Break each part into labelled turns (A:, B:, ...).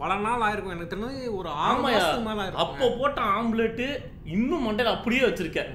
A: பல நாள் ஆயிருக்கும். எனக்கு தெரிஞ்சு ஒரு மேல
B: அப்போ போட்ட ஆம்லெட்டு இன்னும் மண்டையில அப்படியே வச்சிருக்கேன்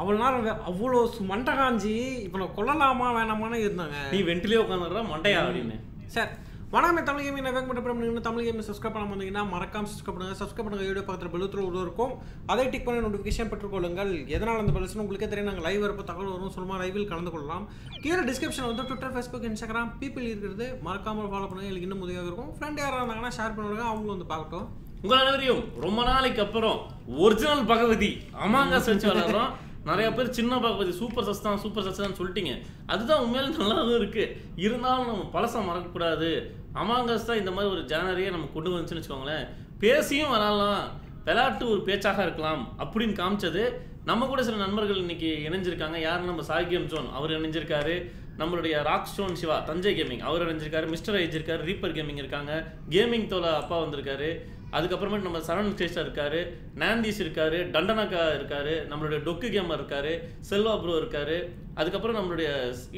A: அவ்வளோ நேரம் அவ்வளோ மண்டை காஞ்சி இப்போ நான் கொல்லலாமா வேணாமான்னு இருந்தாங்க.
B: நீ வெண்டிலே உட்காந்துடுற மண்டையா அப்படின்னு.
A: சார். வணக்கம் தமிழ் கேமி நான் வேகம் பண்ண நீங்கள் தமிழ் கேமி சப்ஸ்கிரைப் பண்ண வந்தீங்கன்னா மறக்காம சப்ஸ்கிரைப் பண்ணுங்கள் சப்ஸ்கிரைப் பண்ணுங்க வீடியோ பக்கத்தில் பெலுத்துல உள்ள இருக்கும். அதை டிக் பண்ணி நோட்டிஃபிகேஷன் பெற்றுக்கொள்ளுங்கள் எதனால் அந்த பெல்ஸ்னு உங்களுக்கே தெரியும் நாங்கள் லைவ் வரப்போ தகவல் வரும் சும்மா லைவில் கலந்து கொள்ளலாம். கீழே டிஸ்கிரிப்ஷன் வந்து ட்விட்டர் ஃபேஸ்புக் இன்ஸ்டாகிராம் பீப்பிள் இருக்கிறது. மறக்காமல் ஃபாலோ பண்ணுங்கள் எனக்கு இன்னும் உதவியாக இருக்கும். ஃப்ரெண்ட் யாராக இருந்தாங்கன்னா ஷேர் பண்ணுவாங்க அவங்களும் வந்து பார்க்கட்டும்.
B: உங்கள் அனைவரையும் ரொம்ப நாளைக்கு அப்புறம் ஒரிஜினல் பகவதி அமாங்க செஞ்சு வளர்கிறோம் நிறைய பேர் சின்ன பகவதி சூப்பர் சஸ் தான் சூப்பர் சஸ் தான் சொல்லிட்டீங்க. அதுதான் உண்மையில நல்லாவும் இருக்கு. இருந்தாலும் நம்ம பழசம் மறக்கக்கூடாது. அமாங்கஸ் தான் இந்த மாதிரி ஒரு ஜேனரியை நம்ம கொண்டு வந்துச்சுன்னு வச்சுக்கோங்களேன். பேசியும் வரலாம். விளையாட்டு ஒரு பேச்சாக இருக்கலாம் அப்படின்னு காமிச்சது. நம்ம கூட சில நண்பர்கள் இன்னைக்கு இணைஞ்சிருக்காங்க. யார் நம்ம சாய் கேம் ஜோன் அவர் இணைஞ்சிருக்காரு. நம்மளுடைய rock stone Siva Thanjai gaming அவர் இணைஞ்சிருக்காரு. மிஸ்டர் ஐஜ் இருக்காரு ரீப்பர் கேமிங் இருக்காங்க. கேமிங் தோல அப்பா வந்திருக்காரு. அதுக்கப்புறமேட்டு நம்ம சரண் கிருஷ்ணா இருக்காரு நாந்தீஸ் இருக்காரு டண்டனக்கா இருக்காரு நம்மளுடைய டொக்கு கேமர் இருக்காரு செல்வா ப்ரோ இருக்காரு அதுக்கப்புறம் நம்மளுடைய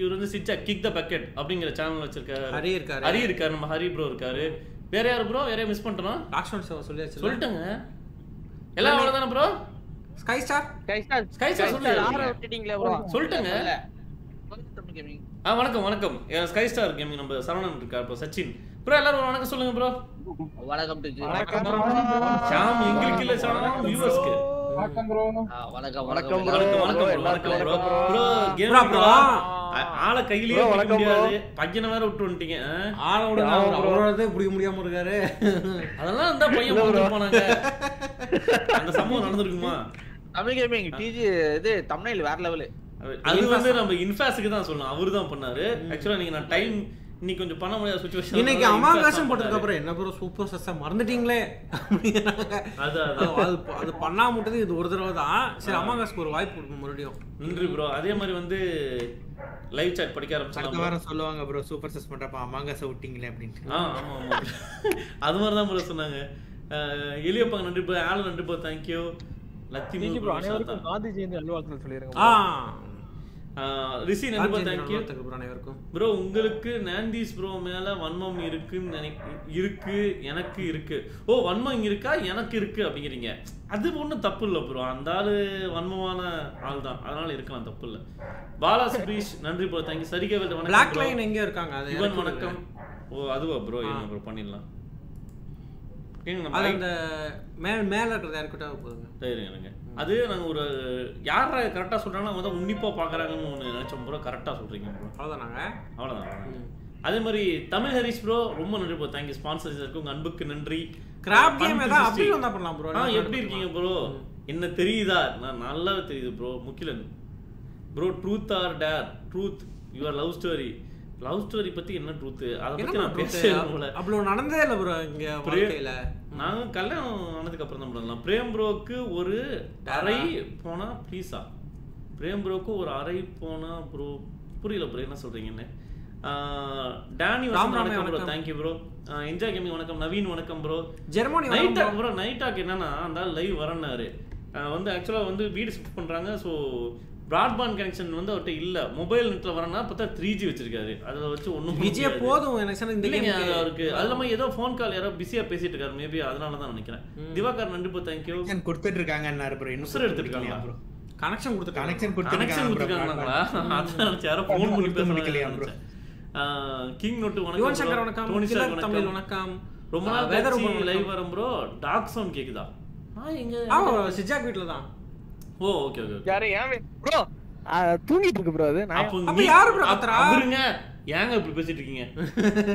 B: இவர் வந்து சிச்சா கிக் த பக்கெட் அப்படிங்கிற சேனல் வச்சிருக்காரு.
A: ஹரி இருக்காரு.
B: ஹரி இருக்காரு நம்ம ஹரி ப்ரோ இருக்காரு. வேற யார் ப்ரோ வேற மிஸ் பண்ணிட்டோம்?
A: லாக்ஸ்டோன் சேவை சொல்லியாச்சு.
B: சொல்லிட்டேங்க. எல்லாம் அவ்வளவுதானே bro
A: sky star
B: Sky Star. சொல்லு.
C: ஆற விட்டுட்டீங்களே bro.
B: சொல்லிட்டேங்க. ஆ வணக்கம் வணக்கம். ஸ்கை ஸ்டார் கேமிங் நம்ம சரவணன் இருக்கார் ப்ரோ சச்சின். ப்ரோ எல்லாரும் வணக்கம் சொல்லுங்க ப்ரோ
C: வணக்கம் you.
B: ஷாம் எங்களுக்கு இல்ல ஷாம் வியூவர்ஸ்க்கு
D: வணக்கம் ப்ரோ
C: வணக்கம்
D: வணக்கம்
C: வணக்கம்.
B: வணக்கம் வணக்கம் bro, வணக்கம் bro bro game
A: bro, bro.
B: ஆளை கையிலேயே
D: வணக்கம்
B: முடியாது. பையனை வேற விட்டு வந்துட்டீங்க?
A: ஆளை
D: bro.
A: அவரோடதே பிடிக்க முடியாம இருக்காரு.
B: அதெல்லாம் இருந்தா பையன் போனாங்க. அந்த சம்பவம் நடந்திருக்குமா?
C: தமிழ் கேமிங் டிஜி இது தமிழ்ல வேற லெவல்
B: அது வந்து நம்ம இன்ஃபாஸுக்கு தான் சொல்லணும். அவரு தான் பண்ணாரு. ஆக்சுவலா நீங்க நான் டைம் இன்னைக்கு கொஞ்சம் பண்ண முடியாத சுச்சுவேஷன்
A: இன்னைக்கு அமாவாசம் போட்டதுக்கு அப்புறம் என்ன ப்ரோ சூப்பர் சஸ்ஸா மறந்துட்டீங்களே? அப்படிங்கிறாங்க.
B: அது அது.
A: அது பண்ணாம விட்டது இது ஒரு தடவை தான். சரி அமாவாசைக்கு ஒரு வாய்ப்பு கொடுக்கும் மறுபடியும்.
B: நன்றி ப்ரோ அதே மாதிரி வந்து லைவ் சாட் படிக்க
D: அடுத்த
B: ஆரம்பிச்சலாம்
D: வாரம் சொல்லுவாங்க ப்ரோ சூப்பர் சஸ் பண்றப்ப அமாங்காச விட்டீங்களே அப்படின்ட்டு.
B: ஆ ஆமா ஆமா. அது மாதிரி தான் ப்ரோ சொன்னாங்க. எலியப்பாங்க நன்றி ப்ரோ ஆளு நன்றி ப்ரோ தேங்க்யூ லத்தி
E: நீங்க ப்ரோ அனைவருக்கும் காந்தி ஜெயந்தி நல்வாழ்த்துக்கள் சொல்லிருங்க
A: ஆ.
B: ரிஷி நன்றி ப்ரோ தேங்க்யூ
A: அனைவருக்கும்.
B: ப்ரோ உங்களுக்கு நாந்திஸ் ப்ரோ மேல வன்மம் இருக்குன்னு நினைக்க இருக்கு எனக்கு இருக்கு. ஓ வன்மம் இங்க இருக்கா? எனக்கு இருக்கு அப்படிங்கிறீங்க. அது ஒண்ணும் தப்பு இல்லை ப்ரோ அந்த ஆளு வன்மமான ஆள் தான் அதனால இருக்கலாம் தப்பு இல்லை. பாலா சுரீஷ் நன்றி bro thank you Sarika
A: world
B: வணக்கம்.
A: லைன் எங்க இருக்காங்க? எனக்கு
B: வணக்கம். ஓ அதுவா ப்ரோ. என்ன ப்ரோ பண்ணிடலாம்.
A: அந்த மேல மேல இருக்கிறது யாருக்கிட்ட போகுதுங்க
B: சரிங்க இருங்க அது நாங்க ஒரு யார கரெக்டா சொல்றாங்கன்னா அவங்க தான் உன்னிப்பா பாக்குறாங்கன்னு ஒன்று நினைச்சோம் ப்ரோ கரெக்டா சொல்றீங்க ப்ரோ அவ்வளோதான் அவ்வளவுதான். அதே மாதிரி தமிழ் ஹரிஸ் ப்ரோ ரொம்ப நன்றி ப்ரோ தேங்க்யூ ஸ்பான்சர்ஸ் இருக்கு. உங்க அன்புக்கு நன்றி.
A: கிராப் கேம் ஏதாவது
B: 360.
A: அப்படி வந்தா பண்ணலாம் ப்ரோ
B: ஆ எப்படி இருக்கீங்க ப்ரோ என்ன தெரியுதா? நான் நல்லா தெரியுது bro Mukilan bro truth or dare truth your love story love story பத்தி என்ன ட்ரூத் அதை பத்தி நான்
A: அப்படி ஒண்ணு நடந்ததே இல்ல ப்ரோ இங்க வாழ்க்கையில.
B: நாங்க கல்யாணம் ஆனதுக்கு அப்புறம் தான் பண்ணலாம் பிரேம் ப்ரோக்கு ஒரு அறை போனா ப்ளீஸா பிரேம் ப்ரோக்கு ஒரு அறை போனா ப்ரோ புரியல ப்ரோ என்ன சொல்றீங்கன்னு. டானி வணக்கம் ப்ரோ
A: வணக்கம்.
B: தேங்க்யூ ப்ரோ என்ஜாய் கேமிங் வணக்கம் நவீன் வணக்கம்
A: bro
B: Germany
A: night
B: bro night talk என்னன்னா அந்த லைவ் வரனாரு வந்து ஆக்சுவலாக வந்து வீடு ஷிஃப்ட் பண்றாங்க ஸோ ப்ராட்பேண்ட் கனெக்ஷன் வந்து அவர்கிட்ட இல்ல. மொபைல் நெட்ல வரனா பார்த்தா த்ரீ ஜி வச்சிருக்காரு. அதை வச்சு ஒன்றும்
A: விஜய் போதும். எனக்கு இந்த
B: அவருக்கு. அது இல்லாம ஏதோ ஃபோன் கால் யாரோ பிஸியா பேசிட்டு இருக்காரு. மேபி அதனால தான் நினைக்கிறேன். திவாகர் நன்றி ப்ரோ தேங்க்யூ
D: கனெக்ஷன் கொடுத்துட்டு இருக்காங்கன்னாரு ப்ரோ இன்னும்
B: உசுர் எடுத்துருக்காங்களா?
D: ப்ரோ
A: கனெக்ஷன் கொடுத்து
D: கனெக்ஷன்
B: கனெக்ஷன்
D: கொடுத்துருக்காங்க
B: கொடுத்துருக்காங்களா? அதான் நினைச்சேன். யாரோ ஃபோன் பண்ணி
D: கொடுத்து bro?
B: பேசுறாங்க கிங் நோட்டு
A: யுவன்
B: வணக்கம்
A: சங்கர்
B: bro.
A: வணக்கம்
B: டோனி சார்
A: கிலர் தமிழ்
B: வணக்கம். ரொம்ப நாள்
A: வெதர்
B: லைவ் வரும் ப்ரோ டாக் சவுண்ட் கேக்குதா? ஆ எங்க
A: ஆமா சிஜாக் வீட்ல தான்
B: ஓ ஓகே ஓகே
E: யாரு ஏன் ப்ரோ தூங்கிட்டு இருக்கு ப்ரோ அது. நான்
B: அப்போ
A: யாரு
B: அப்ப
A: கத்துறா?
B: அவருங்க. ஏங்க இப்படி பேசிட்டு இருக்கீங்க?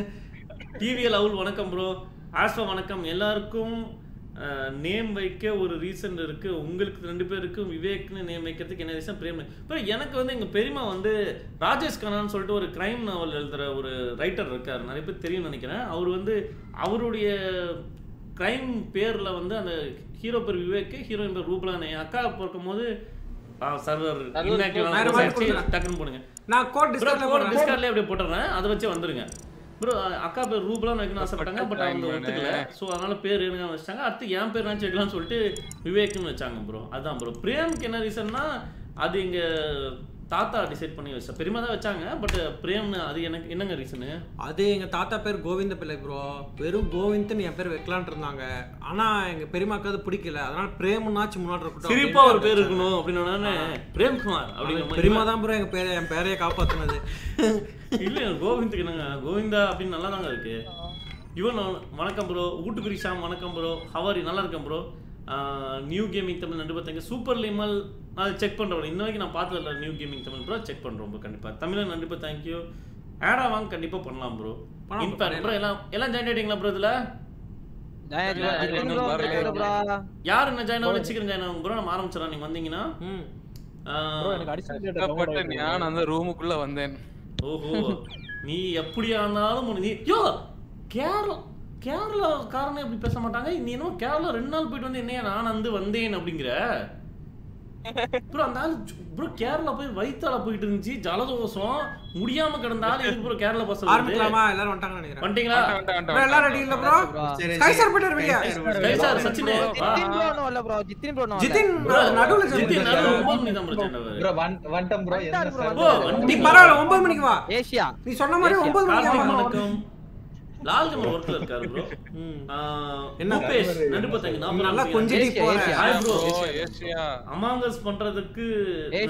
B: டிவிஎல் அவுல் வணக்கம் ப்ரோ ஆஸ்வா வணக்கம். எல்லாருக்கும் நேம் வைக்க ஒரு ரீசன் இருக்கு. உங்களுக்கு ரெண்டு பேருக்கும் விவேக்னு நேம் வைக்கிறதுக்கு என்ன ரீசன் பிரேம் இப்போ எனக்கு வந்து எங்க பெரியமா வந்து ராஜேஷ் கண்ணான்னு சொல்லிட்டு ஒரு கிரைம் நாவல் எழுதுற ஒரு ரைட்டர் இருக்கார். நிறைய பேர் தெரியும்னு நினைக்கிறேன். அவர் வந்து அவருடைய கிரைம் பேர்ல வந்து அந்த ஹீரோ பேர் விவேக் ஹீரோயின் பேர் ரூபலான அக்கா பிறக்கும் போது சர்வர். டக்குன்னு போடுங்க.
A: நான் கோட் போடுறேன்.
B: டிஸ்கார்ட்லயே அப்படியே போட்டுறேன். அதை வச்சே வந்துருங்க. ப்ரோ அக்கா பேர் ரூபலாம் வைக்கணும்னு ஆசைப்பட்டாங்க பட் அவங்க ஒத்துக்கல. ஸோ அதனால பேர் எனக்கு வச்சிட்டாங்க. அடுத்து என் பேர் நினச்சி வைக்கலாம்னு சொல்லிட்டு விவேக்னு வச்சாங்க ப்ரோ அதான் ப்ரோ பிரேம்க்கு என்ன ரீசன்னா அது எங்க தாத்தா டிசைட் பண்ணி வச்சா. பெரியமா தான் வச்சாங்க பட் பிரேம்னு அது எனக்கு என்னங்க ரீசனு
A: அது எங்க தாத்தா பேர் கோவிந்த பிள்ளை ப்ரோ வெறும் கோவிந்த்னு என் பேர் வைக்கலான்ட்டு இருந்தாங்க. ஆனா எங்க பெரியமாக்கு அது பிடிக்கல. அதனால பிரேம்னாச்சும் முன்னாடி இருக்கட்டும்
B: சிரிப்பா ஒரு பேர் இருக்கணும் அப்படின்னு உடனே பிரேம்குமார் அப்படிங்கிற மாதிரி.
A: பெரியமா தான் ப்ரோ எங்க பேரை என் பேரையே காப்பாத்துனது.
B: இல்ல கோவிந்துக்கு என்னங்க கோவிந்தா அப்படின்னு நல்லா தாங்க இருக்கு இவன் வணக்கம் ப்ரோ ஊட்டுக்குரி ஷாம் வணக்கம் ப்ரோ ஹவாரி நல்லா இருக்கேன் ப்ரோ நியூ கேமிங் தமிழ் நண்டு பார்த்தாங்க சூப்பர் லிமல் நான் செக் பண்ணுறேன் இன்ன வரைக்கும் நான் பார்த்ததில்ல new gaming Tamil bro check பண்ணுறோம் ப்ரோ கண்டிப்பாக தமிழ் கண்டிப்பாக தேங்க்யூ ஆடா வாங்க கண்டிப்பாக பண்ணலாம் ப்ரோ இன்ஃபேக்ட் ப்ரோ எல்லாம் எல்லாம் ஜாயின் ஆகிட்டீங்களா ப்ரோ இதில்? யார் என்ன ஜாயின் ஆகல சீக்கிரம் ஜாயின் ஆகும் ப்ரோ நம்ம ஆரம்பிச்சிடலாம் நீங்கள் வந்தீங்கன்னா.
F: நான் அந்த ரூமுக்குள்ள வந்தேன்.
B: ஓஹோ. நீ எப்படியா இருந்தாலும் நீ யோ! கேரளா கேரளா காரணம் எப்படி பேச மாட்டாங்க. நீ என்ன கேரளா ரெண்டு நாள் போயிட்டு வந்து என்னையா நான் வந்து வந்தேன் அப்படிங்கிற. ப்ரோ அந்த ஆள் ப்ரோ கேரளா போய் வயித்தால போயிட்டு இருந்துச்சு. ஜலதோஷம். முடியாம கிடந்தாலும் இதுக்கு ப்ரோ கேரளா பஸ்
A: ஆரம்பிக்கலாமா? எல்லாரும் வந்துட்டாங்கன்னு நினைக்கிறேன்.
B: வந்துட்டீங்களா?
A: bro, எல்லாரும் ரெடி இல்ல ப்ரோ
D: சரி,
A: ஸ்கை
D: சரி.
A: சார் போயிட்டாரு வெளியா.
B: ஸ்கை சார், சச்சினே.
A: ஜிதின்
B: ப்ரோ
A: நடுவுல.
B: நடுவுல மணி தான் ப்ரோ ஜெயிச்சாரு.
G: ப்ரோ வந்துட்டோம் ப்ரோ என்ன
E: வந்துட்டாரு bro,
G: சார்
B: bro,
E: வந்துட்டாரு.
A: நீ
B: வந்துட்டீங்க.
A: பரவாயில்ல ஒன்பது மணிக்கு வா.
E: ஏசியா?
A: நீ சொன்ன மாதிரி. ஒன்பது மணிக்கு வா.
B: வணக்கம். லால் கமல் ஒர்க்ல இருக்காரு ப்ரோ. என்ன? பேஸ் நண்டு பார்த்தாங்க
A: நீ நல்லா கொஞ்சம்
E: ஏசியா,
A: போற
E: Asia.
B: Hi bro
F: Asia
B: Among Us பண்றதுக்கு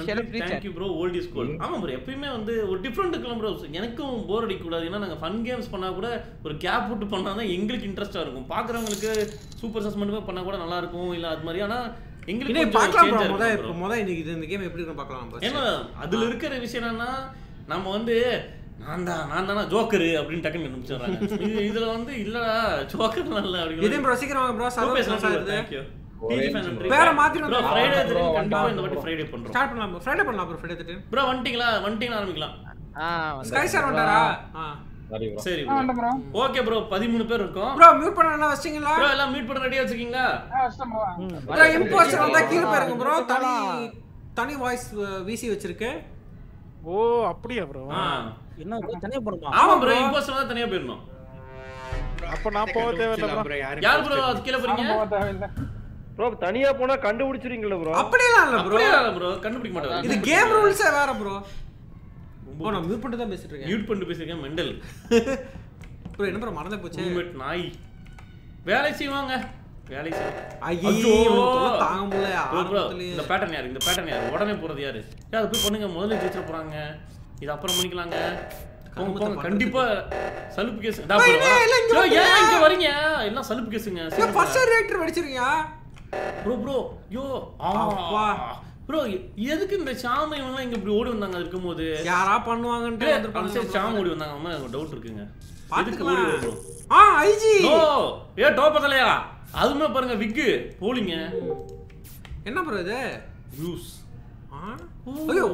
E: chat.
B: Thank you bro old is gold ஆமா ப்ரோ எப்பயுமே வந்து ஒரு டிஃப்ரெண்ட் இருக்கலாம் ப்ரோ எனக்கும் போர் அடிக்க கூடாது ஏன்னா நாங்க ஃபன் கேம்ஸ் பண்ணா கூட ஒரு கேப் விட்டு பண்ணா தான் எங்களுக்கு இன்ட்ரெஸ்டா இருக்கும். பாக்குறவங்களுக்கு சூப்பர் சஸ்மெண்ட் பண்ணா கூட நல்லா இருக்கும். இல்ல அது மாதிரி. ஆனா எங்களுக்கு
A: பார்க்கலாம் ப்ரோ முத முத இன்னைக்கு இது இந்த கேம் எப்படி இருக்கும் பார்க்கலாம்.
B: ஏன்னா அதுல இருக்கிற விஷயம் என்னன்னா நம்ம வந்து நான் தான் நான் தானா ஜோக்கரு அப்படின்னு டக்குன்னு இது இதுல வந்து இல்லடா ஜோக்கர் நல்ல
A: இதே
B: அப்படின்னு
A: ப்ரோ சீக்கிரம் வாங்க ப்ரோ. சார்
G: நிமிஷம்
B: நன்றி.
A: வேற மாத்தி
B: Friday
G: bro,
B: தெரியும், கண்டிப்பா இந்த வாட்டி. Friday பண்றோம்.
A: ஸ்டார்ட் பண்ணலாம் ப்ரோ ஃப்ரைடே பண்ணலாம் ப்ரோ ஃப்ரைடே தட்டு
B: Bro, வந்துட்டீங்களா? வந்துட்டீங்களா ஆரம்பிக்கலாம்.
A: ஸ்கை சார் வந்துட்டாரா ஆ.
G: சரி ப்ரோ
B: சரி. Okay bro, 13 பேர் இருக்கோம்.
A: ப்ரோ மியூட் பண்ண என்ன வச்சிட்டீங்களா?
B: Bro, எல்லாம் mute பண்ண ready ஆ வச்சிருக்கீங்களா?
A: ப்ரோ இம்போஸ்டர் வந்தா கீழ போயிருங்க ப்ரோ தனி தனி வாய்ஸ் விசி வச்சிருக்கு.
E: ஓ அப்படியா ப்ரோ. என்ன தனியா போணுமா?
B: ஆமா bro, imposter வந்தா தனியா போயிடணும்.
E: அப்ப நான் போக தேவையில்ல
D: யாரு
B: யார் bro அது கீழ போறீங்க?
H: ப்ரோ தனியா போனா கண்டுபிடிச்சிருவீங்களா ப்ரோ?
A: இல்ல ப்ரோ.
B: அப்படியே இல்ல bro, கண்டுபிடிக்க மாட்டாரு.
A: இது கேம் ரூல்ஸே வேற ப்ரோ. நான் மியூட் பண்ணிட்டு தான் பேசிட்டு இருக்கேன்.
B: Mute பண்ணிட்டு பேசிருக்கேன், mental.
A: ப்ரோ என்ன ப்ரோ மறந்தே போச்சு?
B: Roommate நாய். வேலை செய்வாங்க வேலை.
A: தாங்க முடியல
B: இந்த பேட்டர்ன் யாரு? இந்த பேட்டர்ன் யாரு? உடனே போறது யாரு? அதை போய் பண்ணுங்க முதல்ல ஜெயிச்சிட போறாங்க. இது அப்புறம் பண்ணிக்கலாங்க போங்க போங்க. கண்டிப்பா சலுப்பு கேஸ். ஏன்
A: வாங்க.
B: இங்க வரீங்க? எல்லாம் சலுப்பு கேஸுங்க.
A: ஃபர்ஸ்ட் ரியாக்டர் வெடிச்சிருக்கீங்க
B: ப்ரோ ப்ரோ யோ
A: அப்பா.
B: ப்ரோ எதுக்கு இந்த சாம இவங்க இங்க இப்படி ஓடி வந்தாங்க இருக்கும்போது?
A: யாரா வந்திருப்பாங்க.
B: சைடு சாம ஓடி வந்தாங்க. அம்மா டவுட் இருக்குங்க. எதுக்கு ஓடி வரும்
A: ஆ ஐஜி.
B: ஓ ஏ டோப்பதலையா அதுமே பாருங்க விக்கு. போலிங்க.
A: என்ன ப்ரோ இது?
B: யூஸ்
A: ஆ?
B: ஐயோ.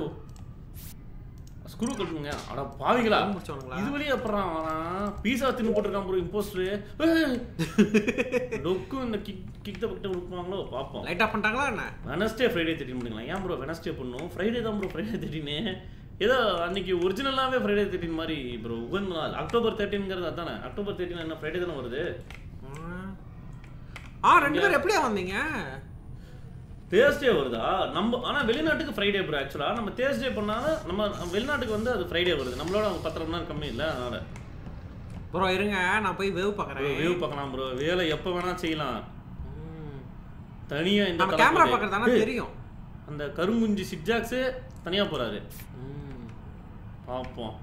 B: ஸ்க்ரூ கட்டுங்க அட பாவிங்களா
A: முடிச்சவனுங்களா?
B: இது வழியா அப்புறம் வரான் பீஸா தின்னு போட்டிருக்கான் ப்ரோ இம்போஸ்டர் டொக்கு இந்த கிக் கிக் த பக்கிட்ட கொடுப்பாங்களோ பாப்போம்
A: லைட் ஆஃப் பண்ணிட்டாங்களா என்ன?
B: வெனஸ்டே ஃப்ரைடே தேர்ட்டின் பண்ணிக்கலாம். ஏன் ப்ரோ வெனஸ்டே பண்ணும்? ஃப்ரைடே தான் ப்ரோ ஃப்ரைடே தேர்ட்டின்னு ஏதோ அன்னைக்கு ஒரிஜினலாவே ஃப்ரைடே தேர்ட்டின் மாதிரி ப்ரோ உகந்த நாள் அக்டோபர் தேர்ட்டின்ங்கிறது அதானே. அக்டோபர் தேர்ட்டின் என்ன ஃப்ரைடே தானே வருது?
A: ஆ ரெண்டு பேரும் எப்படியா வந்தீங்க?
B: தேர்ஸ்டே வருதா? நம்ம ஆனா வெளிநாட்டுக்கு ஃப்ரைடே ப்ரோ ஆக்சுவலா நம்ம தேர்ஸ்டே பண்ணாலும் நம்ம வெளிநாட்டுக்கு வந்து அது ஃப்ரைடே வருது. நம்மளோட அவங்க பத்து நேரம் கம்மி இல்லை அதனால.
A: ப்ரோ இருங்க. நான் போய் வேவ் பார்க்கறேன்.
B: வியூ பார்க்கலாம் ப்ரோ வேலை எப்போ வேணா செய்யலாம். தனியா இந்த
A: கேமரா. பார்க்கறதானா தெரியும்.
B: அந்த கருங்குஞ்சி சிக்ஜாக்ஸ் தனியா போறாரு.
A: ம்.
B: பார்ப்போம்.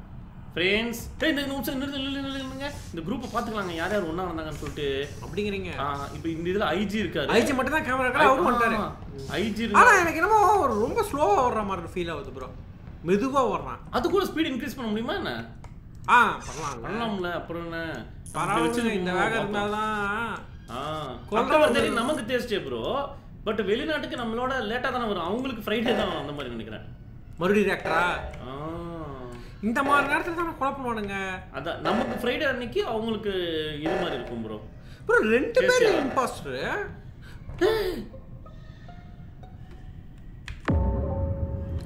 B: ஃப்ரெண்ட்ஸ் இந்த நிமிஷம் நிறுத்து நில்லு நில்லு நில்லுங்க இந்த குரூப்பை பார்த்துக்கலாங்க. யார் யார் ஒண்ணா வந்தாங்கன்னு சொல்லிட்டு.
A: அப்படிங்கிறீங்க.
B: இப்போ இந்த இதுல ஐஜி இருக்காரு
A: ஐஜி மட்டும் தான் கேமரா அவரும் பண்ணிட்டாரு.
B: ஐஜி
A: ஆனா எனக்கு என்னமோ ஒரு ரொம்ப ஸ்லோவா ஓடுற மாதிரி ஃபீல் ஆகுது ப்ரோ மெதுவா ஓடுறான்.
B: அது கூட ஸ்பீட் இன்க்ரீஸ் பண்ண முடியுமா என்ன?
A: ஆ பண்ணலாம்
B: பண்ணலாம்ல அப்புறம் என்ன?
A: பரவாயில்ல இந்த வேகம் வந்து-
B: தேதி நமக்கு தேர்ஸ்டே ப்ரோ பட் வெளிநாட்டுக்கு நம்மளோட லேட்டா தானே வரும். அவங்களுக்கு ஃப்ரைடே தான் அந்த மாதிரி நினைக்கிறேன்.
A: மறுபடியும் ரியாக்டரா
B: ஆ.
A: இந்த மாதிரி நேரத்துல தானே குழப்பமானுங்க
B: அதான் நமக்கு ஃப்ரைடே அன்னைக்கு அவங்களுக்கு இது மாதிரி இருக்கும் ப்ரோ
A: ப்ரோ ரெண்டு பேர். இம்பாஸ்டர்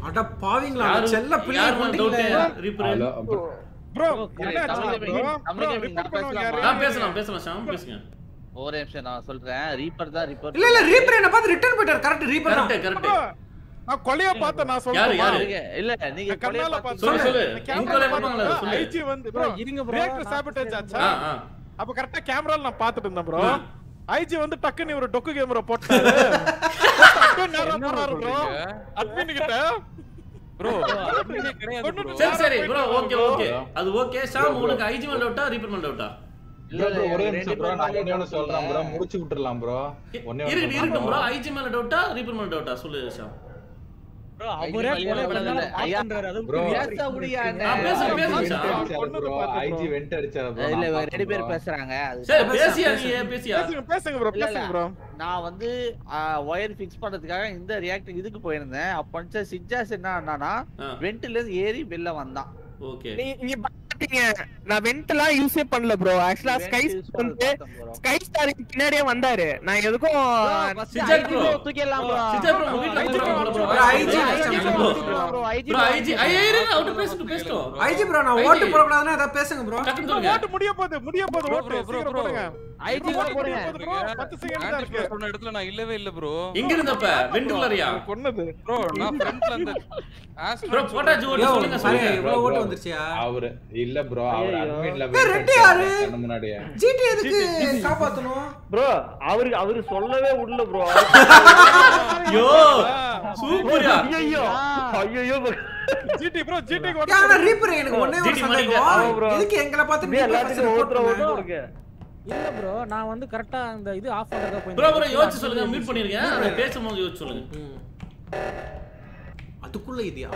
A: அட பாவிங்களா செல்ல பிள்ளை கொண்டீங்களே
E: ப்ரோ
C: நான் பேசலாமா?
B: பேசலாம் ஷாம் பேசுங்க.
C: ஒரே நிமிஷம் நான் சொல்றேன் ரீப்பர் தான் ரீப்பர்
A: இல்ல இல்ல ரீப்பர் என்ன பார்த்து ரிட்டர்ன் போயிட்டார் கரெக்ட் ரீப்பர்
B: கரெக்ட் கரெக்ட்
E: நான் கொலைய பார்த்தேன் நான்
B: யாரு, யாரு?
E: சொல்றேன்
I: இல்ல நீங்க
E: கண்ணால
I: கொலையை
E: பார்த்தேன்.
B: சொல்லு, சொல்லு.
E: கேமரால.
B: பண்ணாங்களா? சொல்லு.
E: IG வந்து bro,
C: bro, இருங்க bro,
E: break
C: நான்
E: sabotage ஆச்சா? அப்ப கரெக்டா கேமரால நான் பார்த்துட்டு இருந்தேன் ப்ரோ. ஐஜி வந்து டக்குன்னு ஒரு டொக்கு கேமரா போட்டாரு அப்படியே நேரா போறாரு ப்ரோ? அட்மின் கிட்ட
F: ப்ரோ.
B: சரி சரி ப்ரோ ஓகே. ஓகே அது ஓகே ஷாம் உனக்கு ஐஜி மேல டவுட்டா ரீப்பர் மேல டவுட்டா
G: ஒரே நிமிஷம் நான் ஒண்ணே ஒண்ணு சொல்றேன். முடிச்சு விட்டுறலாம் bro. ஒண்ணே
B: இருக்கட்டும்
G: சொல்றேன்
B: ப்ரோ
G: bro.
B: ஐஜி மேல டவுட்டா ரீப்பர் மேல டவுட்டா சொல்லு ஷாம்
C: அவரே கொலை.
I: ஐயா. பேச முடியாது.
B: பேசு, பேசு.
G: அடிச்சாரு
I: இல்ல ரெண்டு பேர். பேசுறாங்க அது
B: சரி
A: பேசு,
B: பேசியா
A: பேசு.
B: நீ பேசியா
E: பேசுங்க ப்ரோ
I: நான் வந்து ஒயர் ஃபிக்ஸ் பண்றதுக்காக இந்த ரியாக்டர் இதுக்கு போயிருந்தேன் அப்ப சிஜாஸ் என்ன ஆனானா. வென்ட்ல இருந்து ஏறி வெளில வந்தான்
B: ஓகே
C: நீ- பாத்தீங்க நான் வென்ட்லாம் யூஸே பண்ணல ப்ரோ ஆக்சுவலா ஸ்கை வந்து. ஸ்கை ஸ்டாருக்கு பின்னாடியே வந்தாரு. நான் எதுக்கும்
B: சிஜா bro.
C: தூக்கிடலாம் ப்ரோ
B: சிஜா bro உங்க வீட்ல
E: IG
B: போறாங்க
A: bro
B: bro
C: bro IG
B: bro IG ஐயா இருங்க அவரு பேசிட்டு பேசட்டும்.
A: ஐஜி ப்ரோ நான். ஓட்டு போடக்கூடாதுன்னா ஏதாவது பேசுங்க ப்ரோ
E: ஓட்டு முடிய போகுது முடிய போகுது ஓட்டு.
F: bro, bro,
E: சீக்கிரம்
F: bro.
E: போடுங்க
C: ஐஜி போடுங்க.
E: போகுது bro. 10 செகண்ட் தான் இருக்கு.
F: சொன்ன இடத்துல நான் இல்லவே இல்ல ப்ரோ
B: எங்க இருந்தப்ப வெண்டிகுலரியா
E: கொன்னது
F: ப்ரோ நான் ஃப்ரண்ட்ல அந்த
B: ப்ரோ ஓட்டு
A: யோ,
B: சொல்லுங்க
A: சாரி, இவ்வளவு ஓட்டு. வந்துருச்சியா?
G: அவரு இல்ல ப்ரோ அவர்
A: ரெண்டு
G: அடிச்சாரு
A: யாரு?
G: முன்னாடியே.
A: ஜிடி எதுக்கு காப்பாத்தணும்?
H: ப்ரோ அவருக்கு அவரு சொல்லவே விடல ப்ரோ
B: யோ சூப்பர்யா
H: ஐயோ ஐயோ
E: ஜிடி ப்ரோ ஜிடி
A: ஆனா ரீப்பர் எனக்கு ஒண்ணே ஒரு சந்தேகம். இதுக்கு எங்களை பார்த்து நீ
H: எல்லாத்துக்கும்? ஒருத்தர் கொடுங்க
C: இல்ல ப்ரோ நான் வந்து கரெக்டா அந்த இது ஆஃப் பண்றதா போய்
B: ப்ரோ ப்ரோ யோசிச்சு சொல்லுங்க மியூட் பண்ணிருக்கேன் பேசும்போது யோசிச்சு சொல்லுங்க.
A: ம். அதுக்குள்ள இதுயா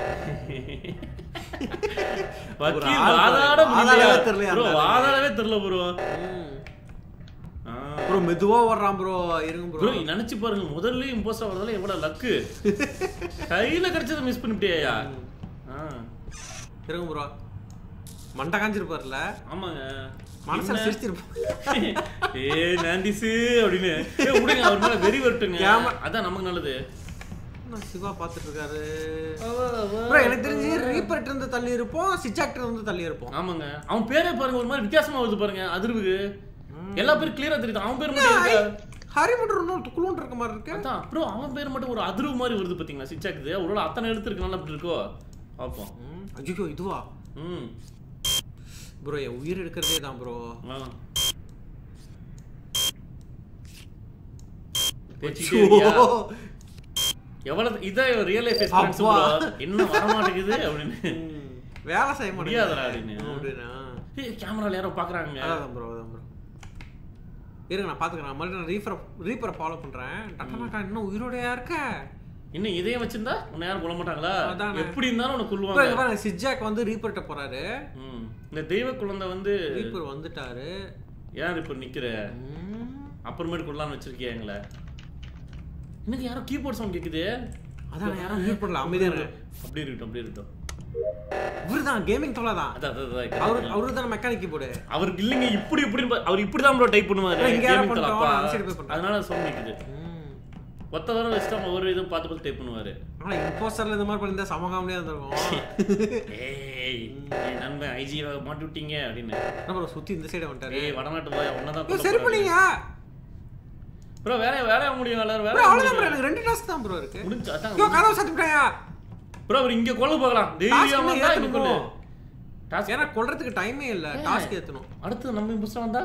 A: வாதாடவே
B: தெரியல ப்ரோ.
A: ப்ரோ மெதுவா ஓடுறான் ப்ரோ. இருங்க
B: ப்ரோ. நினைச்சு பாருங்க முதல்ல இம்போஸ் ஆகிறதால எவ்வளவு லக்கு கையில கிடைச்சதை மிஸ் பண்ணிட்டியா
A: இருங்க ப்ரோ. மண்டை காஞ்சிருப்பார்ல
B: ஆமாங்க.
A: மனசுல? சிரிச்சிருப்பான்
B: ஏ நாண்டிஸு அப்படின்னு. விடுங்க அவர் மேல வெறி வரட்டுங்க. அதான் நமக்கு நல்லது.
A: சிவா பாத்துட்டு இருக்காரு எனக்கு தெரிஞ்சு ரீப்பர்ட் இருந்து தள்ளி இருப்போம் சிச்சாக்டர் இருந்து தள்ளி இருப்போம்.
B: ஆமாங்க. அவன் பேரே பாருங்க ஒரு மாதிரி வித்தியாசமா வருது பாருங்க அதிர்வுக்கு. எல்லா பேரும் கிளியரா தெரியுது? அவன் பேர் மட்டும்
A: ஹரி மட்டும் இன்னும் துக்குளுன்னு இருக்க மாதிரி இருக்கு.
B: அதான் ப்ரோ அவன் பேர் மட்டும் ஒரு அதிர்வு மாதிரி வருது பாத்தீங்களா சிச்சாக்குது ஒருவேளை அத்தனை எழுத்து இருக்கனால அப்படி இருக்கோ? பார்ப்போம்.
A: ஐயோ இதுவா?
B: ம்.
A: ப்ரோ என் உயிர் எடுக்கிறதே தான் ப்ரோ
B: ஆ. எவ்வளவு இதான் ரியல் லைஃப் எக்ஸ்பீரியன்ஸ். ப்ரோ. என்ன வர மாட்டேங்குது அப்படின்னு
A: வேலை செய்ய
B: முடியாதுடா அப்படின்னு. ஏய் கேமரால யாரோ பாக்குறாங்க.
A: அதான் ப்ரோ அதான் ப்ரோ. இருங்க நான் பாத்துக்கிறேன். மறுபடியும் நான் ரீஃபரை ரீஃபரை ஃபாலோ பண்றேன். டட்டனாக்கா இன்னும் உயிரோடையா இருக்க?
B: இன்னும் இதையும் வச்சிருந்தா உன்னை யாரும் கொல்ல மாட்டாங்களா?
A: அதானே.
B: எப்படி இருந்தாலும்
A: ப்ரோ
B: கொல்லுவாங்க.
A: சிஜாக் வந்து ரீப்பர்ட்ட போறாரு.
B: இந்த தெய்வ குழந்தை வந்து
A: ரீப்பர் வந்துட்டாரு.
B: யார் இப்ப நிக்கிற? அப்புறமேட்டு கொள்ளலாம்னு வச்சிருக்கியா எங்களை? எனக்கு யாரோ கீபோர்ட் சவுண்ட் கேக்குது?
A: அதான் யாரும் மியூட் பண்ணல அமைதியா இரு.
B: அப்படி இருக்கட்டும் அப்படி இருக்கட்டும்.
A: இவருதான் கேமிங் தொலை தான். அவரு. அவரு தானே மெக்கானிக் கீபோர்டு
B: அவருக்கு இல்லைங்க இப்படி இப்படி அவர் இப்படி தான் ப்ரோ டைப் பண்ணுவாரு
A: போய் பண்ணிட்டோம்.
B: அதனால சவுண்ட் கேக்குது. ஒத்த தடவை வச்சுட்டு ஒவ்வொரு இதுவும் பார்த்து பார்த்து டைப் பண்ணுவாரு.
A: ஆனா இம்போஸ்டர்ல இந்த மாதிரி பண்ணிருந்தா சம காமெடியா இருந்திருக்கும்.
B: ஏய் நண்பன் ஐஜி மாட்டி விட்டீங்க அப்படின்னு.
A: ப்ரோ சுத்தி இந்த சைடு வந்துட்டாரு.
B: வடநாட்டு போய் ஒன்னதான்
A: ஐயோ, சரி பண்ணீங்க
B: ப்ரோ வேலைய வேலைய முடியும்
A: ப்ரோ
B: வேலை
A: அவ்வளவுதான் ப்ரோ எனக்கு ரெண்டு டாஸ்க் தான் ப்ரோ இருக்கு.
B: முடிஞ்சு அதான்
A: கதவை சத்துட்டாயா
B: ப்ரோ அவர் இங்க கொல்ல போகலாம். தைரியமா கொல்லு
A: ஏத்தணுமோ?
B: டாஸ்க்
A: ஏன்னா கொல்றதுக்கு டைமே இல்ல. டாஸ்க் ஏத்தணும்.
B: அடுத்து நம்ம இம்போஸ்டா வந்தா?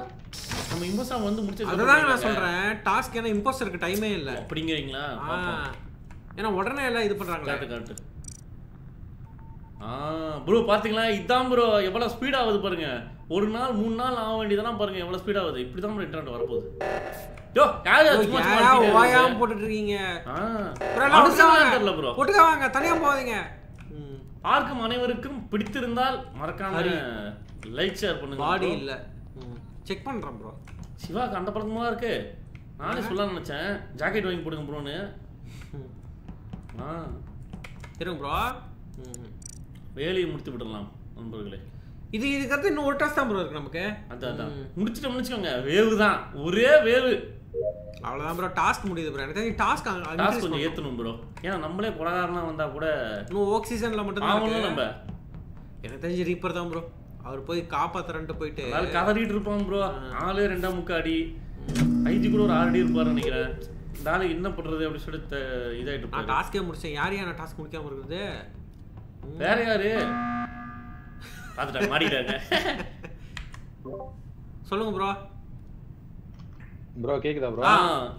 B: நம்ம இம்போஸ்டா வந்து முடிச்சு
A: அதுதான் நான் சொல்றேன். டாஸ்க் ஏன்னா இம்போஸ்டருக்கு டைமே இல்ல.
B: அப்படிங்கிறீங்களா.
A: ஏன்னா உடனே எல்லாம் இது பண்றாங்களே.
B: காட்டு காட்டு ஆ ப்ரோ பாத்தீங்களா இதான் ப்ரோ எவ்வளவு ஸ்பீட் ஆகுது பாருங்க. ஒரு நாள் மூணு நாள் ஆக வேண்டியதெல்லாம் பாருங்க எவ்வளவு ஸ்பீட் ஆகுது. இப்படி தான் ப்ரோ இன்டர்நெட் வரப்போகுது. யோ யார்
A: ஓயாம? போட்டுட்டு இருக்கீங்க?
B: தெரியல
A: வாங்க.
B: ப்ரோ
A: ஒட்டுக்கா வாங்க தனியா போகாதீங்க.
B: பார்க்கும் அனைவருக்கும் பிடித்திருந்தால் மறக்காம. லைக் ஷேர் பண்ணுங்க
A: பாடி. இல்ல. செக் பண்றேன் ப்ரோ
B: சிவாக்கு அந்த பழக்கமா இருக்கு. நானே சொல்ல நினைச்சேன். ஜாக்கெட் வாங்கி போடுங்க ப்ரோன்னு ஆ.
A: இருங்க ப்ரோ
B: வேலையை முடித்து விடலாம் நண்பர்களே.
A: இது இதுக்கு அடுத்து இன்னும் ஒரு டாஸ்க் தான் ப்ரோ இருக்கு நமக்கு.
B: அதான் அதான். முடிச்சிட்டோம்னு வச்சுக்கோங்க வேவு தான். ஒரே வேவு.
A: அவ்வளவுதான் ப்ரோ டாஸ்க் முடியுது ப்ரோ எனக்கு தெரிஞ்சு டாஸ்க்
B: டாஸ்க் கொஞ்சம் ஏத்தணும் ப்ரோ ஏன்னா நம்மளே கொலகாரனா வந்தா கூட
A: இன்னும் ஓக் சீசன்ல மட்டும்
B: ஆகணும். நம்ம.
A: எனக்கு தெரிஞ்சு ரீப்பர் தான் ப்ரோ அவர் போய் காப்பாத்துறன்ட்டு போயிட்டு
B: அதனால கதறிட்டு இருப்போம் ப்ரோ ஆளு ரெண்டா முக்காடி. ஐஜி கூட ஒரு ஆறு அடி இருப்பாரு நினைக்கிறேன் நாளை என்ன பண்றது அப்படின்னு சொல்லிட்டு த- இதாயிட்டு
A: நான்
B: போயிரு.
A: டாஸ்கே முடிச்சேன். யார் யார் டாஸ்க் முடிக்காம இருக்குது
B: வேற யாரு? பாத்துட்டாங்க மாட்டிட்டாங்க
A: சொல்லுங்க ப்ரோ
G: ப்ரோ கேக்குதா ப்ரோ
B: ஆ,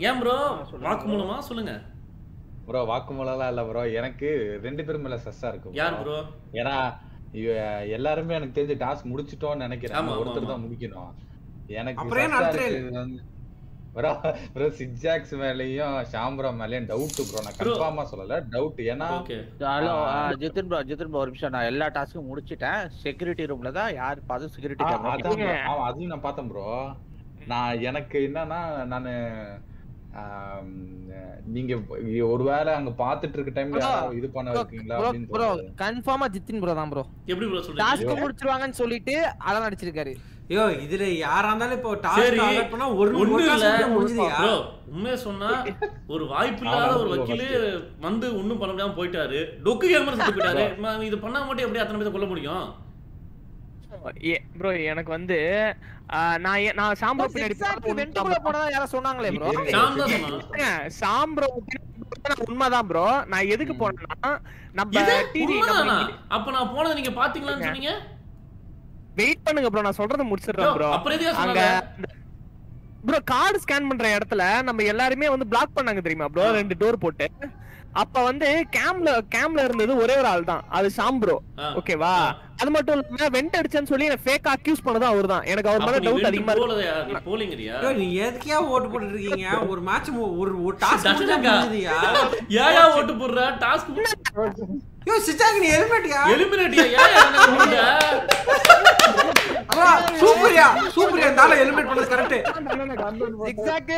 B: ஏன் ப்ரோ வாக்கு மூலமா சொல்லுங்க.
G: ப்ரோ வாக்குமூலம்லாம் இல்ல ப்ரோ எனக்கு ரெண்டு பேரும் மேல சஸ்ஸா இருக்கு
B: யார் ப்ரோ
G: ஏன்னா எல்லாருமே எனக்கு தெரிஞ்ச டாஸ்க் முடிச்சிட்டோம்னு நினைக்கிறேன். ஒருத்தர். தான் முடிக்கணும். எனக்கு ப்ரோ ப்ரோ சிக்ஜாக்ஸ் மேலயும் ஷாம்பரா மேலயும் டவுட் ப்ரோ நான். கன்ஃபார்மா சொல்லல டவுட் ஏன்னா hello.
I: Jithin bro Jithin bro ஒரு நிமிஷம். நான் எல்லா டாஸ்க்கும் முடிச்சிட்டேன். செக்யூரிட்டி ரூம்ல தான் யார் பார்த்து செக்யூரிட்டி கேமரா
G: அதையும் நான் பார்த்தேன் ப்ரோ நான் எனக்கு என்னன்னா நானு நீங்க ஒருவேளை அங்க பாத்துட்டு இருக்க டைம்ல இது பண்ண இருக்கீங்களா
C: ப்ரோ. கன்ஃபார்மா ஜித்தின் ப்ரோ தான் ப்ரோ
B: எப்படி ப்ரோ
C: டாஸ்க் முடிச்சிருவாங்கன்னு சொல்லிட்டு அதான் நடிச்சிருக்காரு.
A: ஐயோ இதுல யாரா இருந்தாலும் இப்போ அலர்ட் பண்ணா ஒரு
B: உண்மையை சொன்னா ஒரு வாய்ப்பு இல்லாத ஒரு வக்கீலு வந்து ஒண்ணும் பண்ண முடியாம போயிட்டாரு. டொக்கு கேமரா செத்து போயிட்டாரு. இது பண்ணா மட்டும் எப்படி அத்தனை பேரை கொல்ல முடியும்?
C: ப்ரோ எனக்கு வந்து நான் ஏ- நான் சாம்போ பின்னாடி வெண்டுக்குள்ள போனதா யாரோ சொன்னாங்களே ப்ரோ.
G: இருங்க,
B: ஷாம் தான் சொன்னான்.
C: சாம்போ உண்மைதான் ப்ரோ. நான் எதுக்கு போனேன்னா நம்ம டிவி
B: அப்ப நான் போனதை நீங்க பாத்தீங்களான்னு சொன்னீங்க?
C: வெயிட் பண்ணுங்க ப்ரோ நான் சொல்றத முடிச்சிடுறேன் ப்ரோ
B: அப்புறம் எதுக்கு
C: அங்க
B: சொன்னாங்க?
C: ப்ரோ கார்டு ஸ்கேன் பண்ற இடத்துல நம்ம எல்லாருமே வந்து பிளாக் பண்ணாங்க தெரியுமா ப்ரோ ரெண்டு டோர் போட்டு. அப்ப வந்து கேம்ல கேம்ல இருந்தது ஒரே ஒரு ஆள் தான் அது ஷாம் ப்ரோ. ஓகேவா அது மட்டும் இல்லாம வெண்ட் அடிச்சேன்னு சொல்லி என்ன ஃபேக் அக்யூஸ் பண்ணதும் அவர்தான். எனக்கு அவர் மேல டவுட் அதிகமா இருக்கு.
B: போலிங்கிறியா?
A: நீ எதுக்கியா ஓட்டு போட்டுட்டு இருக்கீங்க ஒரு மேட்ச் ஒரு டாஸ்க். முடிஞ்சுதுயா?
B: ஏயா ஓட்டு போடுற? டாஸ்க்
A: ஐயோ சிச்சாக்கு நீ
B: எலிமினேட்டியா? என்ன போடுற
A: சூப்பர்யா சூப்பர்யா இந்த ஆளு ஹெல்மெட் பண்ணது கரெக்ட்
C: எக்ஸாக்ட்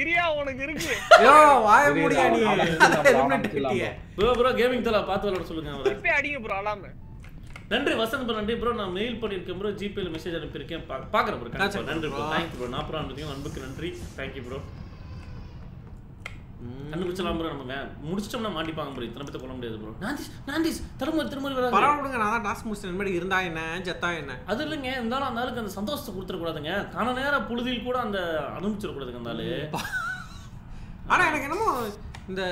C: இரியா உனக்கு இருக்கு.
A: ஐயோ வாய? முடியா நீ?
G: ஆரம்பிச்சிடலாம்
A: கிட்டியே
B: ப்ரோ ப்ரோ கேமிங் தலா பார்த்து விளையாட சொல்லுங்க அவரை.
C: இப்பே அடிங்க ப்ரோ அலாம
B: நன்றி வசந்த் ப்ரோ நன்றி ப்ரோ. நான் மெயில் பண்ணியிருக்கேன் ப்ரோ. ஜிபேல மெசேஜ் அனுப்பியிருக்கேன். பார்க்கறேன் ப்ரோ. நன்றி ப்ரோ. Thank you bro. நாற்பது அன்புக்கு நன்றி. Thank you bro. கண்டுபிடிச்சலாம் ப்ரோ நம்ம முடிச்சிட்டோம்னா மாட்டிப்பாங்க ப்ரோ இத்தனை பேர்த்த முடியாது ப்ரோ நாந்திஸ் நாந்திஸ் திரும்ப திரும்ப வராது
A: நான் தான் டாஸ்க் முடிச்சேன் இனிமேல் இருந்தா என்ன? ஜெத்தா என்ன?
B: அது இல்லைங்க. இருந்தாலும் அந்த ஆளுக்கு அந்த சந்தோஷத்தை கொடுத்துடக்கூடாதுங்க. காண நேர பொழுதில் கூட அந்த அனுப்பிச்சிடக்கூடாதுங்க அந்த ஆளு.
A: ஆனா எனக்கு என்னமோ இந்த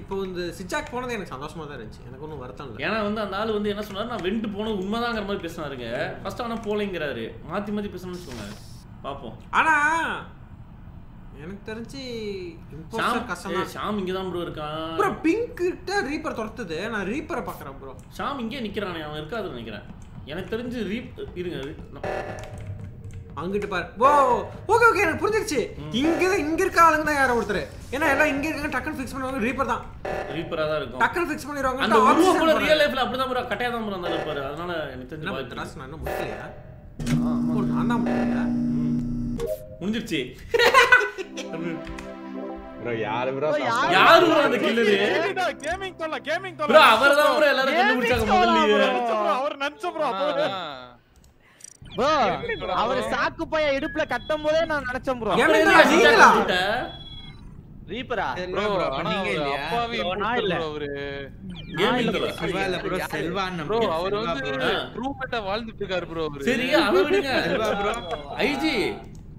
A: இப்போ இந்த சிச்சாக் போனது எனக்கு சந்தோஷமா தான் இருந்துச்சு. எனக்கு ஒன்றும் வருத்தம் இல்லை.
B: ஏன்னா வந்து அந்த ஆள் வந்து என்ன சொன்னாரு? நான் வெண்டு போனது உண்மைதாங்கிற மாதிரி பேசினாருங்க. ஃபர்ஸ்ட் ஆனா போலிங்கிறாரு. மாத்தி மாத்தி பேசணும்னு வச்சுக்கோங்க. பார்ப்போம்
A: ஆனா எனக்கு தெரிஞ்சு
B: ஷாம்
A: கஷ்டம்
B: ஏய், ஷாம் இங்க தான் ப்ரோ இருக்கான்
A: ப்ரோ பிங்க் கிட்ட ரீப்பர் துரத்துது. நான் ரீப்பரை பார்க்கறேன் ப்ரோ
B: ஷாம் இங்கே நிக்கிறானே அவன் இருக்காதுன்னு நினைக்கிறேன். எனக்கு தெரிஞ்சு ரீப் இருங்க
A: அங்கிட்டு பாரு. ஓ ஓகே ஓகே எனக்கு புரிஞ்சிருச்சு. இங்க இங்க இருக்க ஆளுங்க தான் யாரோ ஒருத்தர். ஏன்னா எல்லாம் இங்க இருக்காங்க டக்குன்னு ஃபிக்ஸ் பண்ணுவாங்க ரீப்பர் தான்.
B: ரீப்பரா தான் இருக்கும்.
A: டக்குன்னு ஃபிக்ஸ் பண்ணிடுவாங்க
B: அந்த உருவம் கூட ரியல் லைஃப்ல அப்படிதான் ப்ரோ கட்டையா தான் ப்ரோ அந்த இருப்பாரு அதனால எனக்கு தெரிஞ்சு
A: என்ன நான் இன்னும் முடிக்கலையா? ஓ, நான் தான் முடிக்கலையா?
B: முடிஞ்சிருச்சு.
G: ப்ரோ யாரு ப்ரோ?
B: யாரு? bro அந்த கில்லரு
E: கேமிங் தொல்ல கேமிங்
B: ப்ரோ அவர் தான் ப்ரோ எல்லாரும் கண்டுபிடிச்சாங்க முதல்லயே.
E: அவர் நினைச்ச ப்ரோ அப்போ
C: ப்ரோ அவர் சாக்கு பைய இடுப்புல கட்டும் போதே நான் நினைச்சேன் ப்ரோ.
A: ஏன்
B: அப்புறம்
A: நீங்களா?
B: எதுக்கு
A: நீங்களா?
B: விட்ட?
I: ரீப்பரா?
F: ப்ரோ
D: bro, அப்ப
F: ஆனா
D: நீங்க
F: அவர்
D: இல்லையா?
F: அப்பாவி
I: bro, நான் இல்ல.
F: bro அவரு.
B: Gaming தல.
D: செல்வா இல்ல ப்ரோ செல்வான்
F: ப்ரோ அவர் வந்து
B: ஆ.
F: ரூம்மேட்டா வாழ்ந்துட்டு இருக்காரு ப்ரோ அவரு.
B: சரி அதை விடுங்க.
D: செல்வா ப்ரோ.
B: ஐஜி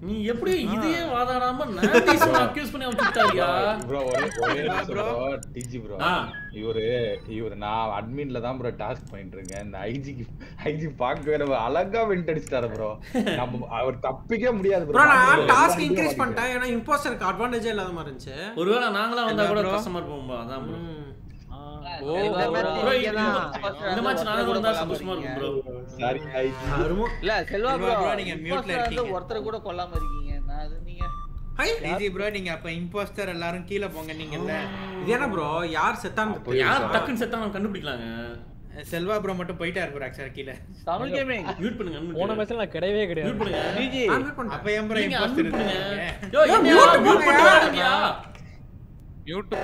B: நீ எப்படி இதையே வாதாடாம நான்டீஸ் அக்யூஸ் பண்ணி வச்சுட்டாரியா
G: ப்ரோ ஒரே ஒரே.
D: Bro
G: TG
B: bro.
G: இவரு இவரு நான் அட்மின்ல தான் ப்ரோ டாஸ்க் பண்ணிட்டு இருக்கேன் இந்த ஐஜிக்கு ஐஜி பார்க்கவே நம்ம அழகா வெண்ட் அடிச்சிட்டாரு ப்ரோ நம்ம அவர் தப்பிக்க முடியாது
A: ப்ரோ நான். டாஸ்க் இன்க்ரீஸ் பண்ணிட்டேன். ஏன்னா இம்போஸ்டருக்கு அட்வான்டேஜே இல்லாத மாதிரி இருந்துச்சு.
B: ஒருவேளை நாங்களா வந்தா கூட? கஷ்டமா இருப்போம் bro. அதான் ப்ரோ இந்த மாதிரி நாங்க வந்தா சந்தோஷமா இருக்கும் ப்ரோ
G: சாரி ஐஜி
A: அருமோ
I: இல்ல செல்வா ப்ரோ
D: bro, நீங்க mute ல இருக்கீங்க.
I: ஒருத்தர் கூட கொல்லாம இருக்கீங்க. நான் அது நீங்க
D: டிஜி ப்ரோ நீங்க அப்ப இம்போஸ்டர் எல்லாரும் கீழே போங்க
A: இது என்ன ப்ரோ யார் செத்தான்னு
G: போய்
B: யார்? டக்குன்னு செத்தா நம்ம கண்டுபிடிக்கலாங்க.
D: செல்வா ப்ரோ மட்டும் போயிட்டாரு ப்ரோ ஆக்சுவலா கீழே.
I: தமிழ் கேமிங்
B: மியூட் பண்ணுங்க
J: போன. மேட்ச்ல நான் கிடையவே
B: Mute
J: கிடையாது.
B: பண்ணுங்க.
I: டிஜி.
D: அப்ப ஏன் ப்ரோ
B: நீங்க
D: இம்போஸ்டர்
B: பண்ணுங்க.
A: பண்ணுங்க.
F: மியூட்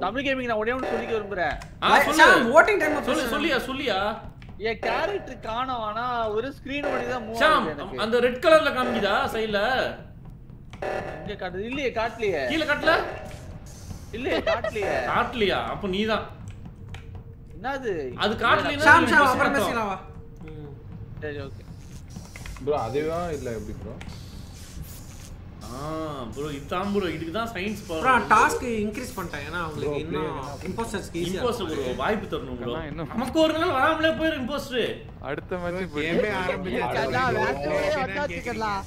I: தமிழ் கேமிங் நான் ஒரே ஒன்று சொல்லிக்க விரும்புறேன்.
B: ஆ
A: சார்,
B: சொல்லு. சொல்லியா சொல்லியா?
I: என் கேரக்டர் காணோம் ஆனா ஒரு ஸ்கிரீன் பண்ணி தான் மூவ்
B: அந்த ரெட் கலர்ல காமிக்குதா சைடுல
I: இங்க காட்டுது இல்லையே காட்டலையே.
B: கீழ காட்டல?
I: இல்லையே காட்டலையே.
B: காட்டலையா? அப்ப நீதான்.
I: என்னது?
B: அது காட்டலைன்னா
A: ஷாம் ஷாம் அப்புறம். பேசிக்கலாம் வா. ம்.
I: சரி ஓகே
G: ப்ரோ அதுவா இல்ல எப்படி ப்ரோ?
B: ப்ரோ இதான் ப்ரோ இதுக்கு தான் சயின்ஸ்
A: ப்ரோ. டாஸ்க் இன்க்ரீஸ் பண்ணிட்டேன். ஏன்னா அவங்களுக்கு இன்னும் இம்போஸ்டர்ஸ்க்கு ஈஸியா
B: இம்போஸ்டர் ப்ரோ வாய்ப்பு தரணும் ப்ரோ நமக்கு ஒரு நாள் வராமலே போயிரும் இம்போஸ்டர்
F: அடுத்த மேட்ச்
D: கேமே.
I: அதான் வந்தாச்சுக்கலாம்.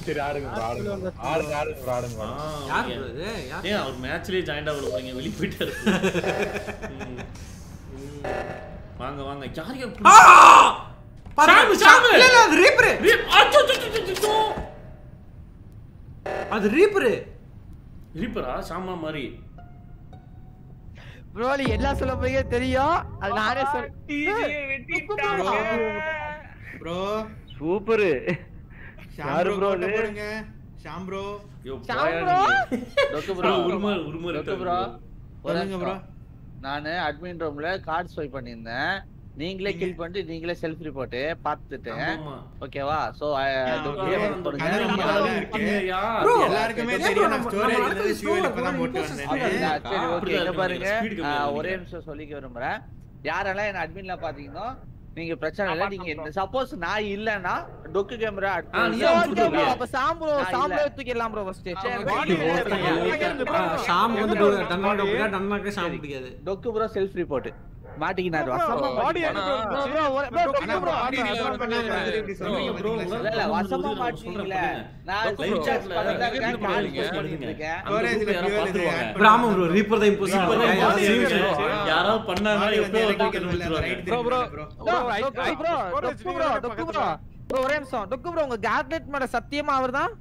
G: சரி ஆடுங்க ஆடுங்க. ஆடுங்க ஆடுங்க. ஆடுங்க.
A: யார் ப்ரோ இது?
B: ஏன் அவர் மேட்ச்லயே ஜாயின் ஆக போறீங்க வெளிய போயிட்டாரு. வாங்க வாங்க. யார் யார் ஷாமு, ஷாமு!
A: இல்ல இல்ல அது ரீப்பர்
B: ரீப்- அச்சோ, அச்சோ, அச்சோ.
A: அது ரீப்பர்
B: ரீப்பரா சாமா மாதிரி.
I: ப்ரோ நீ எல்லாம் சொல்ல போறீங்க தெரியும். அது நானே சொல்
D: ப்ரோ
H: சூப்பர் யாரு
D: ப்ரோ? போடுங்க. ஷாம் ப்ரோ
B: ஐயோ,
I: ஷாம்.
B: நீங்க.
I: டொக்கு
B: ப்ரோ
I: ப்ரோ
B: உருமா உருமா
I: டொக்கு ப்ரோ
D: ப்ரோ
I: நானு அட்மின் ரூம்ல கார்டு ஸ்வைப் பண்ணியிருந்தேன். நீங்களே கில் பண்ணிட்டு நீங்களே செல்ஃப் ரிப்போர்ட் பார்த்துட்டேன் ஓகேவா சோ
D: எல்லாருக்குமே தெரியும்.
I: பாருங்க. ஒரே நிமிஷம் சொல்லிக்க விரும்புறேன். யாரெல்லாம் என்ன அட்மின்ல பாத்தீங்கன்னா நீங்க பிரச்சனை இல்ல. நீங்க சப்போஸ் நான் இல்லனா டொக்கு கேமரா. அப்ப சாம்பு சாம்பு தூக்கிடலாம் ப்ரோ ஃபர்ஸ்ட்
A: ஷாம் வந்து டன்னா டோக்கா டன்னாக்கு ஷாம் பிடிக்காது.
I: டொக்கு ப்ரோ செல்ஃப் ரிப்போர்ட் மாட்டிக்கினாரு வசமா வசமா. நான் பண்ணிட்டு இருக்கேன்,
A: பிராம ப்ரோ ரீப்பர் தான்
B: தான் எப்போ
I: ஒரே நிமிஷம் டொக்கு ப்ரோ உங்க கேட்லெட் மேல சத்தியமா அவர்தான்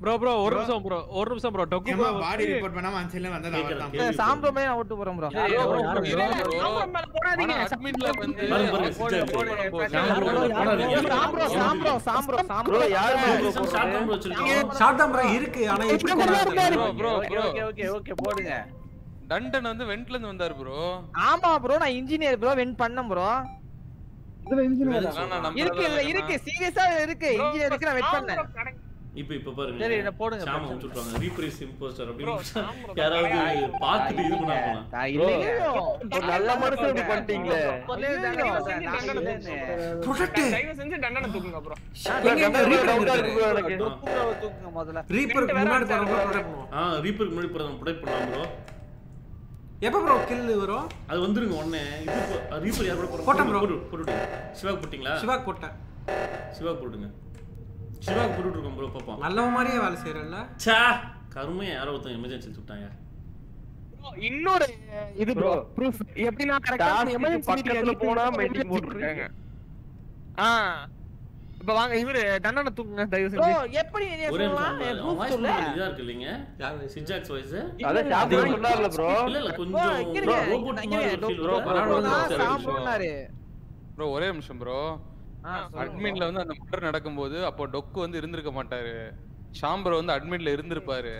E: ப்ரோ ப்ரோ ஒரு
D: Bro.
E: நிமிஷம் ப்ரோ ஒரு நிமிஷம் ப்ரோ டொக்கு ப்ரோ
D: body report பண்ணாம அந்த side ல வந்தது அவர் தான்.
B: கேக்குறேன்.
I: சாம்பு மேல நான் விட்டு போறேன் ப்ரோ
F: சரி,
E: bro,
F: bro,
E: bro,
F: bro,
E: இல்ல,
F: bro.
I: சாம்பு மேல போடாதீங்க.
F: adminல வந்து
B: பாருங்க, பாருங்க,
I: போடு,
B: switch
I: போடு,
B: ஆயிடுச்சு.
I: போடு.
B: சாம்பு bro, போடாதீங்க.
I: சாம்பு, சாம்பு, சாம்பு, சாம்பு.
H: Bro, யாரு போடுறது?
B: short term வச்சிருக்கோம்.
A: ஷார்ட் ப்ரோ இருக்கு ஆனா எப்படி
F: bro,
I: ஓகே,
F: bro.
I: ஓகே, ஓகே, போடுங்க
F: டண்டன் வந்து வெண்ட்ல இருந்து வந்தாரு ப்ரோ
I: ஆமா ப்ரோ நான் இன்ஜினியர் ப்ரோ வென் பண்ணேன் ப்ரோ இருக்கு இல்ல இருக்கு சீரியஸா இருக்கு இன்ஜினியர் இருக்கு நான் வெட் பண்ணேன்
B: இப்ப இப்ப பாருங்க.
I: சரி, என்ன போடுங்க,
B: சாம விட்டுருவாங்க. ரீப்ரைஸ் இம்போஸ்டர் அப்படின்னு யாராவது பார்த்துட்டு இது பண்ணா போலாம்
I: நான் இல்லைங்க.
H: ஒரு நல்ல மனுஷன் இப்படி பண்ணிட்டீங்களே.
A: Protect.
E: தயவு செஞ்சு தண்டனை தூக்குங்க ப்ரோ
A: எங்க ரீப்பர்
H: bro எனக்கு.
I: தூக்குங்க முதல்ல.
A: ரீப்பருக்கு முன்னாடி போறப்ப ப்ரொடெக்ட் பண்ணுவோம்
B: ஆ ரீப்பருக்கு முன்னாடி போறத ப்ரொடெக்ட் பண்ணலாம் ப்ரோ
A: எப்ப ப்ரோ கில் வரும்?
B: அது வந்துருங்க உடனே. இது ரீப்பர் யார் கூட போறோம்?
A: போட்டேன் bro.
B: போட்டு சிவாக்கு போட்டிங்களா
A: சிவாக் போட்டேன்
B: சிவாக்கு போட்டுங்க சிவாக்கு போட்டுட்டு இருக்கோம் ப்ரோ பாப்போம்
A: நல்லவன் மாதிரியே வேலை செய்யறேன்ல
B: சா கருமையா யாரோ ஒருத்தன் எமர்ஜென்சி விட்டாங்க
C: இன்னொரு இது ப்ரோ
H: Bro.
C: ப்ரூஃப் எப்படின்னா கரெக்டா
H: Task
C: எமர்ஜென்சி
H: பக்கத்துல போனா meeting போட்டுருக்காங்க.
C: ஆ இப்ப வாங்க இவரு தண்டனை தூக்குங்க தயவு
I: ப்ரோ
C: செஞ்சு
I: எப்படி நீ சொல்லலாம்
B: வாய்ஸ் இதா இருக்கு இல்லைங்க? சிஜாக்ஸ் வாய்ஸ்
H: அதான் சாப்பிட சொன்னார்ல bro.
B: இல்ல இல்ல கொஞ்சம் ரோபோட் மாதிரி
I: bro,
B: பரவாயில்ல.
F: ப்ரோ ஒரே நிமிஷம் ப்ரோ. அட்மின்ல வந்து அந்த மர்டர் நடக்கும்போது அப்போ டொக்கு வந்து இருந்திருக்க மாட்டாரு ஷாம்பர் வந்து அட்மின்ல இருந்திருப்பாரு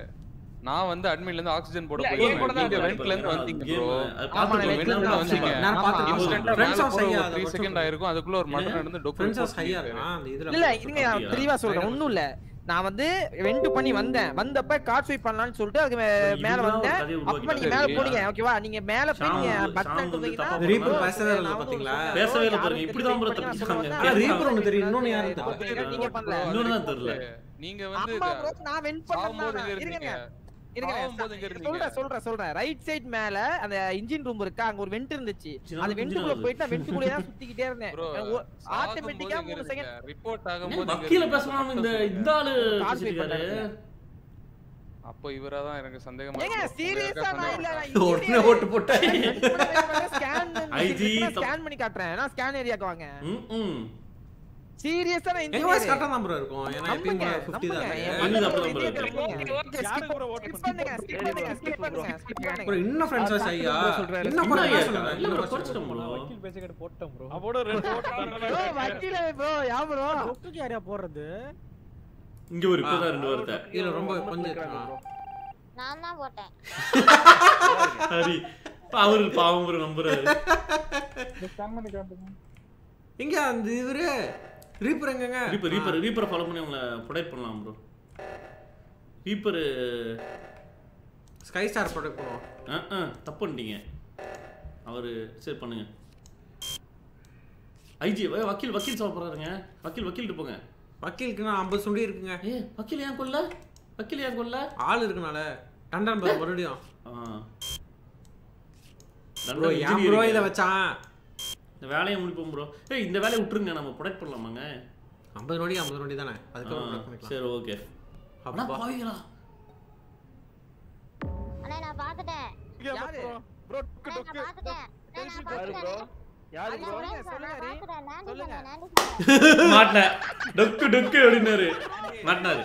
F: நான் வந்து அட்மின்ல இருந்து ஆக்சிஜன் போட
E: தான்
F: நீங்க. வெண்ட்ல இருந்து வந்தீங்க ப்ரோ
B: அது
I: ஆமா,
B: வெண்ட்ல இருந்து
I: வந்தீங்க.
A: நான்
I: ஆமா.
A: சொல்றேன். Friends house ஐயா, அதை
F: த்ரீ
A: மட்டும்
F: செகண்ட் ஆயிருக்கும் அதுக்குள்ள ஒரு மர்டர் நடந்து டொக்கு
A: ஃப்ரெண்ட்ஸ் ஹவுஸ் இதுல
I: இல்ல இருங்க நான்? தெளிவா சொல்றேன் ஒண்ணும் இல்ல நான் வந்து வெண்ட் பண்ணி வந்தேன் வந்தப்ப கார்ட் ஸ்வைப் பண்ணலாம்னு சொல்லிட்டு அதுக்கு மேல வந்தேன் அப்ப நீங்க மேல? போனீங்க ஓகேவா நீங்க மேல போய் நீங்க பட்டன்
B: வந்து
I: கொடுத்தீங்கன்னா.
A: பேசவே இல்லை பாத்தீங்களா.
B: பேசவே இல்லை பாருங்க. தப்பிச்சாங்க.
A: தெரியும்,
I: சொல்றேன்.
A: இன்னொன்னு தெரியல.
I: நீங்க பண்ணல
B: இன்னொன்னு தான் தெரியல.
F: நீங்க வந்து
I: நான் வெண்ட்
F: எங்க
I: இருங்க சொல்றேன் சொல்றேன் சொல்றேன் ரைட் சைடு மேல அந்த இன்ஜின் ரூம் இருக்கா அங்க ஒரு வெண்ட் இருந்துச்சு அந்த வெண்ட்டுக்குள்ள. போயிட்டு வெண்ட்டுக்குள்ளே தான் சுத்திக்கிட்டே இருந்தேன் ஆட்டோமேட்டிக்கா மூணு செகண்ட்
F: ரிப்போர்ட்
B: என்ன
F: ஆகும்போது எங்க
B: வக்கீல
F: இருந்தீங்க?
B: பேசலாம் இந்த
F: சொல்லுங்க.
B: இந்த ஆளு.
F: அப்போ இவரா தான் எனக்கு சந்தேகமா
I: ஏங்க. சீரியஸா நான் இல்ல
A: உடனே ஓட்டு போட்டேன்
I: ஸ்கேன் ஸ்கேன் பண்ணி காட்டுறேன் நான் ஸ்கேன் ஏரியாக்கு வாங்க
B: ம்.
I: சீரியஸா நான்
A: எங்க வாய்ஸ்
I: engineer.
A: கரெக்டா தான் ப்ரோ இருக்கும் ஏன்னா எப்பயும்
I: நம்புங்க,
A: 50 தான்
I: நம்புங்க.
A: இருக்கு.
I: என்
B: எங்களுக்கு
I: பக்கத்துல
B: அப்படி
I: ஒரு
B: தான்
I: இந்தியன்
B: இருக்கு.
I: இருக்காங்க. Okay,
E: யாருக்கு
I: skip
E: bro vote
I: skip
E: பண்ணுங்க?
I: பண்ணுங்க, skip பண்ணுங்க, skip பண்ணுங்க, skip பண்ணுங்க.
A: ப்ரோ இன்னும் ஃப்ரெண்ட்ஸ் வாய்ஸ் ஐயா. இன்னும்
B: இல்ல குறைச்சிட்டோம்.
E: வக்கீல் பேசிக்கிட்டு போட்டோம் ப்ரோ அப்போட ரெண்டு
I: வக்கீல யா?
E: யாரையா போடுறது
B: இங்க ஒரு இப்பதான் ரெண்டு வார்த்தை
A: இல்ல ரொம்ப கொஞ்சம்
J: நான் தான் போட்டேன்
B: சரி அவரு பாவம் ஒரு நம்புறாரு
A: எங்க அந்த இவரு ரீப்பர் எங்கங்க?
B: ரீப்பர் ரீப்பர் ரீப்பரை ஃபாலோ பண்ணி அவங்கள ப்ரொடெக்ட் பண்ணலாம் bro reaper
A: sky star protect பண்ணுவோம்
B: தப்பு பண்ணிட்டீங்க. அவரு சரி பண்ணுங்க. ஐஜி வக்கீல் வக்கீல் சாப்பிட்றாருங்க வக்கீல் வக்கீல்கிட்ட போங்க.
A: வக்கீலுக்கு நான் 50 சுண்டி இருக்குங்க.
B: ஏ வக்கீல் ஏன் கொல்ல? வைக்கலையா கொல்ல?
A: ஆள் இருக்கனால. டண்டன் ப்ரோ மறுபடியும்.
B: ஆ.
A: ப்ரோ ஏன். ப்ரோ இதை வச்சான்?
B: இந்த வேலையை முடிப்போம் ப்ரோ ஏய் இந்த வேலையை விட்டுருங்க. நம்ம ப்ரொடக்ட் பண்ணலாமாங்க?
A: ஐம்பது நொடி ஐம்பது நொடி தானே? அதுக்கப்புறம்
B: சரி ஓகே
A: அப்பா.
J: அண்ணே நான் பார்த்துட்டேன்.
E: யாரு? ப்ரோ
H: யாரு
J: நிமிஷம்,
I: சொல்லுங்க, சொல்லுங்க.
B: டொக்கு டொக்கு அப்படின்னாரு. மாட்டினாரு.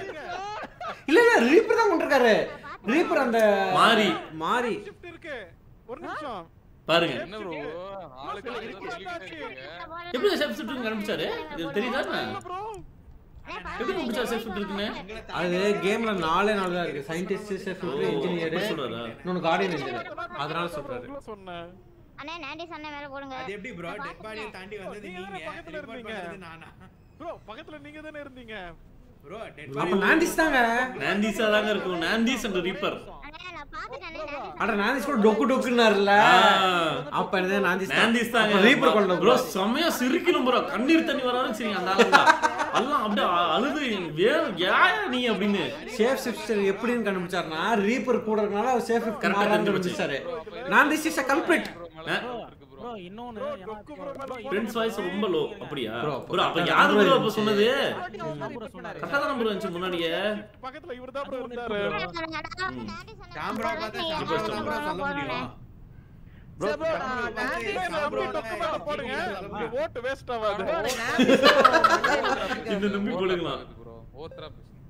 A: இல்ல இல்ல ரீப்பர் தான் கொண்டிருக்காரு. ரீப்பர் அந்த
B: மாறி.
A: மாறி.
E: ஷிஃப்ட் இருக்கு. ஒரு நிமிஷம்.
B: பாருங்க. எப்படி சேஃப் ஷிஃப்ட் கண்டுபிடிச்சாரு இது தெரியுதா எப்படி சேஃப் ஷிஃப்ட் இருக்குன்னு
A: அது கேம்ல நாலே நாள் தான் இருக்கு. சயின்டிஸ்ட் சேஃப்ட் இன்ஜினியர்
B: எப்படி சொல்றாரா?
A: இன்னொன்னு கார்டியன் இன்ஜினியர் அதனால சொல்றாரு.
J: அண்ணே நான்டி சொன்னேன் மேல போடுங்க.
D: அது எப்படி ப்ரோ டெட் பாடியை
J: பார்த்துட்டேன்.
D: தாண்டி வந்தது
E: நீங்க பக்கத்துல இருந்தீங்க. ப்ரோ பக்கத்துல நீங்க தானே இருந்தீங்க.
D: ப்ரோ டெட்
A: அப்ப
D: பாடி
A: நான்டிஸ் தாங்க.
B: நாண்டிஸா தாங்க இருக்கும். நாண்டிஸ் அண்ட் ரீப்பர்
A: அட நான்டிஸ் கூட டொக்கு டொக்குன்னாருல அப்ப என்ன
B: நாண்டிஸ் தாங்க.
A: ரீப்பர் கொண்ட
B: ப்ரோ செமையா சிரிக்கணும் ப்ரோ கண்ணீர் தண்ணி வராலும் சரி அந்த ஆளுங்க எல்லாம் அப்படியே அ- அழுது. வேற நீ அப்படின்னு.
A: சேஃப் ஷிஃப்ட் எப்படின்னு கண்டுபிடிச்சாருன்னா ரீப்பர் கூட இருக்கனால சேஃப்
B: கண்டுபிடிச்சு.
A: கண்டுபிடிச்சாரு. நான்டிஸ் இஸ்
H: ப்ரோ இன்னொன்னு
E: ப்ரோ
B: ஃப்ரெண்ட்ஸ் வாய்ஸ் ரொம்ப லோ அப்படியா? ப்ரோ அப்ப யாரு ப்ரோ அப்ப. சொன்னது?
H: நம்பர் சொன்னாரு.
B: கரெக்டா தான் நம்பர் வந்துச்சு முன்னாடியே?
E: பக்கத்துல இவர் தான் ப்ரோ இருந்தாரு.
D: சாம்ப்ரா பார்த்தா ப்ரோ சொல்ல
I: ப்ரோ
E: போடுங்க.
D: முடியும்.
E: ஓட்டு வேஸ்ட் ஆகாது.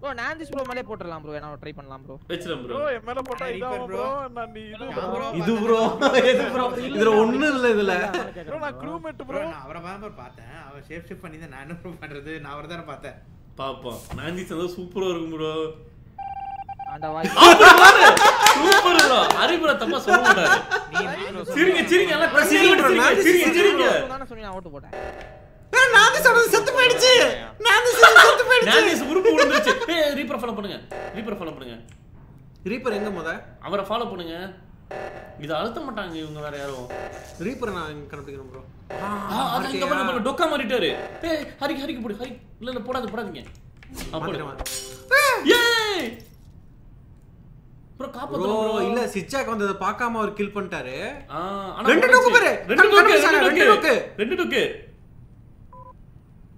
I: ப்ரோ
B: போடுங்களாம்
F: ப்ரோ
I: ப்ரோ ப்ரோ மேலே போட்டுடலாம் ப்ரோ வேணா ட்ரை பண்ணலாம் ப்ரோ
B: வச்சிரம் ப்ரோ
E: ப்ரோ என் மேல போட்டா
D: reaper
E: ப்ரோ. நான் நீ இது ப்ரோ
A: இது ப்ரோ இது ப்ரோ இதுல ஒண்ணும் இல்ல இதுல.
E: ப்ரோ நான் க்ரூமேட்
D: ப்ரோ
E: ப்ரோ
D: நான் அவரை bro பார்த்தேன். அவர் ஷேப் ஷிஃப்ட் பண்ணி தான் நான் என்ன ப்ரூவ் பண்றது? நான் அவரை தானே பார்த்தேன்.
B: பாப்போம். நாண்டிஸ் வந்து சூப்பரா இருக்கும் ப்ரோ
I: ஆண்டா வாய்.
B: சூப்பர் ப்ரோ ஹரி ப்ரோ தப்பா சொல்ல மாட்டாரு சிரிங்க சிரிங்க. எல்லாம் சிரிங்க சிரிங்க
I: நான் ஓட்டு போட்டேன்.
A: நான்டிஸ் சொன்னது செத்து போயிடுச்சு. நான்டிஸ் செத்து போயிடுச்சு.
B: உருப்பு விழுந்துருச்சு ஏய் ரீப்பர் ஃபாலோ பண்ணுங்க. ரீப்பர் ஃபாலோ பண்ணுங்க.
A: ரீப்பர் எங்க முத?
B: அவரை ஃபாலோ பண்ணுங்க. இத அழுத்த மாட்டாங்க இவங்க வேற யாரும்
A: ரீப்பர் நான் இங்க கண்டுபிடிக்கணும் ப்ரோ
B: ஆ, அது இங்க பாருங்க டொக்கா மாறிட்டாரு. ஏய் ஹரிக்கு ஹரிக்கு போடு ஹரி. இல்ல இல்ல போடாத போடாதீங்க. ஏய்! ப்ரோ காப்பாத்துறோம் ப்ரோ
A: இல்ல சிச்சாக் வந்தத பார்க்காம அவர் கில் பண்ணிட்டாரு. ரெண்டு. டொக்கு.
B: ரெண்டு டொக்கு. ரெண்டு டொக்கு.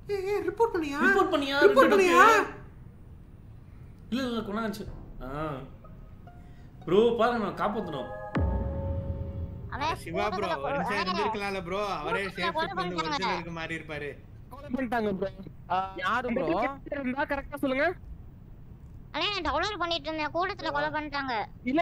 A: ஏய் ரிப்போர்ட் பண்ணியா?
B: ரிப்போர்ட் பண்ணியா?
A: ரிப்போர்ட் பண்ணியா.
B: இல்ல இல்ல கொண்டாச்சு ப்ரோ பாருங்க நான் காப்பாத்தணும்.
D: சிவா ப்ரோ ஒரு. இருந்திருக்கலாம்ல ப்ரோ. அவரே ஷிஃப்ட் வந்து
J: பண்ணிட்டாங்க.
D: ஒரிஜினலுக்கு மாறி இருப்பாரு.
C: பண்ணிட்டாங்க ப்ரோ.
I: யாரு ப்ரோ?
C: இருந்தா கரெக்டா சொல்லுங்க.
J: அண்ணே, நான் download பண்ணிட்டு இருந்தேன். கூட்டத்துல கொலை பண்ணிட்டாங்க.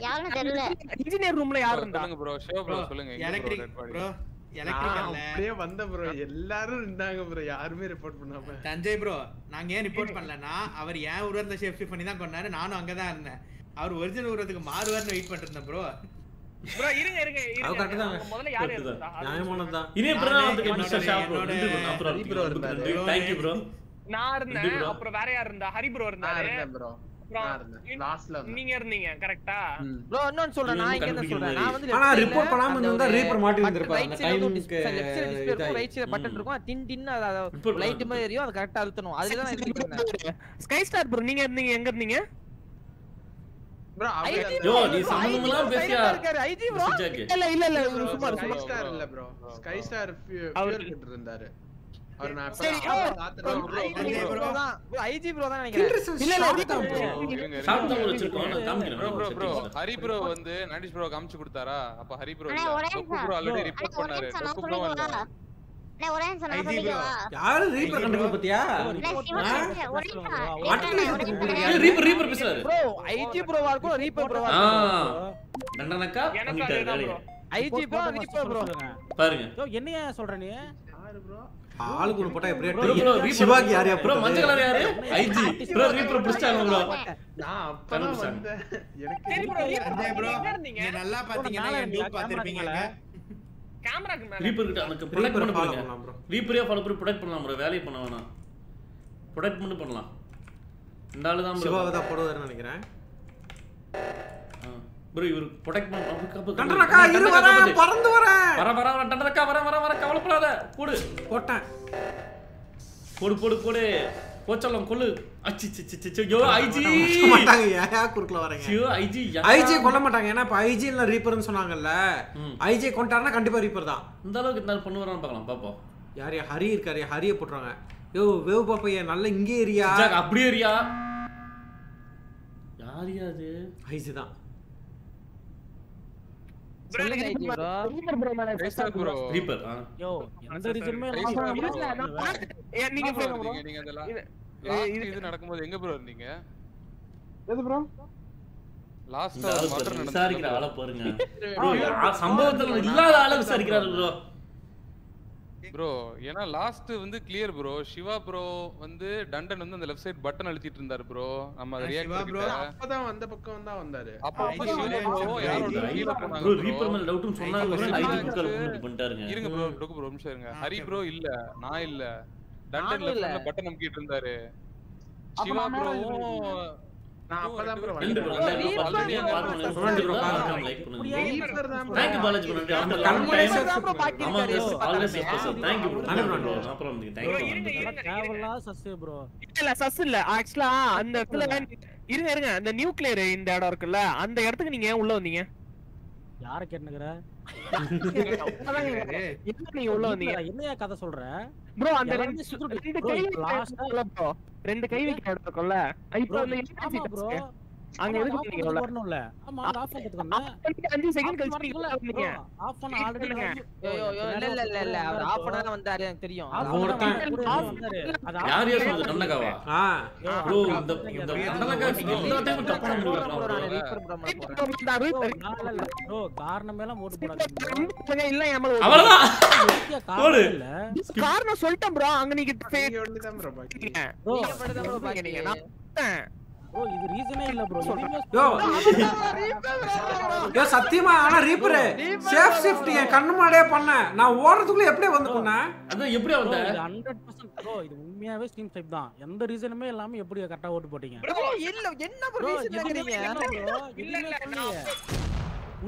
J: யாருன்னு தெரியல.
C: இன்ஜினியர் ரூம்ல யார் இருந்தா?
F: சொல்லுங்க ப்ரோ. ஷோ ப்ரோ சொல்லுங்க.
D: எலக்ட்ரிக்? ப்ரோ.
K: அப்படியே வந்த ப்ரோ எல்லாரும் இருந்தாங்க ப்ரோ யாருமே ரிப்போர்ட் பண்ணாம.
D: தஞ்சய் ப்ரோ நாங்க ஏன் ரிப்போர்ட் பண்ணலன்னா அவர் ஏன் உருவத்தை ஷேப் ஷிஃப்ட் பண்ணி தான் கொண்டாரு நானும் அங்கதான் இருந்தேன். அவர் ஒரிஜினல் உருவத்துக்கு மாறுவார்னு வெயிட் பண்ணிட்டு இருந்தேன் ப்ரோ
C: ப்ரோ இருங்க இருங்க. முதல்ல யார்
B: Correct தான்.
C: இருந்தா அது
A: நியாயமானதுதான்
B: இனி அப்புறம்
D: நானே
B: வந்து
D: என்னோட-
B: மிஸ்டர் ஷாப் ப்ரோ அப்புறம்
K: இருந்தாரு.
B: தேங்க் யூ
C: நான் இருந்தேன். அப்புறம் வேற யார் இருந்தா? ஹரி ப்ரோ இருந்தாரு.
K: ப்ரோ
C: நீங்க இருந்தீங்க கரெக்டா
K: ம்.
I: ப்ரோ இன்னொன்னு சொல்றேன் நான் இங்க என்ன சொல்றேன்? நான் வந்து
A: ஆனா பண்ணாம இருந்திருந்தா reaper மாட்டி இருந்திருப்பாரு. அந்த time க்கு
I: லெஃப்ட் சைடு டிஸ்ப்ளே இருக்கும்
A: இதாயி.
I: ரைட் சைடு பட்டன் இருக்கும் அது டின் டின்
B: Report
I: லைட் மாதிரி எரியும் அது கரெக்டா அழுத்தணும் அதுல தான் நான் இருந்தேன்
C: ஸ்கை ஸ்டார் ப்ரோ நீங்க இருந்தீங்க? எங்க இருந்தீங்க?
K: ப்ரோ
B: யோ, நீ
I: bro,
B: பேசியா?
I: இருக்காரு. bro?
B: சிச்சாக்கு
C: இல்ல இல்ல இல்ல சும்மா
K: ஸ்கை ஸ்டார் இல்ல ப்ரோ ஸ்கை ஸ்டார்
C: அவர்-
K: ஃபியூர் கிட்ட இருந்தாரு. அவர் நான்
C: சரி, bro.
F: bro
I: தான் நினைக்கிறேன்.
C: இல்ல இல்ல
B: வச்சிருக்கோம். நான்
F: ப்ரோ
B: காமிக்கிறேன்.
F: Bro bro. ஹரி ப்ரோ வந்து நாடிஷ் ப்ரோ காமிச்சு கொடுத்தாரா? அப்ப ஹரி ப்ரோ. ப்ரோ ஆல்ரெடி
J: அண்ணே,
F: ரிப்போர்ட் பண்ணாரு. ப்ரோ
J: ஒரே நிமிஷம் நான். சொல்லிக்கவா?
A: யாரு ரீப்பர் கண்டுக்கல பாத்தியா?
J: ஒரே நிமிஷம்.
B: ரீப்பர் ரீப்பர் பேசுறாரு.
I: ப்ரோ IG ப்ரோவா இருக்கும் ரீப்பர் ப்ரோவா இருக்கும்
B: பண்ணிட்டாரு.
I: IG bro. Reaper bro.
B: பாருங்க.
H: என்னையா சொல்ற நீ?
K: யாரு ப்ரோ
A: ஆளுக்கு ஒண்ணு போட்டா
B: ப்ரோ ப்ரோ
A: சிவாக்கு யார் யார்
B: ப்ரோ மஞ்சள் கலர் யாரு? ஐஜி. ப்ரோ புடிச்சாங்க ப்ரோ
K: நான் எனக்கு
C: சரி
D: ப்ரோ
C: எங்க இருந்தீங்க?
D: நீங்க. நல்லா பாத்தீங்கன்னா
H: மேல
D: என் டூப்
H: இருந்தீங்களா?
D: பாத்திருப்பீங்க
H: கேமரா
C: கேமராக்கு மேல.
B: ரீப்பர் கிட்ட அவனுக்கு ப்ரொடெக்ட் பண்ண
A: பண்ணலாம் ப்ரோ
B: ஃபாலோ பண்ணி ப்ரொடெக்ட் பண்ணலாம் ப்ரோ வேலையை பண்ண வேணாம். ப்ரொடெக்ட் மட்டும் பண்ணலாம் இந்த ஆளு தான் ப்ரோ
A: சிவாவை தான் போடுவாருன்னு நினைக்கிறேன்.
B: ப்ரோ இவர் ப்ரொடெக்ட் பண்ண.
A: பறந்து வரேன்.
B: வர வர வர டண்டனக்கா வர வர வர கவலைப்படாத. போடு.
A: போட்டேன்.
B: போடு போடு போடு. போச்சலாம் கொல்லு. அச்சி சி சி சி சி யோ ஐஜி.
A: மாட்டாங்க. ஏன் குறுக்கல வரீங்க?
B: ஐஜி
A: ஐஜி கொல்ல மாட்டாங்க. ஏன்னா இப்ப ஐஜி இல்ல ரீப்பர்னு சொன்னாங்கல்ல. ஐஜி கொண்டாருன்னா கண்டிப்பா ரீப்பர் தான்.
B: இந்த அளவுக்கு இந்த பண்ணு வரான்னு பார்க்கலாம். பாப்போம்.
A: யார் யார்? ஹரி இருக்காரு. ஹரியை போட்டுருவாங்க. யோ வேவ் பாப்பையா நல்ல இங்கே ஏரியா
B: அப்படியே ஏரியா அது?
A: ஐஜி தான்
L: சொல்லுங்க ஐஜி ப்ரோ
B: ரீப்பர் ஆ
M: யோ எந்த ரீசனுமே
F: Guys, bro.
C: நீங்க
F: bro,
C: bro.
F: நீங்க நீங்க அந்த la- last இது நடக்கும்போது எங்க ப்ரோ இருந்தீங்க?
K: எது ப்ரோ
F: லாஸ்ட்
B: விசாரிக்கிற ஆளை பாருங்க. சம்பவத்துல இல்லாத ஆளை விசாரிக்கிறாரு ப்ரோ
F: ப்ரோ ஏன்னா லாஸ்ட் வந்து கிளியர் ப்ரோ சிவா ப்ரோ வந்து டண்டன் வந்து அந்த லெஃப்ட் சைடு பட்டன் அழுத்திட்டு இருந்தாரு ப்ரோ நம்ம அதை ரியாக்ட்
K: ப்ரோ அப்பதான் அந்த பக்கம் தான் வந்தாரு.
F: அப்போ அப்போ சிவா ப்ரோ யாரோட கீழ போனாங்க
B: ப்ரோ. ரீப்பர் மேல டவுட்னு சொன்னாங்க குறுக்கால கொண்டு பண்ணிட்டாருங்க
F: இருங்க ப்ரோ டொக்கு ப்ரோ நிமிஷம் இருங்க. ஹரி ப்ரோ இல்ல நான் இல்ல. டண்டன். லெஃப்ட்ல பட்டன் அமுக்கிட்டு இருந்தாரு சிவா ப்ரோவும்
K: நான் அப்பதான் ப்ரோ
B: அந்த
C: இடத்துல இருங்க இருங்க அந்த நியூக்ளியர் இந்த இடம் இருக்குல்ல அந்த இடத்துக்கு நீங்க உள்ள வந்தீங்க
M: யார கேட்டுனுக்குற என்னையா கதை சொல்ற?
C: ப்ரோ அந்த ரெண்டு. ரெண்டு கை ப்ரோ ரெண்டு கை வைக்க இடம் இருக்குல்ல இப்போ அந்த
M: ப்ரோ
C: அங்க எதுக்கு உள்ள
M: வரணும்ல. ஆமா அது ஆஃப் வந்தேன்
C: அஞ்சு செகண்ட்
M: Off
C: கழிச்சு
M: bro, off பண்ண
C: Wait
M: already
C: பண்ணுங்க.
L: யோ யோ யோ இல்ல இல்ல இல்ல இல்ல அவர் ஆஃப் பண்ண தான் வந்தாரு எனக்கு தெரியும்.
M: யாரோ
B: யார் சொன்னது? கண்ணகாவா
A: ஆ
B: ப்ரோ இந்த இந்த கண்ணகாக்கு எல்லா
L: நான்
B: bro.
L: ரீப்பர் ப்ரோ
M: காரணமே எல்லாம் ஓட்டு போடாதீங்க
C: இல்ல மேல
B: அவ்வளவுதான். போடு.
M: காரணம்
C: சொல்லிட்டேன் ப்ரோ. அங்க நீங்க
K: ப்ரோ பாக்கி
M: bro
L: பாக்கி
C: நீங்க நான்
M: bro, இது ரீசனே இல்ல ப்ரோ
A: யோ. யோ சத்தியமா ஆனா ரீப்பர் சேஃப் ஷிஃப்ட் என் கண்ணு முன்னாடியே பண்ணேன் நான் ஓடுறதுக்குள்ள எப்படியே வந்து பண்ணேன்
B: அதான் எப்படியா வந்த?
M: இது ஹண்ட்ரட் பர்சன்ட் ப்ரோ இது உண்மையாவே ஸ்டீம் டைப் தான். எந்த ரீசனுமே இல்லாம எப்படி கரெக்டா ஓட்டு போட்டீங்க?
L: ப்ரோ இல்ல என்ன ப்ரோ
M: ப்ரோ
L: ரீசன் கேக்குறீங்க?
M: இல்ல.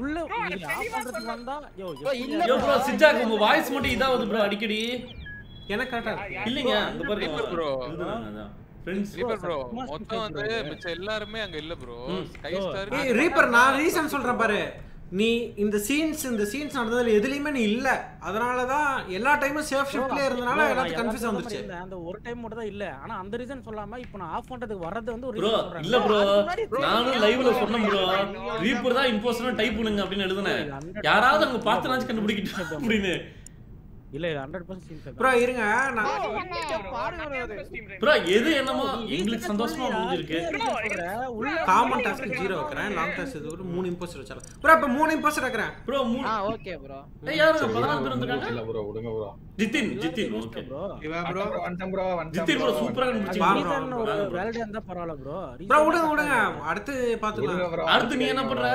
M: உள்ள இது பண்றதுக்கு வந்தா யோ எப்படி
L: இல்ல
B: யோ ப்ரோ உங்க வாய்ஸ் மட்டும் இதாவுது ப்ரோ அடிக்கடி.
A: எனக்கு கரெக்டா இருக்கு.
B: இல்லைங்க அங்க பாருங்க.
F: ப்ரோ
A: நான் ரீசன் சொல்றேன் பாரு. நீ இந்த சீன்ஸ் இந்த சீன்ஸ் நடந்ததுல எதுலயுமே நீ இல்ல. அதனால தான் எல்லா டைமும் சேஃப் ஷிஃப்ட்ல இருந்தனால
M: நான்
A: எல்லாத்துக்கும் கன்ஃபியூஸ் வந்துச்சு.
M: அந்த ஒரு டைம் மட்டும் தான் இல்ல. ஆனா அந்த ரீசன் சொல்லாம இப்போ நான் ஆஃப் பண்றதுக்கு வர்றது வந்து ஒரு சொல்றேன்.
B: இல்ல ப்ரோ நானும் லைவ்ல சொன்னேன் ப்ரோ ரீப்பர் தான் இம்போஸ்டர் டைப் பண்ணுங்க அப்படின்னு எழுதுனேன். யாராவது அங்க பார்த்து கண்டுபிடிக்கிட்டு அப்படின்னு.
M: இல்ல ஹண்ட்ரட் பர்சன்ட்
A: ப்ரோ இருங்க நான்
B: ப்ரோ எது என்னமோ எங்களுக்கு சந்தோஷமா முடிஞ்சிருக்கு.
A: காமன் டாஸ்க் ஜீரோ வைக்கிறேன் லாங் டாஸ்க் இது ஒரு மூணு இம்போஸ்டர் வச்சாலும் ப்ரோ இப்போ மூணு இம்போஸ்டர் வைக்கிறேன்.
B: ப்ரோ மூணு
L: ஆ ஓகே ப்ரோ
B: ஏய் யாரு பதினாலு பேர் வந்திருக்காங்க?
G: இல்ல ப்ரோ விடுங்க bro
B: Jithin Jithin okay.
M: Bro
D: Siva bro
G: வந்துட்டேன் ப்ரோ
B: ஜிதின் ப்ரோ சூப்பரா bro.
M: வேலிடா இருந்தா பரவாயில்ல ப்ரோ
A: ப்ரோ விடுங்க விடுங்க. அடுத்து பாத்துக்கலாம்
B: அடுத்து நீ என்ன பண்ற?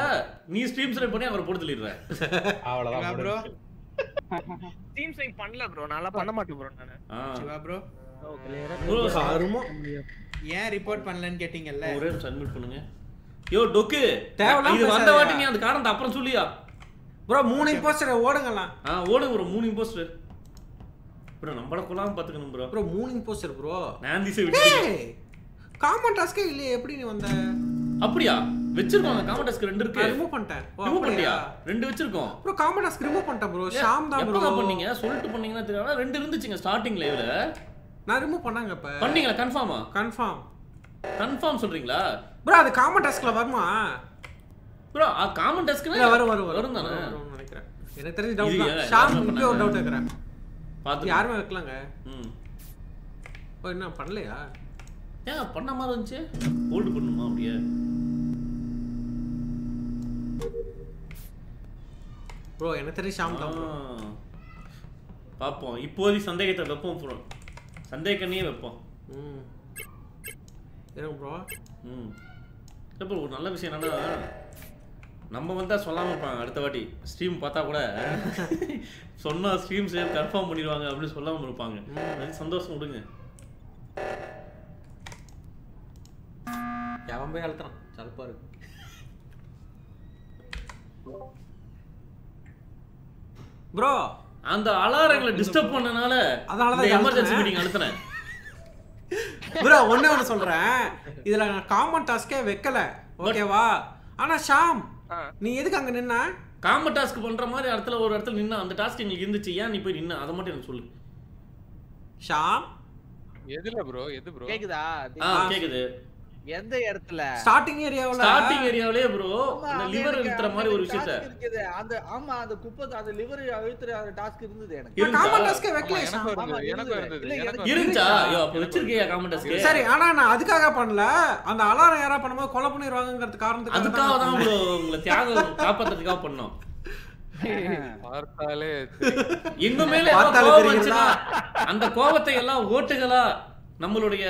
B: நீ ஸ்ட்ரீம் செலக்ட் பண்ணி அவரை போட்டு தள்ளிடுற.
G: அவ்வளவுதான்
D: ப்ரோ
C: டீம் சைன் பண்ணல ப்ரோ நல்லா பண்ண மாட்டேன் ப்ரோ நானு.
D: சிவா ப்ரோ
B: ப்ரோ
A: கருமோ
D: ஏன் ரிப்போர்ட் பண்ணலன்னு கேட்டீங்கல்ல?
B: ஒரே admit பண்ணுங்க. யோ டொக்கு.
A: தேவையில்லாம
B: இது வந்த
A: பேசாதயா.
B: வாட்டி நீ அந்த காரணத்தை அப்புறம் சொல்லியா?
A: ப்ரோ மூணு இம்போஸ்டர் ஓடுங்கலாம்
B: ஆ ஓடுங்க ப்ரோ மூணு இம்போஸ்டர் ப்ரோ நம்மள கொள்ளாம பாத்துக்கணும் ப்ரோ
A: ப்ரோ மூணு இம்போஸ்டர் ப்ரோ
B: நான் திசை விட்டு
A: காமன் டாஸ்கே இல்லையே. எப்படி நீ வந்த?
B: அப்படியா? வச்சிருக்கோம் காமன் டாஸ்க் ரெண்டு இருக்கு
A: ரிமூவ் பண்ணிட்டேன்.
B: ரிமூவ்? பண்ணியா ரெண்டு வச்சிருக்கோம்.
A: ப்ரோ காமன் டாஸ்க் ரிமூவ் பண்ணிட்டேன் ப்ரோ ஷாம் தான் ப்ரோ
B: பண்ணீங்க? சொல்லிட்டு பண்ணீங்கன்னா தெரியும் ஆனா ரெண்டு இருந்துச்சுங்க ஸ்டார்டிங் லைவ்ல
A: நான் ரிமூவ் பண்ணாங்க இப்ப.
B: பண்ணீங்களா? கன்ஃபார்மா
A: கன்ஃபார்ம்
B: கன்ஃபார்ம் சொல்றீங்களா?
A: ப்ரோ அது காமன் டாஸ்க்ல வருமா?
B: ப்ரோ காமன் டாஸ்க்னா
A: வரும் வரும்
B: வரும். தானே
A: நினைக்கிறேன். எனக்கு தெரிஞ்ச டவுட் தான். ஷாம் ஒரு
B: பண்ணாங்க?
A: டவுட் கேக்குறேன்.
B: பாத்து
A: யாருமே வைக்கலாங்க.
B: ம்.
A: ஓ என்ன பண்ணலையா?
B: ஏன் பண்ண மாதிரி இருந்துச்சு? ஹோல்டு பண்ணுமா அப்படியே?
A: ப்ரோ எனக்கு தெரிஞ்ச ஷாம் தான்.
B: பார்ப்போம் இப்போதைக்கு சந்தேகத்தை வைப்போம் ப்ரோ சந்தேகனையே வைப்போம்.
A: ம். ப்ரோ
B: ம். இப்போ ஒரு நல்ல விஷயம் என்னன்னா நம்ம வந்தா சொல்லாம இருப்பாங்க அடுத்த வாட்டி. ஸ்ட்ரீம் பார்த்தா கூட. சொன்னா ஸ்ட்ரீம் சேவ் கன்ஃபார்ம் பண்ணிடுவாங்க அப்படின்னு சொல்லாம இருப்பாங்க. அது சந்தோஷம் விடுங்க
A: எவன் போய் அழுத்துறான்? சலுப்பா இருக்கு. ப்ரோ
B: அந்த அலாரங்களை டிஸ்டர்ப் பண்ணனால
A: அதனால தான்
B: எமர்ஜென்சி. மீட்டிங் அழுத்துனேன்
A: ப்ரோ ஒண்ணே ஒண்ணு சொல்றேன். இதுல நான் காமன் டாஸ்கே வைக்கல. ஓகேவா? ஆனா ஷாம் நீ எதுக்கு அங்க நின்ன?
B: காம டாஸ்க் பண்ற மாதிரி இடத்துல ஒரு இடத்துல நின்னா அந்த டாஸ்க் எங்களுக்கு இருந்துச்சு. ஏன் நீ போய் நின்ன? அதை மட்டும் எனக்கு சொல்லு.
A: ஷாம்?
F: எதுல ப்ரோ எது ப்ரோ
I: கேக்குதா?
B: ஆ கேக்குது.
I: எந்த இடத்துல?
A: ஸ்டார்டிங் ஏரியாவுல
B: ஸ்டார்டிங் ஏரியாவிலே ப்ரோ அந்த லிவர்
I: எனக்கு
B: இழுத்துற மாதிரி ஒரு விஷயத்த.
I: இருக்குது. அந்த ஆமா அந்த குப்பை அந்த liver அழுத்துற அந்த task இருந்தது எனக்கு?
A: காமன் டாஸ்கே வைக்கல
F: ஆமா, இருந்தது.
I: எனக்கு
B: இருந்துச்சா ஐயோ அப்ப வச்சிருக்கியா காம டாஸ்க்
A: சரி ஆனா நான் அதுக்காக பண்ணல. அந்த அலாரம் யாரா பண்ணும்போது கொலை பண்ணிடுவாங்கங்கிறது காரணத்துக்காக
B: அதுக்காக
A: தான்
B: ப்ரோ உங்களை தியாகம் காப்பாத்துறதுக்காக பண்ணோம்.
F: பார்த்தாலே?
B: வந்துச்சுன்னா, அந்த கோபத்தை எல்லாம் ஓட்டுகளா நம்மளுடைய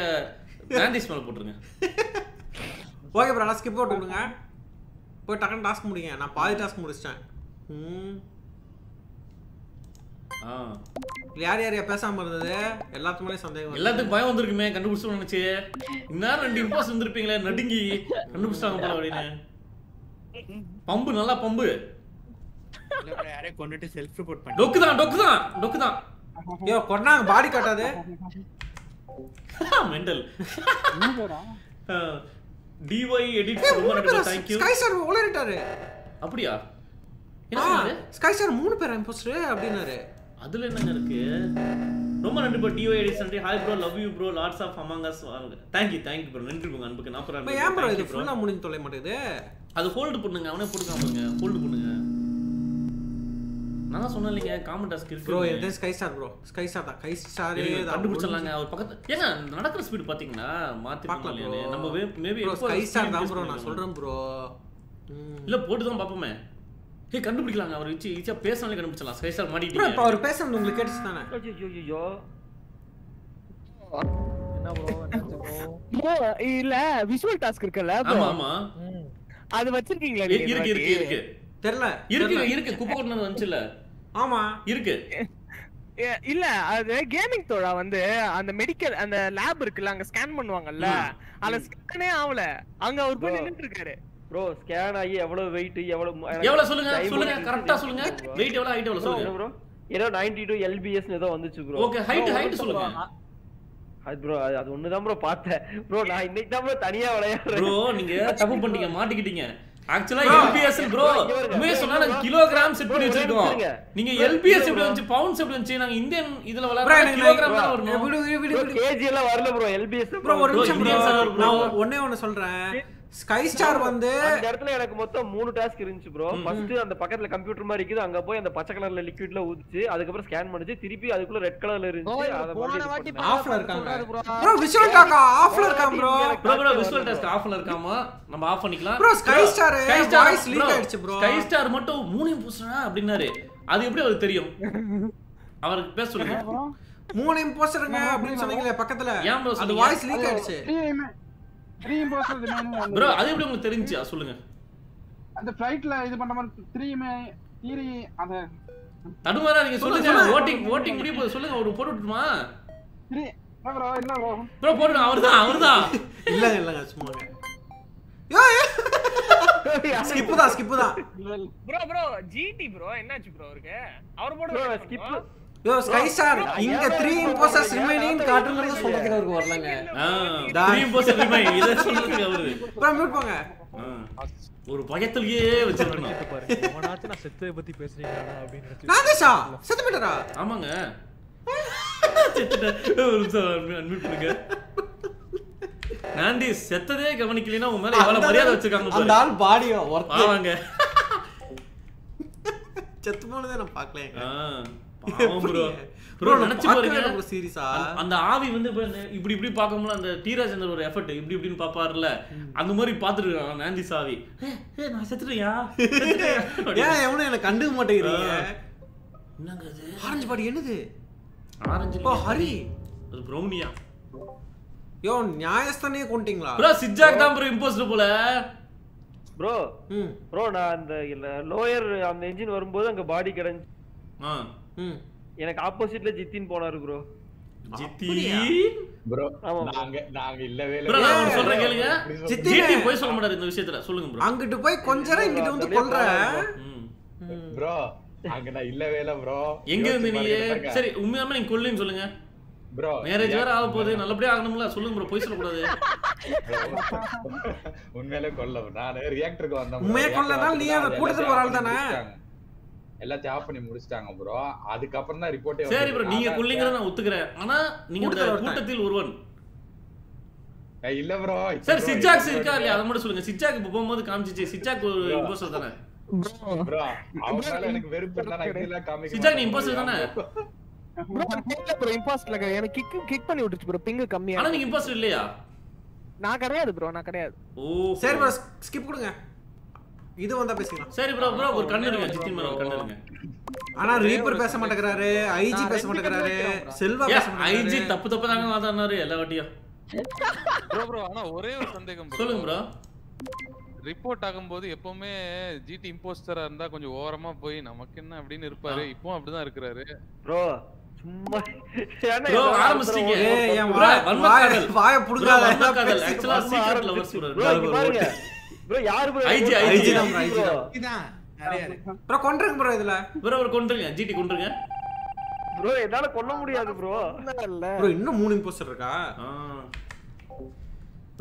B: மேண்டிஸ் மேல போட்டுருங்க.
A: ஓகே ப்ரோ நான் ஸ்கிப் போட்டு விடுங்க. போய் டக்குன்னு டாஸ்க் முடிங்க. நான் பாதி டாஸ்க் முடிச்சிட்டேன். ம்
B: ஆ.
A: யார் யார் பேசாம இருந்தது? எல்லாத்துக்குமே சந்தேகம்.
B: எல்லாத்துக்கும் பயம் வந்திருக்குமே கண்டுபிடிச்சு நினைச்சு. இந்நேரம் ரெண்டு இம்போஸ் வந்திருப்பீங்களே நடுங்கி. கண்டுபிடிச்சிட்டாங்க போல அப்படின்னு. பம்பு நல்லா பம்பு.
D: கொண்டுட்டு செல்ஃப் ரிப்போர்ட் பண்ணி
B: டொக்கு தான் டொக்கு தான் டொக்கு தான்
A: ஐயோ கொண்டாங்க பாடி காட்டாது
B: மெண்டல். டிஒய் எடிட் ரொம்ப நன்றி தேங்க்யூ
A: ஸ்கை ஸ்டார் உளறிட்டாரு.
B: அப்படியா? என்ன
A: ஸ்கை ஸ்டார் மூணு பேர் இம்போஸ்டர் அப்படின்னாரு.
B: அதுல என்னங்க இருக்கு? ரொம்ப நன்றி ப்ரோ டிஓ எடிட் நன்றி. Hi bro love you bro lots of among us thank you thank you bro நன்றி உங்க அன்புக்கு நான் அப்புறம்
A: ஏன் ப்ரோ இது. ஃபுல்லா முடிஞ்சு தொலை மாட்டேங்குது?
B: அது ஹோல்டு பண்ணுங்க அவனே போட்டுக்காமங்க ஹோல்டு பண்ணுங்க நான் சொன்னேன் இல்லைங்க காமன் டாஸ்க் இருக்கு
A: ப்ரோ எது sky star bro sky star தான். ஸ்கை ஸ்டாரே
B: கண்டுபிடிச்சிடலாங்க. அவர் பக்கத்து ஏங்க நடக்கிற ஸ்பீடு பாத்தீங்கன்னா மாத்தி
A: பார்க்கலாம்.
B: நம்ம மேபி
A: ப்ரோ ஸ்கை ஸ்டார் தான் ப்ரோ நான் சொல்றேன் ப்ரோ
B: இல்ல போட்டு தான் பாப்போமே ஏய் கண்டுபிடிக்கலாங்க. அவர் வச்சு ஈஸியா பேசினாலே கண்டுபிடிச்சலாம் ஸ்கை ஸ்டார்
A: ப்ரோ
B: மாட்டிட்டீங்க
A: இப்போ அவர் பேசுறது உங்களுக்கு கேட்டுச்சு தானே?
H: ஐயோ என்ன ப்ரோ
C: bro, இல்ல விஷுவல் டாஸ்க் இருக்குல்ல?
B: ஆமா ஆமா.
C: அது வச்சிருக்கீங்களா
B: இருக்கு இருக்கு? இருக்கு.
A: தெரியல
B: இருக்கு இருக்கு. குப்பை கொண்டு வந்துச்சுல
A: ஆமா.
B: இருக்கு.
C: இல்ல அது கேமிங் தோழா வந்து அந்த மெடிக்கல் அந்த லேப் இருக்குல்ல அங்க ஸ்கேன் பண்ணுவாங்கல்ல அதுல ஸ்கேனே ஆகல அங்க அவர் போய். நின்னுட்டு இருக்காரு
H: ப்ரோ ஸ்கேன் ஆகி எவ்வளவு வெயிட் எவ்வளவு
B: எவ்வளவு சொல்லுங்க சொல்லுங்க கரெக்டா சொல்லுங்க. வெயிட் எவ்வளவு ஹைட் எவ்வளவு சொல்லுங்க.
H: ப்ரோ ஏதோ 92 எல்பிஎஸ் ஏதோ வந்துச்சு ப்ரோ
B: ஓகே ஹைட் ஹைட் சொல்லுங்க.
H: அது ப்ரோ அது ஒண்ணு தான் ப்ரோ பார்த்தேன். ப்ரோ நான் இன்னைக்கு தான் ப்ரோ தனியா விளையாடுறேன்.
B: ப்ரோ நீங்க தப்பு பண்ணிட்டீங்க மாட்டிக்கிட்டீங்க. ஆக்சுவலா எல்பிஎஸ் ப்ரோ. உண்மையை சொன்னா நாங்க கிலோகிராம் செட் பண்ணி வச்சிருக்கோம். நீங்க எல்பிஎஸ். எப்படி வந்துச்சு பவுண்ட்ஸ் எப்படி வந்துச்சு நாங்க இந்தியன் இதுல விளையாடுற கிலோகிராம் தான் வரணும்.
H: கேஜி எல்லாம் வரல ப்ரோ எல்பிஎஸ்
A: ப்ரோ ஒரு நிமிஷம். நான் ஒண்ணே ஒண்ணு சொல்றேன் ஸ்கை ஸ்டார் வந்து
H: அந்த இடத்துல எனக்கு மொத்தம் மூணு டாஸ்க் இருந்துச்சு ப்ரோ ஃபர்ஸ்ட் அந்த பக்கத்துல கம்ப்யூட்டர் மாதிரி இருக்குது அங்க போய் அந்த பச்சை கலர்ல லிக்விட்ல ஊத்துச்சு அதுக்கப்புறம் ஸ்கேன் பண்ணுச்சு திருப்பி அதுக்குள்ள ரெட் கலர்ல இருந்துச்சு அத
L: போன வாட்டி
A: ஆஃப்ல இருக்காங்க.
L: ப்ரோ
A: ப்ரோ விஷுவல் டாக்கா ஆஃப்ல இருக்கான் bro
B: bro bro visual test ஆஃப்ல இருக்காமா? நம்ம ஆஃப் பண்ணிக்கலாம்.
A: Bro, Sky Star, voice leak ஆயிடுச்சு bro.
B: ஸ்கை ஸ்டார் மட்டும் மூணு பூசுறா அப்படின்னாரு. அது எப்படி அவருக்கு தெரியும்? அவருக்கு பேச சொல்லுங்க.
A: மூணு இம்போஸ்டருங்க அப்படின்னு சொன்னீங்களே பக்கத்துல. அது
B: சொன்னீங்க?
A: வாய்ஸ் லீக் ஆயிடுச்சு.
N: த்ரீ இம்போஸ்டர் ரிமைனிங்
B: ப்ரோ அது எப்படி உங்களுக்கு தெரிஞ்சுச்சா? சொல்லுங்க.
N: அந்த ஃபிளைட்ல இது பண்ண மாதிரி த்ரீமே தீரி அந்த
B: தடுமாறாதீங்க சொல்லுங்க
A: சொல்லுங்க.
B: ஓட்டிங் ஓட்டிங் முடிய போகுது. சொல்லுங்க ஒரு போட்டு விட்டுமா
N: த்ரீ ப்ரோ இல்ல ப்ரோ
B: ப்ரோ போடுங்க அவர்தான் அவர்தான்.
A: இல்லங்க சும்மாங்க யோ ஸ்கிப் தான் ஸ்கிப் தான்.
C: ப்ரோ ப்ரோ ஜிடி ப்ரோ என்னாச்சு ப்ரோ அவருக்கு? அவர்
H: ப்ரோ
C: போட
H: ஸ்கிப்
A: யோ ஸ்கை ஸ்டார் இங்க த்ரீ இம்போஸ்டர்ஸ் ரிமைனிங் காட்டுறது சொல்றதுக்கு அவருக்கு வரலங்க.
B: இதை சொல்றதுக்கு அவரு.
A: மியூட் போங்க.
B: ஒரு பயத்திலேயே வச்சிருக்கணும்
E: நான் செத்ததை பத்தி பேசுறீங்களாடா அப்படின்னு
A: நாகேஷா செத்து
B: ஆமாங்க. செத்துட்டேன். ஒரு நிமிஷம் unmute பண்ணுங்க. நாண்டி செத்ததே கவனிக்கலைன்னா உன் மேல எவ்வளவு மரியாதை வச்சிருக்காங்க
A: அந்த. ஆள் பாடியோ ஒர்க்
B: பாவாங்க
A: செத்து போனதே நான் பார்க்கல
B: அந்த- ஆவி வந்து இப்படி இப்படி பார்க்கும்போது அந்த டீராஜேந்தர் ஒரு எஃபர்ட் இப்படி இப்படின்னு பாப்பாருல அந்த மாதிரி பாத்துட்டு இருக்கான் நாண்டி சாவி. நான் செத்துட்டேயா?
A: ஏன் எவனும் எனக்கு கண்டுக்க மாட்டேங்கிறீங்க?
B: என்னங்க அது
A: ஆரஞ்சு பாடி என்னது?
B: ஆரஞ்சு
A: ஓ ஹரி.
B: அது ப்ரௌனியா
A: யோ நியாயஸ்தானே கொண்டீங்களா
B: ப்ரோ சிஜாக் தான் ப்ரோ இம்போஸ்டர் போல.
H: ப்ரோ ப்ரோ நான் அந்த லோயர் அந்த என்ஜின் வரும்போது அங்க பாடி கிடந்துச்சு
B: ஆ.
H: எனக்கு ஆப்போசிட்ல ஜித்தின் போனாரு ப்ரோ
B: ஜித்தி?
G: ப்ரோ. நாங்க நாங்க இல்லவே
B: ப்ரோ நான் ஒண்ணு சொல்றேன் கேளுங்க.
A: ஜித்தி
B: ஜிடி போய் சொல்ல மாட்டாரு இந்த விஷயத்துல. சொல்லுங்க ப்ரோ
A: அங்கிட்டு போய் கொஞ்ச நேரம் இங்கிட்டு வந்து கொல்ற
G: ப்ரோ அங்க நான் இல்லவே இல்ல ப்ரோ
B: எங்க இருந்து நீ சரி உண்மையாலுமே நீங்க கொல்லுன்னு சொல்லுங்க.
G: ப்ரோ
B: மேரேஜ் வேற ஆக போகுது. நல்லபடியா ஆகணும்ல. சொல்லுங்க ப்ரோ போய் சொல்லக்கூடாது.
G: உண்மையிலே கொல்ல நான் ரியாக்டருக்கு வந்தேன்.
A: உண்மையே கொல்லனாலும் நீ அந்த கூட்டத்துல ஒரு ஆள் தானே?
G: எல்லாத்தையும் ஆஃப் பண்ணி முடிச்சிட்டாங்க ப்ரோ அதுக்கப்புறம் தான் ரிப்போர்ட்டே
B: சரி ப்ரோ நீங்க கொல்லிங்கிறத நான் ஒத்துக்கிறேன். ஆனா நீங்க
G: கூட்டத்துல
B: ஒருவன்.
G: இல்ல ப்ரோ
B: சரி சிச்சாக்ஸ் இருக்கா இல்லையா? அதை மட்டும் சொல்லுங்க. சிச்சாக் இப்போ போகும்போது காமிச்சிச்சு. சிச்சாக் ஒரு இம்போஸ்டர் தானே?
G: ப்ரோ அவங்க மேல எனக்கு வெறுப்பு இருந்தா நான் இதெல்லாம் காமிக்க
B: சிச்சாக் நீ இம்போஸ்டர்
G: bro.
B: தானே
C: ப்ரோ இல்ல ப்ரோ இம்பாஸ்ட்ல எனக்கு கிக் கிக் பண்ணி விட்டுச்சு ப்ரோ பிங் கம்மியா
B: ஆனா நீங்க இம்போஸ்டர் இல்லையா?
C: நான் கிடையாது ப்ரோ நான் கிடையாது.
B: ஓ
A: சரி ப்ரோ ஸ்கிப் கொடுங்க. இது வந்தா பேசிக்கலாம்.
B: சரி ப்ரோ ப்ரோ ஒரு கண்ணு இருங்க ஜித்தின் மேல ஒரு கண்ணு இருங்க
A: ஆனா ரீப்பர் பேச மாட்டேங்கிறாரு ஐஜி பேச மாட்டேங்கிறாரு செல்வா பேச
B: ஐஜி
A: மாட்டேங்கிறாரு.
B: தப்பு தப்பு தாங்க வாதாடினாரு எல்லா வாட்டியும்.
F: ப்ரோ ப்ரோ ஆனா ஒரே ஒரு சந்தேகம்.
B: சொல்லுங்க ப்ரோ
F: ரிப்போர்ட் ஆகும்போது எப்பவுமே ஜிடி இம்போஸ்டரா இருந்தா கொஞ்சம் ஓரமா போய் நமக்கு என்ன அப்படின்னு இருப்பாரு. இப்போ அப்படிதான் இருக்கிறாரு.
H: ப்ரோ சும்மா
B: ப்ரோ ஆரம்பிச்சிட்டீங்க.
A: ஏய், வாய- புடுங்காத.
H: ப்ரோ பாருங்க. ப்ரோ யாரு ப்ரோ
B: IG,
A: IG தான்
H: ப்ரோ
A: தான்.
D: இதான் நிறைய இருக்கு.
A: ப்ரோ கொண்டிருக்கு ப்ரோ இதுல.
B: ப்ரோ ஒரு கொண்டுருங்க ஜிடி கொண்டுருங்க
H: ப்ரோ என்னால கொல்ல முடியாது ப்ரோ
C: இல்ல
A: ப்ரோ இன்னும் மூணு இம்போஸ்டர் இருக்கா.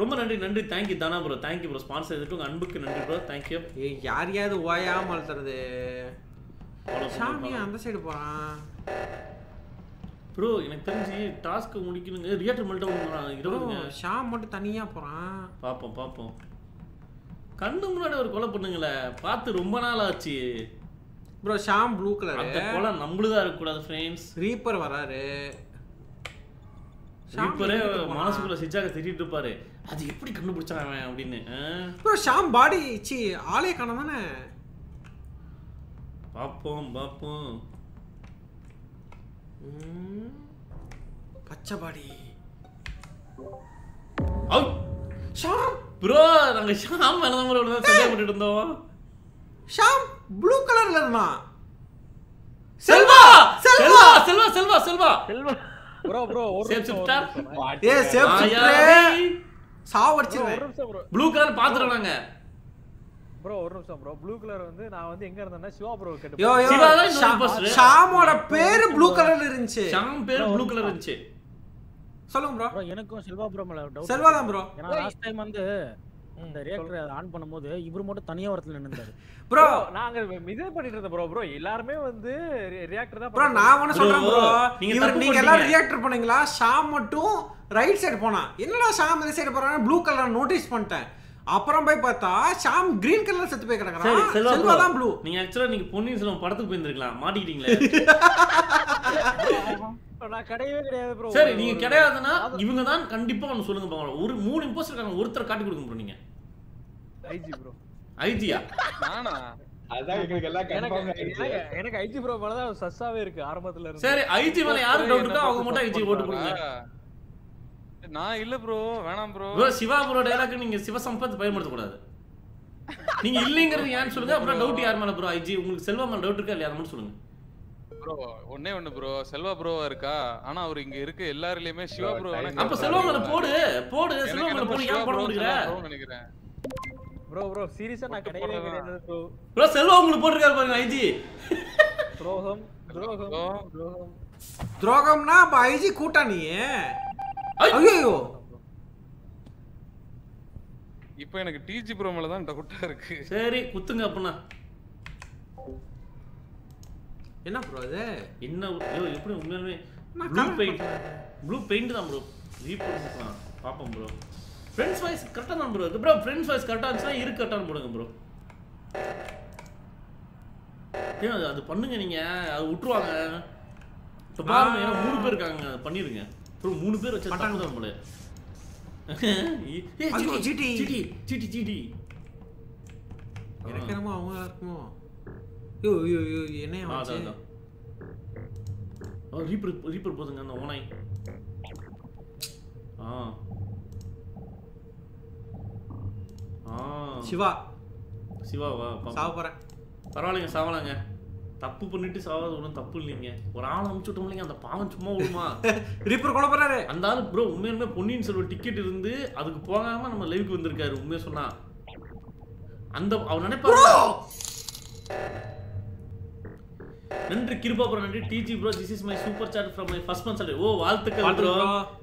B: ரொம்ப நன்றி நன்றி. தேங்க்யூ தானா ப்ரோ தேங்க்யூ ப்ரோ ஸ்பான்சர் இதுக்கு உங்க அன்புக்கு நன்றி ப்ரோ தேங்க்யூ
A: ஏய் யாரையாவது ஓயாம அழுத்துறது சாமி அந்த சைடு போறான்
B: ப்ரோ எனக்கு தெரிஞ்சு டாஸ்க் முடிக்கணுங்க. ரியாக்டர் மெல்ட் இருபதுங்க.
A: ஷாம் மட்டும் தனியா போறான்.
B: பாப்போம் பாப்போம். கண்ணு முன்னாடி ஒரு கொலை பண்ணுங்களே பார்த்து ரொம்ப நாள் ஆச்சு
A: ப்ரோ ஷாம் ப்ளூ கலர்
B: அந்த கொலை நம்மளுதா இருக்க கூடாது ஃப்ரெண்ட்ஸ்
A: ரீப்பர் வராரு
B: இப்பரே மனசுக்குள்ள சிச்சாக திட்டிட்டு இருப்பாரு. அது எப்படி கண்டுபிடிச்சான் அவன் அப்படின்னு?
A: ப்ரோ ஷாம் பாடி சி ஆளே காணோம் தானே
B: பாப்போம் பாப்போம்
A: ம், பச்சை பாடி ஷாம்
B: ப்ரோ நாங்க ஷாம் மேல தான் bro இவ்வளவு சந்தேகப்பட்டுட்டு இருந்தோம்.
A: ஷாம் ப்ளூ கலர்ல இருந்தான்
B: செல்வா!
A: செல்வா!
B: செல்வா! செல்வா செல்வா
H: செல்வா
E: ப்ரோ ப்ரோ ஒரு
B: சேஃப்
E: நிமிஷம், ஒரு
B: சிப்டா
E: நிமிஷம்.
A: ஏ சேஃப்
B: ஆயாவி.
E: Bro,
A: சாவடிச்சிருவேன்.
E: ஒரு நிமிஷம் ப்ரோ
B: ப்ளூ கலர் பாத்துறோம் நாங்க.
E: ப்ரோ ஒரு நிமிஷம் ப்ரோ ப்ளூ கலர் வந்து நான் வந்து எங்க இருந்தேன்னா சிவா ப்ரோ கேட்டு
A: யோ
B: சிவா.
A: ஷாமோட பேரு ப்ளூ கலர்ல இருந்துச்சு.
B: ஷாம் பேர் ப்ளூ கலர் இருந்துச்சு.
A: சொல்லுங்க ப்ரோ
M: எனக்கும் செல்வா ப்ரோ மேல டவுட்
A: செல்வா தான் ப்ரோ
M: ஏன்னா லாஸ்ட் டைம் வந்து இந்த ரியாக்டர் ஆன் பண்ணும்போது இவர் மட்டும் தனியா ஒருத்தர் நின்னுந்தாரு
A: ப்ரோ
E: நாங்க இதே பண்ணிட்டு இருந்தோம் ப்ரோ ப்ரோ எல்லாருமே வந்து ரியாக்டர் தான்
A: ப்ரோ நான் ஒண்ணு சொல்றேன் ப்ரோ
B: நீங்க
A: இவர் நீங்க எல்லாரும். ரியாக்டர் பண்ணீங்களா? ஷாம் மட்டும் ரைட் சைடு போனான் என்னடா ஷாம் இந்த சைடு போறான் ப்ளூ கலர் நோட்டீஸ் பண்ணிட்டேன். அப்புறம் போய் பார்த்தா ஷாம் கிரீன் கலர் செத்து போய் கிடக்குறான்.
B: செல்வா.
A: தான் ப்ளூ
B: நீங்க ஆக்சுவலா நீங்க பொன்னியின் செல்வன் படத்துக்கு போயிருந்திருக்கலாம். மாட்டிக்கிட்டீங்களே.
E: நான் கிடையவே கிடையாது ப்ரோ
B: சரி நீங்க கிடையாதுன்னா இவங்க தான் கண்டிப்பா ஒன்று சொல்லுங்க பாக்கலாம் ஒரு மூணு இம்போஸ்டர் இருக்காங்க ஒருத்தர் காட்டி கொடுங்க ப்ரோ நீங்க.
E: ஐஜி ப்ரோ
B: ஐஜியா
F: நானா?
G: அதான் எங்களுக்கு எல்லாம்
E: எனக்கு
G: கன்ஃபார்ம்
E: ஐஜி ப்ரோ மேல தான் சஸ்ஸாவே இருக்கு ஆரம்பத்துல இருந்து.
B: சரி ஐஜி மேல யாருக்கு டவுட் இருக்கோ அவங்க மட்டும் ஐஜி ஓட்டு கொடுங்க.
F: நான் இல்ல ப்ரோ வேணாம் ப்ரோ
B: ப்ரோ சிவா ப்ரோ நீங்க சிவசம்பத் பயன்படுத்த கூடாது நீங்க இல்லைங்கிறது ஏன்னு சொல்லுங்க அப்புறம் டவுட் யார் மேல ப்ரோ ஐஜி உங்களுக்கு செல்வா மேல டவுட் இருக்கா இல்லையா? அதை மட்டும் சொல்லுங்க.
F: ப்ரோ ஒண்ணே ஒண்ணு ப்ரோ செல்வா ப்ரோவா இருக்கா? ஆனா அவர் இங்க இருக்க எல்லாருலயுமே சிவா ப்ரோ
B: அப்ப செல்வா மேல போடு போடு செல்வா மேல போடு ஏன் போட முடியல
F: நினைக்கிறேன்.
E: ப்ரோ ப்ரோ சீரியஸா நான் கிடையவே கிடையாது ப்ரோ
B: ப்ரோ செல்வா உங்களுக்கு போட்டிருக்காரு பாருங்க ஐஜி
E: துரோகம் துரோகம். துரோகம்
A: துரோகம்னா அப்ப ஐஜி கூட்டா நீ ஐயோ
F: இப்போ எனக்கு டிஜி ப்ரோ மேல தான் டவுட்டா இருக்கு.
B: சரி குத்துங்க அப்படின்னா
A: என்ன ப்ரோ இது
B: என்ன எப்படி உண்மையாலுமே ப்ளூ பெயிண்ட் ப்ளூ பெயிண்ட் தான் ப்ரோ ரீப்ரொடியூஸ்லாம் பார்ப்போம் ப்ரோ ஃப்ரெண்ட்ஸ் வாய்ஸ் கரெக்டாக தான் ப்ரோ இருக்கு. ப்ரோ ஃப்ரெண்ட்ஸ் வாய்ஸ் கரெக்டாக இருந்துச்சுன்னா இரு கரெக்டாக போடுங்க ப்ரோ ஏன் அது அது பண்ணுங்க நீங்க. அது விட்டுருவாங்க. இப்போ பாருங்க ஏன்னா மூணு பேர் இருக்காங்க. அது பண்ணிருங்க. ப்ரோ மூணு பேர் வச்சு தப்பு தான் போல.
A: GT.
B: ஜிடி ஜிடி ஜிடி
A: எனக்கு என்னமோ அவங்க இருக்குமோ? ஐயோ ஐயோ ஐயோ என்ன
B: ஆ,
A: ஆச்சு?
B: ரீப்பர் ரீப்பர் போதுங்க அந்த ஓனாய் ஆ. ஆ.
A: சிவா.
B: சிவாவா
A: சாவ போறேன்.
B: பரவாயில்லைங்க சாவலாங்க. தப்பு பண்ணிட்டு சாவாது ஒன்றும் தப்பு இல்லைங்க. ஒரு ஆள் அமுச்சு விட்டோம் இல்லைங்க அந்த பாவம் சும்மா விடுமா
A: ரீப்பர் கொலை போறாரு
B: அந்த ஆள் ப்ரோ உண்மையுமே பொன்னியின் செல்வன் டிக்கெட் இருந்து அதுக்கு போகாம நம்ம லைவுக்கு வந்திருக்காரு உண்மையை சொன்னா. அந்த அவர் நினைப்பாரு. நன்றி கிருபா ப்ரோ நன்றி. TG bro this is my super chat from my first month salary. ஓ வாழ்த்துக்கள்
A: bro.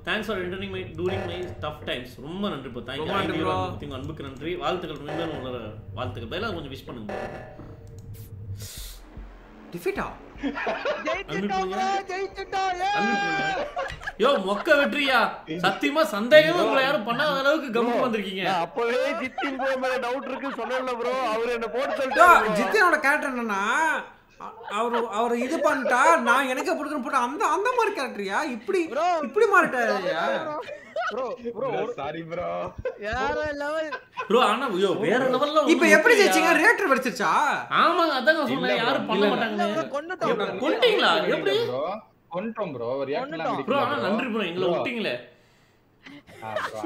B: Thanks for entertaining my during my tough times ரொம்ப நன்றி ப்ரோ தேங்க்
A: ரொம்ப நன்றி
B: யூ
A: bro.
B: உங்க அன்புக்கு நன்றி. வாழ்த்துக்கள் மேலும் உங்களோட வாழ்த்துக்கள். பதிலாக கொஞ்சம் விஷ் பண்ணுங்க.
A: டிஃபிட்டா.
B: யோ மொக்க வெற்றியா? சத்தியமா சந்தேகமே உங்களை யாரும் பண்ணாத அளவுக்கு கவனம் வந்திருக்கீங்க.
C: அப்பவே ஜித்தின் ப்ரோ மேல டவுட் இருக்கு சொன்னேன்ல ப்ரோ அவர் என்ன போட்டு bro.
A: ஜித்தினோட கேரக்டர் என்னன்னா அவரு அவர் இது பண்ணிட்டா நான் எனக்கு பிடிக்கணும் போட்ட அந்த அந்த மாதிரி கேரக்டரியா இப்படி இப்படி மாறிட்டாருயா
E: ப்ரோ ப்ரோ
G: சாரி ப்ரோ
L: வேற level.
B: ப்ரோ ஆனா யோ வேற லெவல்ல
A: இப்ப எப்படி ஜெயிச்சீங்க? ரியாக்டர் வெடிச்சிருச்சா?
B: ஆமாங்க அதான் சொன்னேன். யாரும் பண்ண மாட்டாங்க. எப்படி?
G: ப்ரோ கொண்டோம் ப்ரோ ரியாக்ட்
B: ப்ரோ ஆனா நன்றி ப்ரோ எங்களை விட்டீங்களே.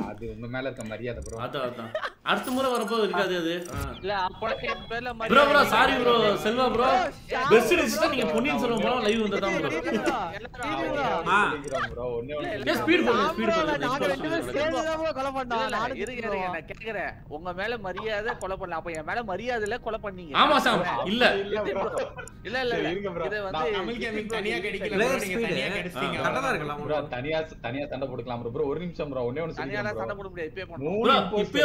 G: அது உங்க மேல இருக்க மரியாதை ப்ரோ
B: அதான் அதான். அடுத்த முறை வரப்போ இருக்காது அது?
I: இல்ல அப்போ என் பேர்ல
B: bro bro sorry bro Selva bro best decision நீங்க பொன்னியின் செல்வன் படம் லைவ் வந்தா தான் ப்ரோ
A: ஆ?
G: ப்ரோ ஒண்ணே ஒண்ணு
B: ஏன் ஸ்பீட் போடுங்க ஸ்பீட்
L: bro, நாங்க ரெண்டு பேரும்
B: போடுங்க
L: சேர்ந்து தான் bro கொலை பண்ணோம்.
I: இல்ல,
L: நானும்
I: இருங்க,
L: ஜித்தின்
I: இருங்க,
L: bro.
I: நான் கேக்குறேன். உங்க மேல மரியாதை கொலை பண்ணல. அப்ப என் மேல மரியாதையில கொலை பண்ணீங்க.
B: ஆமா சாம் இல்ல
I: இல்ல இல்ல. இது வந்து
D: தமிழ் கேமிங் தனியா கிடைக்கல நீங்க கிடைச்சிட்டீங்க.
A: இருக்கலாம்
G: ப்ரோ தனியா தனியா சண்டை போட்டுக்கலாம் ப்ரோ ப்ரோ ஒரு நிமிஷம் ப்ரோ ஒண்ணே
I: சண்டை போட முடியாது இப்பயே
B: ப்ரோ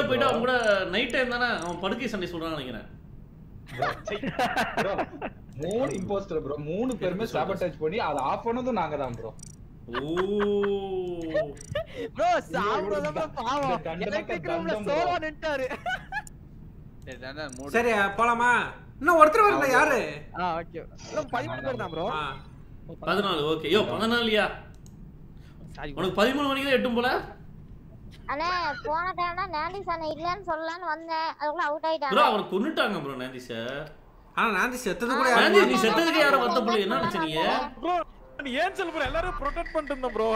B: போயிட்டு. அவங்க கூட நைட் டைம் தானே அவன் படுக்கை சண்டை சொல்றான்னு நினைக்கிறேன்.
G: மூணு இம்போஸ்டர் ப்ரோ மூணு பேருமே சாபட்டாஜ் பண்ணி அதை ஆஃப் பண்ணதும் நாங்க தான் ப்ரோ
L: பாவம்.
I: சரி, மூடு.
A: சரி போலாமா? இன்னும் ஒருத்தர் வரல யாரு?
L: ஆ, பேர் தான்.
B: பதினாலு ஓகே. யோ பதினாலியா
L: Sorry bro.
B: உனக்கு பதிமூணு மணிக்கு தான் எட்டும் போல?
J: அண்ணே போன டைம் தான் நாண்டிஸ் அண்ணன் இல்லன்னு சொல்லலாம்னு வந்தேன். அதுக்குள்ள அவுட்
B: ப்ரோ
J: ஆயிட்டாங்க
B: அவர் கொன்னுட்டாங்க ப்ரோ நாந்தி சார்
A: ஆனா நாந்தி செத்தது கூட
B: நாந்தி
A: யாரும்
B: நீ செத்ததுக்கு யாரும் வருத்த போல என்ன நினைச்சீங்க
E: ப்ரோ நீ ஏன் சொல்ல ப்ரோ எல்லாரும் ப்ரொடெக்ட் பண்ணிட்டு இருந்தோம் ப்ரோ.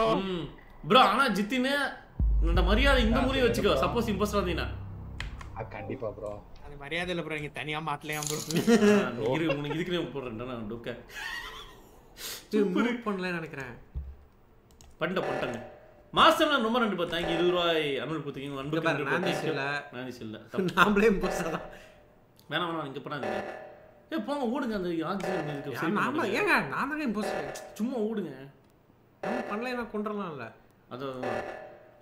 B: ப்ரோ ஆனா ஜித்தின்னு இந்த மரியாதை இந்த முறை வச்சுக்கோ. சப்போஸ் இம்போஸ்டர் வந்தீங்கன்னா
G: ஆ, கண்டிப்பா ப்ரோ.
D: அது மரியாதை இல்ல ப்ரோ நீங்க தனியா மாத்தலையா ப்ரோ?
B: இரு உனக்கு இதுக்குனே போடுறேன். நான் டொக்க.
A: மூவ் பண்ணலன்னு நினைக்கிறேன்.
B: பண்ணிட்ட பண்ணிட்டேங்க. மாஸ்டர்ல ரொம்ப நன்றி பார்த்தேன் தேங்க்யூ இருபது ரூபாய் அமல் thank you.
A: இல்ல.
B: இல்ல
A: நாமளே தான்.
B: வேணாம் வேணாம் இங்க பண்ணாதீங்க. ஏ போங்க ஓடுங்க. அந்த ஆக்சிஜன் இருக்கு.
A: ஏங்க நான் தாங்க இம்போஸ்டர்
B: சும்மா ஓடுங்க.
A: நம்ம பண்ணலைன்னா கொண்டுடலாம்ல
B: அதான் அதான்.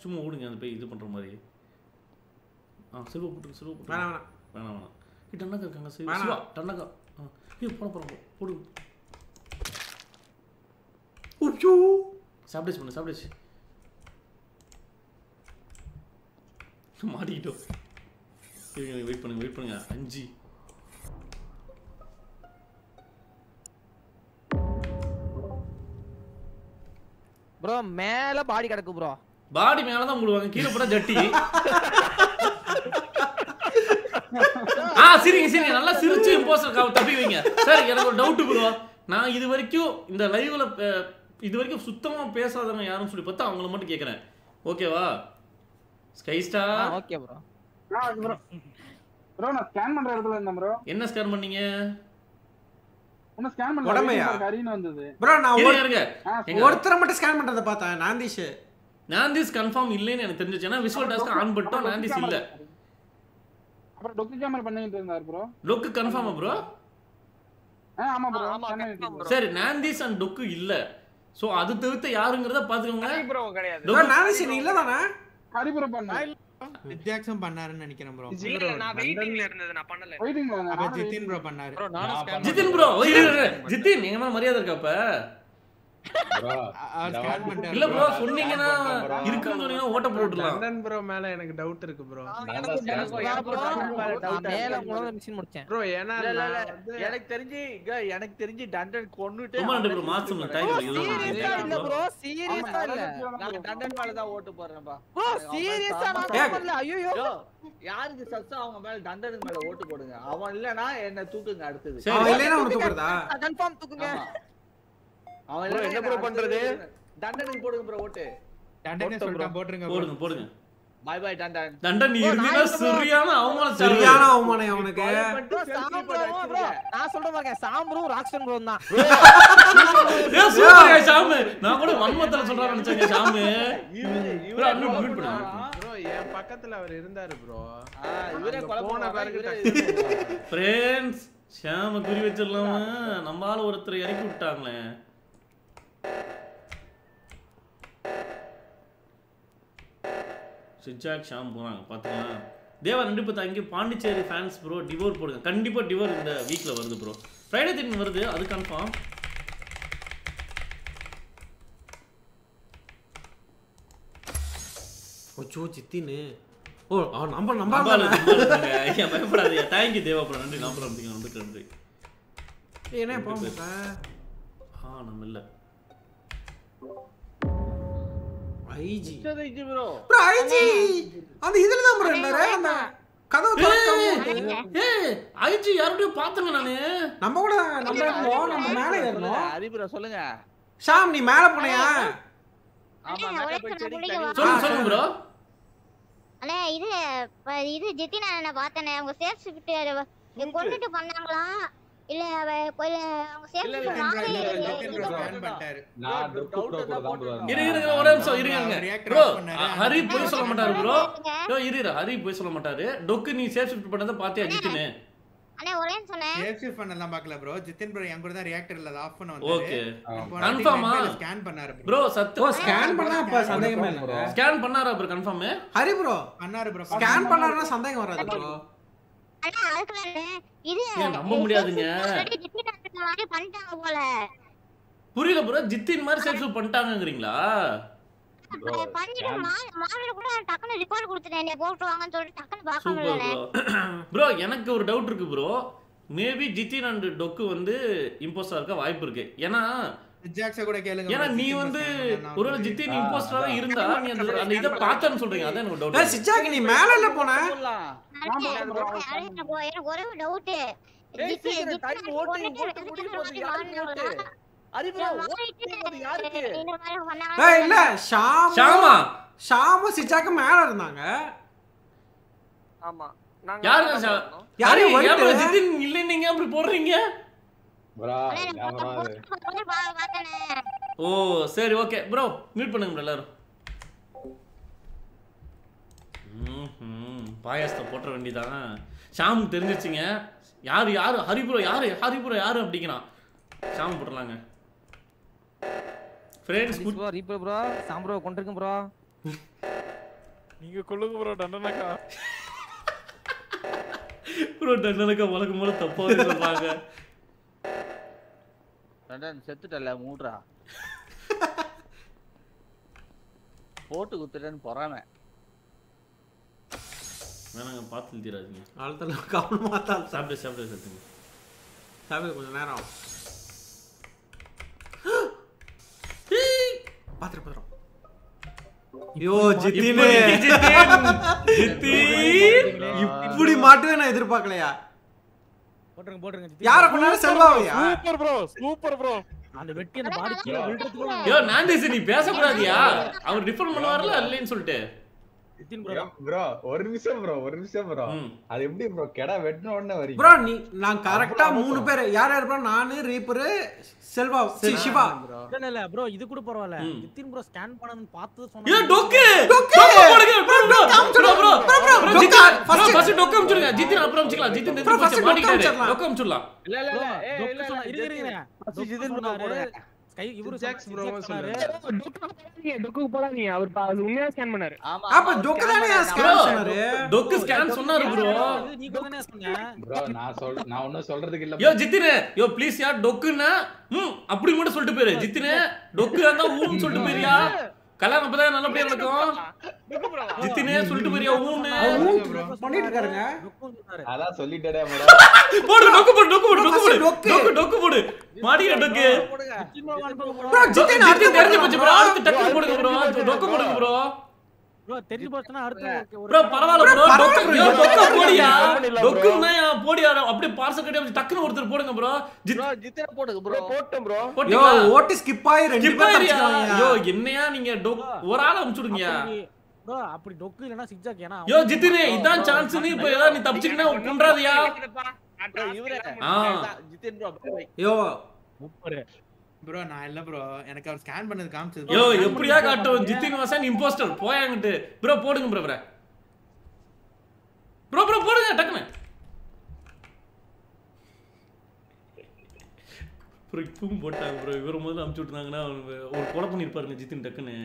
B: சும்மா ஓடுங்க அந்த போய் இது பண்ற மாதிரி. ஆ சில்வா போட்டுருங்க சில்வா போட்டுருங்க.
A: வேணாம் வேணாம்.
B: வேணாம் வேணாம். ஏய் டன்னக்கா இருக்காங்க. சிவா டன்னக்கா. ஆ ஏய் போட போறோம் போடு
A: ஐயோ.
B: சாப்பிடுச்சு பண்ணு சாப்பிடுச்சு மாட்டிக்கிட்டோம். வெயிட் பண்ணுங்க வெயிட் பண்ணுங்க. அஞ்சு.
L: Bro, மேல பாடி கிடக்கு ப்ரோ
B: பாடி மேல தான் முழுவாங்க கீழே போட ஜட்டி. ஆ சரிங்க சரிங்க. நல்லா சிரிச்சு இம்போஸ்டர் தப்பி வைங்க. சார் எனக்கு ஒரு டவுட் ப்ரோ நான் இது வரைக்கும் இந்த லைவ்ல இது வரைக்கும் சுத்தமா பேசாதவங்க யாரும் சொல்லி பார்த்தா அவங்கள மட்டும் கேட்குறேன் ஓகேவா sky star
L: okay bro
N: bro bro நான் ஸ்கேன் பண்ற இடத்துல இருந்தேன் ப்ரோ
B: என்ன ஸ்கேன் பண்ணீங்க?
N: இன்னும் ஸ்கேன் பண்ணல.
A: உடம்பையா?
N: கரீன் வந்தது.
A: ப்ரோ நான்
B: இருங்க.
A: ஒருத்தரை மட்டும் ஸ்கேன் பண்றத பார்த்தேன் நாந்தீஷ்.
B: நாந்திஸ் கன்ஃபார்ம் இல்லைன்னு எனக்கு தெரிஞ்சிச்சு. ஏன்னா விஷுவல் டாஸ்க் ஆன் பண்ணிட்டோம் நாந்திஸ் இல்ல.
N: அப்புறம் டொக்கு கேமரா பண்ணிட்டு இருந்தாரு ப்ரோ
B: லொக்கு கன்ஃபார்மா ப்ரோ
N: ஆமா ப்ரோ.
B: சரி நாந்திஸ் அண்ட் டொக்கு இல்ல. சோ அது தவிர்த்து யாருங்கிறத பாத்துக்கோங்க
C: ப்ரோ கிடையாது.
A: நாந்தீஷ் நீ இல்ல தானே
N: ஹரி ப்ரோ பண்ண
D: வித்யாக்ஷம் பண்ணாருன்னு நினைக்கிறேன் ப்ரோ
C: இல்ல இல்ல, நான் வெயிட்டிங்ல இருந்தது நான் பண்ணல.
N: வெயிட்டிங்ல
D: அப்ப ஜிதின் ப்ரோ பண்ணாரு.
B: ஜிதின் ப்ரோ ஜிதின் எங்க மேல மரியாதை இருக்கா இல்ல ப்ரோ சொன்னீங்கன்னா இருக்குன்னு சொன்னீங்கன்னா ஓட்ட போட்டுடலாம்.
K: ப்ரோ மேல எனக்கு டவுட் இருக்கு ப்ரோ
I: மேல
L: மிஷின் முடிச்சேன்.
K: ப்ரோ
I: எனக்கு தெரிஞ்சு எனக்கு தெரிஞ்சு டண்டன் கொன்னுட்டு
B: ப்ரோ மாசம்
L: இல்ல. ப்ரோ சீரியஸா இல்ல.
I: நான் டண்டன் மேல தான் ஓட்டு போடுறேன்பா.
L: ப்ரோ சீரியஸா நான்
A: ஏய்.
L: பண்ணல ஐயோ
I: யோ, யாருக்கு சத்தம் அவங்க மேல தண்டனுக்கு மேல ஓட்டு போடுங்க. அவன் இல்லனா என்ன தூக்குங்க அடுத்தது.
A: தூக்குறதா?
L: கன்ஃபார்ம் தூக்குங்க.
I: அவன்
C: என்ன bro பண்றது?
I: தண்டனுக்கு போடுங்க ப்ரோ ஓட்டு.
D: தண்டனை சொல்லிட்டான் போட்டுருங்க.
B: போடுங்க போடுங்க.
I: பை பை தண்டன்
B: தண்டன் நீ
L: bro.
B: சரியான அவமானம்
A: சரியான அவமானம் அவனுக்கு.
L: ப்ரோ ப்ரோ நான் சொல்றேன் பாருங்க சாம்பரும் ராக்ஸ்டன் ப்ரோ தான்.
B: ஏய் சூப்பர்யா ஷாமு நான் கூட வன்மத்துல சொல்றான்னு நினைச்சேங்க ஷாமு bro, unmute, mute பண்ணுங்க.
K: ப்ரோ என் பக்கத்துல அவர் இருந்தாரு ப்ரோ
I: இவரே கொலை
K: போன
I: இவரே
K: டக்குனு
B: ஃப்ரெண்ட்ஸ் ஷாம குறி வச்சிடலாமா நம்ம ஆளு ஒருத்தர் இறக்கி விட்டாங்களே. சிஜாக் ஷாம் போறாங்க பார்த்துக்கலாம் தேவா ரெண்டு பேர் தங்கி பாண்டிச்சேரி ஃபேன்ஸ் ப்ரோ டிவோர் போடுங்க. கண்டிப்பா டிவோர் இந்த வீக்ல வருது ப்ரோ ஃப்ரைடே தின் வருது அது கன்ஃபார்ம்
A: ஓச்சோ சித்தின்னு. ஓ நம்பர்
B: ஐயா பயப்படாதீங்க. தேங்க்யூ தேவா ப்ரோ நன்றி நம்பர் நம்பிக்கை நம்பிக்கை நன்றி.
A: போக
B: ஆ நம்ம இல்ல.
A: ஐஜி.
I: Bro
A: bro IG! அந்த இதுல தான் ப்ரோ இருந்தாரு. அந்த கதவு திறக்காம.
B: ஏய் ஐஜி யாரோடய பார்த்தங்க நானு.
A: நம்ம கூட நம்ம இருந்தோம் நம்ம மேலே ஏறணும்.
I: ஹரிபுரா சொல்லுங்க.
A: ஷாம் நீ மேலே போனியா?
I: ஆமா மேல போய் செடி
B: சொல்லுங்க சொல்லுங்க ப்ரோ.
J: அண்ணே இது இது ஜித்தின் அண்ணனை பார்த்தேனே அவங்க சேஃப் ஷிஃப்ட் கொண்டுட்டு பண்ணாங்களா? இல்ல அவ- இல்ல அவங்க
D: இல்ல, இல்ல,
J: வாங்கவே
D: இல்ல, இல்ல. இல்ல, இல்ல,
B: ஒரே நிமிஷம் இருங்க. ப்ரோ. ஹரி போய் சொல்ல மாட்டாரு ப்ரோ யோ இரு இரு ஹரி போய் சொல்ல மாட்டாரு. டொக்கு நீ சேஃப் ஷிஃப்ட் பண்ணதை பாத்தியா ஜித்துன்னு?
J: அண்ணே ஒரேன்னு சொன்னேன்
D: சேஃப் ஷிஃப்ட் பண்ணலாம் பார்க்கல ப்ரோ ஜித்தின் ப்ரோ என் கூட தான் ரியாக்டர்ல அதை ஆஃப் பண்ண
B: ஓகே
D: வந்தாரு
B: கன்ஃபார்மா
D: ஸ்கேன் பண்ணாரு
B: ப்ரோ சத்து
A: ஓ ஸ்கேன் பண்ணா அப்ப சந்தேகமே இல்ல
B: ஸ்கேன் பண்ணாரா ப்ரோ கன்ஃபார்ம்
A: ஹரி ப்ரோ
D: பண்ணாரு ப்ரோ
A: ஸ்கேன் பண்ணாருன்னா சந்தேகம் வராது ப்ரோ
J: அண்ணா அதுக்கு இல்ல, இது
B: நம்ப முடியாதுங்க?
J: பண்ணிட்டாங்க போல.
B: புரியல ப்ரோ ஜித்தின் மாதிரி சேஃப் பண்ணிட்டாங்கங்கறீங்களா? ப்ரோ எனக்கு ஒரு டவுட் இருக்கு ப்ரோ மேபி ஜித்தின் அண்ட் டொக்கு வந்து இம்போஸ்டா இருக்க வாய்ப்பு இருக்கு. ஏன்னா ஏன்னா நீ வந்து ஒருவேளை ஜித்தின் இம்போஸ்டராவே இருந்தா நீ அந்த அந்த இதை பார்த்தேன்னு சொல்றீங்க. அதான் எனக்கு
A: ஏய்
B: டவுட்
A: சிச்சாக்கு நீ மேல இல்ல போன.
J: எனக்கு ஒரே டவுட்
I: ஓட்டு, ஓட்டு போகுது, யாருக்கு ஓட்டு?
A: இல்ல ஷாம்
B: ஷாமா?
A: சிச்சாக்கு மேல இருந்தாங்க.
C: ஆமா.
A: யாரு
B: bro ஜித்தின் இல்லைன்னீங்க அப்படி போடுறீங்க? ஓ சரி ஓகே. ப்ரோ மீட் பண்ணுங்க bro எல்லாரும். பாயாசத்தை போட்டுற வேண்டியதான் ஷாம் தெரிஞ்சிச்சுங்க யாரு யாரு? ஹரி ப்ரோ யாரு? ஹரி ப்ரோ யாரு? அப்படிங்கிறான். ஷாம் போட்டுடலாங்க. ஃப்ரெண்ட்ஸ்
L: ப்ரோ ரீப்ரோ ப்ரோ சாம்ப்ரோ கொண்டிருக்கேன் ப்ரோ
E: நீங்க கொள்ளுங்க ப்ரோ தண்டனக்கா.
B: ப்ரோ டன்னனுக்கு வழக்கம் போல தப்பாவே சொல்றாங்க
I: ரெண்டன் செத்துட்டல மூடுறா. போட்டு குத்துட்டேன்னு பொறாம.
B: வேணாங்க பார்த்து எழுதிடாதீங்க
A: அழுத்தல கவனமா தான்
B: சாப்பிட்டு சாப்பிட்டு சாப்பிட்டுங்க
A: சாப்பிட கொஞ்சம் நேரம் ஆகும். பாத்துட்டு பாத்துறோம் ஐயோ ஜித்தினு.
B: இப்படி ஜித்தின், ஜித்தின்.
A: இப்படி மாட்டுவே நான் எதிர்பார்க்கலையா?
M: போட்டுருங்க போட்டுருங்க.
A: யார கொண்டாலும் செல்வாவையா
E: சூப்பர் ப்ரோ சூப்பர் ப்ரோ
M: அந்த வெட்டி அந்த பாடி கீழே விழுறதுக்குள்ள
B: யோ நான்டேசி நீ பேசக்கூடாதியா? அவர் டிஃபர் பண்ணுவார்ல இல்லைன்னு சொல்லிட்டு.
M: ப்ரோ
G: ஒரு நிமிஷம் ப்ரோ ஒரு நிமிஷம் ப்ரோ அது எப்படி ப்ரோ கெடா வெட்டின உடனே
A: ப்ரோ நீ நான் கரெக்டா மூணு பேர். யார் யார் ப்ரோ நானு ரீப்பரு செல்வா சிவா.
M: இல்ல இல்ல ப்ரோ இது கூட பரவாயில்ல. ஜித்தின் ப்ரோ ஸ்கேன் பண்ணனும் பார்த்து
B: ஏ
M: சொன்னா
B: டொக்கு!
A: டொக்கு!
B: டொக்கு போடுங்க bro bro bro bro bro bro
A: டொக்கு,
B: Jithin
A: first-
B: first first டொக்கு அமுச்சுடுங்க. ஜித்தின் அப்புறம் அமுச்சுக்கலாம் ஜித்தின்
A: Bro, first
B: தெரிஞ்சு
A: டொக்கு
B: மாட்டிட்டாரு
A: அமுச்சிடலாம்.
B: டொக்கு அமுச்சுடலாம்.
I: இல்ல இல்ல இல்ல ஏய், இல்ல
M: டொக்கு சொன்னா
I: இல்ல
M: இருங்க இருங்க.
I: First
M: டொக்கு
I: ஜிதின் bro
M: சொன்னாரு.
I: போடுங்க.
M: ஸ்கை இவரு
K: ஜாக்ஸ் bro
M: சொன்னாரு.
K: சொல்லுங்க.
C: டொக்கு போடாதீங்க அவர் பா- அது உண்மையா ஸ்கேன் பண்ணாரு.
I: ஆமா
A: அப்ப
I: ஆமா,
A: டொக்கு
I: scan
A: தானே
I: பண்ணாரு.
A: ஸ்கேன் சொன்னாரு
B: டொக்கு ஸ்கேன் சொன்னாரு ப்ரோ
M: நீ கூட தானே சொன்னீங்க
G: ப்ரோ நான் சொல் நான் ஒன்னும் சொல்றதுக்கு இல்ல
B: யோ ஜித்தினே யோ ப்ளீஸ் யா டொக்குன்னா ம் அப்படி மட்டும் சொல்லிட்டு போயிரு. ஜித்தினே டொக்கு ஊன்னு சொல்லிட்டு போயிரியா? கல்யாணம் அப்பதான் நல்லபடியா நடக்கும். ஜித்தினே சொல்லிட்டு போயிரியா ஊன்னு.
A: பண்ணிட்டு இருக்காருங்க
G: அதான் சொல்லிட்டேடே
B: போடு டொக்கு போடு டொக்கு போடு டொக்கு போடு.
A: டொக்கு.
B: டொக்கு போடு. மாடியா டொக்கு
M: ப்ரோ
A: ஜித்தின் அடுத்து
B: தெரிஞ்சு போச்சு ப்ரோ. அடுத்து டக்கு போடுங்க ப்ரோ. டொக்கு போடுங்க ப்ரோ.
M: ப்ரோ தெரிஞ்சு போச்சுன்னா அடுத்து
B: ப்ரோ பரவாயில்ல ப்ரோ டொக்கு போடியா. டொக்குன்னா போடியா அப்படியே பார்சல் கட்டி டக்குன்னு ஒருத்தர் போடுங்க ப்ரோ ஜித்
I: bro ஜித்தின போடுங்க ப்ரோ
C: போட்டோம் ப்ரோ
A: யோ ஓட்டு ஸ்கிப் ஆகி ரெண்டு பேர்? தப்பிச்சிட்டாங்க.
B: யோ என்னையா நீங்க டொக் ஒரு ஆள் அமுச்சுடுங்க
M: ப்ரோ அப்படி டொக்கு இல்லனா சிக்ஸாக் ஏனா
B: யோ ஜித்தினே இதான் சான்ஸ் நீ இப்ப ஏதாவது நீ தப்பிச்சிக்கினா பண்றாதியா
I: bro இவரே.
B: ஆ.
I: ஜித்தின் ப்ரோ
A: யோ
M: முப்பரு.
D: ப்ரோ நான் இல்ல ப்ரோ எனக்கு அவர் ஸ்கேன் பண்ணது காமிச்சது.
B: யோ எப்படியா காட்டும் ஜித்தின் வாசன் இம்போஸ்டர் போயாங்கிட்டு ப்ரோ போடுங்க ப்ரோ ப்ரோ ப்ரோ ப்ரோ போடுங்க டக்குனு ப்ரோ இப்பவும் போட்டாங்க ப்ரோ இவர முதல்ல அமுச்சு விட்டுருந்தாங்கன்னா அவரு ஒரு கொலை பண்ணியிருப்பாருங்க ஜித்தின் டக்குன்னு.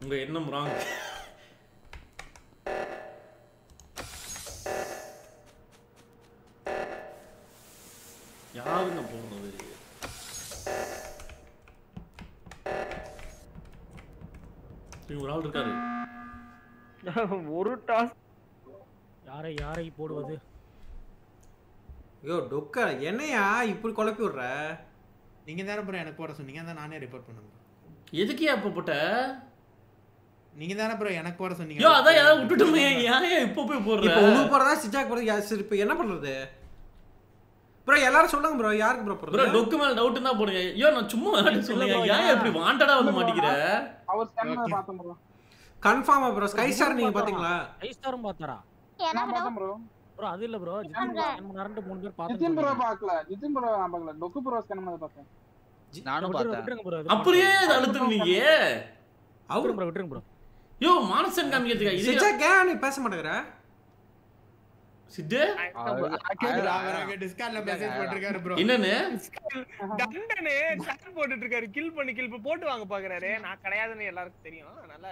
B: உங்க எண்ணம் ராங் இங்க ஒரு ஆள் இருக்காரு.
H: ஒரு டாஸ்க்
M: யாரை யாரை போடுவது?
A: ஐயோ டொக்க என்னையா இப்படி குழப்பி விடுற?
D: நீங்க தானே ப்ரோ எனக்கு போட சொன்னீங்க அதான் நானே ரிப்போர்ட் பண்ணுங்க
B: எதுக்கு அப்ப போட்ட?
D: நீங்க தானே ப்ரோ எனக்கு போட சொன்னீங்க.
B: ஐயோ அதான் யாராவது விட்டுட்டுமே ஏன் இப்போ போய் போடுற?
A: இப்போ உங்களுக்கு போறதா சிஜாக் போறது இப்போ என்ன பண்றது? ப்ரோ எல்லாரும் சொல்லுங்க ப்ரோ யாருக்கு ப்ரோ
B: ப்ரோ டொக்கு மேல டவுட் தான் போடுங்க. ஐயோ நான் சும்மா விளையாட்டு சொன்னேன் ஏன் இப்படி வாண்டடா வந்து மாட்டிக்கிற?
N: அவர் ஸ்கேன் பார்த்தேன் ப்ரோ
A: கன்ஃபார்மா ப்ரோ ஸ்கை ஸ்டார் நீங்க பாத்தீங்களா
M: ஐ ஸ்டாரும் பார்த்தாரா?
N: நான் பார்த்தேன் ப்ரோ
M: ப்ரோ அது இல்ல ப்ரோ ஜித்தின் ஸ்கேன் பண்ணாருன்ட்டு மூணு பேர்
N: ஜிதின் ப்ரோ பார்க்கல. ஜிதின் ப்ரோ நான் பார்க்கல. டொக்கு ப்ரோ ஸ்கேன் பண்ணதை பார்த்தேன்.
I: நானும் பார்த்தேன்.
M: ப்ரோ
B: அப்படியே இது அழுத்துனீங்க
M: விட்டுருங்க ப்ரோ விட்டுருங்க ப்ரோ
B: யோ மானசன் காமிக்கிறதுக்கா? இது
A: நீ பேச மாட்டேங்கிற?
D: ப்ரோ
B: என்னன்னு?
C: சட்டை போட்டுட்டு இருக்காரு கில் பண்ணி கில் போட்டு வாங்க பாக்குறாரு. நான் கிடையாதுன்னு எல்லாருக்கும் தெரியும். அதனால.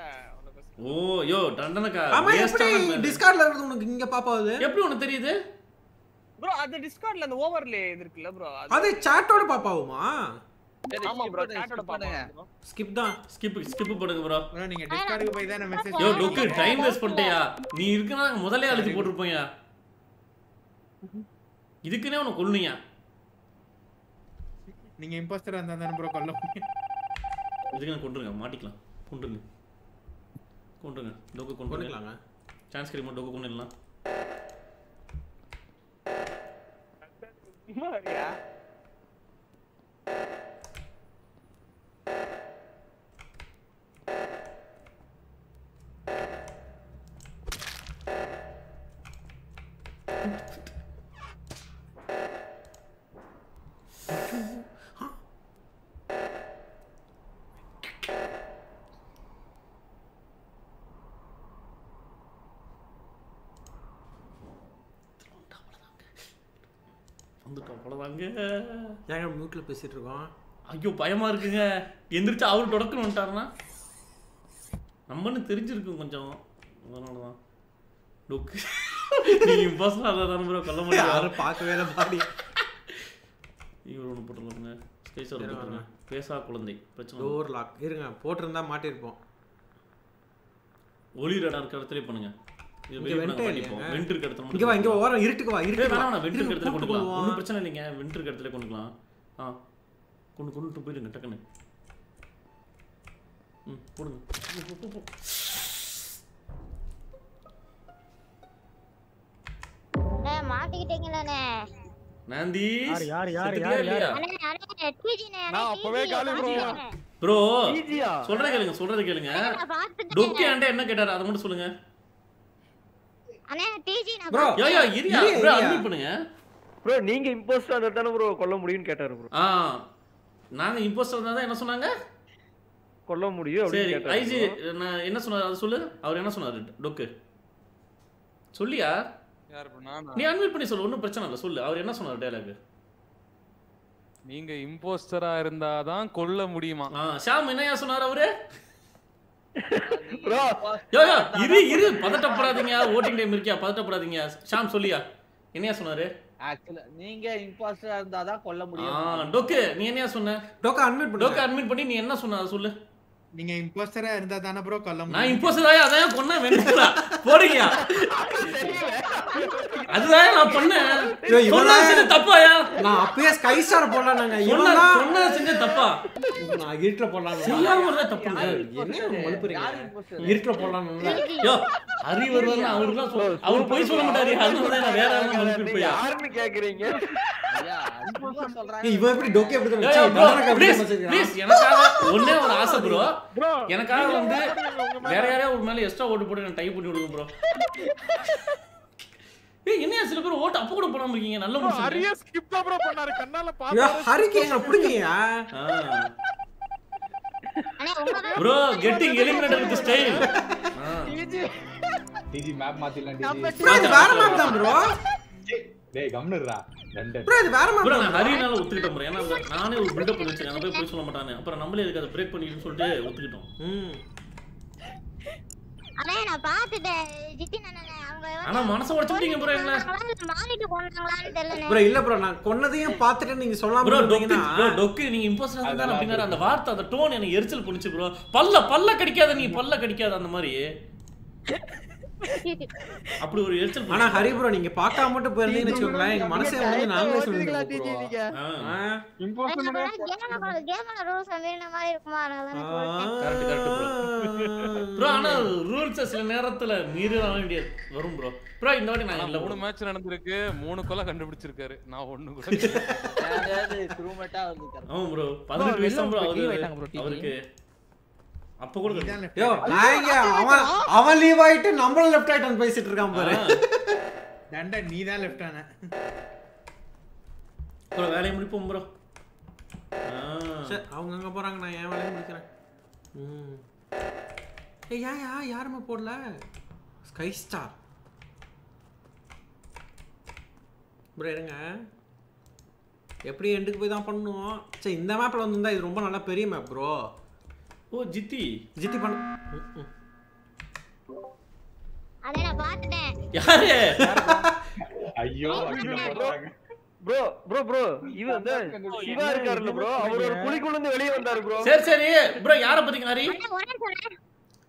B: ஓ யோ
A: ஆமா எப்படி. டிஸ்கார்ட்ல இருந்து உனக்கு இங்க பாப்பாவது
B: எப்படி உனக்கு தெரியுது?
C: ப்ரோ அது டிஸ்கார்ட்ல அந்த ஓவர்லே இது இருக்குல்ல ப்ரோ
A: அது சாட்டோட பாப்பாவுமா
C: ஆமா ப்ரோ சாட்டோட பாப்பாங்க
A: ஸ்கிப் தான்.
B: ஸ்கிப் ஸ்கிப் போடுங்க ப்ரோ
D: நீங்க டிஸ்கார்டுக்கு போய் தானே மெசேஜ்
B: யோ டொக்கு டைம் வேஸ்ட் பண்ணிட்டியா? நீ இருக்குன்னா முதல்ல அழுத்தி போட்டிருப்போயா இதுக்குன்னே உனக்கு கொல்லுனியா?
D: நீங்க இம்போஸ்டரா இருந்தா தானே ப்ரோ கொல்ல முடியும்.
B: இதுக்கு நான் கொண்டுருங்க மாட்டிக்கலாம். கொண்டுருங்க. கொண்டுருங்க. டொக்கு கொண்டு
A: கொண்டுக்கலாங்க.
B: சான்ஸ் கிடைக்குமா டொக்கு கொண்டுடலாம்
C: சும்மா வரியா?
A: ஏங்க மியூட்ல பேசிட்டு இருக்கோம்?
B: ஐயோ பயமா இருக்குங்க. எந்திரிச்சு அவரு தொடக்கணும் வந்துட்டாருன்னா? நம்மன்னு தெரிஞ்சிருக்கும் கொஞ்சம். அதனால தான் டொக்கு நீ இம்பாஸ்டர் அதை தானே ப்ரோ கொல்ல முடியாது
A: யாரும் பார்க்கவே இல்லை பாடி.
B: இவர் ஒன்று போட்டுருவாங்க
A: இருங்க,
B: போட்டுருங்க. பேசா குழந்தை. பிரச்சனை.
A: டோர் லாக் இருங்க போட்டிருந்தா மாட்டிருப்போம்
B: ஒளி ரடார் இருக்க இடத்துல பண்ணுங்க. இது
A: இங்க?
B: வெண்ட் இருக்க இடத்துல
A: இங்க வா, இங்க வா, ஓரம் இருட்டுக்கு வா, இருட்டுக்கு வா.
B: வேணாம் வெண்ட் இருக்க
A: இருங்க,
B: இடத்துல
A: கூட்டு
B: கொண்டுக்கலாம்
A: போவோம்.
B: ஒன்றும் பிரச்சனை இல்லைங்க வெண்ட் இருக்க இடத்துல கொண்டுக்கலாம் ஆ கொண்டு கொண்டுட்டு போயிடுங்க டக்குன்னு. ம் போடுங்க.
J: மாட்டிக்கிட்டீங்களாண்ணே?
B: நாந்தி
M: யாரு, யாரு, யாரு,
B: செத்துட்டியா
M: யாரு,
B: இல்லையா?
J: அண்ணே, அண்ணே, டிஜிண்ணே, அண்ணே,
E: நான் அப்பவே காலி.
B: ப்ரோ சொல்றத கேளுங்க சொல்றத கேளுங்க. டொக்கி ஆண்ட என்ன கேட்டாரு? அதை மட்டும் சொல்லுங்க.
J: அண்ணே, டிஜி, நான்
A: Bro,
B: யோ யோ இரியா.
A: இரியா,
B: ப்ரோ
A: இரியா.
B: அட்மிட் பண்ணுங்க.
H: ப்ரோ நீங்க இம்போஸ்டர் இருந்தா தானே ப்ரோ கொல்ல முடியும்னு கேட்டாரு ப்ரோ.
B: ஆ நாங்க இம்போஸ்டர் இருந்தா தான் என்ன சொன்னாங்க?
H: கொல்ல முடியும் கேட்டாரு
B: ஐஜி. நான் என்ன சொன்னாரு? அதை சொல்லு. அவர் என்ன சொன்னாரு? டொக்கு. சொல்லியா
F: யார்? bro? நானா?
B: நீ அன்மிட் பண்ணி சொல்லு ஒன்றும் பிரச்சனை இல்லை சொல்லு. அவர் என்ன சொன்னார் டயலாக்
F: நீங்க இம்போஸ்டரா இருந்தாதான் கொல்ல முடியுமா?
B: ஆ ஷாம் என்னையா சொன்னார் அவரு? இரு இரு பதட்டப்படாதீங்க. ஓட்டிங் டைம் இருக்கியா? பதட்டப்படாதீங்க. ஷாம் சொல்லியா? என்னையா சொன்னாரு?
I: ஆக்சுவலா நீங்க இம்பாஸ்டரா இருந்தாதான் கொல்ல முடியும்.
B: டொக்கு நீ என்னையா சொன்ன?
A: டோக்க அட்மிட்
B: டொக்கு அட்மிட் பண்ணி நீ என்ன சொன்ன? அதை சொல்லு.
D: நீங்க இம்போஸ்டரா இருந்தா தானே ப்ரோ கொல்ல
B: நான்
D: முடியும்.
B: இம்போஸ்டர் தான் அதான் கொன்ன வேண்டாம் போடுங்கயா அதுதான் நான் பண்ணேன். சொன்னா செஞ்ச தப்பாயா?
A: நான் அப்பயே ஸ்கை ஸ்டார் போடலாம்னாங்க.
B: சொன்னா
A: இவன் தான்
B: சொன்னா செஞ்ச தப்பா?
A: நான் இருட்டுல போடலாம்
B: செய்யாம இருந்தா தப்புங்க
A: என்ன மழுப்புறீங்க? இருட்டுல போடலாம்ல
B: யோ ஹரி சொல் அவர் போய் சொல்ல மாட்டாரு. நான் வேற யாரும்
H: நீங்க
B: போயா?
H: யாருன்னு கேக்குறீங்க?
A: இவன் எப்படி டொக்கே
B: ஒரு ஆசை ப்ரோ எனக்காக வந்து வேற யாரையா ஒரு மேல எக்ஸ்ட்ரா ஓட்டு போட்டு நான் டைப் பண்ணி விடுங்க ப்ரோ ஏய் என்னையா சில பேர் ஓட்டு அப்ப கூட போடாம இருக்கீங்க நல்ல முடிச்சு
E: அரிய ஸ்கிப் தான் ப்ரோ பண்ணாரு கண்ணால பாத்து
A: ஹரிக்கு
B: getting eliminated with style
G: TG map மாத்திடலாம்
L: நம்ம
G: டிஜி
A: ப்ரோ இது வேற மேப் தான் ப்ரோ
G: டேய் கம்னுடா லண்டன்
A: ப்ரோ இது வேற மேப்
B: ப்ரோ
A: தான்
B: நான் ஹரினால ஒத்துக்கிட்டேன் bro. ஏன்னா நானே ஒரு பில்டப் பண்ணி வச்சிருக்கேன். நான் போய் போய் சொல்ல மாட்டானே. அப்புறம் நம்மளே இதுக்கு அதை பிரேக் பண்ணிட்டு சொல்லிட்டு ஒத்துக்கிட்டோம்.
A: ம்.
J: அண்ணே நான் பாத்துட்டேன் ஜித்தின் அண்ணனை அவங்க வந்து
B: ஆனா மனசை உடைச்சுட்டீங்க ப்ரோ எங்களை.
J: கொன்னாங்களா இல்ல மாறிட்டு கொண்டாங்களான்னு தெரியல
A: ப்ரோ இல்ல ப்ரோ நான் கொன்னதையும் பார்த்துட்டு நீங்க சொல்லாம
B: ப்ரோ டொக்கு ப்ரோ டொக்கு நீங்க இம்போஸ்டர் தான் அப்படிங்கிற அந்த வார்த்தை அந்த டோன் எனக்கு எரிச்சல் பண்ணுச்சு ப்ரோ. பல்ல பல்ல கடிக்காத நீ பல்ல கடிக்காத அந்த மாதிரி. அப்படி ஒரு எரிச்சல்
A: ஆனா ஹரி ப்ரோ நீங்க பார்க்காம மட்டும் போயிருந்தீங்கன்னு வச்சுக்கோங்களேன். எங்க மனசே வந்து நாங்களே சொல்லிருக்கோம்
L: டிஜி
A: bro.
L: நீங்க
A: ஆ.
N: இம்போஸ்டர்
J: கேமோட ரூல்ஸ் மீறின மாதிரி இருக்குமா? அதனால தான் சொல்லிட்டேன்
B: கரெக்ட் கரெக்ட் ப்ரோ ப்ரோ ஆனா ரூல்ஸ் சில நேரத்துல மீறி வேண்டியது வரும் ப்ரோ ப்ரோ இந்த வாட்டி நான் இல்ல.
F: மூணு மேட்ச் நடந்திருக்கு. மூணு கொலை கண்டுபிடிச்சிருக்காரு. நான் ஒண்ணு கூட
I: வந்து
B: ஆமா ப்ரோ பதினெட்டு வயசு ப்ரோ. அவருக்கு அப்ப கூட
A: யோ இங்க அவன் அவன் லீவ் ஆயிட்டு நம்மளும் லெஃப்ட் ஆயிட்டு பேசிட்டு இருக்கான் பாரு.
D: தண்டா நீ தான் லெஃப்ட் ஆன.
B: ப்ரோ வேலையை முடிப்போம் ப்ரோ
A: சரி அவங்க அங்க போறாங்க? நான் என் வேலையை முடிக்கிறேன். ம். ஏய் ஏன் யா யாருமே போடல? ஸ்கை ஸ்டார் ப்ரோ இருங்க எப்படி எண்டுக்கு போய் தான் பண்ணுவோம். சரி இந்த மேப்ல வந்திருந்தா இது ரொம்ப நல்லா பெரிய மேப் ப்ரோ
B: ஓ ஜித்தி.
A: ஜித்தி பண்ண.
J: அதை நான் பாத்துட்டேன்
B: யாரு?
G: ஐயோ
H: ப்ரோ ப்ரோ ப்ரோ இது வந்து சிவா இருக்காருல்ல ப்ரோ அவர் ஒரு குழிக்குள்ள இருந்து வெளியே வந்தாரு ப்ரோ
B: சரி சரி. ப்ரோ யார
J: ஒரே சொல்றேன்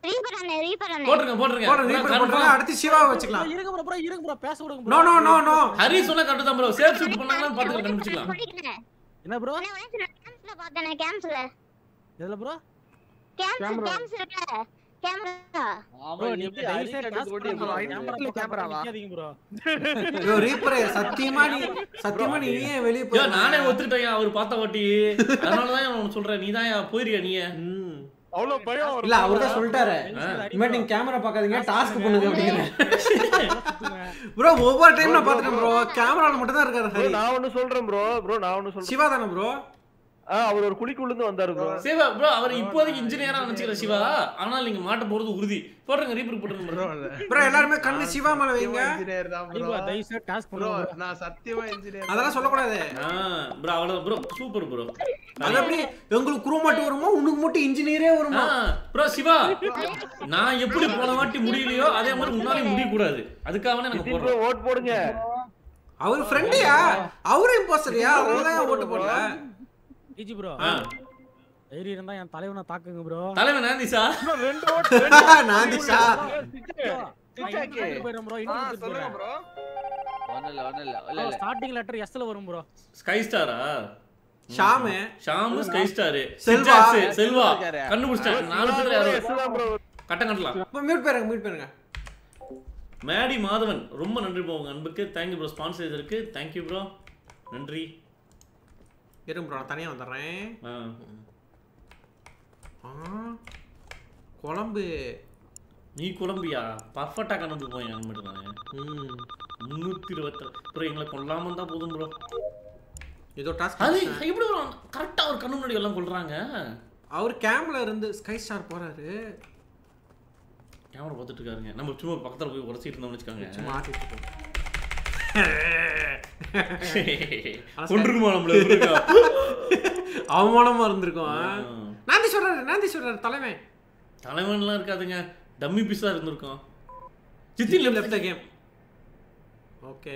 J: ரீபர் அண்ணே ரீபர் அண்ணே.
B: bro,
A: ரீபர்
B: confirm.
A: போட்டுருங்க அடுத்து சிவாவை வச்சுக்கலாம்.
M: இருங்க ப்ரோ ப்ரோ இருங்க ப்ரோ பேச விடுங்க no.
A: No no no
B: Hari சொன்னா கரெக்ட் தான் ப்ரோ சேஃப் ஷூட் பாத்துக்கலாம் கண்டுபிடிச்சிக்கலாம்.
J: சொல்லிக்கிறேன்
M: என்ன ப்ரோ
J: சொல்றேன் கேம்ஸ்ல பார்த்தேனே கேம்ஸ்ல
M: எதுல ப்ரோ
J: கேமரா
L: கேமராவா?
A: சத்தியமா நீ சத்தியமா நீ ஏன் வெளிய போய்
B: நானே ஒத்துக்கிட்டேன் அவர் பார்த்த வாட்டி. அதனால தான் உனக்கு சொல்றேன். நீ தான் போயிருக்கியா நீ
A: ம்.
E: அவ்வளவு பயம்.
A: இல்ல அவர் தான் சொல்லிட்டாரு நீங்க கேமரா பார்க்காதீங்க டாஸ்க் பண்ணுங்க அப்படிங்கிறேன் ப்ரோ ஒவ்வொரு டைம் நான் பார்த்துட்டேன் ப்ரோ கேமரால மட்டும் தான் இருக்காரு
H: நான் ஒண்ணு சொல்றேன் ப்ரோ ப்ரோ நான் ஒண்ணு சொல்றேன்.
A: சிவா தானே ப்ரோ
H: அவர் ஒரு குழிக்குள்ள இருந்து வந்தாரு ப்ரோ
B: சிவா ப்ரோ அவர் இப்போதைக்கு இன்ஜினியரா நினைச்சுக்கிற சிவா. ஆனால் நீங்க மாட்ட போறது உறுதி. போடுங்க ரீபர் போட்டுருங்க
K: ப்ரோ
A: எல்லாருமே கண்ணு சிவா மேல வைங்க.
K: இன்ஜினியர் தான் ப்ரோ
M: bro, தயவு செய்து டாஸ்க்
K: ப்ரோ நான் சத்தியமா இன்ஜினியர்
A: அதெல்லாம் சொல்லக்கூடாது.
B: ஆ ப்ரோ அவ்வளவுதான் ப்ரோ சூப்பர் ப்ரோ
A: அது எப்படி உங்களுக்கு குரூ மட்டும் வருமா? உனக்கு மட்டும் இன்ஜினியரே வருமா?
B: ப்ரோ சிவா நான் எப்படி போன வாட்டி முடியலையோ அதே மாதிரி முன்னாடி முடிய கூடாது அதுக்காக நாங்க
H: ப்ரோ
B: போடுறோம்.
H: ஓட் போடுங்க.
A: அவர் ஃப்ரெண்டியா அவரும் இம்போஸ்டரியா அதனால ஓட்டு போடல.
M: TG
B: bro.
M: தைரியம் இருந்தா என் தலைவனை தாக்குங்க ப்ரோ
B: தலைவன் நாந்திசா
E: ரெண்டு ஓட்டு
A: நாந்திஷா.
M: போயிடும் ப்ரோ
N: ஆ சொல்லுங்க ப்ரோ
I: ஒண்ணும் இல்ல
M: ஸ்டார்டிங் லெட்டர் எஸ்ல வரும் ப்ரோ
B: ஸ்கை ஸ்டாரா
A: Shamu.
B: Sham sky star
A: Selva.
B: Selva. கண்டுபிடிச்சிட்டாங்க நாலு பேர்
H: ப்ரோ
B: கட்டம் கட்டலாம்.
A: இப்போ மியூட் போயிருங்க
B: மேடி மாதவன் ரொம்ப நன்றி ப்ரோ உங்க அன்புக்கு. தேங்க்யூ ப்ரோ ஸ்பான்சர் இதற்கு. தேங்க்யூ ப்ரோ நன்றி.
A: இருங்க ப்ரோ நான் தனியா வந்துடுறேன்
B: ஆ.
A: குழம்பு
B: நீ குழம்பியா பர்ஃபெக்டா கணக்கு போய் என் மட்டும் தானே
A: ம்
B: முன்னூத்தி இருபத்தி ப்ரோ எங்களை கொல்லாம இருந்தா போதும் ப்ரோ
A: ஏதோ டாஸ்க்
B: அது எப்படி ப்ரோ கரெக்டா ஒரு கண்ணு முன்னாடி எல்லாம் கொள்றாங்க
A: அவர் கேம்ப்ல இருந்து ஸ்கை ஸ்டார் போறாரு.
B: கேமரா பார்த்துட்டு இருக்காருங்க. நம்ம சும்மா பக்கத்துல போய் உரசிட்டு இருந்தோம்னு வச்சுக்கோங்க.
A: சும்மா ஆட்டிட்டு இருக்கோம்.
B: கொண்டுருமா நம்மள இருக்கா?
A: அவமானமா இருந்திருக்கும் நாந்தி சொல்றாரு நாந்தி சொல்றாரு தலைவன்.
B: தலைவன்லாம் இருக்காதுங்க. டம்மி பீஸா இருந்திருக்கும். சித்தி
A: லெஃப்ட்
B: லெஃப்ட்
A: கேம் ஓகே.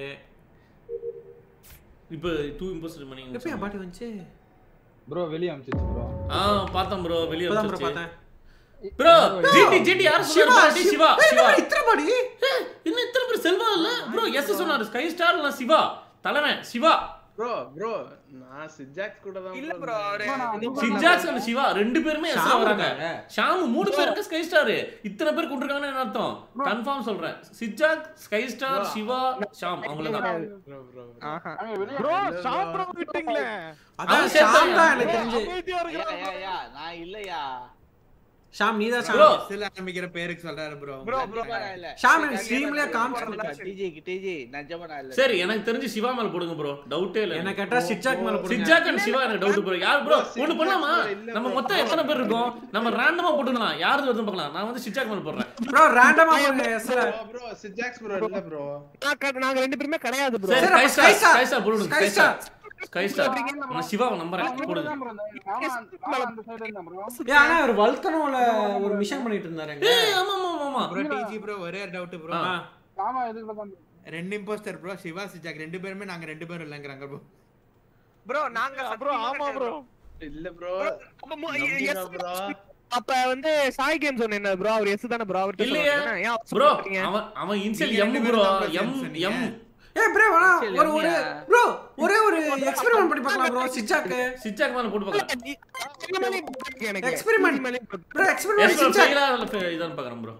B: இப்போ டூ இம்போஸ்டர்
A: எப்போ
B: பண்ணி
A: பாட்டி வந்துச்சு?
G: ப்ரோ வெளிய அமிச்சிச்சு ப்ரோ
B: ஆ பார்த்தேன் ப்ரோ வெளிய வந்துச்சு
A: பார்த்தேன்.
B: ப்ரோ ஜிடி ஜிடி யார்
A: சிவா
B: சொன்னாரு சிவா.
A: ஏய்,
B: சிவா.
A: என்னடா இத்தனை பாடி?
B: ஏய், இன்னும் இத்தனை பேர் செல்வா இல்ல? ப்ரோ எஸ் சொன்னாரு ஸ்கை ஸ்டார் சிவா. தலைவன் சிவா.
K: ப்ரோ ப்ரோ நான் சிஜாக்ஸ் கூட தான்
N: இல்ல ப்ரோ அவரு
B: சிஜாக்ஸ் அண்ட் சிவா ரெண்டு பேருமே எஸ் வராங்க. ஷாம் மூணு பேருக்கு ஸ்கை ஸ்டார் இத்தனை பேர் கொண்டிருக்காங்கன்னு என்ன அர்த்தம்? கன்ஃபார்ம் சொல்றேன். சிஜாக் ஸ்கை ஸ்டார் சிவா ஷாம் அவங்கள தான்
K: ப்ரோ ப்ரோ
A: அதான் ஷாம். தான் எனக்கு தெரிஞ்சு.
I: நான் இல்லையா?
A: ஷாம் நீ தான். ஷாம்.
D: சில ஆரம்பிக்கிற பேருக்கு சொல்றாரு ப்ரோ.
C: ப்ரோ ப்ரோ
A: ஷாம் எனக்கு ஸ்ட்ரீம்லயே காமிச்சு
I: டிஜி டிஜி நிஜமா நான் இல்ல.
B: சரி எனக்கு தெரிஞ்சு சிவா மேல போடுங்க ப்ரோ. டவுட்டே இல்ல.
A: என்ன கேட்டா சிட்சாக் மேல போடுங்க.
B: சிட்ஜாக் அண்ட் சிவா எனக்கு டவுட் ப்ரோ. யார் ப்ரோ? ஒண்ணு பண்ணலாமா? நம்ம மொத்தம் எத்தனை பேர் இருக்கோம்? நம்ம ரேண்டமா போட்டுக்கலாம். யாரு வருதுன்னு பார்க்கலாம். நான் வந்து சிட்ஜாக் மேல போடுறேன்.
A: ப்ரோ ரேண்டமா போடுங்க
K: ப்ரோ சிஜாக்ஸ் ப்ரோ இல்ல ப்ரோ.
C: நாங்க ரெண்டு பேருமே கிடையாது ப்ரோ.
B: சரி. ஸ்கை ஸ்டார் போடுங்க
A: Sky
B: ஸ்கை ஸ்டார் நான் சிவாவை நம்புறேன். போடுங்க
A: ஆனா ஒரு வல்கனோல ஒரு மிஷன் பண்ணிட்டு இருந்தாருங்க
B: ஏய் ஆமா ஆமா ஆமா
D: ப்ரோ டிஜி ப்ரோ ஒரே டவுட் ப்ரோ.
N: ஆமா
D: ரெண்டு இம்போஸ்டர் ப்ரோ சிவா சிஜாக். ரெண்டு பேருமே நாங்க ரெண்டு பேரும் இல்லங்கறாங்க ப்ரோ
C: ப்ரோ நாங்க
E: ப்ரோ ஆமா ப்ரோ
K: இல்ல ப்ரோ
C: அப்ப வந்து சாய் கேம் சொன்ன என்ன ப்ரோ அவர் எஸ் தானே ப்ரோ அவர்
B: இல்லையே. ப்ரோ அவன் அவன்
D: initial M bro M.
B: M
A: A bro வேணா ஒரு ஒரு. ப்ரோ ஒரே ஒரு எக்ஸ்பெரிமெண்ட் பண்ணி பார்க்கலாம் ப்ரோ சிட்சாக்கு
B: சிட்ஜாக் மேல போட்டு பார்க்கலாம்
C: எனக்கு
A: எக்ஸ்பெரிமெண்ட் ப்ரோ
B: ஃபெயிலா இல்ல இதான் பார்க்கறேன் ப்ரோ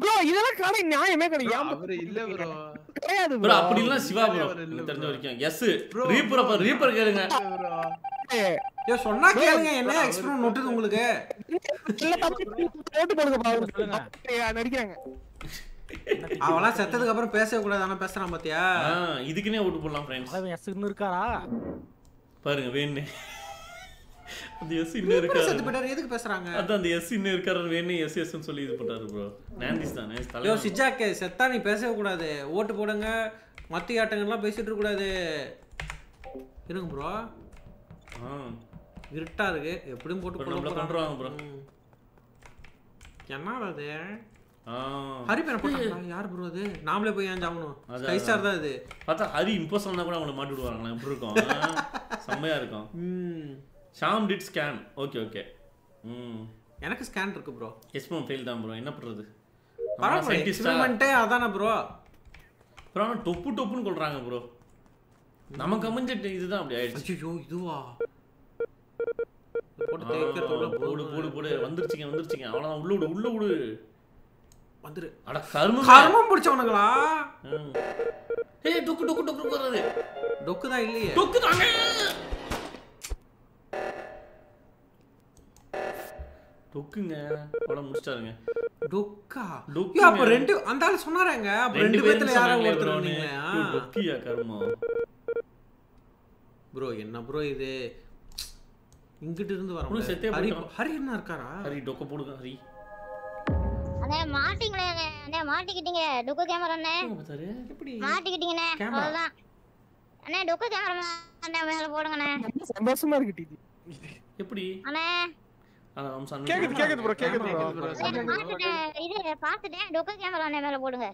C: ப்ரோ இதெல்லாம் கடை நியாயமே கிடையாது
K: அவரு இல்ல ப்ரோ
C: கிடையாது
B: ப்ரோ அப்படி இல்ல சிவா ப்ரோ
K: இல்ல
B: தெரிஞ்ச
K: bro.
B: வரைக்கும் எஸ் ரீப்பர் அப்ப ரீப்பர் கேளுங்க
A: ஏ சொன்னா கேளுங்க என்ன எக்ஸ்பெரிமெண்ட் நொட்டுது உங்களுக்கு
C: போட்டு போடுங்க பாருங்க நடிக்கிறாங்க
A: அவெல்லாம் செத்ததுக்கு அப்புறம் பேசவே கூடாது ஆனா பேசுறான் பாத்தியா?
B: இதுக்குனே ஓட்டு போடலாம் ஃப்ரெண்ட்ஸ்
M: அவன் எஸ் இன்னும் இருக்காரா?
B: பாருங்க வேணு அந்த எஸ் இன்னும்
A: எப்படி செத்து
B: இருக்காரு
A: போயிட்டாரு? எதுக்கு பேசுறாங்க?
B: அதான் அந்த எஸ் இன்னும் இருக்காரு வேணு எஸ் எஸ் சொல்லி இது பண்றாரு ப்ரோ நாந்திஸ் தான்
A: யோ சிஜாக்கு செத்தா நீ பேசவே கூடாது ஓட்டு போடுங்க. மத்தி ஆட்டங்கள்லாம் பேசிட்டு இருக்க கூடாது இருங்க ப்ரோ
B: ஆ.
A: இருட்டா இருக்கு. எப்படியும் போட்டு.
B: கொன்றுவாங்க bro.
A: ம். என்னடா அது ஹரி பேரை போட்டாங்களா யார் ப்ரோ அது? நாமளே போய் ஏன் ஜாமணும்? ஸ்கை ஸ்டார் தான் இது.
B: பார்த்தா ஹரி இம்போஸ் பண்ணா கூட அவங்கள மாட்டி விடுவாங்க. எப்படி இருக்கும்? செம்மையா இருக்கும்.
A: ம்.
B: Sham did scan okay okay ம்.
A: எனக்கு ஸ்கேன் இருக்கு ப்ரோ
B: எஸ்மோ ஃபெயில் தான் ப்ரோ என்ன பண்றது?
A: பரவாயில்ல அதானே ப்ரோ
B: ப்ரோ ஆனா டொப்பு டொப்புன்னு கொள்றாங்க ப்ரோ நமக்கு அமைஞ்ச இதுதான் அப்படி ஆயிடுச்சு.
A: ஐயோ இதுவா?
B: போடு போடு போடு. வந்துருச்சுங்க வந்துருச்சுங்க. அவ்வளவுதான். உள்ள விடு உள்ள விடு.
A: வந்துரு.
B: அட கரும
A: கர்மம் பிடிச்சவனுங்களா?
B: ஏய் டொக்கு டொக்கு டொக்கு வராது.
A: டொக்கு தான் இல்லையே.
B: டொக்கு தாங்க டொக்குங்க. அவ்வளவு முடிச்சிட்டாருங்க.
A: டொக்கா?
B: டொக்கு
A: அப்ப ரெண்டு அந்த ஆள் சொன்னாரேங்க? அப்ப ரெண்டு பேத்துல யாரோ ஒருத்தர் இருந்தீங்க
B: டொக்கியா கருமம்.
A: ப்ரோ என்ன ப்ரோ இது? இங்கிட்டு இருந்து வர
B: உனக்கு செத்தே
A: ஹரி. ஹரி என்ன இருக்காரா?
B: ஹரி டொக்க போடுங்க ஹரி.
J: அண்ணே மாட்டிங்களே அண்ணே மாட்டிக்கிட்டீங்க. டொக்கு கேமரா அண்ணே. மாட்டிக்கிட்டீங்கண்ணே. அவ்வளவுதான். அண்ணே டொக்கு கேமரா அண்ணே மேல போடுங்கண்ணே.
C: சந்தோஷமா இருக்கு டிஜி
B: எப்படி?
J: அண்ணே.
B: அதான் அம்சம் அண்ணன்
E: கேக்குது கேக்குது ப்ரோ கேக்குது ப்ரோ
J: அண்ணே, பார்த்துட்டேன் இது பார்த்துட்டேன் டொக்கு கேமரா அண்ணே மேல போடுங்க.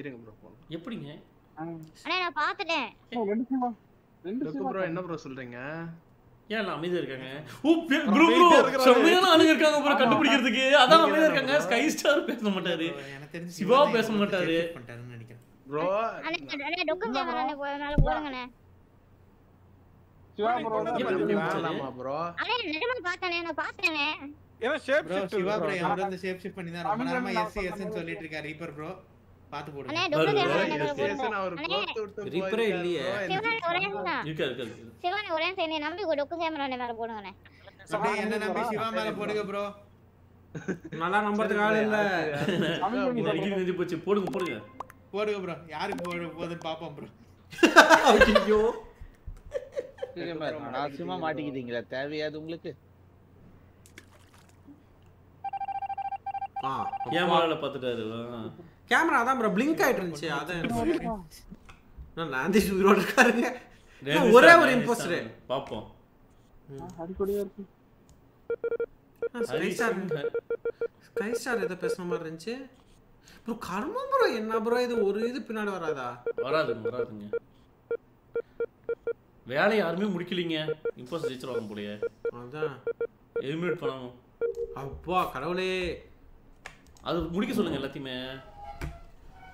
K: இருங்க ப்ரோ போலாம்.
B: எப்படிங்க?
J: அண்ணே நான்
N: ரெண்டு
K: ப்ரோ என்ன ப்ரோ சொல்றீங்க?
B: ஏன் அமைதியா இருக்காங்க? ஓ ப்ரோ ப்ரோ செம்மையான ஆளுங்க இருக்காங்க ப்ரோ கண்டுபிடிக்கிறதுக்கு. அதான் அமைதியா இருக்காங்க. ஸ்கை ஸ்டார் பேச மாட்டாரு. சிவா பேச மாட்டாரு.
D: நினைக்கிறேன்.
K: ப்ரோ
N: சிவா ப்ரோ
K: ப்ரோ
J: அண்ணே நிஜமா பார்த்தேனே நான் பார்த்தேனே
E: ஏன்னா ஷேப் ஷிஃப்ட்
D: சிவா ப்ரோ. வந்து ஷேப் ஷிஃப்ட் பண்ணி தான் ரொம்ப நேரமா எஸ் எஸ்ன்னு சொல்லிட்டு இருக்காரு. Reaper bro. பாத்து போடுங்க.
J: அண்ணே கேமரா
A: ரிப்பரே இல்லையே.
J: சிவனே ஒரே
B: இருக்கா இருக்கா
J: சிவனே நம்பி டொக்கு கேமரா
D: அப்படியே என்ன நம்பி சிவா மேல போடுங்க ப்ரோ
A: நல்லா நம்புறதுக்கு ஆள் இல்ல.
B: நெருங்கி போச்சு. போடுங்க போடுங்க.
D: போடுங்க ப்ரோ யாருக்கு போடு போகுதுன்னு பாப்போம் ப்ரோ
A: ஐயோ
I: அனாவசியமா மாட்டிக்கிட்டீங்களா. தேவையாது உங்களுக்கு.
A: ஆ
B: ஏன் மாலை பார்த்துட்டாரு ஆ.
A: கேமரா அதான் ப்ரோ பிளிங்க் ஆயிட்டு இருந்துச்சு அதான் நான் நாந்தி உயிரோட இருக்காருங்க ஒரே ஒரு இம்போஸ்டர்
B: சார். பாப்போம்.
N: Sky star.
A: ஸ்கை ஸ்டார் எதை பேசுன மாதிரி இருந்துச்சு. ப்ரோ கர்மம் ப்ரோ என்ன ப்ரோ இது ஒரு இது பின்னாடி வராதா?
B: வராதுங்க வராதுங்க. வேலை யாருமே முடிக்கலீங்க. இம்போஸ் ஜெயிச்சிருவாங்க போலயே.
A: அதான்.
B: எலிமினேட் பண்ணணும்.
A: அப்பா கடவுளே.
B: அது முடிக்க சொல்லுங்க எல்லாத்தையுமே.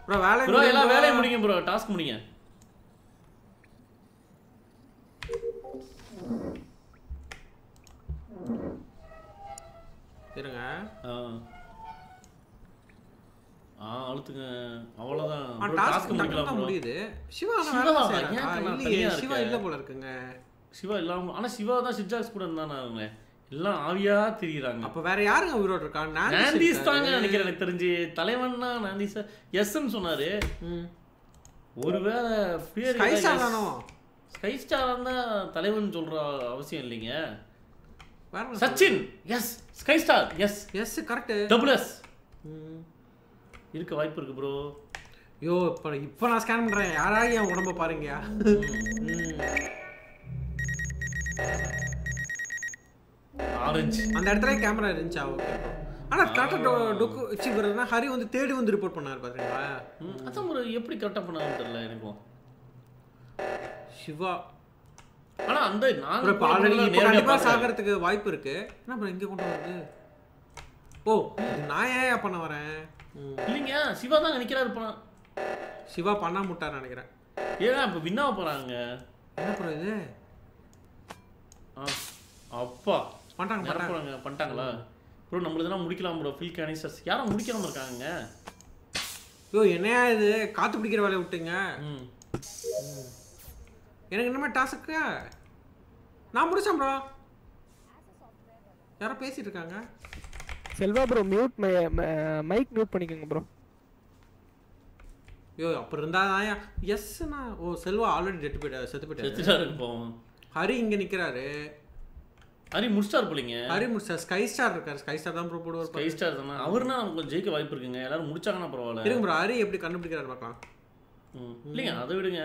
A: ப்ரோ வேலை
B: ப்ரோ எல்லாம் வேலையை முடிங்க ப்ரோ டாஸ்க் முடிங்க.
A: இருங்க.
B: ஆ. ஆ அழுத்துங்க. அவ்வளவுதான்.
A: டாஸ்க்
B: முடிக்கலாம்.
A: முடியுது. சிவா
B: சிவா?
A: இல்ல போல இருக்குங்க.
B: சிவா இல்லாம ஆனா சிவா தான் சிட்ஜாக்ஸ் கூட இருந்தானே எல்லாம் ஆவியா திரியுறாங்க.
A: அப்ப வேற யாருங்க உயிரோட இருக்கா
B: நாந்திஸ் தாங்க நினைக்கிறேன் எனக்கு தெரிஞ்சு. தலைவன்னா நாந்திஸ் எஸ்ன்னு சொன்னாரு. ஒருவேளை பேர் ஏதாவது
A: தானோ?
B: ஸ்கை ஸ்டார் தான் தலைவன் சொல்ற அவசியம் இல்லைங்க.
A: வேற
B: Sachin S sky star S
A: S correct
B: double S இருக்க வாய்ப்பு இருக்கு ப்ரோ
A: யோ இப்ப இப்ப நான் ஸ்கேன் பண்றேன். யாராவது என் உடம்ப பாருங்க
B: ஆரஞ்சு
A: அந்த இடத்துல கேமரா இருந்துச்சா? ஓகே ஆனா கரெக்டா டொக்கு சி வருதுன்னா ஹரி வந்து தேடி வந்து ரிப்போர்ட் பண்ணாரு பாத்தீங்களா?
B: அதான் ஒரு எப்படி கரெக்டா பண்ணாருன்னு தெரியல எனக்கும்.
A: சிவா.
B: ஆனா அந்த நாங்க
A: இப்ப ஆல்ரெடி
B: போனதுல
A: இப்போ
B: நேரடியா
A: கண்டிப்பா
B: பார்த்தேன்.
A: சாகிறதுக்கு வாய்ப்பு இருக்கு. என்ன அப்புறம் இங்க கொண்டு வருது ஓ நான் ஏன் பண்ண வரேன்.
B: இல்லைங்க சிவா தான் நினைக்கிறாரு பண்ண
A: சிவா பண்ணா முட்டார் நினைக்கிறேன்.
B: ஏன்னா இப்ப வின்னாவ போறாங்க.
A: என்ன இது?
B: ஆ, அப்பா.
A: பண்ணிட்டாங்க, பண்ணிட்டாங்க.
B: பண்ணிட்டாங்களா? ப்ரோ நம்மளதெல்லாம் முடிக்கலாம் ப்ரோ ஃபில் கேனிசஸ் யாரும் முடிக்காம இருக்காங்க?
A: யோ என்னையா இது? காத்து பிடிக்கிற வேலையை விட்டுங்க
B: ம்.
A: எனக்கு என்னமே டாஸ்க்கு நான் முடிச்சேன் ப்ரோ யாரோ பேசிட்டு இருக்காங்க.
C: Selva bro mute mic mute பண்ணிக்கோங்க ப்ரோ
A: யோ அப்ப இருந்தா தான் எஸ்னா ஓ செல்வா ஆல்ரெடி டெட் போயிட்டாரு செத்து போயிட்டாரு. ஹரி இங்க நிக்கிறாரு.
B: ஹரி முடிச்சிட்டாரு போலீங்க.
A: ஹரி முடிச்சா ஸ்கை ஸ்டார் இருக்காரு. ஸ்கை ஸ்டார் தான் ப்ரோ போடுவார்
B: ஸ்கை ஸ்டார் தானே? அவர்னா நமக்கு ஜெயிக்க வாய்ப்பு இருக்குங்க. எல்லாரும் முடிச்சாங்கன்னா பரவாயில்ல.
A: இருங்க ப்ரோ ஹரி எப்படி கண்டுபிடிக்கிறாரு பார்க்கலாம்.
B: இல்லைங்க அதை விடுங்க.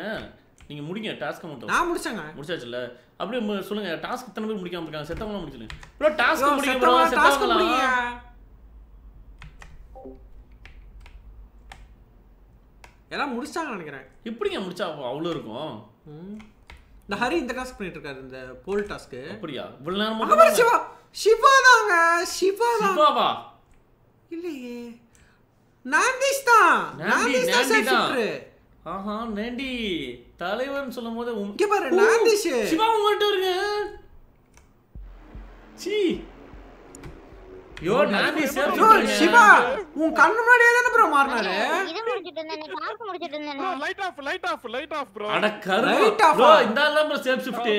B: நீங்க முடிங்க டாஸ்க் மட்டும்.
A: நான் முடிச்சேங்க.
B: முடிச்சாச்சுல்ல? அப்படியே சொல்லுங்க டாஸ்க் இத்தனை பேர் முடிக்காம இருக்காங்க. செத்தவங்களாம் முடிச்சிடுங்க ப்ரோ டாஸ்க் முடிங்க ப்ரோ. செத்தவங்களாம்
A: எல்லாம் முடிச்சிட்டாங்க நினைக்கிறேன்.
B: எப்படிங்க முடிச்சா? அவ்வளோ இருக்கும்.
A: இந்த ஹரி இந்த டாஸ்க் பண்ணிட்டு இருக்காரு இந்த போல் டாஸ்க்
B: அப்படியா? இவ்வளவு நேரம்
A: சிவா சிவா தாங்க சிவா
B: சிவாவா?
A: இல்லையே. நாந்திஸ் தான். நாந்திஸ் தான்
B: ஆஹா நேண்டி தலைவன் சொல்லும் போது
A: இங்க பாரு, நாந்திஷ்.
B: சிவா உங்கள்கிட்ட இருங்க சி. யோ சேஃப்
A: யோ, சிவா உன் கண்ணு முன்னாடியே தானே ப்ரோ மாறினாரு?
J: இது முடிச்சிட்டு இருந்தேனே டாஸ்க் முடிச்சிட்டு இருந்தேனே
E: light off light off light off bro
B: அட
A: Right off.
B: ப்ரோ? இந்த ஆள்
M: bro safe shift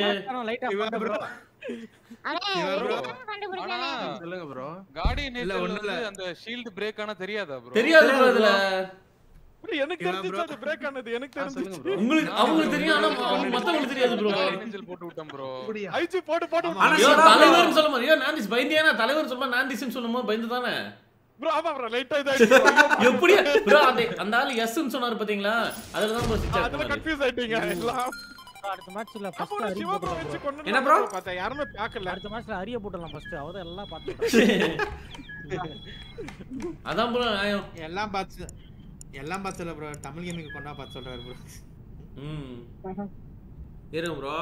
J: light
F: off bro
K: சொல்லுங்க ப்ரோ
F: கார்டியன்
K: இல்ல, இல்ல.
F: அந்த ஷீல்ட் பிரேக் ஆனா தெரியாதா ப்ரோ
B: தெரியாது ப்ரோ இதுல.
E: எனக்கு
K: bro.
E: அது பிரேக் ஆனது. எனக்கு
K: bro.
B: உங்களுக்கு அவங்களுக்கு தெரியும் ஆனா மத்தவங்களுக்கு தெரியாது ப்ரோ
F: ஏஞ்சல் போட்டு விட்டேன் ப்ரோ
E: ஐஜி போட்டு போட்டு
A: ஆனா
B: ஐயோ. தலைவர்னு சொல்லும்? போது ஐயோ நாந்திஸ் பயந்தியானா தலைவர் சொல்லும்போது நாந்திஸ்னு சொல்லும்போது பயந்து தானே?
E: ப்ரோ ஆமா ப்ரோ லைட்டா இதாயிடுச்சு
B: எப்படி ப்ரோ அந்த அந்த ஆளு எஸ்ன்னு சொன்னாரு பாத்தீங்களா? அதுல தான் ப்ரோ சிக்ஸ்
E: அதுல கன்ஃபியூஸ் ஆயிட்டீங்க. எல்லாம்.
M: அடுத்த மேட்ச்ல ஃபர்ஸ்ட் அரிய.
E: கொண்டு
A: என்ன bro?
E: பார்த்தேன். யாருமே பார்க்கல.
M: அடுத்த மேட்ச்ல அரிய போட்டுடலாம் ஃபர்ஸ்ட் அவதான் எல்லாம் பார்த்துட்டு
B: அதான் ப்ரோ
D: எல்லாம் பார்த்து எல்லாம் பார்த்து சொல்ல ப்ரோ தமிழ் கேமிங் கொண்டா பார்த்து சொல்றாரு ப்ரோ
B: ம்.
A: இருங்க ப்ரோ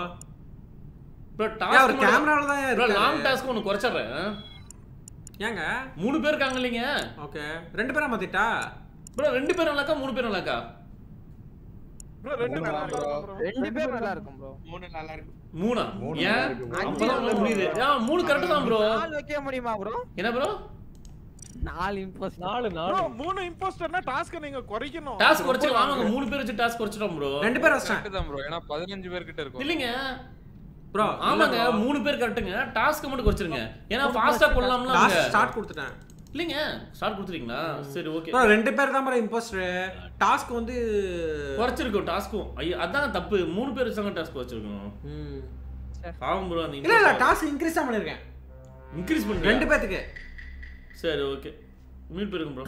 B: ப்ரோ டாஸ்க்
A: கேமரால தான்
B: ப்ரோ. லாங் டாஸ்க் ஒன்னு குறைச்சிடுறேன்.
A: ஏங்க?
B: மூணு பேர் இருக்காங்க இல்லைங்க.
A: ஓகே. ரெண்டு பேரா மாத்திட்டா?
B: ப்ரோ ரெண்டு பேரும் நல்லாக்கா மூணு பேரும் நல்லாக்கா
E: ப்ரோ ரெண்டு நல்லா இருக்கும் bro.
L: ரெண்டு பேர் நல்லா இருக்கும் ப்ரோ
D: மூணு நல்லா இருக்கு
B: மூணா? ஏன்?
G: நல்லா.
B: அப்பதான் நல்லா முடியுது ஆ மூணு கரெக்ட் தான் ப்ரோ
L: வைக்க முடியுமா ப்ரோ
B: என்ன ப்ரோ
L: நாலு இம்போஸ்ட்
C: நாலு நாலு.
E: மூணு இம்போஸ்டர்னா டாஸ்க் நீங்க குறைக்கணும்.
B: டாஸ்க் குறைச்சிக்கலாம் வாங்க. மூணு பேர் வச்சு டாஸ்க் குறைச்சிட்டோம் ப்ரோ
A: ரெண்டு பேர்
F: கரெக்ட் தான் ப்ரோ ஏன்னா பதினஞ்சு பேர் கிட்ட இருக்கும்.
B: இல்லைங்க.
A: ப்ரோ
B: ஆமாங்க மூணு பேர் கரெக்ட்டுங்க. டாஸ்க் மட்டும் குறைச்சிருங்க. ஏன்னா ஃபாஸ்டா
A: லாஸ்ட்
B: அவங்க.
A: ஸ்டார்ட் கொடுத்துட்டேன்.
B: இல்லைங்க. ஸ்டார்ட் கொடுத்துறீங்களா சரி ஓகே
A: ப்ரோ ரெண்டு பேர் தான் ப்ரோ இம்போஸ்டர் டாஸ்க் வந்து
B: குறைச்சிருக்கோம் டாஸ்க்கும் ஐயோ அதான் தப்பு. மூணு பேர் வச்சாங்க டாஸ்க் வச்சிருக்கோம்
A: ம்.
B: பாவம் ப்ரோ அந்த
A: இல்ல இல்ல டாஸ்க் இன்க்ரீஸ் தான் பண்ணிருக்கேன்.
B: இன்க்ரீஸ் பண்ணி
A: ரெண்டு பேத்துக்கு.
B: சரி ஓகே மீட் போயிருக்கும் bro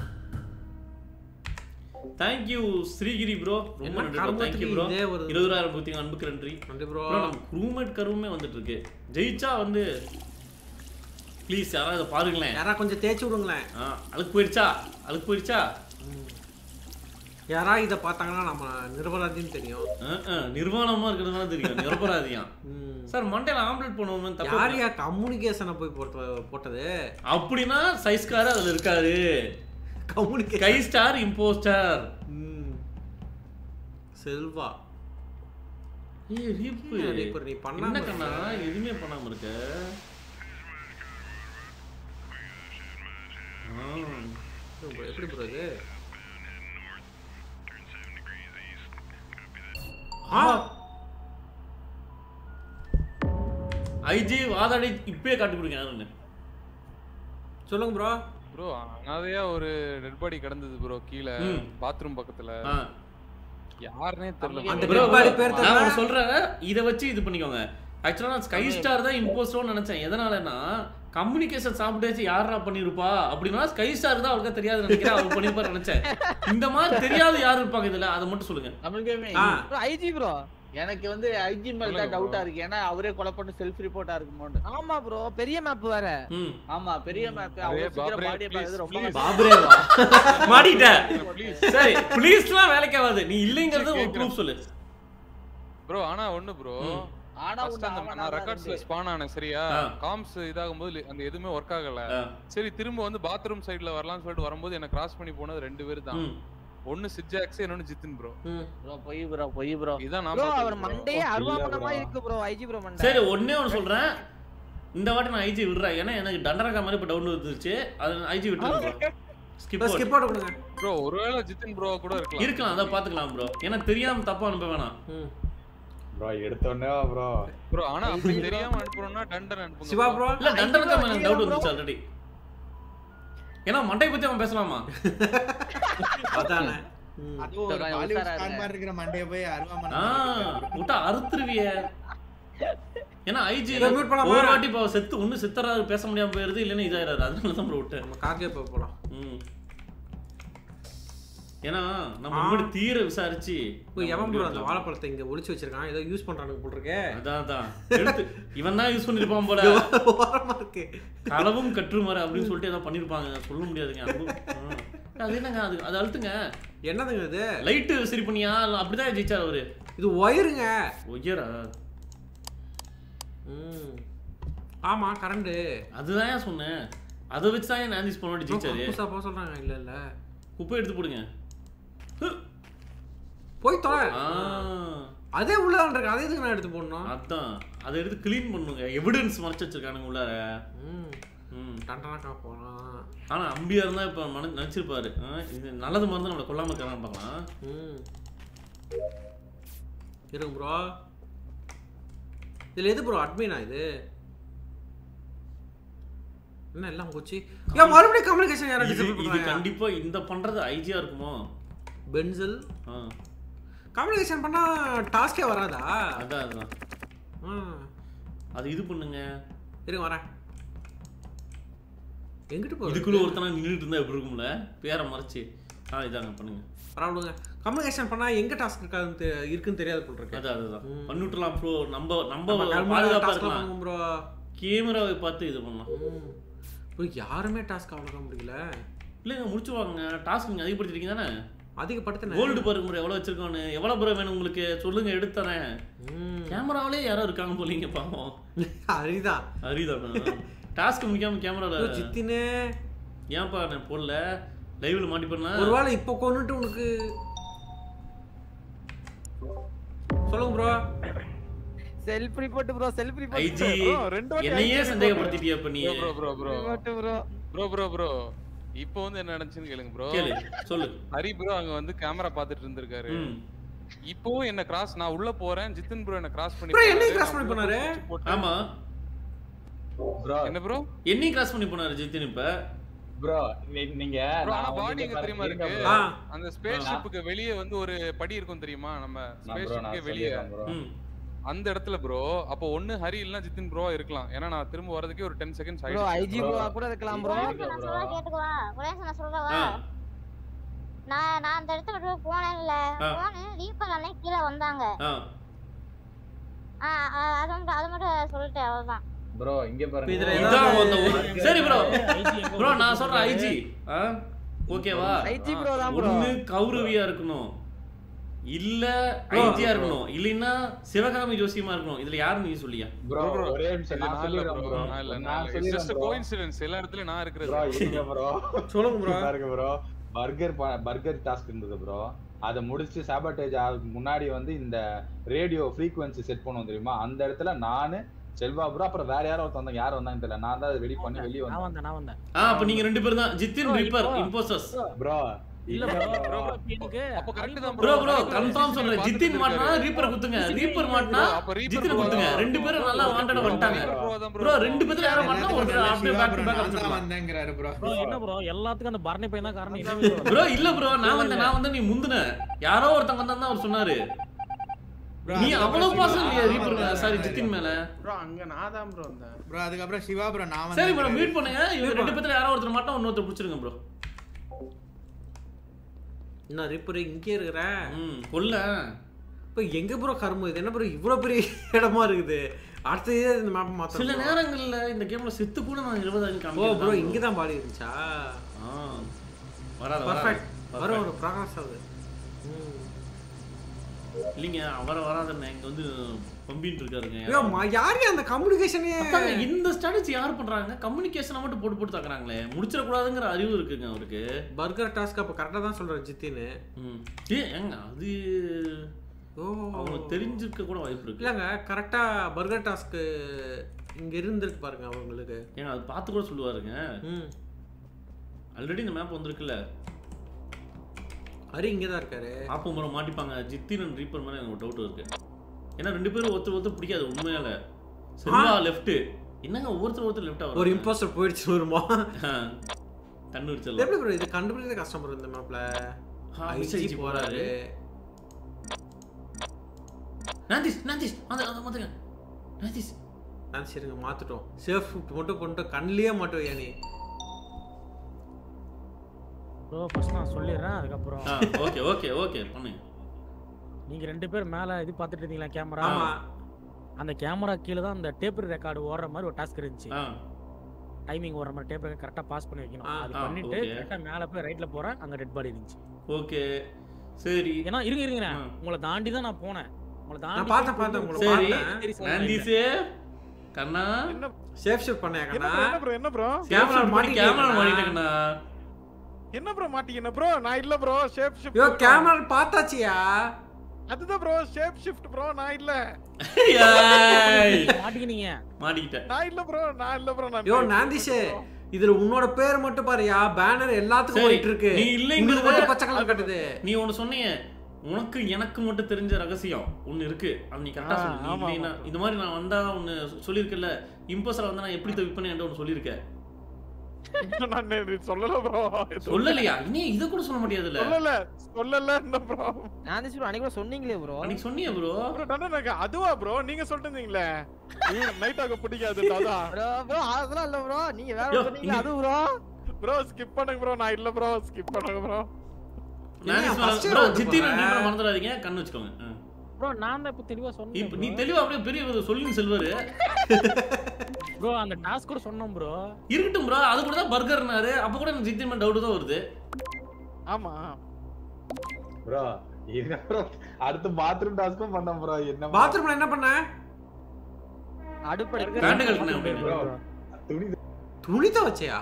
B: thank you Srigiri bro
A: ரொம்ப
B: நன்றி தேங்க்யூ ப்ரோ இருபதாயிரம் பூத்திங்க அன்புக்கு நன்றி.
A: நன்றி ப்ரோ
B: நம்ம ரூம்மேட் கருவுமே வந்துட்டு இருக்கு. ஜெயிச்சா வந்து ப்ளீஸ் யாராவது பாருங்களேன்.
A: யாரா கொஞ்சம் தேய்ச்சி விடுங்களேன்.
B: ஆ அழுக்கு போயிடுச்சா அழுக்கு போயிடுச்சா
A: யாரா இதை பார்த்தாங்கன்னா நம்ம நிரபராதின்னு தெரியும்.
B: நிர்வாணமா இருக்கிறது தெரியும். நிரபராதியம். சார் மண்டையில ஆம்லெட் பண்ணுவோமே தப்பு
A: யார் யா கம்யூனிகேஷனை போய் போட்ட போட்டது?
B: அப்படின்னா சைஸ் கார் அதுல இருக்காரு.
A: Communication
B: sky star impostor
A: Selva.
B: ஏய் ரீப்பு.
A: ஏன் ரீப்பு, நீ பண்ணாம
B: கண்ணா? எதுவுமே பண்ணாம இருக்க.
A: எப்படி ப்ரோ இது?
B: ஐஜி வாதாடி இப்பயே காட்டி கொடுங்க யாருன்னு
A: சொல்லுங்க ப்ரோ
F: ப்ரோ அனாதையா ஒரு டெட் பாடி கிடந்தது ப்ரோ கீழே. பாத்ரூம் பக்கத்துல. யாருனே தெரியல
B: நான் சொல்றேன் இதை வச்சு இது பண்ணிக்கோங்க. ஆக்சுவலா நான் ஸ்கை ஸ்டார் தான் இம்போஸ்டோன்னு நினைச்சேன். எதனாலன்னா கம்யூனிகேஷன் சாப்பிட்டு யாரா பண்ணிருப்பா? அப்படின்னா ஸ்கை ஸ்டார் தான் அவளுக்கு தெரியாது நினைக்கிறேன். அவர் பண்ணிருப்பாரு நினைச்சேன். இந்த மாதிரி தெரியாத யார் இருப்பாங்க இதுல? அதை மட்டும் சொல்லுங்க.
L: ஐஜி ப்ரோ
I: எனக்கு வந்து ஐஜி மேல தான் டவுட்டா. இருக்கு. ஏன்னா அவரே கொலை பண்ணி செல்ஃப் ரிப்போர்ட்டா இருக்குமோன்னு.
L: ஆமா ப்ரோ பெரிய மேப் வேற.
B: ம்.
I: ஆமா பெரிய மேப் அவ்வளவு சீக்கிரம்
F: பாப்ரே, please,
I: பார்க்கறது ரொம்ப
B: மாட்டிட்ட.
F: Please.
B: சரி ப்ளீஸ்லாம் வேலைக்கு ஆகாது. நீ இல்லைங்கிறது ஒரு ப்ரூஃப் சொல்லு.
F: ப்ரோ ஆனா ஒண்ணு ப்ரோ.
I: ஆனா
F: நான் ரெக்கார்ட்ஸ்ல. ஸ்பான் ஆனேன் சரியா. காம்ஸ் இதாகும் போது அந்த எதுவுமே ஒர்க் ஆகல. சரி திரும்ப வந்து பாத்ரூம் சைடுல வரலாம்னு சொல்லிட்டு வரும்போது என்ன கிராஸ் பண்ணி போனது ரெண்டு பேர் தான். ஒன்னு சிஜாக்ஸ் இன்னொன்னு ஜித்தின் ப்ரோ
I: bro பொய் ப்ரோ பொய் ப்ரோ
F: இதான் நான்
L: ப்ரோ அவர். மண்டையே இருக்கு ப்ரோ ஐஜி ப்ரோ மண்டை.
B: சரி ஒண்ணே சொல்றேன். இந்த வாட்டி நான் ஐஜி விடுறேன். ஏன்னா எனக்கு தண்டரகா மாதிரி இப்போ டவுன் வந்துருச்சு. அது ஐஜி விட்டுருங்க ஸ்கிப்
A: ஸ்கிப் போட்டு கொடுங்க.
F: ப்ரோ ஒருவேளை ஜித்தின் ப்ரோ கூட இருக்கலாம்.
B: இருக்கலாம் அதை பாத்துக்கலாம் ப்ரோ ஏன்னா தெரியாம தப்பா அனுப்ப வேணாம்.
G: ப்ரோ எடுத்தோடனே ப்ரோ
F: ப்ரோ ஆனா அப்படி தெரியாம அனுப்புறோம்னா டண்டர் அனுப்புங்க
A: சிவா ப்ரோ
B: இல்ல தண்டரகா மேல டவுட் வந்துச்சு ஆல்ரெடி ஏன்னா மண்டை பத்தி அவன் பேசலாமா?
A: அதானே. ம்.
D: அதுவும் ஒரு
I: கொஞ்சம்
D: பாலிவுட்
I: உஷாரா
D: ஸ்டார்
I: இருங்க.
D: மாதிரி இருக்கிற மண்டைய போய் அருவா
B: ஆ
D: மண்ணை
B: விட்டா அறுத்துருவிய. ஏன்னா ஐஜி
A: இதை mute பண்ணலாமா?
B: ஒரு வாட்டி இப்போ செத்து ஒண்ணு செத்துறாரு பேச முடியாம போயிருது இல்லைன்னா இதாயிராரு அதனால தான் ப்ரோ விட்டேன்.
A: நம்ம காக்கே போய் போலாம்
B: ம். ஏன்னா நம்ம முன்னாடி தீர விசாரிச்சு
A: எவன் ப்ரோ அந்த வாழைப்பழத்தை இங்க ஒளிச்சு வச்சிருக்கான்? ஏதோ யூஸ் பண்றானுங்க போல் இருக்கே
B: அதான் அதான். எடுத்து இவன் தான் யூஸ் பண்ணிருப்பான் போல.
A: ஓரமா இருக்கு.
B: களவும் கற்றுமர அப்படின்னு சொல்லிட்டு ஏதோ பண்ணிருப்பாங்க. சொல்ல முடியாதுங்க. அது என்னங்க அது அது அழுத்துங்க.
A: என்னதுங்க இது?
B: லைட்டு சரி பண்ணியா? அப்படிதான் ஜெயிச்சார் அவரு.
A: இது ஒயருங்க.
B: ஒய்யரா
A: ம். ஆமா கரண்ட்.
B: அதுதான் சொன்னேன். அதை வச்சு தான் ஏன் நாந்திஸ் பண்ண ஜெயிச்சாரு?
A: புதுசா போக சொல்றாங்க. இல்ல இல்ல.
B: குப்பை எடுத்து போடுங்க.
A: போய் தொலை அதே உள்ளதான் இருக்கு. அதே எதுக்கு நான் எடுத்து போடணும்.
B: அதான். அதை எடுத்து க்ளீன் பண்ணுங்க. எவிடன்ஸ் மறைச்சு வச்சிருக்கானுங்க உள்ளார.
A: ம்.
B: ம்.
A: டண்டனாக்கா போலாம்
B: ஆனா அம்பியா இருந்தா இப்ப மன நினைச்சிருப்பாரு இது நல்லது மருந்து நம்மளை கொல்லாம இருக்கான்னு பார்க்கலாம்.
A: ம். இருங்க ப்ரோ இதுல எது ப்ரோ அட்மினா இது? என்ன எல்லாம் போச்சு? மறுபடியும் கம்யூனிகேஷன் யாரும்
B: இது
A: டிசபிள்
B: இது
A: பண்றாங்க
B: கண்டிப்பா இந்த பண்றது ஐஜியா இருக்குமோ?
A: பென்சில்.
B: ஆ,
A: கம்யூனிகேஷன் பண்ணா டாஸ்கே வராதா?
B: அதான் அதான்.
A: ம்.
B: அது இது பண்ணுங்க.
A: இருங்க வரேன். எங்கிட்டு போகுது
B: இதுக்குள்ள ஒருத்தனா நின்றுட்டு இருந்தா எப்படி இருக்கும்ல? பேரை மறைச்சு. ஆ இதாங்க பண்ணுங்க.
A: பரவாயில்லைங்க. கம்யூனிகேஷன் பண்ணா எங்க டாஸ்க் இருக்காதுன்னு தெ- இருக்குன்னு தெரியாது போல் இருக்கு.
B: அது அதுதான் பண்ணிவிட்டுலாம் ப்ரோ நம்ம நம்ம
A: நம்ம
B: பாதுகாப்பா
A: டாஸ்க்
B: இருக்கலாம்.
A: ப்ரோ
B: கேமராவை பார்த்து இது பண்ணலாம்.
A: ப்ரோ யாருமே டாஸ்க் அவ்வளோதான் முடியல
B: இல்லைங்க முடிச்சுவாங்க டாஸ்க் நீங்க அதிகப்படுத்திருக்கீங்க தானே
A: அதிகப்படுத்தின
B: கோல்டு பாருங்க ப்ரோ எவ்வளவு வச்சிருக்கோன்னு எவ்வளவு ப்ரோ வேணும் உங்களுக்கு? சொல்லுங்க எடுத்துறேன் கேமராவிலே யாரோ இருக்காங்க போலீங்க பாவம்.
A: அரிதா.
B: அரிதானா டாஸ்க் முடிக்காம கேமரால
A: சித்தினே.
B: ஏன்பா நான் போடல? லைவ்ல மாட்டி பண்ணா
A: ஒருவேளை இப்போ கொண்டுட்டு உனக்கு சொல்லுங்க bro
L: self report bro self
B: IG
L: report
B: என்னையே சந்தேகப்படுத்திட்டியா இப்ப நீ?
F: Bro bro bro
L: bro
F: bro bro bro இப்போ வந்து என்ன நடந்துச்சுன்னு கேளுங்க ப்ரோ
B: கேளு, சொல்லு.
F: ஹரி ப்ரோ அங்க வந்து கேமரா பாத்துட்டு இருந்திருக்காரு.
B: ம்.
F: இப்போவும் என்ன கிராஸ் நான் உள்ள போறேன் ஜித்தின் ப்ரோ என்ன கிராஸ் பண்ணி
A: cross
F: நான்
A: பண்ணி போனாரு?
B: ஆமா.
F: என்ன ப்ரோ
B: என்னையும் கிராஸ் பண்ணி போனாரு ஜித்தின் இப்ப?
G: ப்ரோ நீங்க
F: ப்ரோ ஆனா
G: நான்
F: பாடி எங்க
G: பாரு-
F: தெரியுமா இருக்கு?
G: bro.
F: அந்த ஸ்பேஸ் ஷிப்புக்கு வெளியே வந்து ஒரு படி இருக்கும் தெரியுமா? நம்ம ஸ்பேஸ் ஷிப்புக்கு வெளியே. அந்த இடத்துல ப்ரோ அப்போ ஒண்ணு ஹரி இல்லனா ஜித்தின் ப்ரோ இருக்கலாம். ஏன்னா நான் திரும்ப வரதுக்கே ஒரு 10 செகண்ட்ஸ்
L: ப்ரோ ஐஜி ப்ரோ கூட இருக்கலாம் ப்ரோ
J: கேட்டுக்குவா குணேஷ் நான் சொல்றவா நான் நான் அந்த இடத்த விட்டு போனேன்ல. போனேன் ரீப்பர் அண்ணே கீழே வந்தாங்க.
B: ஆ.
J: அது மட்டும் அது மட்டும் சொல்லிட்டேன் அவ்வளவுதான்.
G: ப்ரோ இங்க பாருங்க.
A: இதுல
B: இதான் அந்த சரி ப்ரோ ப்ரோ நான் சொல்றேன் ஐஜி ஓகேவா
L: IG bro தான் bro.
B: ஒண்ணு கௌரவியா இருக்கணும். இல்ல ஐஜியா இருக்கணும். இல்லைன்னா சிவகாமி ஜோசியமா இருக்கணும். இதுல யாரு நீ சொல்லியா?
G: ப்ரோ ஒரே நிமிஷம். நான் சொல்லிடுறேன்
F: ப்ரோ நான்
G: சொல்லிடுறேன்
F: ஜஸ்ட். கோஇன்சிடென்ஸ் எல்லா இடத்துலயும் நான் இருக்கிறது.
G: ப்ரோ இருங்க ப்ரோ
A: சொல்லுங்க ப்ரோ
G: பாருங்க ப்ரோ பர்கர் பர்கர் டாஸ்க் இருந்தது ப்ரோ அதை முடிச்சு சாபட்டேஜ் ஆகுறதுக்கு முன்னாடி வந்து இந்த ரேடியோ ஃப்ரீக்வன்சி செட் பண்ணுவோம் தெரியுமா? அந்த இடத்துல நானு செல்வா ப்ரோ அப்புறம் வேற யாரோ ஒருத்தர் வந்தாங்க. யார் வந்தாங்கன்னு தெரியல. நான் தான் அதை ரெடி பண்ணி வெளியே
M: நான்
G: வந்தேன்.
M: வந்தேன் நான் வந்தேன்.
B: ஆ அப்ப நீங்க ரெண்டு பேரும் தான். ஜித்தின் ரீப்பர் இம்போஸ்டர்ஸ்
G: ப்ரோ
M: இல்ல எனக்கு
F: அப்ப correct தான்
B: ப்ரோ ப்ரோ கன்ஃபார்ம் சொல்றேன். ஜித்தின் மாட்டினா. ரீப்பர் குத்துங்க. ரீப்பர் மாட்டினா
F: bro
B: குத்துங்க. ரெண்டு பேரும் நல்லா வாண்டடா வந்துட்டாங்க. ப்ரோ ரெண்டு பேரும் யாரும் பண்ணா ஒருத்தர் அப்படியே பேக் டு பேக்
D: நான் தான்
B: அடிச்சிடலாம்
D: வந்தேங்கிறாரு ப்ரோ
M: ப்ரோ என்ன ப்ரோ எல்லாத்துக்கும் அந்த பரணி பையன் தான் காரணம்?
B: ப்ரோ இல்ல ப்ரோ நான் வந்து நான் வந்து நீ முந்துன. யாரோ ஒருத்தங்க வந்தா அவர் சொன்னாரு. நீ அவ்வளவு பாசம் இல்லையா ரீப்பர். சாரி ஜித்தின் மேல.
K: ப்ரோ அங்க நான் தான் ப்ரோ வந்தேன்.
D: ப்ரோ சிவா ப்ரோ நான்
B: சரி ப்ரோ மீட் பண்ணுங்க. இவங்க ரெண்டு பேத்துல யாரோ ஒருத்தர் மட்டும் இன்னொருத்தர் பிடிச்சிருங்க ப்ரோ
A: என்ன ரிப்பர் இங்கே இருக்கிற?
B: ம் கொல்ல.
A: இப்போ எங்க ப்ரோ கரும்பு? இது என்ன ப்ரோ இவ்வளோ பெரிய இடமா இருக்குது? அடுத்த இதே இந்த மேப் மாத்த
B: சில நேரங்கள்ல இந்த கேம்ல செத்து கூட நான் இருபதாயிரம்
A: ஓ ப்ரோ இங்கே தான் பாடி இருந்துச்சா?
B: வராது
A: பர்ஃபெக்ட் வரும் ஒரு ப்ராக்ரஸ் ஆகுது
B: இல்லைங்க அவர வராதுன்னு இங்க வந்து பம்பின்னு இருக்காருங்க
A: யாரு அந்த கம்யூனிகேஷனே
B: இந்த ஸ்ட்ராட்டஜி யார் பண்றாங்க? கம்யூனிகேஷனை மட்டும் போட்டு போட்டு தாக்குறாங்களே. முடிச்சிடக்கூடாதுங்கிற அறிவு இருக்குங்க அவருக்கு.
A: பர்கர் டாஸ்க் அப்போ கரெக்டாக தான் சொல்கிறார் ஜித்தின்னு.
B: ம். ஏ ஏங்க அது
A: ஓ.
B: அவங்களுக்கு தெரிஞ்சிருக்க கூட வாய்ப்பு இருக்கு.
A: இல்லைங்க கரெக்டாக பர்கர் டாஸ்க்கு இங்கே இருந்திருக்கு பாருங்க அவங்களுக்கு.
B: ஏங்க அது பார்த்து கூட சொல்லுவாருங்க. ஆல்ரெடி இந்த மேப் வந்திருக்குல்ல.
A: ஹரி இங்கே தான் இருக்காரு.
B: ஆப்பு மரம் மாட்டிப்பாங்க. ஜித்தின் அண்ட் ரீப்பர் மேலே எனக்கு டவுட் இருக்கு. ஏன்னா ரெண்டு பேரும் ஒருத்தர் ஒருத்தர் பிடிக்காது உண்மையால. செல்வா லெஃப்ட் என்னங்க ஒருத்தர் ஒருத்தர் லெஃப்ட்
A: ஒரு இம்போஸ்டர் போயிடுச்சு வருமா
B: தண்ணூர்
A: எப்படி
B: செல்வம்
A: ப்ரோ இது கண்டுபிடிக்கிறது கஷ்டம் ப்ரோ இந்த மேப்ல ஐஜி போறாரு.
B: நாந்திஸ் நாந்திஸ் அந்த அந்த மாத்துங்க. நாந்திஸ்
A: நான் சரிங்க மாத்திட்டோம். சேஃப் மட்டும் பண்ணிட்டு கண்ணிலேயே மாட்டோம் நீ?
M: ப்ரோ ஃபர்ஸ்ட் நான் சொல்லிடுறேன் அதுக்கப்புறம்
B: ஓகே ஓகே ஓகே பண்ணுங்க
M: நீங்க ரெண்டு பேர் மேல இது பார்த்துட்டு இருந்தீங்களா கேமரா
A: ஆமா.
M: அந்த கேமரா கீழே தான் அந்த டேப் ரெக்கார்டு ஓடுற மாதிரி ஒரு டாஸ்க் இருந்துச்சு. டைமிங் ஓடுற மாதிரி டேப் கரெக்டா பாஸ் பண்ணி வைக்கணும். அது பண்ணிட்டு
B: okay.
M: கரெக்டா மேல போய் ரைட்ல போறேன் அங்க டெட் பாடி இருந்துச்சு.
B: ஓகே சரி.
M: ஏன்னா இருங்க இருங்க. உங்களை தாண்டி தான் நான் போனேன். உங்களை தாண்டி
A: நான் பார்த்தேன், பார்த்தேன், உங்களை
B: சரி. நாந்திஸே கண்ணா.
E: என்ன
A: சேஃப் ஷூட் பண்ணேன்
E: என்ன
A: கண்ணா
E: bro, என்ன ப்ரோ என்ன ப்ரோ
A: கேமரா மாட்டி
B: கேமரா மாட்டிட்டேங்கண்ணா
E: என்ன ப்ரோ மாட்டீங்க ப்ரோ நான் இல்ல ப்ரோ ஷேப் ஷிஃப்ட்
A: யோ கேமரா பார்த்தாச்சியா?
E: அதுதான் ப்ரோ ஷேப் ஷிஃப்ட் ப்ரோ நான் இல்ல.
M: மாட்டிக்கினீங்க.
B: மாட்டிக்கிட்டேன்.
E: நான் இல்ல ப்ரோ நான் இல்ல ப்ரோ நான்
A: யோ நாந்திஷே இதுல உன்னோட பேர் மட்டும் பாருயா பேனர் எல்லாத்துக்கும் போயிட்டு இருக்கு
B: நீ இல்லைங்கிறத
A: மட்டும் பச்சை கலர் கட்டுது.
B: நீ ஒண்ணு சொன்னீங்க உனக்கு எனக்கு மட்டும் தெரிஞ்ச ரகசியம் ஒண்ணு இருக்கு. அது நீ கரெக்டா சொல்லு. இந்த மாதிரி நான் வந்தா ஒண்ணு சொல்லியிருக்கல இம்போசர் வந்து நான் எப்படி தவிப்பேன்னு ஒண்ணு சொல்லியிருக்கேன்
E: சொல்லல ப்ரோ
B: சொல்லலையா? இத கூட சொல்ல முடியாதுல்ல?
E: சொல்லல. சொல்லல என்ன ப்ரோ
L: நான் ப்ரோ அன்னைக்கு கூட சொன்னீங்களே ப்ரோ
B: அன்னைக்கு சொன்னியே ப்ரோ
E: ப்ரோ அதுவா ப்ரோ நீங்க சொல்லிட்டு இருந்தீங்களே நைட் ஆக பிடிக்காது அதான்.
L: ப்ரோ ப்ரோ அதெல்லாம் இல்ல ப்ரோ நீங்க வேற சொன்னீங்க அது ப்ரோ
E: ப்ரோ ஸ்கிப் பண்ணுங்க ப்ரோ நான் இல்ல ப்ரோ ஸ்கிப் பண்ணுங்க ப்ரோ?
B: நான் மறந்துடாதீங்க. கண்ணு வச்சுக்கோங்க.
M: ப்ரோ நான் தான் இப்ப தெளிவா சொன்னேன்
B: இப்ப நீ தெளிவா அப்படியே பெரிய சொல்லுங்க செல்வாரு.
M: ப்ரோ அந்த டாஸ்க் கூட சொன்னோம் ப்ரோ
B: இருக்கட்டும் ப்ரோ அது கூட தான் பர்கர்னாரு அப்ப கூட எனக்கு ஜித்தி மேல டவுட் தான் வருது.
E: ஆமா
G: ப்ரோ ப்ரோ அடுத்து பாத்ரூம் டாஸ்க்கும் பண்ண ப்ரோ என்ன?
A: பாத்ரூம்ல என்ன பண்ண?
L: அடுப்படை
B: பேண்ட் கழட்டினேன்
G: bro. துணி
A: துணி துவைச்சியா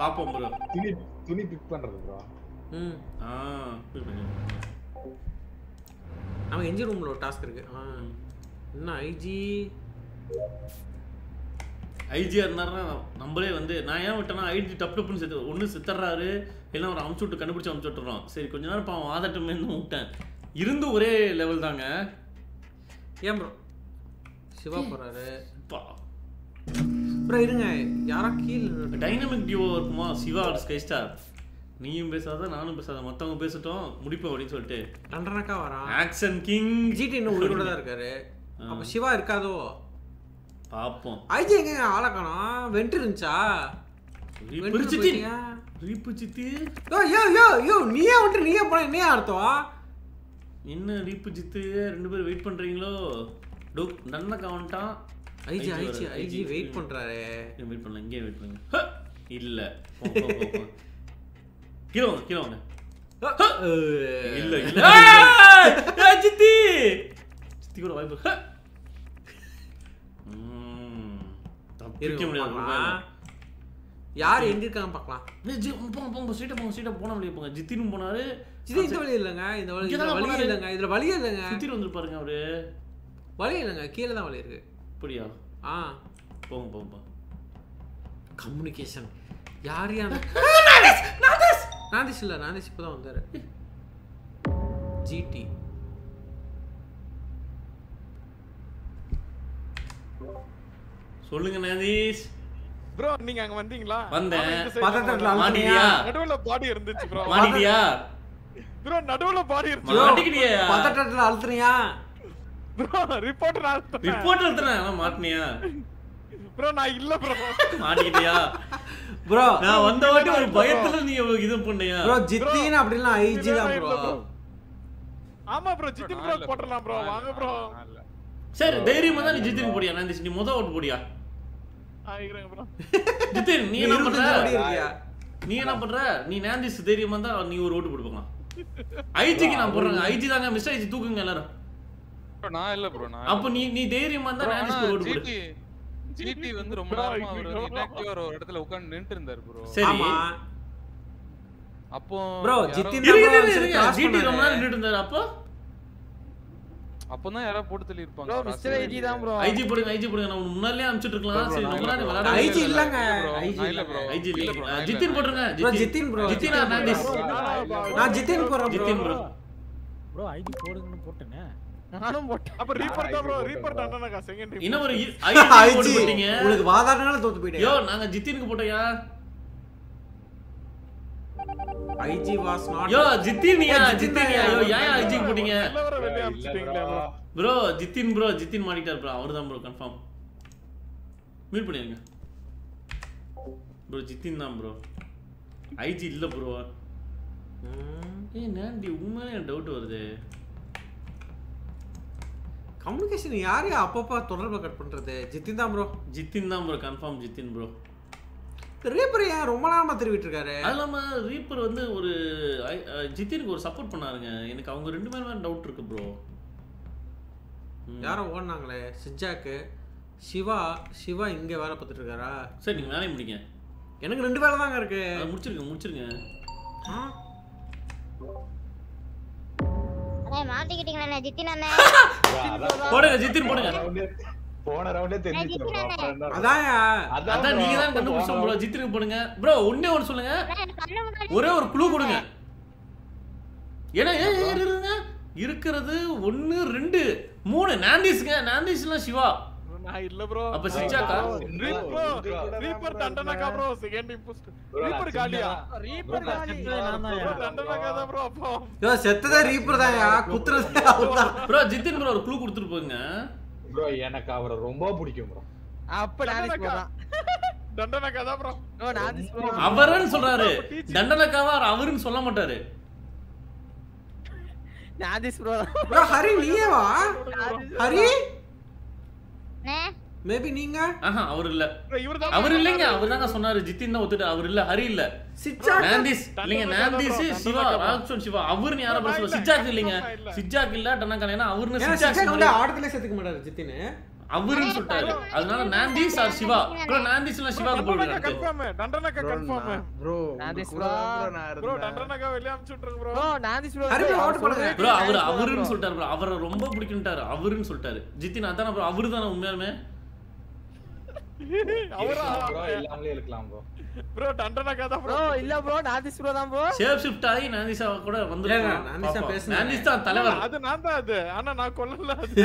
B: பாப்போம் ப்ரோ
G: துணி துணி பிக் பண்றது ப்ரோ
A: ம்
B: ஆ
A: நமக்கு என்ஜின் ரூம்ல ஒரு டாஸ்க் இருக்கு. ஆ. என்ன ஐஜி?
B: ஐஜியா இருந்தாருன்னா நம்மளே வந்து நான் ஏன் விட்டேன்னா ஐடி டப் டப்புன்னு செத்து ஒன்று செத்துறாரு இல்லைன்னா ஒரு அமுச்சு விட்டு கண்டுபிடிச்சு அமுச்சு விட்டுறோம். சரி கொஞ்ச நேரம் பாவம் ஆதட்டமே விட்டேன். இருந்து ஒரே லெவல் தாங்க.
A: ஏன் ப்ரோ சிவா போறாரு.
B: பா.
A: ப்ரோ இருங்க. யாரோ கீழே
B: டைனமிக் டியூவோ இருக்குமா? சிவா ஸ்கை ஸ்டார் நீயும் பேசாத நானும் பேசாத மத்தவங்க பேசட்டும் முடிப்போம் அப்படின்னு சொல்லிட்டு.
A: அண்டனக்கா வரான்
B: ஆக்ஷன் கிங்
A: ஜிடி இன்னும் உயிரோட தான் இருக்காரு. அப்ப சிவா இருக்காதோ?
B: பாப்போம்.
A: ஐஜி எங்க ஆளை காணோம்? வெண்ட் இருந்துச்சா?
B: ரீப்பு
A: வெண்ட்
B: சித்தி.
A: போயிட்டியா?
B: ரீப்பு சித்தி.
A: யோ யோ யோ நீயே வந்துட்டு நீயே போன என்னையா அர்த்தம்?
B: என்ன ரீப்பு ஜித்து ரெண்டு பேரும் வெயிட் பண்றீங்களோ? டோ நன்னக்கா வந்துட்டான்.
A: ஐஜி ஐஜி ஐஜி வெயிட் பண்றாரு.
B: வெயிட் பண்ணல இங்கே வெயிட் பண்ணுங்க! இல்ல. கீழே வாங்க கீழே வாங்க. இல்ல இல்ல. சித்தி! சித்தி கூட வாய்ப்பு.
A: யார் எங்க இருக்காங்க பார்க்கலாம்.
B: போங்க போங்க ஸ்ட்ரைட்டா போங்க ஸ்ட்ரைட்டா போன வழியே போங்க. ஜித்தினும் போனாரு.
A: இது இந்த வழி இல்லைங்க இந்த வழி
B: தான்
A: வழி. இல்லைங்க இதுல வழி இல்லைங்க.
B: சுத்திட்டு வந்துருப்பாருங்க அவரு.
A: வழி இல்லைங்க கீழே தான் வழி இருக்கு.
B: அப்படியா?
A: ஆ.
B: போங்க போங்க போங்க.
A: கம்யூனிகேஷன் யார் யார்? நாந்திஷ் இல்ல நாந்திஷ் இப்பதான் வந்தாரு. ஜிடி
B: சொல்லுங்க நதீஷ்.
E: ப்ரோ நீங்க அங்க வந்தீங்களா?
B: வந்தேன்.
A: பதட்டத்துல
E: தான்
B: மாட்டிக்கிட்டியா?
E: நடுவுல பாடி இருந்துச்சு ப்ரோ
B: மாட்டிக்கிட்டியா?
E: ப்ரோ நடுவுல பாடி இருந்துச்சு.
B: மாட்டிக்கிட்டியா?
A: பதட்டத்துல அழுத்துறியா
E: ப்ரோ ரிப்போர்ட் நான்
B: ரிப்போர்ட் எடுத்துறேன் ஆனா மாட்டினியா?
E: ப்ரோ நான் இல்ல ப்ரோ
B: மாட்டிக்கிட்டியா?
A: ப்ரோ
B: நான் வந்த வாட்டி ஒரு பயத்துல நீ இது பண்ணியா?
A: ப்ரோ ஜித்தின்னு அப்படின்னா ஐஜி தான் ப்ரோ
E: ஆமா ப்ரோ ஜித்தின் ப்ரோ போட்டுறலாம் ப்ரோ வாங்க ப்ரோ
B: சரி தைரியமா தான் நீ ஜித்தின் போடியா நந்திஷ் நீ முத ஓட்டு போடியா?
E: ஆகிறேன் ப்ரோ
B: ஜித்தின் நீ என்ன பண்ற? நீ என்ன பண்ற? நீ நாந்திஷ் தைரியமா தான் நீ ஒரு ஓட்டு போகலாம் ஐஜிக்கு நான் போடுறேன். ஐஜி தாங்க மிஸ் ஐஜி தூக்குங்க எல்லாரும்.
F: Bro, நான் இல்ல ப்ரோ நான்
B: அப்ப நீ நீ தைரியமா தான் நாந்திஷ்க்கு ஓட்டு போடு.
F: ஜிடி ஜிடி வந்து ரொம்ப
E: Bro,
F: நேரமா அவர் வந்து ஆ ஒரு இடத்துல உட்கார்ந்து நின்னுட்டு இருந்தாரு ப்ரோ
B: சரி
A: ஆமா
F: அப்போ
B: இருங்க
A: cross
B: ஜிடி ரொம்ப. நேரம் நின்னுட்டு இருந்தாரு அப்போ
F: அப்பதான் யாரோ போட்டு தள்ளி இருப்பாங்க
L: ப்ரோ மிஸ்டர் ஐடி தான் ப்ரோ
B: ஐஜி போடுங்க ஐஜி போடுங்க நான் முன்னாடியே அனுப்பிச்சிட்டு இருக்கலாம் சரி ரொம்ப நேரம் விளையாட
A: IG இல்லங்க IG
F: இல்ல ப்ரோ
B: ஐஜி
F: இல்ல bro,
B: ஜித்தின் போட்டுருங்க
A: ப்ரோ ப்ரோ
B: நாந்திஷ்
A: நான் ஜித்தின் போறேன்
B: Jithin
A: bro
B: bro
M: bro ID போடுங்கன்னு போட்டேனே
L: நானும் போட்டேன்.
E: அப்ப ரிப்போர்ட் தான் ப்ரோ ரிப்போர்ட் அண்ணனக்கா செகண்ட்
B: இன்னும் ஒரு
A: ஐஜி
B: ஐஜி. போட்டு போட்டீங்க
A: உங்களுக்கு வாதாடுனால தோத்து
B: யோ நாங்க ஜித்தினுக்கு போட்டோயா
A: ஐஜி வாஸ் நாட்
B: யோ ஜித்தினியா? ஜித்தினியா? யோ. ஏன் போட்டீங்க?
E: ப்ரோ
B: ஜித்தின் ப்ரோ ஜித்தின் மாட்டிட்டார் ப்ரோ அவர்தான் ப்ரோ கன்ஃபார்ம் மியூட் பண்ணிருங்க ப்ரோ ஜித்தின் தான் ப்ரோ ஐஜி இல்ல ப்ரோ ஏய் நாண்டி உண்மையிலே டவுட் வருது.
A: கம்யூனிகேஷன் யாரையும் அப்பப்போ தொடர்பை கட் பண்றது? ஜித்தின் தான் ப்ரோ
B: ஜித்தின் தான் bro confirm Jithin bro
A: reaper ஏன் ரொம்ப நேரமா திருவிட்டு இருக்காரு
B: அது இல்லாம ரீப்பர் வந்து ஒரு ஜித்தினுக்கு ஒரு சப்போர்ட் பண்ணாருங்க. எனக்கு அவங்க ரெண்டு பேரும் டவுட் இருக்கு ப்ரோ
A: யாரோ ஓடினாங்களே சிஜாக்கு. சிவா சிவா இங்க வேலை பார்த்துட்டு இருக்காரா
B: சரி நீங்க வேலையை முடிங்க.
A: எனக்கு ரெண்டு வேலை தாங்க இருக்கு.
B: முடிச்சிருங்க முடிச்சிருங்க.
A: ஆ?
J: அண்ணே மாட்டிக்கிட்டீங்களா ஜித்தின் அண்ணே.
B: போடுங்க ஜித்தின் போடுங்க.
G: போன ரவுண்டே?
A: அதான்
B: அதான் நீங்க தான். கண்டுபிடிச்சோம் ப்ரோ ஜித்தினுக்கு போடுங்க. ப்ரோ ஒண்ணே ஒன்று சொல்லுங்க. ஒரே ஒரு குழு கொடுங்க. ஏன்னா இருக்கிறது ஒன்னு ரெண்டு மூணு. நாந்திஸ்ங்க நாந்திஸ்லாம் சிவா.
E: நான் இல்ல ப்ரோ
B: அப்ப சிச்சாக்கா?
E: ரிப்போர்ட் ரிப்போர்ட் தண்டனக்கா ப்ரோ செகண்ட் இம்போஸ்ட்
G: நான்
E: காலியா?
L: ரீப்பர் காலி.
M: நான்
E: ப்ரோ தண்டனக்கா தான் ப்ரோ அப்போ.
A: யோ செத்ததே ரீப்பர் தான்யா. குத்துறது அவர்தான்
B: ப்ரோ ஜித்தின் ப்ரோ ஒரு குழு கொடுத்துட்டு போங்க.
G: Bro எனக்கு அவரை ரொம்ப பிடிக்கும் ப்ரோ
L: அப்ப நானிஸ் ப்ரோ தான்
E: தண்டனக்கா தான் ப்ரோ
L: ப்ரோ ப்ரோ
B: அவருன்னு சொல்றாரு. தண்டனக்காவா? அவருன்னு சொல்ல மாட்டாரு.
L: நானிஸ் ப்ரோ
A: ப்ரோ ஹரி நீயே வா ஹரி? மேபி நீங்க?
B: ஆஹா அவர் இல்ல. அவர் இல்லைங்க அவர் தாங்க சொன்னாரு. ஜித்தின் தான் ஒத்துட்டு அவர் இல்ல ஹரி இல்ல. நாந்திஸ் இல்லைங்க நாந்திஸ் சிவா ராக்ஷன் சிவா. அவர்னு யார பேச சிஜாக் இல்லைங்க. சிஜாக் இல்ல. டனக்கா ஏன்னா அவர்னு
A: ஏன்னா
B: சிஜாக்.
A: ஆடத்துல சேர்த்துக்க மாட்டாரு ஜித்தின்
B: அவருன்னு சொல்லிட்டாரு. அதனால நாந்திஸ் ஆர் சிவா ப்ரோ நாந்திஸ்லாம் சிவாக்கு
E: தண்டனக்கா
B: போடுங்க
E: கன்ஃபார்ம் தண்டனக்கா கன்ஃபார்ம்
K: ப்ரோ
L: நாந்திஸ்
E: ப்ரோ தண்டனக்கா வெளிய அனுப்பிச்சு விட்டுருங்க ப்ரோ
L: ப்ரோ நானிஸ் ப்ரோ
A: பண்ணுங்க.
B: ப்ரோ அவர் அவருன்னு சொல்லிட்டாரு ப்ரோ அவரை ரொம்ப பிடிக்கும்ட்டாரு. அவருன்னு சொல்லிட்டாரு. ஜித்தின் அதான ப்ரோ அவரு தானே உண்மையாலுமே? கூட வந்து
A: நாந்திஸா
B: தான் தலைவர்.
E: அது நான் தான் அது. ஆனா நான் கொல்லல அது.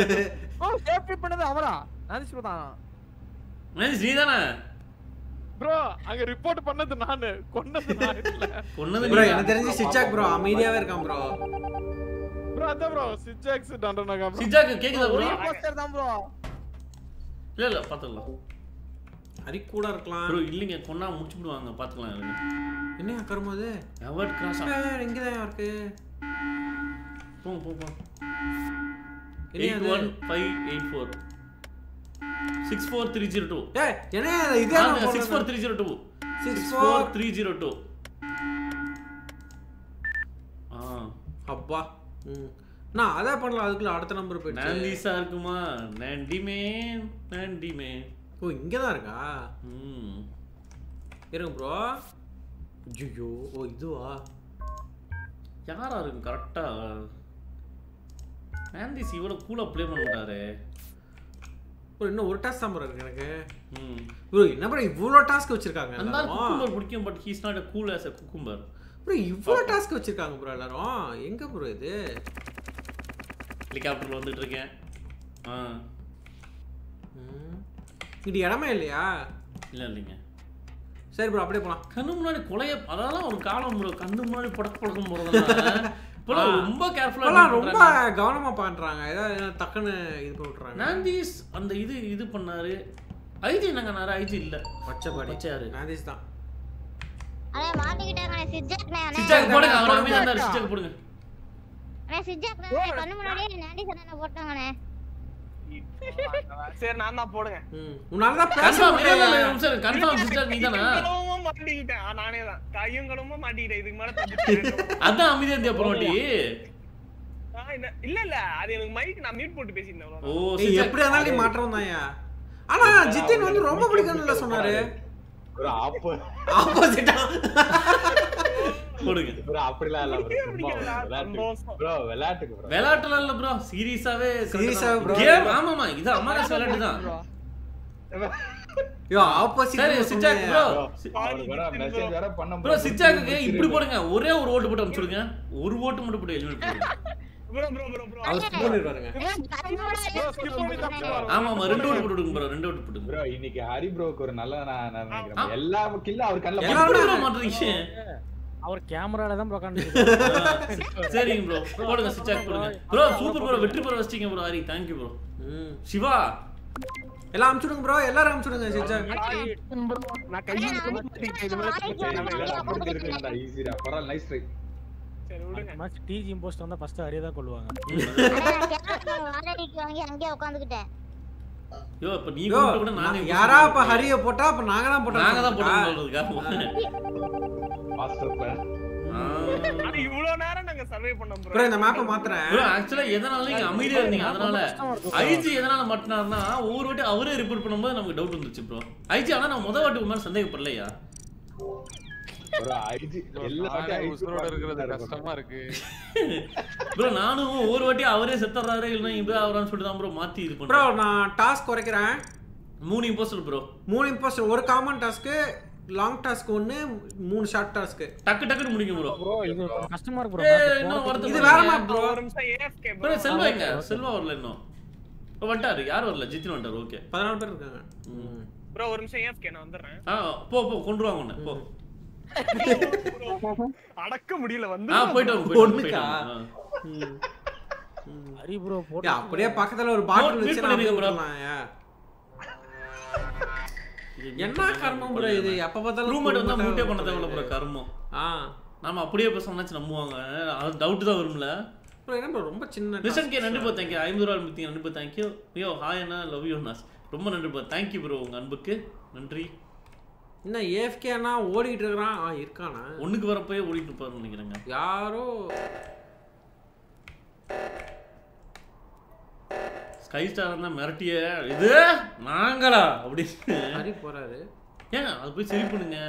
L: சேஃப்டி பண்ணது அவரா? நானிஸ் ப்ரோ தான்.
B: நாந்திஸ் நீ தானே
E: ப்ரோ அங்க ரிப்போர்ட் பண்ணது நானு. கொன்னது நான் இல்ல.
B: கொன்னது
A: ப்ரோ
B: நீ
A: எனக்கு தெரிஞ்சு சிச்சாக் ப்ரோ அமைதியாவே இருக்கான் ப்ரோ
E: ப்ரோ அதான் ப்ரோ சிஜாக்ஸ் தண்டனக்கா ப்ரோ
B: சிஜாக்கு கேக்குதா ப்ரோ
L: ஒரே போஸ்டர் தான் ப்ரோ
B: இல்ல
A: ஹரி கூட இருக்கலாம்.
B: ப்ரோ இல்லைங்க கொன்னா முடிச்சு விடுவாங்க பாத்துக்கலாம் இருங்க
A: என்ன கரும்போது
B: எவர்ட் கிராஸ்
A: இங்கதான் இருக்கு.
B: போங்க போங்க எயிட்
A: அது?
B: One five eight four. Six four three zero two.
A: ஏய் என்ன இதே
B: six four three
A: zero
B: two.
A: Six
B: four three zero two. ஆ.
A: அப்பா. ம். நான் அதே பண்ணலாம் அதுக்குள்ள அடுத்த நம்பர் போயிடுச்சு.
B: நாந்திஸா இருக்குமா நாண்டிமே நாண்டிமே
A: ஓ இங்க தான் இருக்கா?
B: ம்.
A: இருங்க ப்ரோ ஐயோ ஓ இதுவா?
B: யாரா இருக்கும் கரெக்டா நாந்திஸ் இவ்வளவு கூலா ப்ளே பண்ண மாட்டாரு
A: ப்ரோ இன்னும் ஒரு டாஸ்க் தான் ப்ரோ இருக்கு எனக்கு.
B: ம்.
A: ப்ரோ என்ன ப்ரோ இவ்வளோ டாஸ்க் வச்சிருக்காங்க?
B: குக்கும்பர் பிடிக்கும் but he's not cool as a cucumber
A: bro இவ்வளோ டாஸ்க் வச்சிருக்காங்க ப்ரோ எல்லாரும். எங்க ப்ரோ இது?
B: ஹெலிகாப்டர்ல வந்துட்டு இருக்கேன். ஆ.
A: இது இடமே இல்லையா?
B: இல்ல இல்லைங்க.
A: சரி ப்ரோ அப்படியே போலாம்.
B: கண்ணு முன்னாடி கொலைய அதெல்லாம் ஒரு காலம் ப்ரோ கண்ணு முன்னாடி படக்கு படக்கும் இப்பெல்லாம் ரொம்ப கேர்ஃபுல்லா
A: இப்பெல்லாம் ரொம்ப கவனமா பண்றாங்க ஏதாவது டக்குன்னு இது பண்ணி விட்றாங்க
B: நாந்தீஸ் அந்த இது இது பண்ணாரு. ஐஜி என்னங்க நாரு ஐஜி இல்ல.
A: பச்சைப்பாடி.
B: பச்சையாரு.
A: நாந்தீஸ் தான்.
J: அண்ணே மாட்டிக்கிட்டாங்க சிஜாக்
B: சிச்சாக்கு போடுங்க அவர் அமைதியா இருந்தாரு சிச்சாக்கு போடுங்க.
J: அண்ணே சிஜாக் கண்ணு முன்னாடியே நாண்டி சண்டை போட்டாங்கண்ணே
C: சரி நான் தான் போடுங்க.
A: உன்னால தான்
B: கன்ஃபார்ம்
C: கையும் மாட்டிக்கிட்டேன். ஆ, நானே தான். கையும் களவும் மாட்டிக்கிட்டேன். இதுக்கு மேல
B: அதான் அமைதியா இருந்தியா போராட்டி
C: ஆ, இல்ல இல்ல. அது எனக்கு மைக் நான் மியூட் போட்டு பேசியிருந்தேன்.
B: ஓ
A: எப்படி நீ மாற்றம் தான்யா ஆனா ஜித்தின் வந்து ரொம்ப பிடிக்கும்ல சொன்னாரு.
G: ஒரு ஆப்போ
A: ஆப்போசிட்டா
B: போடுங்க
G: ப்ரோ அப்படிலாம் இல்ல ப்ரோ சும்மா விளையாட்டு ப்ரோ விளையாட்டுக்கு. ப்ரோ
B: விளையாட்டுலாம் இல்ல ப்ரோ சீரியஸாவே. கேம் ஆமாமா இது அமராஸ் விளையாட்டு தான்.
A: யோ ஆப்போசிட்
B: சரி சிச்சாக் ப்ரோ
G: அவருக்கு வேற மெசேஜ் வேற பண்ண
B: ப்ரோ சிச்சாக்கு இப்படி போடுங்க. ஒரே ஒரு ஓட்டு போட்டு அனுப்பிச்சுடுங்க ஒரு ஓட்டு மட்டும் போட்டு எலிமினேட் பண்ணுங்க
C: ப்ரோ ப்ரோ ப்ரோ ப்ரோ
A: அவர் ஸ்கிப் பண்ணிடுவாருங்க
B: ஆமா ஆமா ரெண்டு ஓட்டு போட்டு விடுங்க ப்ரோ ரெண்டு ஓட்டு போட்டுங்க
G: ப்ரோ இன்னைக்கு ஹரி ப்ரோக்கு ஒரு நல்ல நான் நான் நினைக்கிறேன் எல்லா கில்லும் அவர் கண்ணுல
B: எப்படி விட மாட்டீங்க
M: அவர் கேமரால தான் ப்ரோ
B: சரிங்க ப்ரோ போடுங்க சிச்சாக் போடுங்க. ப்ரோ சூப்பர் ப்ரோ வெற்றி பெற வச்சிட்டீங்க bro Hari. Thank you bro Siva.
A: எல்லாம் அனுப்பிச்சுடுங்க ப்ரோ எல்லாரும் அனுப்பிச்சுடுங்க சிச்சாக்
C: நான் இது மேல
G: ஈஸிடா பரவாயில்ல நைஸ் ட்ரை
M: டிஜி இம்போஸ்ட் வந்தா ஃபர்ஸ்ட் ஹரியா தான் கொள்வாங்க.
J: வாடகைக்கு வாங்கி அங்கேயே உட்காந்துக்கிட்டேன்
B: யோ இப்ப நீ
A: யோ
B: கூப்பிட்டு கூட நாங்க
A: நான் யாரா இப்ப ஹரிய போட்டா? அப்ப நாங்க தான் போட்டோம்.
B: நாங்க தான் போட்டு
G: மாஸ்டர் பிளான்.
C: ஆனா இவ்வளவு நேரம் நாங்க சர்வே பண்ணோம்
A: ப்ரோ இந்த மேப்பை மாத்துறேன்.
B: ப்ரோ ஆக்சுவலா எதனால நீங்க அமைதியா இருந்தீங்க? அதனால ஐஜி எதனால மாட்டினார்னா ஒவ்வொரு வாட்டி அவரே ரிப்போர்ட் பண்ணும்போது நமக்கு டவுட் ப்ரோ ஐஜி ஆனா நான் முத வாட்டி உண்மையில சந்தேகப்படலையா?
G: ப்ரோ
B: நானும் ஒவ்வொரு வாட்டி அவரே செத்துறாரு இல்லைன்னா இப்படி அவரான்னு சொல்லிட்டு தான் ப்ரோ மாத்தி இது
A: ப்ரோ
B: பண்றேன்.
A: நான் டாஸ்க் குறைக்கிறேன்.
B: மூணு இம்போஸ்டர் ப்ரோ.
A: மூணு இம்போஸ்டர் ஒரு காமன் டாஸ்க்கு லாங் டாஸ்க் ஒன்னு மூணு ஷார்ட் டாஸ்க்கு
B: டக்கு டக்குன்னு முடிக்கும் ப்ரோ.
M: ப்ரோ இது கஷ்டமா இருக்கு ப்ரோ.
A: இது. வேற
C: ஒரு நிமிஷம்
B: செல்வா எங்க? செல்வா வரல இன்னும். வந்துட்டாரு. யார் வரல? ஜித்தின் வந்துட்டாரு. ஓகே.
A: பதினாலு பேர் இருக்காங்க.
C: ப்ரோ ஒரு நிமிஷம் AFK நான் வந்துடுறேன்.
B: ஆ போ போ கொண்டு வாங்க போ.
C: அடக்க முடியல வந்து
B: ஆ போயிட்டு
A: ஒண்ணுக்கா?
M: ஹரி ப்ரோ போட்டு
A: அப்படியே பக்கத்துல ஒரு பாட்டில் வச்சு நான் என்ன கர்மம் ப்ரோ இது? எப்ப பார்த்தாலும்
B: ரூம்மேட் வந்தா மூட்டே பண்ண. தேவையில்ல ப்ரோ கர்மம்.
A: ஆ.
B: நாம அப்படியே பேசணும்னாச்சு நம்புவாங்க. அது டவுட் தான் வரும்ல.
A: ப்ரோ என்ன ப்ரோ ரொம்ப சின்ன
B: லிசன் கே நன்றி ப்ரோ தேங்க்யூ ஐம்பது ரூபா நன்றி ப்ரோ தேங்க்யூ ஐயோ ஹாய் அண்ணா லவ் யூ நாஸ் ரொம்ப நன்றி ப்ரோ தேங்க்யூ ப்ரோ உங்க அன்புக்கு. நன்றி.
A: என்ன ஏஎஃப்கேனா ஓடிட்டு இருக்கிறான். ஆ இருக்கானா?
B: ஒண்ணுக்கு வரப்போயே ஓடிட்டு இருப்பாருன்னு நினைக்கிறேங்க.
A: யாரோ?
B: ஸ்கை ஸ்டார் இருந்தா மிரட்டிய. இது நாங்களா? அப்படின்னு.
A: ஹரி போறாரு?
B: ஏங்க அது போய் சரி பண்ணுங்க.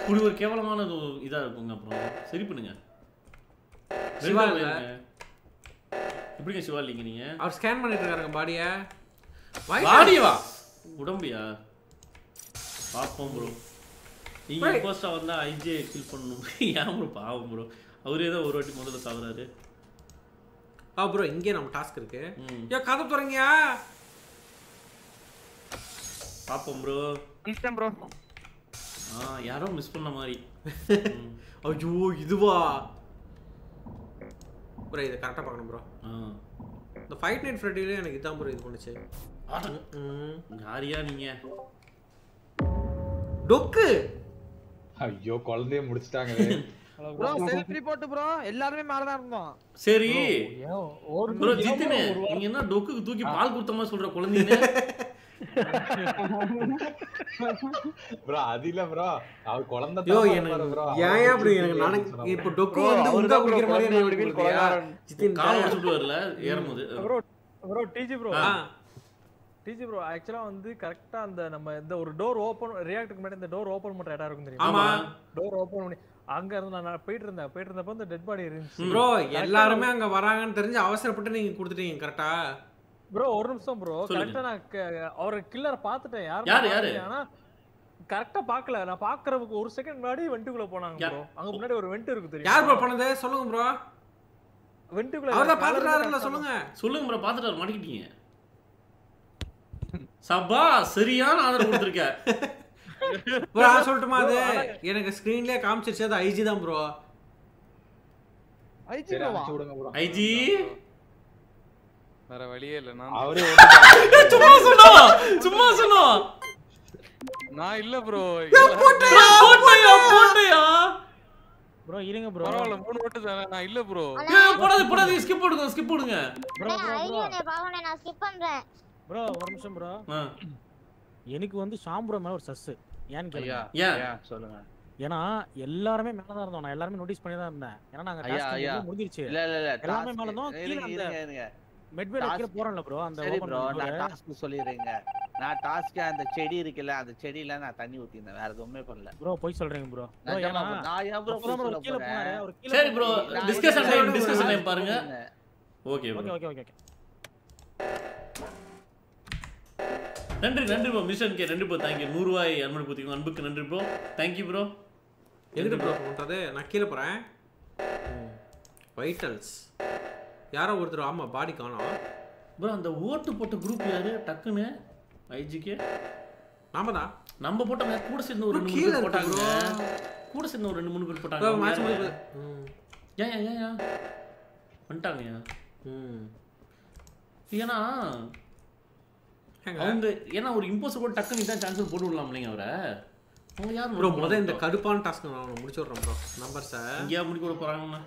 B: இப்படி ஒரு கேவலமான இது இதா இருக்குங்க அப்புறம். சரி பண்ணுங்க.
A: சிவா.
B: எப்படிங்க சிவா இல்லைங்க நீங்க?
A: அவர் ஸ்கேன் பண்ணிட்டு இருக்காருங்க பாடிய
B: வாடியவா உடம்பியா பாப்போம் ப்ரோ நீங்க
A: Right.
B: போஸ்டா வந்தா ஐஜே கில் பண்ணணும்? ஏன் ப்ரோ பாவம் ப்ரோ அவரே தான் ஒரு வாட்டி முதல்ல சாகுறாரு
A: ஆ ப்ரோ இங்கே நம்ம டாஸ்க் இருக்கு. ஏ கதை துறங்கயா
B: பாப்போம் ப்ரோ
C: வந்துட்டேன் ப்ரோ
B: ஆ யாரோ மிஸ் பண்ண மாதிரி.
A: ஐயோ இதுவா? ப்ரோ இதை கரெக்டாக பார்க்கணும் ப்ரோ. இந்த ஃபைட் நைட் ஃப்ரெட்டிலே எனக்கு இதான் ப்ரோ இது பண்ணுச்சு.
B: யாரியா நீங்க?
A: டொக்கு.
G: ஐயோ குழந்தைய முடிச்சிட்டாங்க
L: ப்ரோ செல்ஃப் ரிப்போர்ட் ப்ரோ எல்லாருமே மேல தான் இருந்தோம்.
B: சரி. ப்ரோ ஜித்துனே நீங்க என்ன டொக்குக்கு தூக்கி பால் கொடுத்தமா சொல்ற குழந்தைங்க
G: ப்ரோ அது இல்ல ப்ரோ. அவர் குழந்தை
A: யோ எனக்கு
G: bro.
A: ஏன் அப்படி எனக்கு நானு இப்போ டொக்கு வந்து உங்கா குடிக்கிற மாதிரி எனக்கு குடிக்கிறியா? ஜித்தின்
B: கால் உடச்சுட்டு வரல ஏறும்போது.
E: Bro bro TG bro.
A: ஆ.
E: டிஜி ப்ரோ ஆக்சுவலா வந்து கரெக்டா அந்த நம்ம இந்த ஒரு டோர் ஓபன் ரியாக்ட்டுக்கு முன்னாடி இந்த டோர் ஓபன் பண்ற இடம் இருக்கும்
A: ஆமா.
E: தெரியுமா டோர் ஓபன் பண்ணி அங்க இருந்து நான் போயிட்டு இருந்தேன். போயிட்டு இருந்தப்ப இந்த டெட் பாடி இருந்துச்சு.
A: ப்ரோ எல்லாருமே அங்க வராங்கன்னு தெரிஞ்சு அவசரப்பட்டு நீங்க கொடுத்துட்டீங்க கரெக்டா
E: ப்ரோ ஒரு நிமிஷம் ப்ரோ. கரெக்டா நான் அவர கில்லர் பாத்துட்டேன் யாரு
B: யாரு?
E: ஆனா கரெக்டா பாக்கல நான் பாக்குறதுக்கு ஒரு செகண்ட் முன்னாடி வெண்டுக்குள்ள போனாங்க ப்ரோ அங்க முன்னாடி ஒரு வெண்ட் இருக்கு தெரியும்?
A: யார் ப்ரோ பண்ணது? சொல்லுங்க ப்ரோ
E: வெண்டுக்குள்ள
A: அவர்தான் பாத்துட்டாருல்ல சொல்லுங்க.
B: சொல்லுங்க ப்ரோ பாத்துட்டாரு மாட்டிக்கிட்டீங்க. சபா சரியான ஆதரவு கொடுத்துருக்க
A: ப்ரோ நான் சொல்லட்டுமா அது? எனக்கு ஸ்கிரீன்லயே காமிச்சிருச்சு அது ஐஜி தான் ப்ரோ.
G: ப்ரோ.
B: ஐஜி?
F: வேற வழியே இல்ல நான்
G: அவரே
B: சும்மா சொன்னோம் சும்மா சொன்னோம்
F: நான் இல்ல ப்ரோ.
B: போட்டையா? போட்டையா?
M: ப்ரோ இருங்க ப்ரோ.
F: பரவாயில்ல மூணு ஓட்டு தானே. நான் இல்ல ப்ரோ.
B: ஏய், போடாது போடாது. ஸ்கிப் போடுங்க ஸ்கிப் போடுங்க.
M: ப்ரோ ப்ரோ
J: நான் ஸ்கிப் பண்றேன்.
M: ப்ரோ ஒரு நிமிஷம் ப்ரோ. எனக்கு வந்து ஷாம்புரோ மேல ஒரு சஸ் ஏன்னு கேளுங்க.
I: சொல்லுங்க.
M: ஏன்னா எல்லாருமே மேல தான் இருந்தோம். நான் எல்லாருமே நோட்டீஸ் பண்ணி தான் இருந்தேன். ஏன்னா நாங்க
I: ஐயா
M: task
I: ஐயா.
M: வந்து முடிஞ்சிருச்சு.
I: இல்ல இல்ல இல்ல.
M: எல்லாமே மேல இருந்தோம் கீழ அந்த கீழ
I: Task-
M: போறோம்ல ப்ரோ அந்த
I: சரி ப்ரோ நான். டாஸ்க் சொல்லிடுறேங்க. நான் டாஸ்க் அந்த செடி இருக்குல்ல அந்த செடியில நான் தண்ணி ஊத்தினேன் வேற எதுவுமே பண்ணல.
M: ப்ரோ போய் சொல்றீங்க ப்ரோ ப்ரோ.
I: நான் ஏன் சொல்ல
M: கீழ
I: போறேன்?
B: சரி
I: bro
B: discussion time
I: discussion
B: time பாருங்க.
M: Okay
B: bro
M: okay okay okay
B: நன்றி நன்றி ப்ரோ மிஷன் கே நன்றி ப்ரோ தேங்க்யூ நூறுவாய் அன்பு பூத்திக்கும் அன்புக்கு நன்றி ப்ரோ தேங்க்யூ ப்ரோ
A: எங்கிட்ட ப்ரோ பண்றது நான் கீழே போறேன். வைட்டல்ஸ் யாரோ ஒருத்தர் ஆமா பாடி காணோம்.
B: ப்ரோ அந்த ஓட்டு போட்ட குரூப் யாரு? டக்குன்னு ஐஜிக்கு
A: நாம தான்.
B: நம்ம போட்டவங்க கூட சேர்ந்து ஒரு ரெண்டு மூணு பேர் போட்டாங்க. கூட சேர்ந்து ஒரு ரெண்டு மூணு பேர் போட்டாங்க. ஏன் ஏன் ஏன் ஏன் வந்துட்டாங்கயா
A: ம்.
B: ஏன்னா? அவங்க ஏன்னா ஒரு இம்போஸ் கூட டக்குன்னு தான் சான்ஸ் போட்டு விடலாம் இல்லைங்க அவரை. அவங்க யார்
A: ப்ரோ முதல்ல இந்த கடுப்பான டாஸ்க் நான் முடிச்சு விட்றேன் ப்ரோ நம்பர் சார்
B: இங்கேயா முடிக்க விட போறாங்கண்ணா?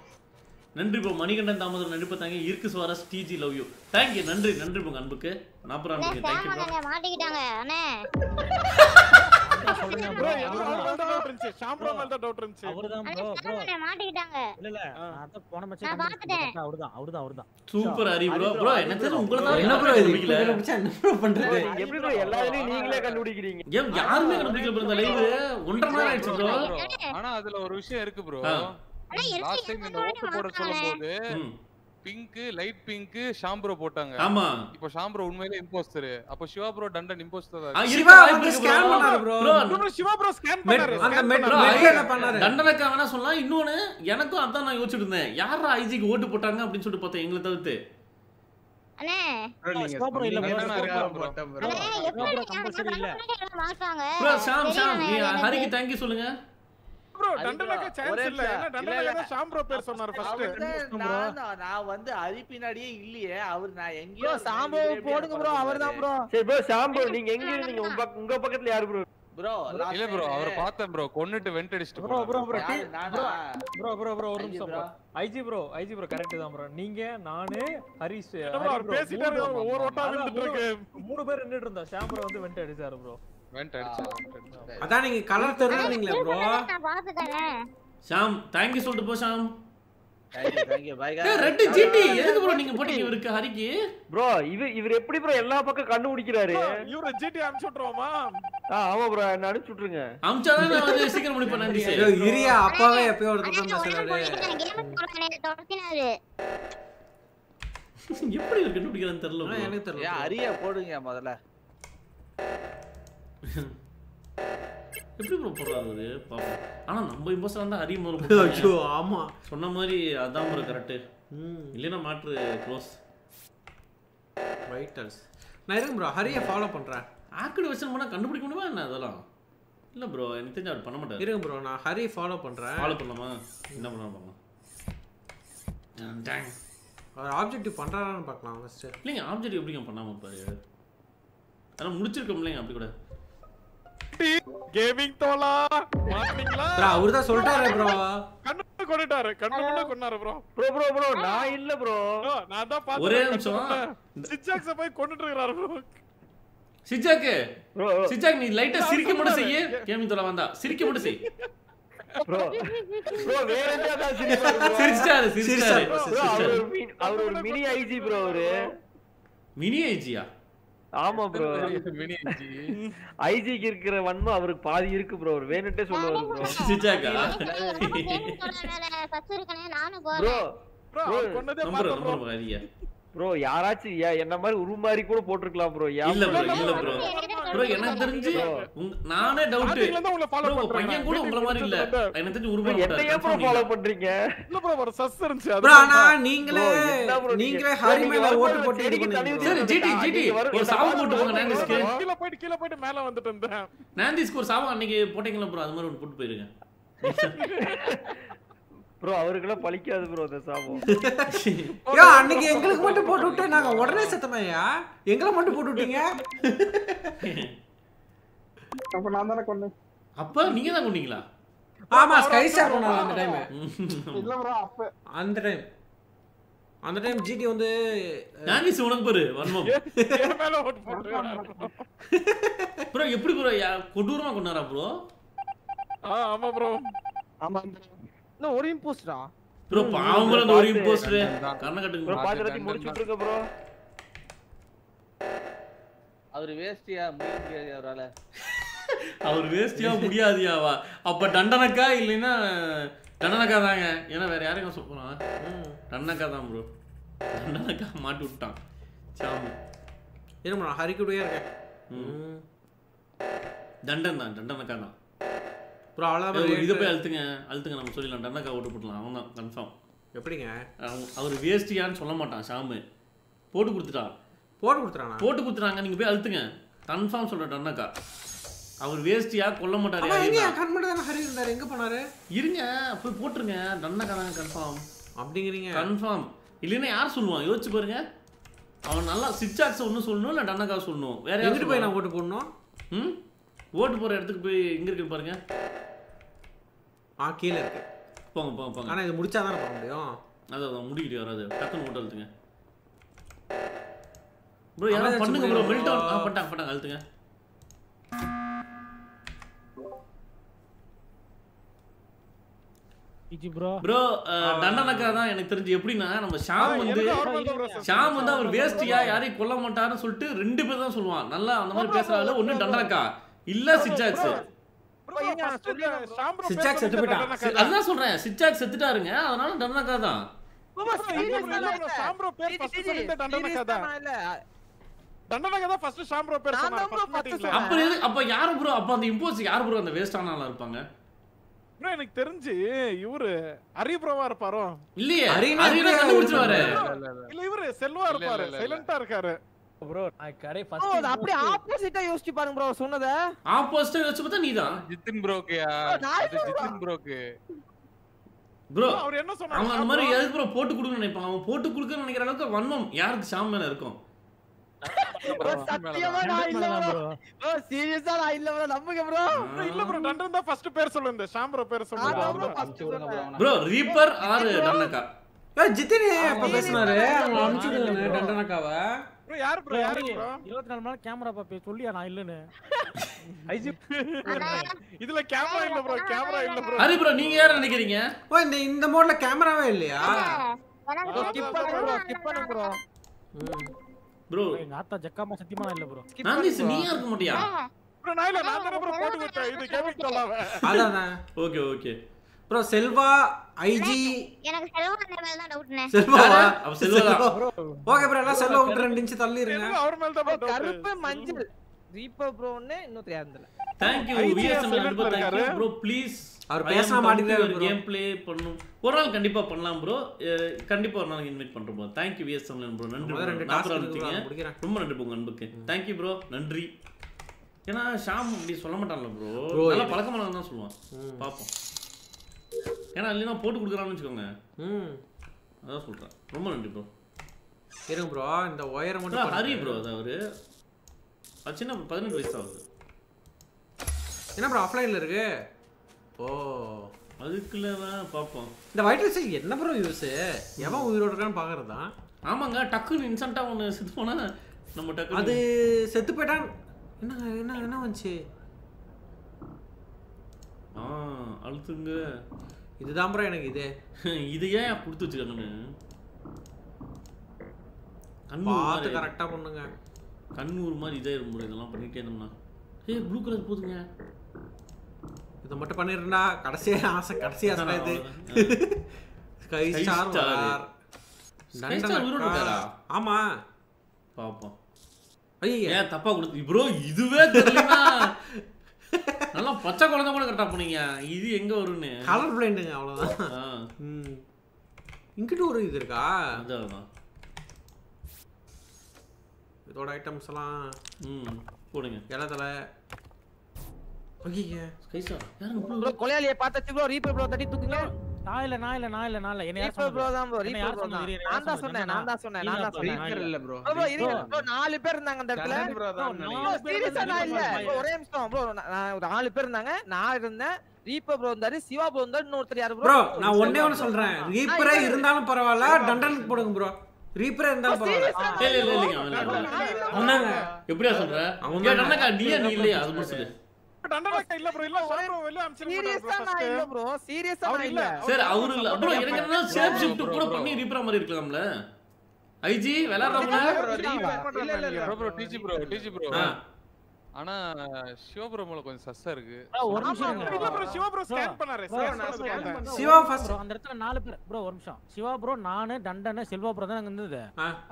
B: நன்றி ப்ரோ மணிகண்டன் தாமதம் நடிப்பு தாங்க இருக்கு சுவாரஸ். TG love you thank you நன்றி நன்றி ப்ரோ அன்புக்கு. நாற்பது தேங்க்யூ
J: மாட்டிக்கிட்டாங்க அண்ணே.
M: சொல்றேன்
E: ப்ரோ
M: ப்ரோ
E: அவர்தான் டவுட் இருந்துச்சு. ஷாம்பரோ மேல தான் டவுட் இருந்துச்சு.
M: அவர்தான்
J: அண்ணே
M: ப்ரோ ப்ரோ
J: மாட்டிக்கிட்டாங்க.
M: இல்ல இல்ல. நான் அதான் போன மேட்ச்
J: நான் பார்த்துட்டேன்.
M: அவர்தான் அவர்தான் அவர்தான்
B: சூப்பர் ஹரி ப்ரோ ப்ரோ என்ன உங்களை தான்
A: என்ன ப்ரோ இது என்ன ப்ரோ பண்றது
H: எப்படி எல்லா இதுலயும் நீங்களே கண்டுபிடிக்கிறீங்க.
B: ஏன் யாருமே கண்டுபிடிக்கல ப்ரோ இந்த லைவ் ஒன்றரை நேரம் ஆயிடுச்சு ப்ரோ
F: ஆனா அதுல ஒரு விஷயம் இருக்கு ப்ரோ லாஸ்ட் டைம் இந்த ஓட்டு போட சொல்லும்போது. பிங்க் லைட் பிங்க் ஷாம்பரோ போட்டாங்க.
B: ஆமா.
F: இப்போ ஷாம்பரோ உண்மையிலே இம்போஸ்டர் அப்போ சிவா ப்ரோ டண்டன் இம்போஸ்டர் தான்
A: சிவா வந்து
B: bro.
A: பண்ணாரு bro,
B: bro
E: Siva bro
A: scan
E: பண்ணாரு.
A: அந்த. மெட்ல என்ன பண்ணாரு?
B: தண்டனைக்கா வேணா சொல்லலாம். இன்னொன்னு எனக்கும் அதான் நான் யோசிச்சுட்டு இருந்தேன். யாரா ஐஜிக்கு ஓட்டு போட்டாங்க அப்படின்னு சொல்லிட்டு பார்த்தேன் எங்களை தவிர்த்து.
J: அண்ணே.
M: சிவா bro இல்ல bro.
J: அண்ணே எப்படி
M: compulsory இல்ல.
B: ப்ரோ ஷாம் ஷாம். ஹரிக்கு தேங்க்யூ சொல்லுங்க.
E: ப்ரோ
I: அது
E: டண்டனுக்கு சான்ஸ் இல்ல. ஏன்னா டண்டனுக்கு. தான் பேர் சொன்னாரு ஃபர்ஸ்ட்
I: நான் நான் வந்து பின்னாடியே இல்லையே. அவர் நான் எங்கேயோ
L: சாம்போ போடுங்க ப்ரோ அவர்தான் ப்ரோ
H: சரி ப்ரோ ஷாம் நீங்க எங்க இருந்தீங்க? உங்க பக்க- உங்க பக்கத்துல யாரு ப்ரோ
I: ப்ரோ
F: இல்ல ப்ரோ அவர் பார்த்தேன் ப்ரோ கொன்னுட்டு வெண்ட் அடிச்சிட்டு
E: bro
I: bro bro
E: bro bro bro ஒரு நிமிஷம்.
I: Bro
E: IG bro IG bro correct தான் ப்ரோ நீங்க நானு ஹரிஷ்
K: பேசிட்டாரு, ஒவ்வொரு ஓட்டா விழுந்துட்டு
E: மூணு-
K: இருக்கு.
E: மூணு பேர் நின்னுட்டு இருந்தோம் ஷாம்பர் வந்து வெண்ட் அடிச்சாரு ப்ரோ
F: வெண்ட் அடிச்சாரு
A: அதான் நீங்க கலர் தெரியலீங்களே ப்ரோ
J: நான்
B: ஷாம் தேங்க்யூ சொல்லிட்டு போ ஷாம். ரெட் ஜிடி எதுக்கு ப்ரோ நீங்க போட்டீங்க இவருக்கு ஹரிக்கு?
H: ப்ரோ இவர் இவர் எப்படி ப்ரோ எல்லா பக்கம் கண்டுபிடிக்கிறாரு
E: இவர ஜிடி அனுப்பிச்சு விட்டுருவோமா?
H: ஆ ஆமா ப்ரோ என்ன அனுப்பிச்சு விட்டுருங்க.
B: அமிச்சாதான் நான் வந்து சீக்கிரம் முடிப்பேன் நன்றி சார்.
A: இரியா அப்பாவே எப்பயோ ஒரு பேசுறாரு
B: எப்படி இருக்கு கண்டுபிடிக்கிறான்னு தெரியல.
A: எனக்கு தெரியல
I: ஹரிய போடுங்க முதல்ல.
B: எப்படி ப்ரோ போடுறாரு அவரு பாப்போம். ஆனா நம்ம இம்போஸ்டர் இருந்தா ஹரி முதல்ல
A: ஐயோ
B: போட்டாங்க.
A: ஆமா.
B: சொன்ன மாதிரி அதான் ப்ரோ கரெக்ட்
A: ம்.
B: இல்லைன்னா மாற்று க்ளோஸ்
A: வைட்டல்ஸ் நான் இருக்கு ப்ரோ ஹரியை ஃபாலோ பண்றேன்.
B: ஆக்கடு வச்சு பண்ணா கண்டுபிடிக்க முடியுமா என்ன அதெல்லாம்? இல்ல ப்ரோ எனக்கு தெரிஞ்சு அவர் பண்ண மாட்டாரு.
A: இருங்க ப்ரோ நான் ஹரி ஃபாலோ பண்றேன்.
B: ஃபாலோ பண்ணலாமா? என்ன பண்ணலாம் பார்க்கலாம்.
A: அவர் ஆப்ஜெக்டிவ் பண்றாரான்னு பார்க்கலாம் ஃபர்ஸ்ட்
B: இல்லைங்க ஆப்ஜெக்ட் எப்படிங்க பண்ணாம இருப்பாரு? அதெல்லாம் முடிச்சிருக்கோம் இல்லைங்க அப்படி கூட.
E: கேமிங் தோலா மாட்டீங்களா?
A: ப்ரோ அவர் தான் சொல்லிட்டாரு ப்ரோ.
E: கண்ணு கொண்டுட்டாரு. கண்ணு கொண்டு கொண்டாரு ப்ரோ.
H: ப்ரோ ப்ரோ ப்ரோ நான் இல்ல ப்ரோ.
E: நான் தான் பார்த்தேன்.
B: ஒரே நிமிஷம்.
E: சிக்ஸாக்ஸ போய் கொண்டுட்டு இருக்காரு ப்ரோ.
B: சிஜாக்கு
H: ப்ரோ
B: சிஜாக் நீ லைட்டா சிரிக்க மட்டும் செய்ய. கேமிங் தொலை வந்தா சிரிக்க மட்டும் செய்.
H: ப்ரோ ப்ரோ வேற எங்கேயா ஒரு mini- அவர் ஒரு மினி ஐஜி ப்ரோ அவரு.
B: மினி ஐஜியா
H: ஆமா ப்ரோ ஐஜிக்கு இருக்கிற வன்மம் அவருக்கு பாதி இருக்கு ப்ரோ அவர் வேணுட்டே சொல்லுவாரு ப்ரோ
J: இருக்கனே நானும்
H: ப்ரோ
E: ப்ரோ பார்த்தோம்
B: நம்பர் ஹரியா
H: ப்ரோ யாராச்சும் என்ன மாதிரி உரு மாதிரி கூட போட்டிருக்கலாம் ப்ரோ
B: இல்ல ப்ரோ இல்ல ப்ரோ ப்ரோ எனக்கு தெரிஞ்சு நானே டவுட்
C: பண்றேன்
B: பையன் கூட
C: நான்.
B: உங்கள மாதிரி இல்ல. எனக்கு தெரிஞ்சு உருவம்
C: என்னையே bro follow பண்றீங்க? இல்ல ப்ரோ ஒரு சஸ் இருந்துச்சு. அது
A: ப்ரோ ஆனா நீங்களே நீங்களே ஹரி மேல ஓட்டு போட்டு இது பண்ணீங்க.
B: சரி ஜிடி ஜிடி. ஒரு சாவு போட்டு போங்க நாந்திஸ்க்கு
C: கீழ போயிட்டு கீழ போயிட்டு மேல வந்துட்டு இருந்தேன்.
B: நாந்திஸ்க்கு ஒரு சாவு அன்னைக்கு போட்டீங்களா ப்ரோ அது மாதிரி ஒன்று போட்டு போயிருங்க.
H: ப்ரோ அவருக்கெல்லாம் பழிக்காது ப்ரோ அந்த சாபம்.
A: யோ அன்னைக்கு எங்களுக்கு மட்டும் போட்டு விட்டு நாங்க உடனே செத்தமையா எங்களை மட்டும் போட்டு விட்டீங்க.
N: அப்ப நான் தானே கொண்டேன்
B: அப்ப நீங்க தான் கொண்டீங்களா
A: ஆமா ஸ்கை ஸ்டார் பண்ணாங்க அந்த டைம்
N: இல்ல ப்ரோ அப்ப.
A: அந்த டைம் அந்த டைம் ஜிடி வந்து
B: நாந்திஸ் உனக்கு பாரு வன்மம் ப்ரோ எப்படி ப்ரோ கொடூரமா கொண்டாரா ப்ரோ
C: ஆமா ப்ரோ
L: ஆமா இன்னும் ஒரு இம்போஸ்டா
B: ப்ரோ பாவம் ப்ரோ அந்த ஒரு இம்போஸ்டர் கண்ண
H: ப்ரோ
B: கட்டுங்க.
H: பாத்து முடிச்சு விட்டுருக்க ப்ரோ
I: அவர் வேஸ்டியா முடிய முடியாது அவரால?
B: அவர் வேஸ்டியா முடியாதியாவா? அப்ப தண்டனக்கா இல்லைன்னா தண்டனக்கா தாங்க. ஏன்னா வேற யாரையும் சொல்லுவான் தண்டனக்கா தான் ப்ரோ தண்டனக்கா மாட்டி விட்டான். சாமி.
A: இருமா நான் ஹரி கூடயே இருக்கேன்.
B: ம். தண்டன் தான் தண்டனக்கா தான்.
A: Bro.
B: ஒரு இதை போய் அழுத்துங்க அழுத்துங்க நம்ம சொல்லிடலாம். தண்டனக்கா ஓட்டு போட்டலாம் அவன் தான் கன்ஃபார்ம்
A: எப்படிங்க?
B: அவர் வேஸ்டியான்னு சொல்ல மாட்டான் ஷாமு. போட்டு கொடுத்துட்டான்.
A: போட்டு கொடுத்துறானா
B: போட்டு கொடுத்துறாங்க நீங்க போய் அழுத்துங்க. கன்ஃபார்ம் சொல்ற டன்னக்கா அவர் வேஸ்டியா கொல்ல மாட்டாரு
A: ஆமா எங்க
B: யாரையும்
A: கண் மட்டும் தானே ஹரி இருந்தாரு? எங்க போனாரு?
B: இருங்க போய் போட்டுருங்க. டன்னக்கா தாங்க கன்ஃபார்ம்
A: அப்படிங்கிறீங்க.
B: கன்ஃபார்ம் இல்லைன்னா யார் சொல்லுவான்? யோசிச்சு பாருங்க. அவன் நல்லா சிச்சாக்ஸ் ஒன்று சொல்லணும் இல்லை டன்னக்கா சொல்லணும்? வேற
A: எங்கிட்டு போய் நான்? ஓட்டு போடணும்?
B: ம்? ஓட்டு போற இடத்துக்கு போய் எங்க இருக்கு பாருங்க.
A: ஆ கீழே இருக்கு.
B: போங்க போங்க போங்க.
A: ஆனா இது முடிச்சா தானே போக முடியும்?
B: அதான் அதான் முடிக்கிட்டு வராது. டக்குன்னு ஓட்டு அழுத்துங்க. ப்ரோ யாராவது பண்ணுங்க ப்ரோ மெல்ட்
A: bro.
B: ஆ பட்டாங்க பட்டாங்க அழுத்துங்க.
M: ப்ரோ
B: தண்டனக்கா தான் எனக்கு தெரிஞ்சு எப்படின்னா நம்ம ஷாம் வந்து. ஷாம் வந்து அவர் வேஸ்டியா யாரையும் கொல்ல மாட்டாருன்னு சொல்லிட்டு ரெண்டு பேர் தான் சொல்லுவான். நல்லா அந்த மாதிரி பேசுறாரு ஒண்ணு தண்டனக்கா. இல்ல சிச்சாக்ஸ்
A: சிச்சாக் செத்து போயிட்டான்.
B: அதுதான் சொல்றேன். சிச்சாக் செத்துட்டாருங்க. அதனால தண்டனக்கா தான்.
C: ஷாம் ப்ரோ பேர் ஃபர்ஸ்ட் சொல்லிட்டு தண்டனக்கா தான். தண்டனக்கா தான் ஃபர்ஸ்ட் ஷாம் ப்ரோ பேர் சொன்னாரு. ஃபர்ஸ்ட்
B: அப்ப எது அப்ப யாரு ப்ரோ அப்ப அந்த இம்போஸ் யாரு ப்ரோ அந்த வேஸ்டான ஆளா இருப்பாங்க?
C: ப்ரோ எனக்கு தெரிஞ்சு இவரு ஹரி ப்ரோவா இருப்பாரோ?
B: இல்லையே. கண்டுபிடிச்சிருவாரு.
C: இல்ல இவரு செல்வா இருப்பாரு. சைலண்டா இருக்காரு.
E: ப்ரோ கடை
L: ப்ரோ
E: ஃபர்ஸ்ட்
L: அப்படியே ஆப்போசிட்டா யோசிச்சு பாருங்க ப்ரோ சொன்னத?
B: ஆப்போசிட்டா வச்சு பார்த்தா நீதான்
F: ஜித்தின் ப்ரோக்கியா அது ஜித்தின் ப்ரோக்கு
B: ப்ரோ
C: அவர் என்ன சொன்னாரு?
B: அவன் அந்த மாதிரி எதுக்கு ப்ரோ போட்டு கொடுக்கணும்னு நினைப்பான்? அவன் போட்டு கொடுக்கணும்னு நினைக்கிற அளவுக்கு வன்மம் யாருக்கு ஷாம் மேல இருக்கும்?
L: சத்தியமா நான் இல்ல ப்ரோ ப்ரோ சீரியஸா நான் இல்ல ப்ரோ நம்புங்க ப்ரோ
C: இல்ல ப்ரோ தண்டன் தான் ஃபர்ஸ்ட் பேர் சொல்லு இந்த ஷாம் ப்ரோ பேர் சொல்லுங்க.
B: ப்ரோ ரீப்பர் ஆறு தண்டனக்கா
A: ஏய் ஜித்தினி எப்ப பேசினாரு? அவங்க அனுப்பிச்சு விடுங்க தண்டனக்காவை
C: ப்ரோ யார் ப்ரோ யாரு ப்ரோ
M: இருபத்தி நாலு மணி கேமரா பாப்பே. சொல்லியா நான் இல்லன்னு?
E: ஐஜி.
C: இதுல கேமரா இல்ல ப்ரோ கேமரா இல்ல ப்ரோ
B: ஹரி ப்ரோ நீங்க யார நினைக்கிறீங்க?
A: ஓ இந்த இந்த மோட்ல கேமராவே இல்லையா?
L: ஸ்கிப் பண்ணுங்க ப்ரோ ஸ்கிப் பண்ணுங்க ப்ரோ
B: ப்ரோ
M: எங்க ஆத்தா ஜக்காமா சத்தியமா இல்ல ப்ரோ
B: நாந்திஸ் நீயா இருக்க மாட்டியா?
C: ப்ரோ நான் இல்ல நான் தானே ப்ரோ போட்டு கொடுத்தேன். இது கேமிங் சொல்லாம
A: அதான்.
B: Okay okay.
A: Bro Selva IG
J: எனக்கு செல்வா மேல தான் டவுட்னே
A: செல்வாவா
B: அப்ப செல்வா தான்.
A: ஓகே ப்ரோ எல்லாம் செல்வா விட்டு ரெண்டு இன்ச்சு தள்ளி இருங்க
C: அவர் மேல தான்
L: ப்ரோ. கருப்பு மஞ்சள். ரீப்பர் ப்ரோன்னு இன்னொருத்தர் யாருந்தல
C: thank
B: you
C: IG
B: VSM thank you
C: இருக்காரு.
B: ப்ரோ ப்ளீஸ்
A: அவர் பேசாம மாட்டிக்கிறாரு bro.
B: கேம் ப்ளே பண்ணும். ஒரு நாள் கண்டிப்பா பண்ணலாம் ப்ரோ கண்டிப்பா ஒரு நாள் இன்வைட் பண்றோம் bro thank you VSM bro நன்றி.
A: ரெண்டு bro, முடிக்கிறேன்.
B: ரொம்ப நன்றி உங்க அன்புக்கு. தேங்க் யூ ப்ரோ நன்றி. ஏன்னா ஷாம் அப்படி சொல்ல மாட்டான்ல ப்ரோ
A: Bro,
B: நல்லா
A: இது-
B: பழக்கமானவன் தான் சொல்லுவான்.
A: ம்.
B: பார்ப்போம் ஏன்னா இல்லைன்னா போட்டு கொடுக்குறான்னு வச்சுக்கோங்க.
A: ம்.
B: அதான் சொல்றேன். ரொம்ப நன்றி ப்ரோ
A: இருங்க ப்ரோ இந்த ஒயரை மட்டும்
B: ஹரி. ப்ரோ அது அவரு. அது சின்ன பதினெட்டு வயசு ஆகுது.
A: என்ன ப்ரோ ஆஃப்லைன்ல இருக்கு? ஓ.
B: அதுக்குள்ள பார்ப்போம்
A: இந்த ஒயிட் ரைஸ் என்ன ப்ரோ யூஸ் எவன் உயிரோட இருக்கான்னு பாக்குறது? தான்
B: ஆமாங்க டக்குன்னு இன்சென்ட்டா ஒன்று செத்து போனா நம்ம டக்குன்னு
A: அது செத்து போயிட்டான் என்ன என்ன என்ன வந்துச்சு?
B: ஆ அழுத்துங்க.
A: இதுதான் ப்ரோ எனக்கு இது.
B: இது ஏன் கொடுத்து வச்சுருக்காங்கன்னு? கண்ணூர்
A: பார்த்து
B: மாதிரி.
A: கரெக்டா பண்ணுங்க.
B: கண்ணூர் மாதிரி இதே இருக்கும் இதெல்லாம் பண்ணிட்டே இருந்தோம்னா. ஏய் ப்ளூ கலர் போதுங்க.
A: இதை மட்டும் பண்ணிருந்தா கடைசியா ஆசை கடைசி ஆசை இது.
B: Sky star.
A: வரார்? ஆமா.
B: பார்ப்போம்
A: ஐயா
B: ஏன் தப்பா கொடுத்து ப்ரோ இதுவே தெரியலனா நல்லா பச்சை குழந்தை கூட கரெக்டா போனீங்க. இது எங்க வரும்னு?
A: கலர் பிளைண்டுங்க ம். இங்கிட்டு ஒரு இது இருக்கா?
B: அதான்.
A: இதோட ஐட்டம்ஸ் எல்லாம்
B: ம் போடுங்க.
A: இலதலை ஐயா
B: கைசா
L: கொலையாளியை பார்த்தாச்சு ப்ரோ ரீப்பர் ப்ரோ தட்டி தூக்குங்க.
M: நான் இல்ல நான் இல்ல நான் இல்ல நான் இல்ல. என்ன யார்
L: ரீப்பர் ப்ரோ? தான் ப்ரோ
M: என்ன
L: ரீப்பர்
M: யார்
L: ப்ரோ
M: சொன்னது?
L: தான்.
M: இரு, இரு,
L: நான் தான்? சொன்னேன் நான் தான் சொன்னேன் நான் தான் சொன்னேன்.
M: இல்ல.
K: ப்ரோ
L: ப்ரோ ப்ரோ இருங்க ப்ரோ நாலு பேர் இருந்தாங்க அந்த இடத்துல. ப்ரோ சீரியஸா நான் இல்ல. ஒரே நிமிஷம் ப்ரோ நான் ஒரு நாலு பேர் இருந்தாங்க. நான் இருந்தேன் ரீப்பர் ப்ரோ இருந்தாரு சிவா ப்ரோ இருந்தாரு இன்னொருத்தர் யாரு
A: ப்ரோ நான் ஒண்ணே ஒன்று சொல்றேன். ரீப்பரே இருந்தாலும் பரவாயில்ல டண்டனுக்கு போடுங்க ப்ரோ ரீப்பரே இருந்தாலும் பரவாயில்ல.
B: இல்ல இல்ல இல்ல.
A: அவனாங்க
B: எப்படியா சொல்ற?
A: அவன்
B: ஏன் அண்ணக்கா நீயா நீ இல்லையா? அது மட்டும் சொல்லு
O: டண்டனக்கா இல்ல ப்ரோ இல்ல ப்ரோ வெளிய
L: சீரியஸா நான் இல்ல ப்ரோ சீரியஸா நான்
O: இல்ல.
B: சரி அவரு இல்ல ப்ரோ எனக்கு என்ன ஷேப் ஷிஃப்ட் கூட
F: bro, bro.
B: பண்ணி ரீப்ரா மாதிரி இருக்கலாம்ல ஐஜி விளையாடுறவங்க
F: இல்ல இல்ல இல்ல bro bro TG bro TG bro
B: ஆ.
F: ஆனா சிவபுரம்ல கொஞ்சம் சஸ்ஸா இருக்கு.
M: ஒரு நிமிஷம்.
O: ப்ரோ சிவா ப்ரோ ஸ்கேன் பண்ணாரு.
A: சிவா
M: bro, அந்த இடத்துல நாலு பேர் ப்ரோ ஒரு நிமிஷம். சிவா ப்ரோ நானு தண்டனை செல்வா ப்ரோ தான் அங்க இருந்தது.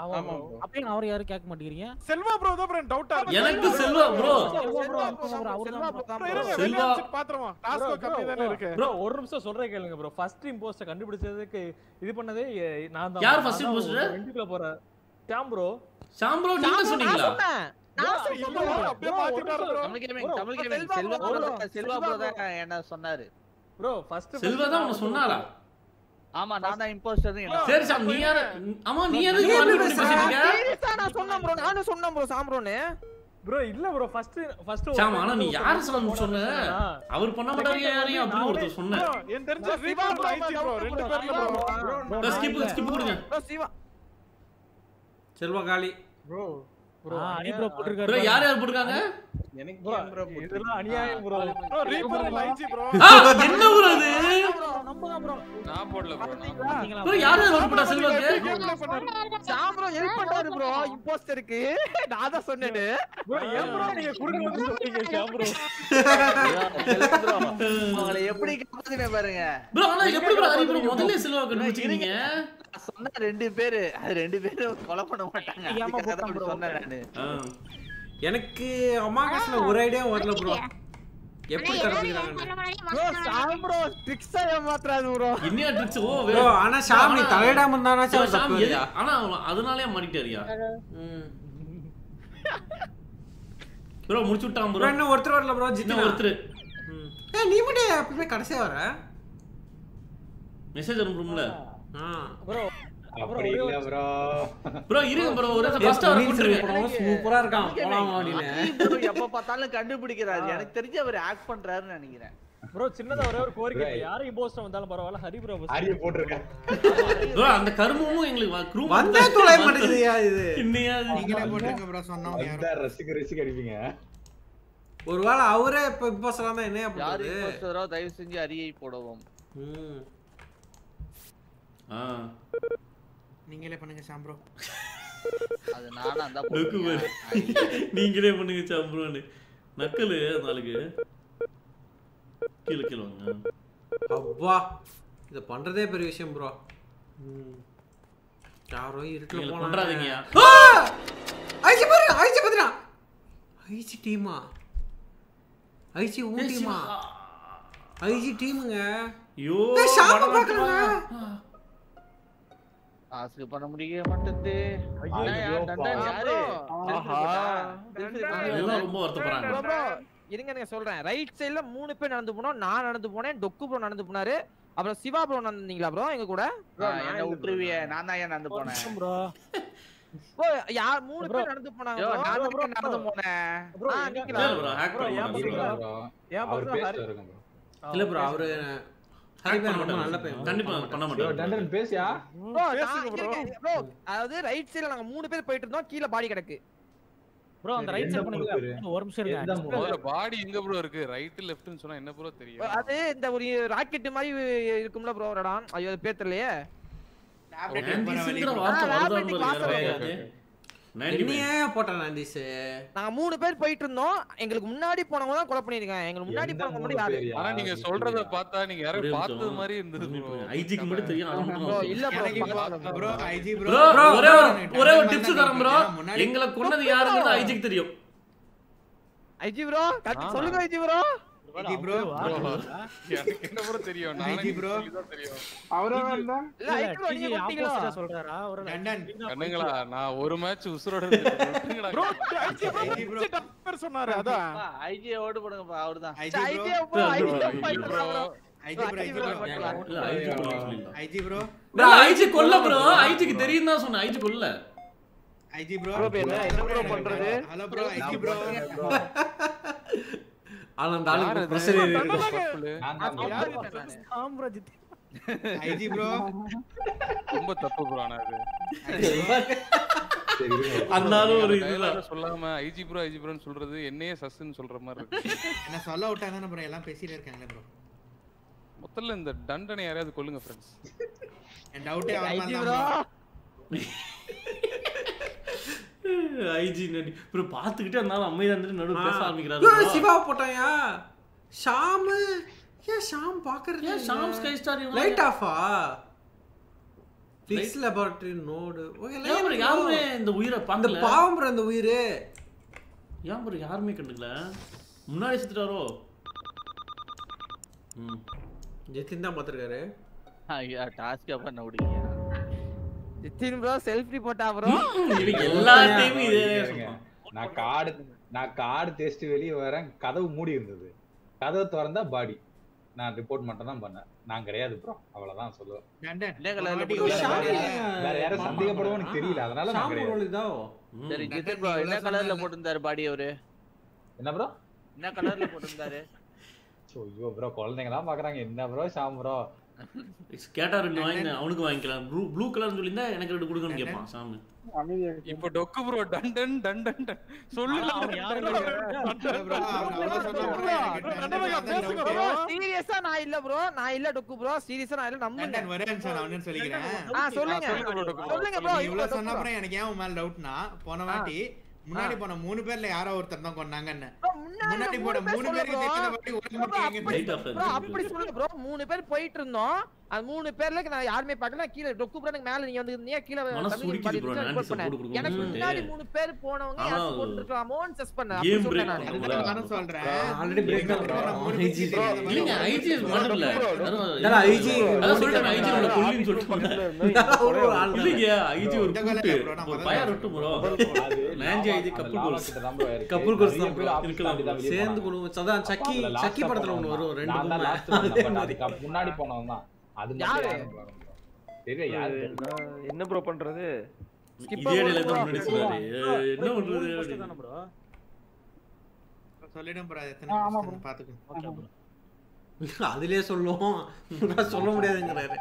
O: ஆமா ப்ரோ
M: அப்பயும் அவர் யாரும் கேட்க மாட்டேங்கிறீங்க?
O: செல்வா ப்ரோ தான் ப்ரோ டவுட்டா இருக்கு.
B: எனக்கு செல்வா ப்ரோ
M: செல்வா ப்ரோ
B: செல்வா.
O: பாத்துருவோம். டாஸ்க் கம்மி தானே இருக்கு.
E: ப்ரோ ஒரு நிமிஷம் சொல்றேன் கேளுங்க ப்ரோ ஃபர்ஸ்ட் இம்போஸ்ட கண்டுபிடிச்சதுக்கு இது பண்ணதே நான் தான்
B: யார் first imposter?
E: ரெண்டுக்குள்ள போறேன். டாம் ப்ரோ
B: ஷாம் ப்ரோ நீங்க சொன்னீங்களா?
I: என்ன சொன்னாரு?
E: ப்ரோ ஃபர்ஸ்ட்
B: செல்வா தான் சொன்னாரா?
I: ஆமா நான் தான் இம்போஸ்டர்
B: சரி சாம் நீ யாரு? ஆமா நீ எதுக்கு
A: நீ
B: வந்து
A: எப்படி
B: இப்படி பேசிட்டு இருக்க?
L: சீரியஸா நான் சொன்னேன் ப்ரோ நானும் சொன்னேன் ப்ரோ
E: இல்ல ப்ரோ ஃபர்ஸ்ட் ஃபர்ஸ்ட்
B: சாம் ஆனா நீ யாரு சொல்ல சொன்ன? அவர் பண்ண மாட்டாரு யாரையும் அப்படின்னு ஒருத்தர் சொன்னேன்.
O: bro, எனக்கு தெரிஞ்ச ரீபர் ப்ரோ ஐஜி ப்ரோ ரெண்டு பேர்ல ப்ரோ
B: ஸ்கிப் ஸ்கிப் கொடுங்க.
L: ப்ரோ சிவா.
A: செல்வா காளி
E: ப்ரோ
M: ஆ, அனி ப்ரோ போட்டிருக்காரு
B: ப்ரோ யார் யார் போட்டுருக்காங்க?
K: எனக்கு
E: ப்ரோ
K: ஏன்
E: இதெல்லாம் அநியாயம் bro.
O: Bro reaper IG bro?
B: ஆ, என்ன ப்ரோ இது?
F: நான் போடல ப்ரோ நான்
B: ப்ரோ யார் யார் போட்டா? செல்வாக்கு
L: சாம்ப்ரோ ஹெல்ப் பண்ணாரு? ப்ரோ? இம்போஸ்டருக்கு நான் தான் சொன்னேன்னு
E: ப்ரோ ஏன் ப்ரோ நீங்க சொல்றீங்க ப்ரோ
I: ப்ரோ? உங்களை எப்படி காப்பாத்தினேன் பாருங்க.
B: ப்ரோ ஆனா எப்படி ப்ரோ ஹரி ப்ரோ? முதல்ல செல்வா கண்டுபிடிச்சீங்க
I: நான் சொன்ன ரெண்டு பேரு அது ரெண்டு பேரும் கொலை பண்ண மாட்டாங்க. அதுக்காக தான் அப்படி சொன்னேன் நானு.
A: எனக்கு அமாகாஸ்ல ஒரு ஐடியா வரல ப்ரோ எப்படி
J: முன்னாடி
L: ப்ரோ ட்ரிக்ஸா ஏமாத்துறாரு ப்ரோ
B: என்னையா ட்ரிக்ஸ் ஓ வே-
A: ப்ரோ ஆனா ஷாம் நீ தலையிடாம இருந்தானாச்சும் அவன்
B: ஷாம்? ஆனா அவன் அதனாலயே மாட்டிட்டாரியா. ப்ரோ முடிச்சு விட்டான்
A: ப்ரோ இன்னும் ஒருத்தர் வரல ப்ரோ ஜித்தினா.
B: ஒருத்தர்.
A: ம். ஏய் நீ மட்டும் எப்பவுமே கடைசியா வர?
B: மெசேஜ் அனுப்புறோம்ல.
A: ஆ.
E: ப்ரோ
G: அப்படி இல்ல ப்ரோ
B: ப்ரோ இருங்க ப்ரோ ஒரு
A: ஏய்,
B: ஃபர்ஸ்ட் அவர்
A: மீன்
B: போட்டுருங்க
A: சிரிப்பு படம் சூப்பரா இருக்கான் போலாம் அப்படின்னு
I: bro எப்ப பார்த்தாலும் கண்டுபிடிக்கிறாரு. எனக்கு தெரிஞ்சு அவர் ஆக்ட் பண்றாருன்னு நினைக்கிறேன்.
E: ப்ரோ சின்னதா ஒரே ஒரு கோரிக்கை. இப்ப யாரு இம்போஸ்டர் வந்தாலும் பரவாயில்ல. ஹரி ப்ரோ
G: அரிய போட்டிருக்கேன்.
B: ப்ரோ அந்த கருமமும் எங்களுக்கு க்ரூ
A: வந்தே தொலை மாட்டேங்குதுயா இது
B: இன்னையா இது?
D: நீங்களே போட்டுருங்க ப்ரோ சொன்னவங்க யாரும்
G: வந்தா ரசிக்க ரசிக்க அடிப்பீங்க.
A: ஒருவேளை அவரே இப்ப இப்ப சொல்லலாம் என்னையா
I: யாரு
A: பண்றது
I: இம்போஸ்டரோ தயவு செஞ்சு அரியை போடவும்.
B: ஆ.
D: நீங்களே பண்ணுங்க சாம்ப்ரோ.
I: அது நானா தான்
B: லுக்கு பாரு. நீங்களே பண்ணுங்க சாம்புரோன்னு. நக்கலு அந்த ஆளுக்கு கீழே கீழே வாங்க.
A: அப்பா இத பண்றதே பெரிய விஷயம் ப்ரோ யாரோ இருட்டுல. ஆ! ஐச்சி பாரு ஐச்சி பாத்துடா. ஐச்சி டீமா? ஐச்சி ஊ டீமா. ஐச்சி டீமுங்க.
B: ஐயோ
A: ஷாம்பு பார்க்கலங்க.
I: டாஸ்க் பண்ண முடிய மாட்டேது
L: ப்ரோ ப்ரோ இருங்க நீங்க சொல்றேன். ரைட் சைடுல மூணு பேர் நடந்து போனோம். நான் நடந்து போனேன். டொக்கு ப்ரோ நடந்து போனாரு. அப்புறம் சிவா ப்ரோ நடந்தீங்களா ப்ரோ எங்க கூட?
I: என்ன விட்டுருவிய. நான் தான் ஏன் நடந்து போனேன்?
M: ப்ரோ
L: ப்ரோ யார் மூணு பேர் நடந்து போனாங்க.
I: நான் தான் நடந்து போனேன்?
E: ப்ரோ ஏன்
B: மாட்டாங்க.
E: பக்கத்துல-
G: ப்ரோ
E: ஏன்
G: ப்ரோ
A: இல்ல ப்ரோ. அவரு
L: அதாவது ரைட் சைடுல நாங்க மூணு பேர் போயிட்டு இருந்தோம். கீழ பாடி கிடக்கு.
M: ப்ரோ அந்த ரைட் சைடு? பண்ணுங்க ஒரு நிமிஷம் இருங்க?
F: முதல்ல பாடி எங்க ப்ரோ இருக்கு? ரைட் லெஃப்ட்னு சொன்னா என்ன ப்ரோ தெரியும்?
L: அது இந்த ஒரு ராக்கெட் மாதிரி இருக்கும்ல ப்ரோ ரடான்? ஐயோ அது பேர் தெரியலையே.
B: வார்த்தை
L: வருது. நாங்க மூணு பேர் போயிட்டு இருந்தோம் எங்களுக்கு முன்னாடி போனவங்க தான் கொலை பண்ணிருக்காங்க எங்களுக்கு முன்னாடி போனவங்க மட்டும் யாரு?
G: பேர்
F: ஆனா நீங்க சொல்றத பார்த்தா நீங்க யாரும் பார்த்தது. மாதிரி இருந்தது bro.
B: ஐஜிக்கு மட்டும் தெரியும்.
L: இல்ல
D: IG bro.
B: ப்ரோ ஒரே ஒரு ஒரே ஒரு
D: டக்குனு
B: டிப்ஸ்
D: பார்த்தா
B: தரேன் ப்ரோ
D: முன்னாடி-
B: எங்களை கொன்னது யாருங்கிறது ஐஜிக்கு தெரியும்.
L: IG
F: bro.
L: சொல்லுங்க ஐஜி ப்ரோ
F: எனக்கு என்ன ப்ரோ தெரியும் நானே
D: IG bro.
F: தான் தெரியும்
N: அவரே வந்தா
L: இல்ல ஐஜி ப்ரோ நீங்க கொண்டீங்களா
M: சொல்றாரா ஒரு
D: லண்டன்.
F: கண்ணுங்களா நான் ஒரு மேட்ச் உசுரோட.
O: ப்ரோ. பேர் சொன்னாரு அதான்
I: ஐஜியை ஓட்டு போடுங்கப்பா அவர்தான்
D: bro. IG bro IG bro.
B: Bro
D: IG கொல்ல.
B: ப்ரோ ஐஜி கொல்ல ப்ரோ ஐஜிக்கு தெரியும் தான் சொன்னேன் ஐஜி கொல்ல.
D: Bro,
H: இப்ப என்ன என்ன bro பண்றது
D: Hello bro, IG bro.
A: ஆனா அந்த ஆளுக்கு? ப்ரெஷர்.
F: ரொம்ப தப்பு ப்ரோ ஆனா அது.
B: ஒரு
F: dialogue சொல்லாம ஐஜி ப்ரோ ஐஜி ப்ரோன்னு சொல்றது என்னையே சஸ்ன்னு சொல்ற மாதிரி இருக்கு.
D: என்ன சொல்ல எல்லாம் பேசிட்டே இருக்காங்களே
F: இந்த தண்டனை யாரையாவது கொல்லுங்க ஃப்ரெண்ட்ஸ்
D: என் டவுட்டே
L: ஐஜி ப்ரோ
B: ஐஜி நடி. ப்ரோ பாத்துக்கிட்டே இருந்தாலும் அமைதியா இருந்துட்டு நடுவு பேச ஆரம்பிக்கிறாரு.
A: சிவா போட்டாயா? ஷாமு? ஏன் ஷாம் பாக்குறது
B: ஏன் ஷாம் ஸ்கை ஸ்டார்
A: லைட் ஆஃபா ஃபிக்ஸ் லேபரட்டரி நோடு ஓகே
B: யாருமே இந்த உயிரை
A: அந்த பாவம் அந்த உயிர்.
B: ஏன் ப்ரோ யாருமே கண்டுக்கல? முன்னாடி செத்துட்டாரோ? ம்.
A: ஜெத்தின் தான் பார்த்துருக்காரு.
I: ஐயா டாஸ்க் பண்ண
L: ஜித்தின் ப்ரோ செல்ஃபி போட்டா ப்ரோ
B: இவங்க எல்லா டைமும் இதே.
G: நான் கார்டு நான் கார்டு டெஸ்ட் வெளியே வரேன். கதவு மூடி இருந்தது. கதவு திறந்தா பாடி நான் ரிப்போர்ட் மட்டும் தான் பண்ணேன். நான் கிடையாது ப்ரோ அவ்வளவுதான் சொல்லுவேன். வேற யாரும் சந்தேகப்படுவோம் எனக்கு தெரியல. அதனால நான் கிடையாது.
I: சரி ஜித்தின் ப்ரோ என்ன கலர்ல. போட்டிருந்தாரு பாடி அவரு?
G: என்ன ப்ரோ
I: என்ன கலர்ல போட்டிருந்தாரு?
G: ஐயோ ப்ரோ குழந்தைங்க தான் பாக்குறாங்க. என்ன ப்ரோ ஷாம் ப்ரோ
B: கேட்டா ரெண்டு வாங்கி அவனுக்கு வாங்கிக்கலாம் ப்ளூ ப்ளூ கலர்னு சொல்லியிருந்தா எனக்கு ரெண்டு கொடுங்கன்னு கேட்பான் சாமி
F: இப்போ டொக்கு ப்ரோ டன் டன் டன் டன் சொல்லுங்க
O: அவன் யாரு
D: இல்ல bro, அவன் அவ்வளவு சொன்னா bro, எனக்கு லண்டன்
O: ரெண்டாவது
D: மேல தான்
O: பேசுங்க
D: doubt.
O: bro.
L: சீரியஸா நான் இல்ல ப்ரோ நான் இல்ல டொக்கு ப்ரோ சீரியஸா நான் இல்ல
D: லண்டன் ஒரே நிமிஷம் நான் ஒண்ணு சொல்லிக்கிறேன்
L: ஆ சொல்லுங்க
F: சொல்லுங்க
L: ப்ரோ
D: இவ்வளவு சொன்ன அப்புறம் எனக்கு ஏன் மேல டவுட்னா போன வாட்டி முன்னாடி போன மூணு பேர்ல யாரோ ஒருத்தர் தான் கொண்டாங்கன்னு முன்னாடி போன மூணு பேருக்கு
L: ப்ரோ அப்படி சொல்லுங்க ப்ரோ. மூணு பேர் போயிட்டு இருந்தோம். அது மூணு பேர்ல நான் யாருமே பார்க்கல. நான் கீழ டொக்கு ப்ரோ எனக்கு மேல நீங்க வந்து நீ கீழ எனக்கு. முன்னாடி மூணு பேர் போனவங்க யாரும் போட்டுருக்கலாமோன்னு செஸ் அப்படி நானு.
B: பண்ண
D: நானும் சொல்றேன்.
A: ஆல்ரெடி பிரேக்
D: மாதிரி
B: இல்லைங்க ஐஜி மட்டும் இல்ல.
A: இல்ல, IG
B: அதான் சொல்லிட்டேன் ஐஜி உள்ள கொல்லின்னு சொல்லிட்டு இல்லைங்க ஐஜி ஒரு கூட்டு.
D: நான்
B: ஒரு பையன் விட்டு ப்ரோ நான்ஜி ஐஜி கப்புள்
A: கோர்ஸ். தான் bro. இருக்கலாம் சேர்ந்து குடும்பம் அதான் சக்கி சக்கி படத்துல ஒண்ணு வரும். ரெண்டு.
G: முன்னாடி போனவன் தான் அது
L: யாரு?
H: என்ன ப்ரோ. பண்றது
B: என்ன பண்றது?
M: ப்ரோ
D: சொல்லிடும் அது எத்தனை பாத்துக்கோ.
M: ப்ரோ
A: அதுலயே சொல்லும் நான் சொல்ல முடியாதுங்கிறாரு.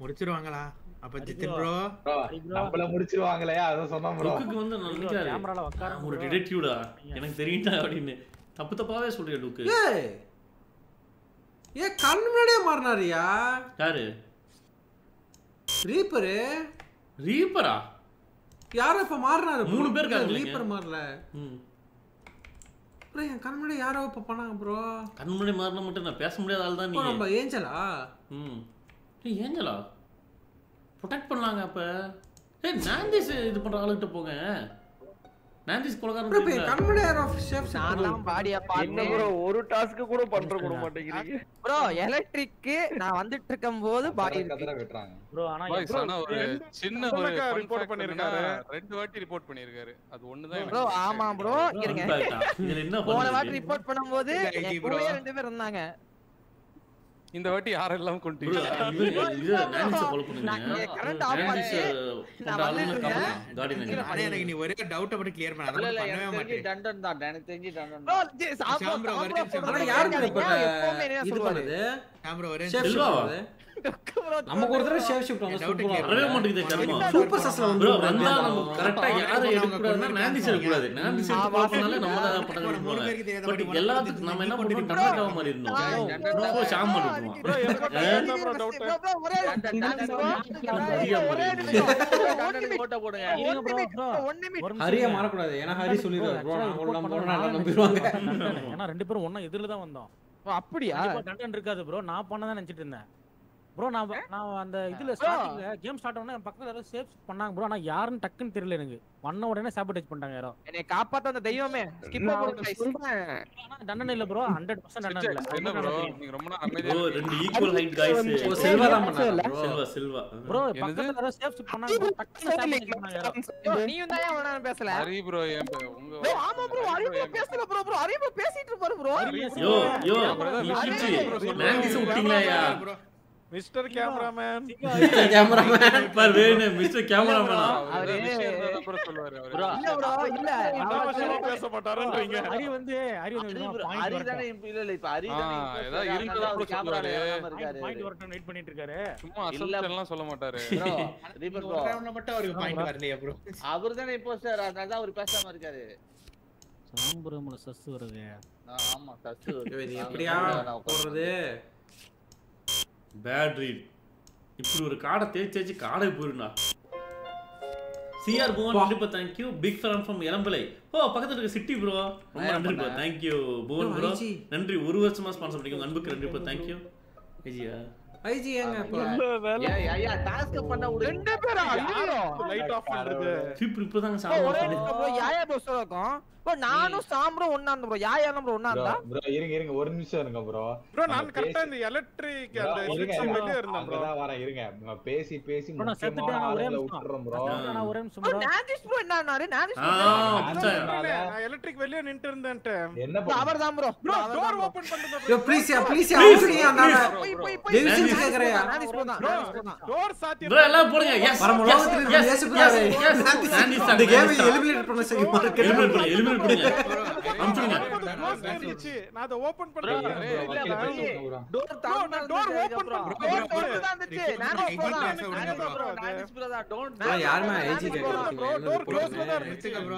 D: முடிச்சிருவாங்களா? அப்ப ஜித்தின் ப்ரோ
G: நம்மள முடிச்சிருவாங்களே அதான் சொன்னோம் ப்ரோ
B: லுக்குக்கு வந்து நான் நினைக்கிறாரு
M: கேமரால உட்கார
B: நான் ஒரு டிடெக்டிவ்டா எனக்கு தெரியும்டா அப்படின்னு. தப்பு தப்பாவே சொல்றியா லுக்கு?
A: ஏய் ஏ கண் முன்னாடியே மாறினாரியா
B: யாரு?
A: ரீப்பரு
B: ரீப்பரா
A: யாரோ இப்ப மாறினாரு
B: மூணு பேர்
A: ரீப்பர் மாறல?
B: ம்.
A: ப்ரோ என் கண் முன்னாடி யாரோ இப்ப பண்ணாங்க ப்ரோ
B: கண் முன்னாடி மாறின மட்டும் நான் பேச முடியாத ஆள் தான் நீ
A: நம்ம ஏஞ்சலா?
B: ம். ஏஞ்சலா? ப்ரொடெக்ட் பண்ணலாங்க அப்ப. ஏய் நாந்திஸ் இது பண்ற ஆளுகிட்ட போங்க.
A: ப்ரோ
L: நான்லாம் பாடியா
H: என்ன
L: பாடினேன்
H: ப்ரோ ஒரு டாஸ்க் கூட பண்ற கூட மாட்டேங்கிறீங்க.
L: ப்ரோ எலக்ட்ரிக்கு நான் வந்துட்டு இருக்கும் போது பாடி
G: கதற வெட்டுறாங்க.
M: ப்ரோ ஆனா
F: Boys,
M: bro,
F: ஆனா ஒரு
M: ரெண்டு-
F: சின்ன ஒரு
O: பண்ணிருக்காரு.
F: என்னன்னா, ரெண்டு வாட்டி ரிப்போர்ட் பண்ணிருக்காரு. அது
L: ப்ரோ
F: தெரியும்.
L: ஆமா ப்ரோ. இருங்க.
B: இதுல என்ன
L: போன வாட்டி ரிப்போர்ட் பண்ணும்போது. கூடயே ரெண்டு பேர் இருந்தாங்க.
F: இந்த வாட்டி யாரெல்லாம் கொண்டு
D: எனக்கு நீ ஒரே டவுட்டை மட்டும் கிளியர் பண்ண.
I: இல்ல
D: அதெல்லாம் பண்ணவே மாட்டேன்.
I: தண்டன் தான். எனக்கு தெரிஞ்சு தண்டன்
L: ப்ரோ
I: தான்.
D: சாம்பிராணி
A: யாரு இது? பண்ணது?
D: சாம்பிரோ ஒரே
A: நமக்கு ஒரு தடவை ஷேர் ஷிஃப்ட் வந்து சூப்பரா
B: வரவே மாட்டேங்குது
A: சஸ்ல வந்து
B: வந்தா நம்ம யாரை எடுக்கக்கூடாதுன்னா கூடாது. நம்ம தான் But
D: மாதிரி
B: எல்லாத்துக்கும் நம்ம என்ன பண்ணுவோம்? டமாட்டோ மாதிரி இருந்தோம். ஷாம்
O: ப்ரோ
I: போடுங்க
A: ஹரியை ஹரி
M: bro,
A: சொல்லிடுவாரு ப்ரோ. நம்பிடுவாங்க
M: ரெண்டு பேரும் ஒண்ணா எதிரில தான் வந்தோம்
L: அப்படியா
M: கண்டன் இருக்காது ப்ரோ நான் பண்ணதான் நினைச்சிட்டு இருந்தேன் ப்ரோ நான் வ- நான் அந்த இதுல ஸ்டார்டிங்ல கேம் ஸ்டார்ட் ஆனா என் பக்கத்துல யாரோ சேவ் பண்ணாங்க ப்ரோ ஆனா யாருன்னு டக்குன்னு தெரியல எனக்கு வந்த உடனே சாபடேஜ் பண்ணிட்டாங்க யாரோ
L: என்னை காப்பாத்த அந்த தெய்வமே ஸ்கிப்
C: நான்
L: போடுங்க
C: உனக்கு
L: guys.
C: சொல்றேன்.
M: ஆனா தண்டனை இல்ல ப்ரோ 100% தண்டனை இல்ல
F: என்ன ப்ரோ நீங்க ரொம்ப நேரம் அமைதியா
B: ப்ரோ
F: இருக்கீங்க.
B: ரெண்டு ஈக்குவல் ஹைட் गाइस
A: ஓ செல்வா தான் பண்ணாங்க ப்ரோ
B: செல்வா செல்வா
M: ப்ரோ
F: என்னது?
M: பக்கத்துல யாரோ சேவ் பண்ணாங்க bro. டக்குன்னு சாபடேஜ் பண்ணாங்க யாரோ
L: யோ, நீயும் தான் ஏன் வேணாம்னு பேசல
F: ஹரி ப்ரோ என் பே- உங்க
L: bro, ஆமா ப்ரோ
F: ஹரி
L: அறிவு
F: bro என்
L: பேசல ப்ரோ ப்ரோ அறிவு பேசிட்டு இருப்பாரு ப்ரோ
B: யோ யோ
F: brother,
B: நீ
F: நான்
B: சிச்சி
F: bro சொல்றேன்.
O: மிஸ்டர் கேமராமேன்
A: கேமராமேன்
B: பார் வேணும் மிஸ்டர் கேமராமேனா
F: அவரு. bro சொல்லுவாரு அவரு.
L: இல்ல ப்ரோ இல்ல.
O: பேச மாட்டாருன்றீங்க.
M: ஹரி வந்து ஹரி வந்து
I: ஹரி தானே இல்ல இல்ல இப்ப ஹரி தானே அதனால
F: இருந்தா கூட
I: camera ல
F: சொல்லுவாரு.
I: ஏறாம இருக்காரு.
M: பாயிண்ட். வரட்டும் வெயிட் பண்ணிட்டு இருக்காரு.
F: சும்மா assumption எல்லாம் சொல்ல மாட்டாரு.
I: Bro, Reaper bro,
D: ஒரு round ல மட்டும் அவருக்கு பாயிண்ட் வரலையா ப்ரோ?
I: அவர் தானே imposter, அதனால தான் அவர் பேசாம இருக்காரு.
M: சாம்பரமுல சஸ் வருது.
I: ஆமா
A: ஐயோ, இது எப்படியா போடுறது?
B: பேட் ரீட் இப்படி ஒரு காடை தேய்ச்சி தேய்ச்சி காடை போயிருந்தா. சிஆர் புவன் கண்டிப்பா thank you big fan from Ilampillai ஓ பக்கத்துல இருக்க சிட்டி ப்ரோ ரொம்ப நன்றி ப்ரோ தேங்க்யூ புவன் ப்ரோ. நன்றி ஒரு வருஷமா ஸ்பான்சர் பண்ணிக்கோங்க அன்புக்கு நன்றி ப்ரோ தேங்க்யூ ஐயா
A: ஐஜி ஏங்க இப்போ?
I: ஏய், ஐயா டாஸ்க் பண்ண விடுங்க
L: ரெண்டு பேரா? ஐயோ
O: லைட் ஆஃப் பண்றது.
B: இப்போ இப்போதாங்க
L: ஒரே நிமிஷம் ப்ரோ யாயா ப்ரோ இருக்கும்? நானும் சாம்பரும் ஒண்ணா இருந்தோம் ப்ரோ யாயா ப்ரோ ஒண்ணா
G: ப்ரோ
L: இருந்தா
G: ப்ரோ இருங்க இருங்க. ஒரு நிமிஷம் இருங்க ப்ரோ
O: ப்ரோ நான் கரெக்டா இந்த எலக்ட்ரிக் அந்த switch வெளிய இருந்தேன் ப்ரோ
G: அங்கதான் வரேன் இருங்க. நம்ம பேசி பேசி
M: Bro, நான் செத்துட்டேன், நான் ஒரே நிமிஷம்.
G: ப்ரோ
M: நான் ஒரே நிமிஷம்
L: ப்ரோ
M: bro.
L: நான்டிஸ் ப்ரோ என்ன ஆனாரு நான்டிஸ்
B: ஆ
L: ப்ரோ
B: பிச்சை.
O: நான் எலக்ட்ரிக் வெளிய நின்னு இருந்தேன்ட்டு
G: என்ன
L: அவர் தான் ப்ரோ
O: ப்ரோ டோர் ஓபன் பண்ணுங்க
A: யோ ப்ளீஸ் யா ப்ளீஸ் யா அந்த
L: போய்
A: தயவு செஞ்சு கேக்குறேயா
L: நான்டிஸ் ப்ரோ தான் ப்ரோ
O: டோர் சாத்தி
B: ப்ரோ எல்லாம் போடுங்க. எஸ் எஸ்
A: இயேசுபிதாவே
B: எஸ்
A: நான்டிஸ் இந்த கேமை எலிமினேட் பண்ண செய்யுமா இருக்கு
B: எலிமினேட் அனுப்பிச்சுடுங்க
O: க்ளோஸ் இருந்துச்சு நான் அதை ஓபன். பண்ணு.
L: டோர் தான்
A: யாருமே
O: தான் இருந்துச்சு.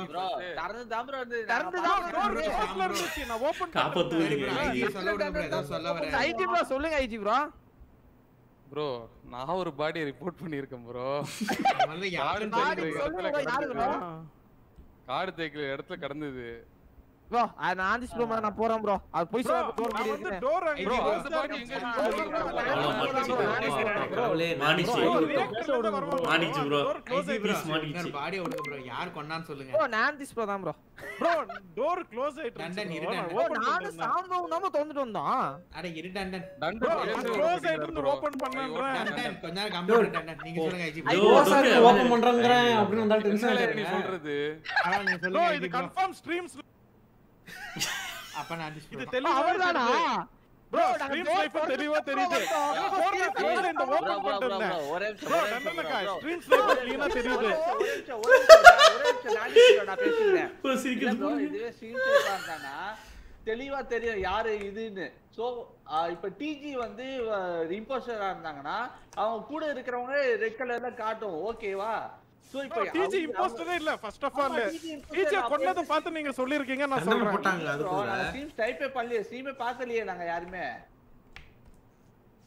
D: ப்ரோ
I: தான் நான்
L: தான்
O: க்ளோஸ்ல இருந்துச்சு. நான் ஓபன்
D: சொல்ல விடுங்க. ப்ரோ ஏதோ சொல்ல வரேன்
L: ஐஜி ப்ரோ சொல்லுங்க ஐஜி ப்ரோ
F: ப்ரோ நான் ஒரு பாடியை ரிப்போர்ட் பண்ணியிருக்கேன் ப்ரோ
D: வந்து யாரும்
F: கார் தேய்க்கிற இடத்துல கடந்தது.
L: ப்ரோ நான்டிஸ் ப்ரோ மேல நான் போறேன் ப்ரோ அது போய்
O: ப்ரோ
L: சொல்ல டோர்
O: நான் வந்து டோர் அங்க
F: Bro,
O: close
F: அந்த
O: இருந்துச்சு.
F: எங்க
O: இருந்து வருவாங்க.
B: மாட்டிச்சு ப்ரோ ப்ளீஸ்
D: ப்ரோ ப்ரோ யார் கொண்டான்னு சொல்லுங்க.
L: ப்ரோ நான்டிஸ் ப்ரோ தான் ப்ரோ
O: ப்ரோ டோர் க்ளோஸ் ஆயிட்டு
D: டண்டன்
O: இருந்துச்சு
D: இரு,
O: bro. நான்
D: டண்டன்.
L: சாம்பரும் நம்ம திறந்துட்டு வந்தோம்
D: அட இரு டண்டன்
O: close
F: open
O: ஆயிட்டு பண்ணேன்றேன்.
D: டண்டன் கொஞ்ச நேரம் கம்ப்யூட்டர் டண்டன் நீங்க சொல்லுங்க ஐஜி.
A: Sir
B: okay.
A: ஓபன் பண்றேங்கறேன் அப்படின்னு வந்தா டென்ஷன்
F: என்னல நீ சொல்றது?
D: நீங்க சொல்லுங்க
O: இது
D: ப்ரோ
O: கன்ஃபார்ம் ஸ்ட்ரீம்ஸ்
D: அப்ப நான்
O: இது தெளிவா
L: அவர்தானா?
O: ப்ரோ ஸ்ட்ரீம் ஸ்னைப்பர் தெளிவா தெரியுது. ல close இந்த ஓபன்
I: bro, ஒரே நிமிஷம்,
O: ப்ரோ
I: bro.
O: ஸ்ட்ரீம் ஸ்னைப்பர் க்ளீனா தெரியுது.
I: ஒரே நிமிஷம், ஒரே நிமிஷம், நான்.
B: ப்ரோ
I: இதுவே இருந்தானா, தெளிவா தெரியும் யாரு இதுன்னு. சோ இப்ப டிஜி வந்து இம்போஸ்டரா இருந்தாங்கன்னா அவங்க கூட இருக்கிறவங்க ரெட் கலர்ல காட்டும். ஓகேவா சோ இப்ப
O: டிஜி இம்போஸ்டரே இல்ல ஃபர்ஸ்ட் ஆஃப் ஆல் டிஜி கொன்னத பார்த்து நீங்க சொல்லிருக்கீங்க நான் சொல்றேன்.
A: போட்டாங்க
I: bro,
A: அதுக்குள்ள
I: நாங்க ஸ்ட்ரீம் டைப்பே பண்ணலையே ஸ்ட்ரீமே பார்க்கலையே நாங்க யாருமே.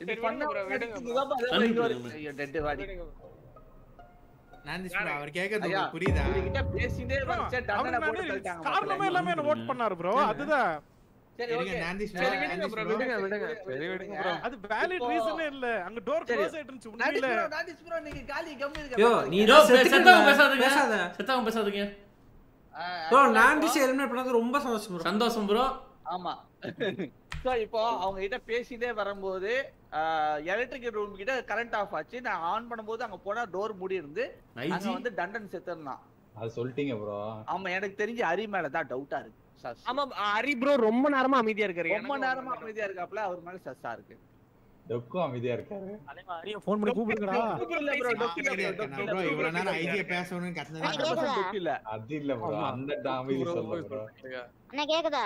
I: இது பண்ண பாரு,
B: விடுங்க.
D: அவர் கேக்குறது புரியுதா?
I: பேசிட்டே போட்டு
O: காரணமே
I: மக்களே.
O: இல்லாம என்ன ஓட் பண்ணாரு ப்ரோ அதுதான். அது வேலிட் ரீசனே இல்ல. அங்க டோர். க்ளோஸ் ஆயிட்டு இருந்துச்சு
I: நாடிஸ்
O: உண்மையில
I: ப்ரோ நாடிஸ் ப்ரோ நீங்க காலி கம்மி
A: யோ
I: இருக்க
A: நீ
B: யோ
A: செத்துக்கிட்ட.
B: செத்தவங்க பேசாதீங்க.
A: பேசாத.
B: செத்தவங்க பேசாதீங்க.
A: ப்ரோ நான் டிஷ் எலிமினேட் பண்ணது ரொம்ப சந்தோஷம் ப்ரோ
B: சந்தோஷம் ப்ரோ
I: ஆமா. சோ இப்போ அவங்க கிட்ட பேசிட்டே வரும்போது எலக்ட்ரிக் ரூம் கிட்ட கரண்ட் ஆஃப் ஆச்சு. நான் ஆன் பண்ணும்போது அங்க போனா டோர் மூடி இருந்து அங்க வந்து டண்டன் செத்துறான்
G: அது சொல்லிட்டீங்க ப்ரோ
I: ஆமா எனக்கு தெரிஞ்சு ஹரி மேல தான் டவுட்டா இருக்கு.
C: ஆமா ஹரி ப்ரோ ரொம்ப நேரமா அமைதியா இருக்காரு
I: ரொம்ப நேரமா அமைதியா இருக்காப்ல அவர் மேல சஸ்ஸா இருக்கு
G: டொக்கும் அமைதியா இருக்காரு
M: ஹரிய ஃபோன் பண்ணி கூப்பிடுங்கடா
I: இல்ல bro, டொக்கு
D: ப்ரோ
I: bro,
D: இவ்வளவு நேரம்
I: இல்ல.
D: பேசணும்னு கத்துனது?
I: டொக்கு இல்ல
G: அது இல்ல ப்ரோ அந்த அமைதி சொல்ல ப்ரோ
J: அண்ணா கேக்குதா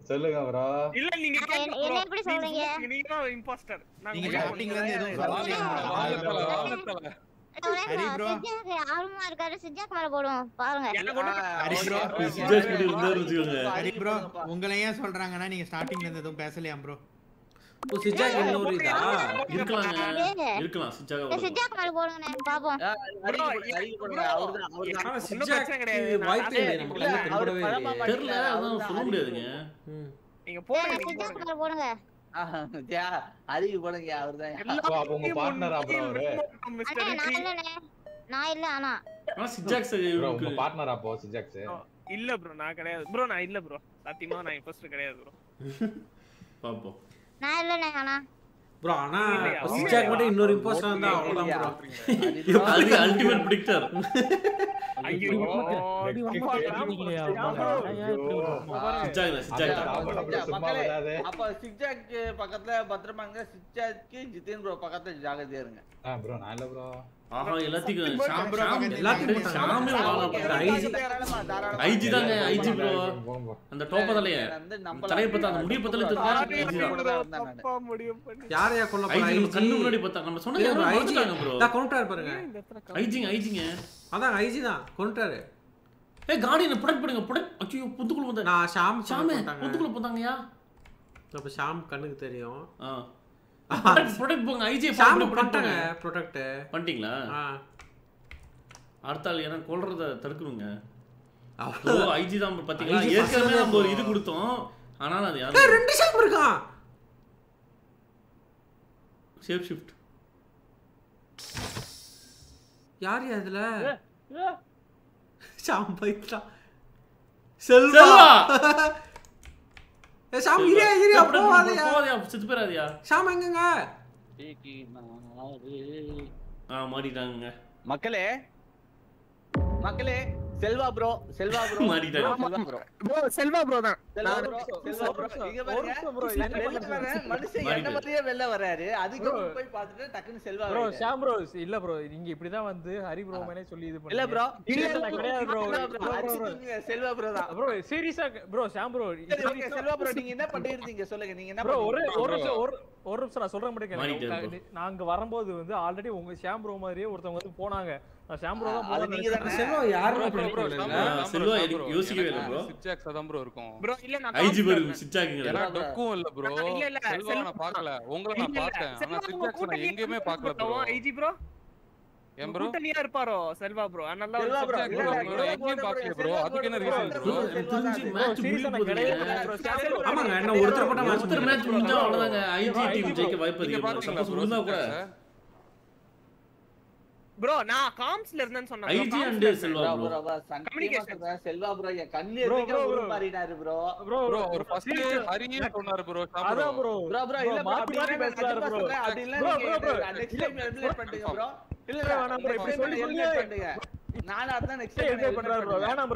G: சொல்லுங்க ப்ரோ
C: இல்ல நீங்க
J: என்ன- எப்படி சொல்றீங்க?
C: நீங்க இம்போஸ்டர்
D: நீங்க ஸ்டார்டிங்ல இருந்து எதுவும் சொல்லலையா
J: சிஜாக் ஆர்வமா இருக்காரு. சிஜாக் மேல போடுவோம். பாருங்க.
B: சிஜாக்
D: உங்களை ஏன் சொல்றாங்கன்னா நீங்க ஸ்டார்டிங்ல இருந்து எதுவும் பேசலையா ப்ரோ
A: சிஜாக் இன்னொரு இதா?
B: இருக்கலாங்க. இருக்கலாம்
J: சிஜாக் மேல போடுங்க. பாப்போம்
A: சிஜாக் வாய்ப்பே இல்லை நமக்கு கண்ணு தென்படவே இல்லையே
B: தெரியல அதான் சொல்ல முடியாதுங்க
C: நீங்க
J: போடுங்க சிஜாக் மேல போடுங்க.
I: அறிவு போடுங்க அவர்தான்.
J: நான் இல்ல ஆனா.
B: ஆனா சிஜாக்
G: ப்ரோ உங்க பார்ட்னரா போ சிஜாக்ஸ்?
C: இல்ல ப்ரோ நான் கிடையாது. ப்ரோ நான் இல்ல ப்ரோ சத்தியமா நான் இம்போஸ்டர் கிடையாது ப்ரோ
B: பாப்போம்.
J: நான் இல்லண்ணே ஆனா.
A: ப்ரோ ஆனா சிஜாக் மட்டும் இன்னொரு இம்போஸ்டர் வந்தா அவ்வளவுதான் ப்ரோ
B: அது அல்டிமேட்
I: சிக்ஜாக் பக்கத்துல பத்திரமாங்க சிக்ஜாக்கு ஜிதேன் ப்ரோ பக்கத்துல ஜாகிரதையா இருங்க
G: ஆ ப்ரோ நான் இல்ல ப்ரோ
B: ஆஹா எல்லாத்துக்கும் ஷாம். ஷாமே ஐஜி ஐஜி தாங்க ஐஜி ப்ரோ அந்த டோப்ப தலைய தலைய பார்த்தா அந்த முடிய தெரிஞ்சா
A: யாரையா கொல்ல போறா?
B: ஐஜி கண்ணு முன்னாடி பார்த்தா நம்ம சொன்னது
A: ஐஜி.
B: ப்ரோ
A: கொண்டுட்டாரு பாருங்க.
B: ஐஜிங்க ஐஜிங்க.
A: அதான் ஐஜி தான். கொண்டுட்டாரு.
B: ஏய் கார்டியன் ப்ரொடெக்ட் பண்ணுங்க ப்ரொடெக்ட் ஐயோ புத்துக்குள்ள வந்தா
A: நான் ஷாம்
B: புத்துக்குள்ள போதாங்கயா
A: அப்ப ஷாம் கண்ணுக்கு தெரியும்.
B: ஆ. ப்ரொடெக்ட் போங்க ஐஜி ப்ரொடெக்ட்
A: பண்ணிட்டாங்க
B: பண்ணுங்க
A: ப்ரொடெக்ட்
B: பண்ணிட்டீங்களா?
A: ஆ.
B: அடுத்த ஆள் ஏன்னா கொல்றத தடுக்கணுங்க. ஓ
A: அவ்வளவு
B: ஐஜி தான் ஏற்கனவே நம்ம ஒரு இது கொடுத்தோம். ஆனாலும் அது யாரும்
A: ரெண்டு ஷாம் இருக்கான்
B: ஷேப் ஷிஃப்ட்
A: யார் யா இதுல? ஷாம் பைத்தான் செல்வா! ஷாம் இரியா இரியா போவாதயா
B: போவாதயா செத்து போயிடாதயா.
A: ஷாம் எங்கங்க?
B: ஆ
I: மக்களே மக்களே. Selva bro Selva bro
B: மாட்டிட்டாங்க.
I: Selva bro
C: bro Selva bro தான்.
I: செல்வா ப்ரோ செல்வா ப்ரோ இங்க பாருங்க மனுஷன் என்ன வராரு. அதுக்கு போய் பார்த்துட்டு டக்குன்னு செல்வா
E: ப்ரோ. ஷாம் ப்ரோ இல்ல ப்ரோ நீங்க இப்படிதான் வந்து ஹரி ப்ரோ மேலே சொல்லி இது
I: இல்ல ப்ரோ
E: இல்ல கிடையாது ப்ரோ
I: செல்வா ப்ரோ தான்.
E: ப்ரோ சீரியஸா bro
I: Sham bro Selva bro நீங்க என்ன பண்ணிருந்தீங்க? சொல்லுங்க நீங்க என்ன
E: ப்ரோ ஒரு? ஒரு நிமிஷம் ஒரு ஒரு நிமிஷம் நான் சொல்றேன் மட்டும் கேளுங்க. நாங்க வரும்போது வந்து ஆல்ரெடி உங்க ஷாம் ப்ரோ மாதிரியே ஒருத்தவங்க வந்து போனாங்க.
B: Bro
F: bro
C: bro bro
F: bro IG
C: bro
F: எங்கேயுமே ப்ரோ
C: ஐஜி ப்ரோ
F: ஏன் ப்ரோ
C: கூட்டணியா இருப்பாரோ செல்வா ப்ரோ அதனால
I: செல்வா ப்ரோ
F: எங்கேயும்.
I: செல்வா
F: அதுக்கு என்ன
B: எனக்கு தெரிஞ்சு
E: serious
B: முடிய
E: bro,
A: ஆமாங்க என்ன ஒருத்தர் போட்டா மேட்ச்
B: ஒருத்தர் மேட்ச் முடிஞ்சா அவ்வளவுதாங்க ஐஜி டீம் ஜெயிக்க வாய்ப்பு அதிகம் சப்போஸ்
F: ப்ரோ
B: கூட
C: ப்ரோ நான் காம்ஸ்ல இருந்தேன்னு சொன்னேன் bro. IG and.
B: Selva
I: bro,
B: bro
I: bro, bro, சத்தியமா
C: Communication.
I: சொல்றேன், செல்வா ப்ரோ என் கண்ணு
E: bro, bro.
I: உருமாறினாரு ப்ரோ
E: bro
F: ப்ரோ ஒரு ஃபர்ஸ்ட் ஹரியே சொன்னாரு ப்ரோ
E: அதான்
F: ப்ரோ
E: ப்ரோ
I: ப்ரோ ப்ரோ இல்ல ப்ரோ
E: மாத்தி மாத்தி பேசுறாரு ப்ரோ
I: அப்படி இல்ல
E: Bro,
I: நீங்க
E: bro, bro.
I: Next time eliminate பண்ணுங்க ப்ரோ இல்ல
E: இல்ல, வேணாம் bro, இப்படி சொல்லி-
I: பண்ணுங்க. நானா இருந்தா நெக்ஸ்ட்
E: enjoy பண்றாரு. வேணாம்.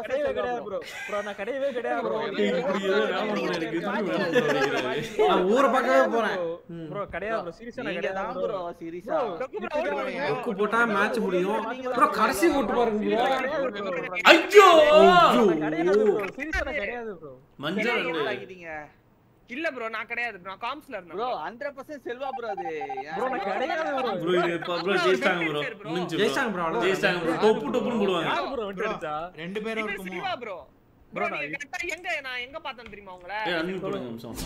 E: கிடையவே கிடையாது bro. bro, நான் கிடையவே கிடையாது.
A: நான் ஊரை போறேன்.
E: bro, கிடையாது நான்
I: தான். ப்ரோ சீரியஸா
A: போட்டா மேட்ச் முடியும். அப்புறம் கடைசி பாருங்க.
B: ஐயோ!
E: கிடையாது bro.
B: மஞ்சள்.
I: ஆகிட்டீங்க
C: இல்ல ப்ரோ நான் கிடையாது. நான் காம்ஸ்ல இருந்தேன்.
I: ப்ரோ 100% செல்வா ப்ரோ அது.
E: Bro, நான் கிடையாது bro.
B: ப்ரோ இது இப்ப ப்ரோ ஜெயிச்சிட்டாங்க ப்ரோ முடிஞ்சு
A: bro, அவ்வளவுதான்.
B: ஜெயிச்சிட்டாங்க ப்ரோ டொப்பு டொப்புன்னு போடுவாங்க.
E: யாரு bro? வந்து அடிச்சா?
D: ரெண்டு பேரும் இருக்குமோ?
C: சில்வா ப்ரோ ப்ரோ நீங்க கரெக்டா எங்க நான் எங்க பார்த்தேன் தெரியுமா உங்களை?
B: ஏய் அன்மியூட் பண்ணுங்க ஒரு நிமிஷம்.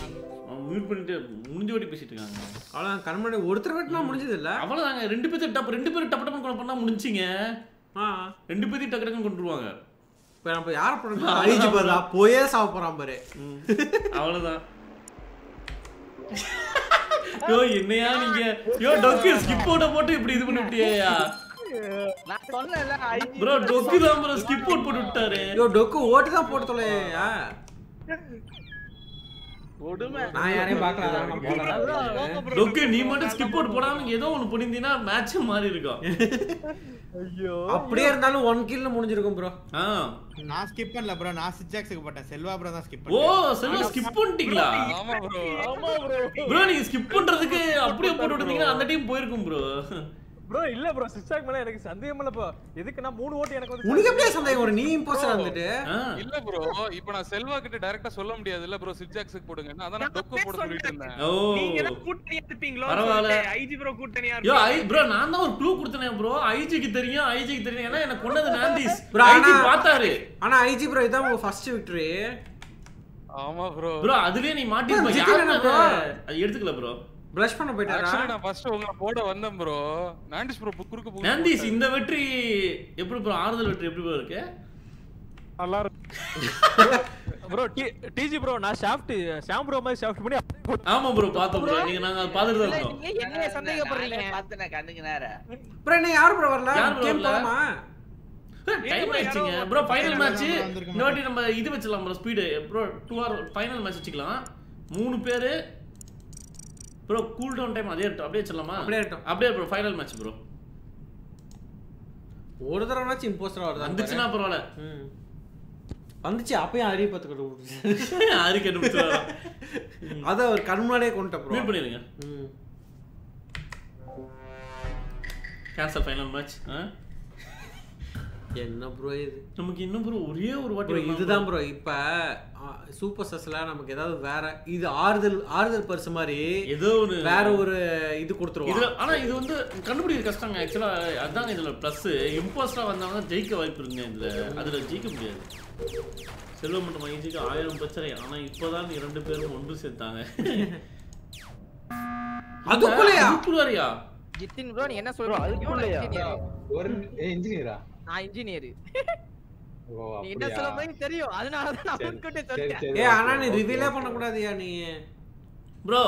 B: அவன் மியூட் பண்ணிட்டு முடிஞ்ச வாட்டி பேசிட்டு இருக்காங்க.
A: அவ்வளவுதான். கண்மணி ஒருத்தர் வெட்டினா முடிஞ்சது இல்ல?
B: அவ்வளவுதாங்க. ரெண்டு பேர்த்து டப்பு ரெண்டு பேரும் டப்பு டப்பு கொலை பண்ணா முடிஞ்சிங்க.
A: ஆ.
B: ரெண்டு பேர்த்தையும் டக்கு டக்குன்னு கொண்டுருவாங்க
A: இப்ப நம்ம யார போறோம் ஐஜி பாரு போயே சாவ போறான் பாரு.
B: அவ்வளவுதான். யோ என்னையா நீங்க? யோ டொக்கு ஸ்கிப் போட்ட போட்டு இப்படி இது பண்ணி விட்டியா
I: நான் சொன்னேன்ல ஐஜி
B: ப்ரோ டொக்கு தான் ப்ரோ ஸ்கிப் போட் போட்டு விட்டாரு.
A: யோ டொக்கு ஓட்டு தான் போட்டு தொலையா
I: கொடுமை.
A: நான் யாரையும் பார்க்கல அதான் நான் போடுறேன்
B: டொக்கு நீ மட்டும் ஸ்கிப் போட் போடாம ஏதோ ஒண்ணு பண்ணிருந்தீங்கன்னா மேட்ச் மாறி இருக்கும்
A: அப்படியே இருந்தாலும் ஒன் கில்ல முடிஞ்சிருக்கும் ப்ரோ
B: ஆ.
D: நான் ஸ்கிப் பண்ணல ப்ரோ நான் சிக்ஸாக்ஸ்க்கு போட்டேன். செல்வா ப்ரோ தான் ஸ்கிப்
B: ஓ செல்வா ஸ்கிப் பண்ணிட்டீங்களா?
F: ஆமா ப்ரோ
E: ஆமா bro.
B: ப்ரோ நீங்க ஸ்கிப் பண்றதுக்கு அப்படியே போட்டு விட்டீங்கன்னா அந்த டைம் போயிருக்கும் ப்ரோ
E: ப்ரோ இல்ல ப்ரோ சிக்ஸாக் மேல எனக்கு சந்தேகம் இல்ல ப்ரோ எதுக்கு நான் மூணு ஓட்டு எனக்கு வந்து
A: உனக்கு எப்படியா சந்தேகம். வரும்? நீ இம்போஸ்டர் வந்துட்டு.
F: இல்ல ப்ரோ இப்போ நான் செல்வா கிட்ட டைரக்டா சொல்ல முடியாது இல்ல ப்ரோ சிக்ஸாக்ஸுக்கு போடுங்க. அதான் நான் டொக்கு போட சொல்லிட்டு இருந்தேன்.
B: ஓ.
C: நீங்க தான் கூட்டணியா இருப்பீங்களோ?
B: பரவாயில்ல.
C: ஐஜி ப்ரோ கூட்டணியா
B: யோ ஐ ப்ரோ நான் தான் ஒரு க்ளூ கொடுத்தனே ப்ரோ ஐஜிக்கு தெரியும் ஐஜிக்கு தெரியும். ஏன்னா எனக்கு கொண்டது நாந்திஸ்
A: Bro,
B: ஐஜி பார்த்தாரு.
A: ஆனா ஐஜி ப்ரோ இதான் உங்க ஃபர்ஸ்ட் விக்டரி
F: ஆமா ப்ரோ
B: ப்ரோ அதுலயே நீ மாட்டிருப்ப. யாரு எடுத்துக்கல ப்ரோ
A: ப்ளஷ் பண்ண போயிட்டாரா?
F: நான் ஃபர்ஸ்ட் உங்களை போட வந்தேன் ப்ரோ நாண்டிஸ் ப்ரோ குறுக்கு
B: நாந்திஸ்
F: போட்டாரு.
B: இந்த வெற்றி எப்படி ப்ரோ ஆறுதல் வெற்றி எப்படி ப்ரோ இருக்கு?
E: நல்லா இருக்கு. ப்ரோ டிஜி ப்ரோ நான் ஷாஃப்ட் ஷாம் ப்ரோ மாதிரி ஷாஃப்ட் பண்ணி
B: ஆமா ப்ரோ பார்த்தோம் ப்ரோ நீங்க நாங்க அதை பார்த்துட்டு தான் இருக்கோம்.
L: நீங்க என்னைய சந்தேகப்படுறீங்க?
I: பார்த்தேன் கண்ணுக்கு நேரம்
A: ப்ரோ என்ன யாரு ப்ரோ வரல? கேம்? போலாமா?
B: டைம் ஆயிடுச்சுங்க. ப்ரோ ஃபைனல் மேட்ச் இந்த வாட்டி நம்ம இது வச்சிடலாம் bro speed bro two or final match வச்சுக்கலாம். மூணு பேரு ப்ரோ கூல் டவுன் டைம் அதே இருக்கட்டும். அப்படியே வச்சிடலாமா?
A: அப்படியே இருக்கட்டும்.
B: அப்படியே ப்ரோ ஃபைனல் மேட்ச் ப்ரோ
A: ஒரு தடவைனாச்சும் இம்போஸ்டர் வருது
B: வந்துச்சுன்னா பரவாயில்ல.
A: வந்துச்சு அப்பயும் அரிய பத்து
B: கண்டுபிடிச்சிருவாரா?
A: அத கண் முன்னாடியே கொண்டுட்ட ப்ரோ
B: பண்ணிடுங்க. கேன்சல் ஃபைனல் மேட்ச்
A: என்ன ப்ரோ இது?
B: நமக்கு இன்னும் ப்ரோ ஒரே ஒரு வாட்டி
A: இதுதான் ப்ரோ இப்ப சூப்பர் சஸ்ல நமக்கு ஏதாவது வேற இது ஆறுதல் ஆறுதல் பரிசு மாதிரி
B: ஏதோ ஒரு
A: வேற ஒரு இது
B: இதுல
A: கொடுத்துருவோம்
B: ஆனா இது வந்து கண்டுபிடிக்க கஷ்டங்க. ஆக்சுவலா அதாங்க இதுல பிளஸ் இம்போஸ்டா வந்தாங்கன்னா ஜெயிக்க வாய்ப்பு இருக்குங்க இதுல. அதுல ஜெயிக்க முடியாது. செல்வம் மற்றும் ஐஜிக்கு ஆயிரம் பிரச்சனை. ஆனா இப்போதான் இரண்டு பேரும் ஒன்று சேர்த்தாங்க.
A: அதுக்குள்ளயா?
B: அதுக்குள்ளாரியா?
L: ஜித்தின் ப்ரோ நீ என்ன
H: Bro, அதுக்குள்ளயா?
G: ஒரு இன்ஜினியரா
L: நான் இன்ஜினியர்
G: ஓ
L: நீ என்ன சொல்ல போய் தெரியும். அதனால தான் நான்
G: சரி,
L: சொல்லிட்டேன்.
A: ஏ ஆனா நீ ரிவீலே. பண்ண கூடாதியா நீ?
B: ப்ரோ.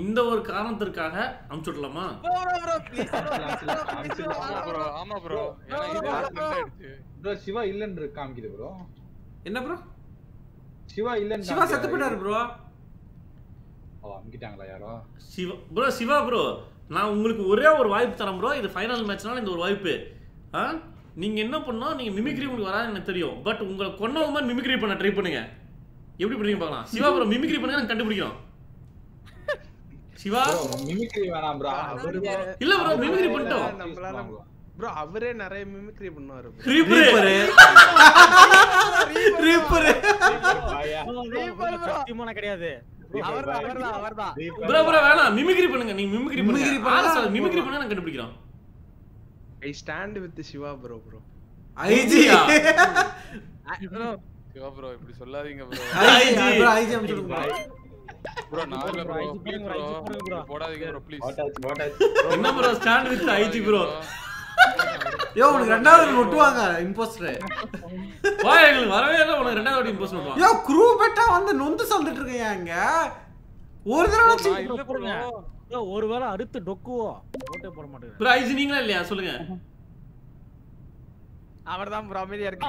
B: இந்த ஒரு காரணத்திற்காக அமுச்சு விடலாமா
L: ப்ரோ ப்ரோ ப்ளீஸ்
F: ஆமா ப்ரோ ப்ரோ
G: சிவா இல்லன்னு காமிக்குது ப்ரோ
A: என்ன ப்ரோ
G: சிவா இல்லன்னு
A: சிவா செத்து போயிட்டாரு ப்ரோ
G: ஓ அமுக்கிட்டாங்களா யாரோ?
B: சிவா ப்ரோ சிவா ப்ரோ நான் உங்களுக்கு ஒரே ஒரு வாய்ப்பு தரேன் ப்ரோ இது ஃபைனல் மேட்ச்னால இந்த ஒரு வாய்ப்பு. ஆ? நீங்க என்ன பண்ணணும் நீங்க மிமிக்ரி உங்களுக்கு வராது எனக்கு தெரியும். பட் உங்களை கொன்னவங்க மாதிரி மிமிக்ரி பண்ண ட்ரை பண்ணுங்க. எப்படி பண்ணுங்க பார்க்கலாம். சிவா ப்ரோ மிமிக்ரி பண்ணுங்க நான் கண்டுபிடிக்கிறோம் சிவா?
G: மிமிக்ரி வேணாம் ப்ரோ
B: இல்ல ப்ரோ மிமிக்ரி பண்ணிட்டோம்.
K: ப்ரோ அவரே நிறைய மிமிக்ரி பண்ணுவாரு bro.
B: ரீப்பர்
A: ரீப்பர்
M: சத்தியமான கிடையாது.
L: அவர்தான் அவர்தான் அவர்தான்.
B: ப்ரோ ப்ரோ வேணாம். மிமிக்ரி பண்ணுங்க. நீங்க மிமிக்ரி பண்ணுங்க.
A: பண்ணா-
B: மிமிக்ரி பண்ணா நான் கண்டுபிடிக்கிறோம்.
K: I stand with Siva bro bro
A: ஐஜியா
F: Siva bro இப்படி சொல்லாதீங்க ப்ரோ
A: ஐஜி ப்ரோ ஐஜி அமுச்சு ப்ரோ
F: ப்ரோ நான் இல்ல ப்ரோ
M: ஐஜி
F: ப்ளீஸ்
M: போடுங்க,
F: ப்ரோ
M: ஐஜி போடுங்க bro.
F: போடாதீங்க ப்ரோ ப்ளீஸ்
G: ஓட்டாச்சு ஓட்டாச்சு
B: என்ன bro stand with IG bro
A: yo உனக்கு ரெண்டாவது நொட்டுவாங்க இம்போஸ்டர்
B: வா எங்களுக்கு வரவே இல்லை உனக்கு ரெண்டாவது வாட்டி இம்போஸ் பண்ணுவான்
A: யோ க்ரூ பெட்டா வந்து நொந்து சந்துட்டு இருக்கேன் இங்க. ஒரு தடவை
F: இல்ல ப்ரோ
M: ஒருவேளை அறுத்து டொக்குவோ. ஓட்டே போட மாட்டேங்கிறேன்
B: ப்ரோ நீங்களா இல்லையா? சொல்லுங்க.
L: அவர்தான் ப்ரோ அமைதியா இருக்கு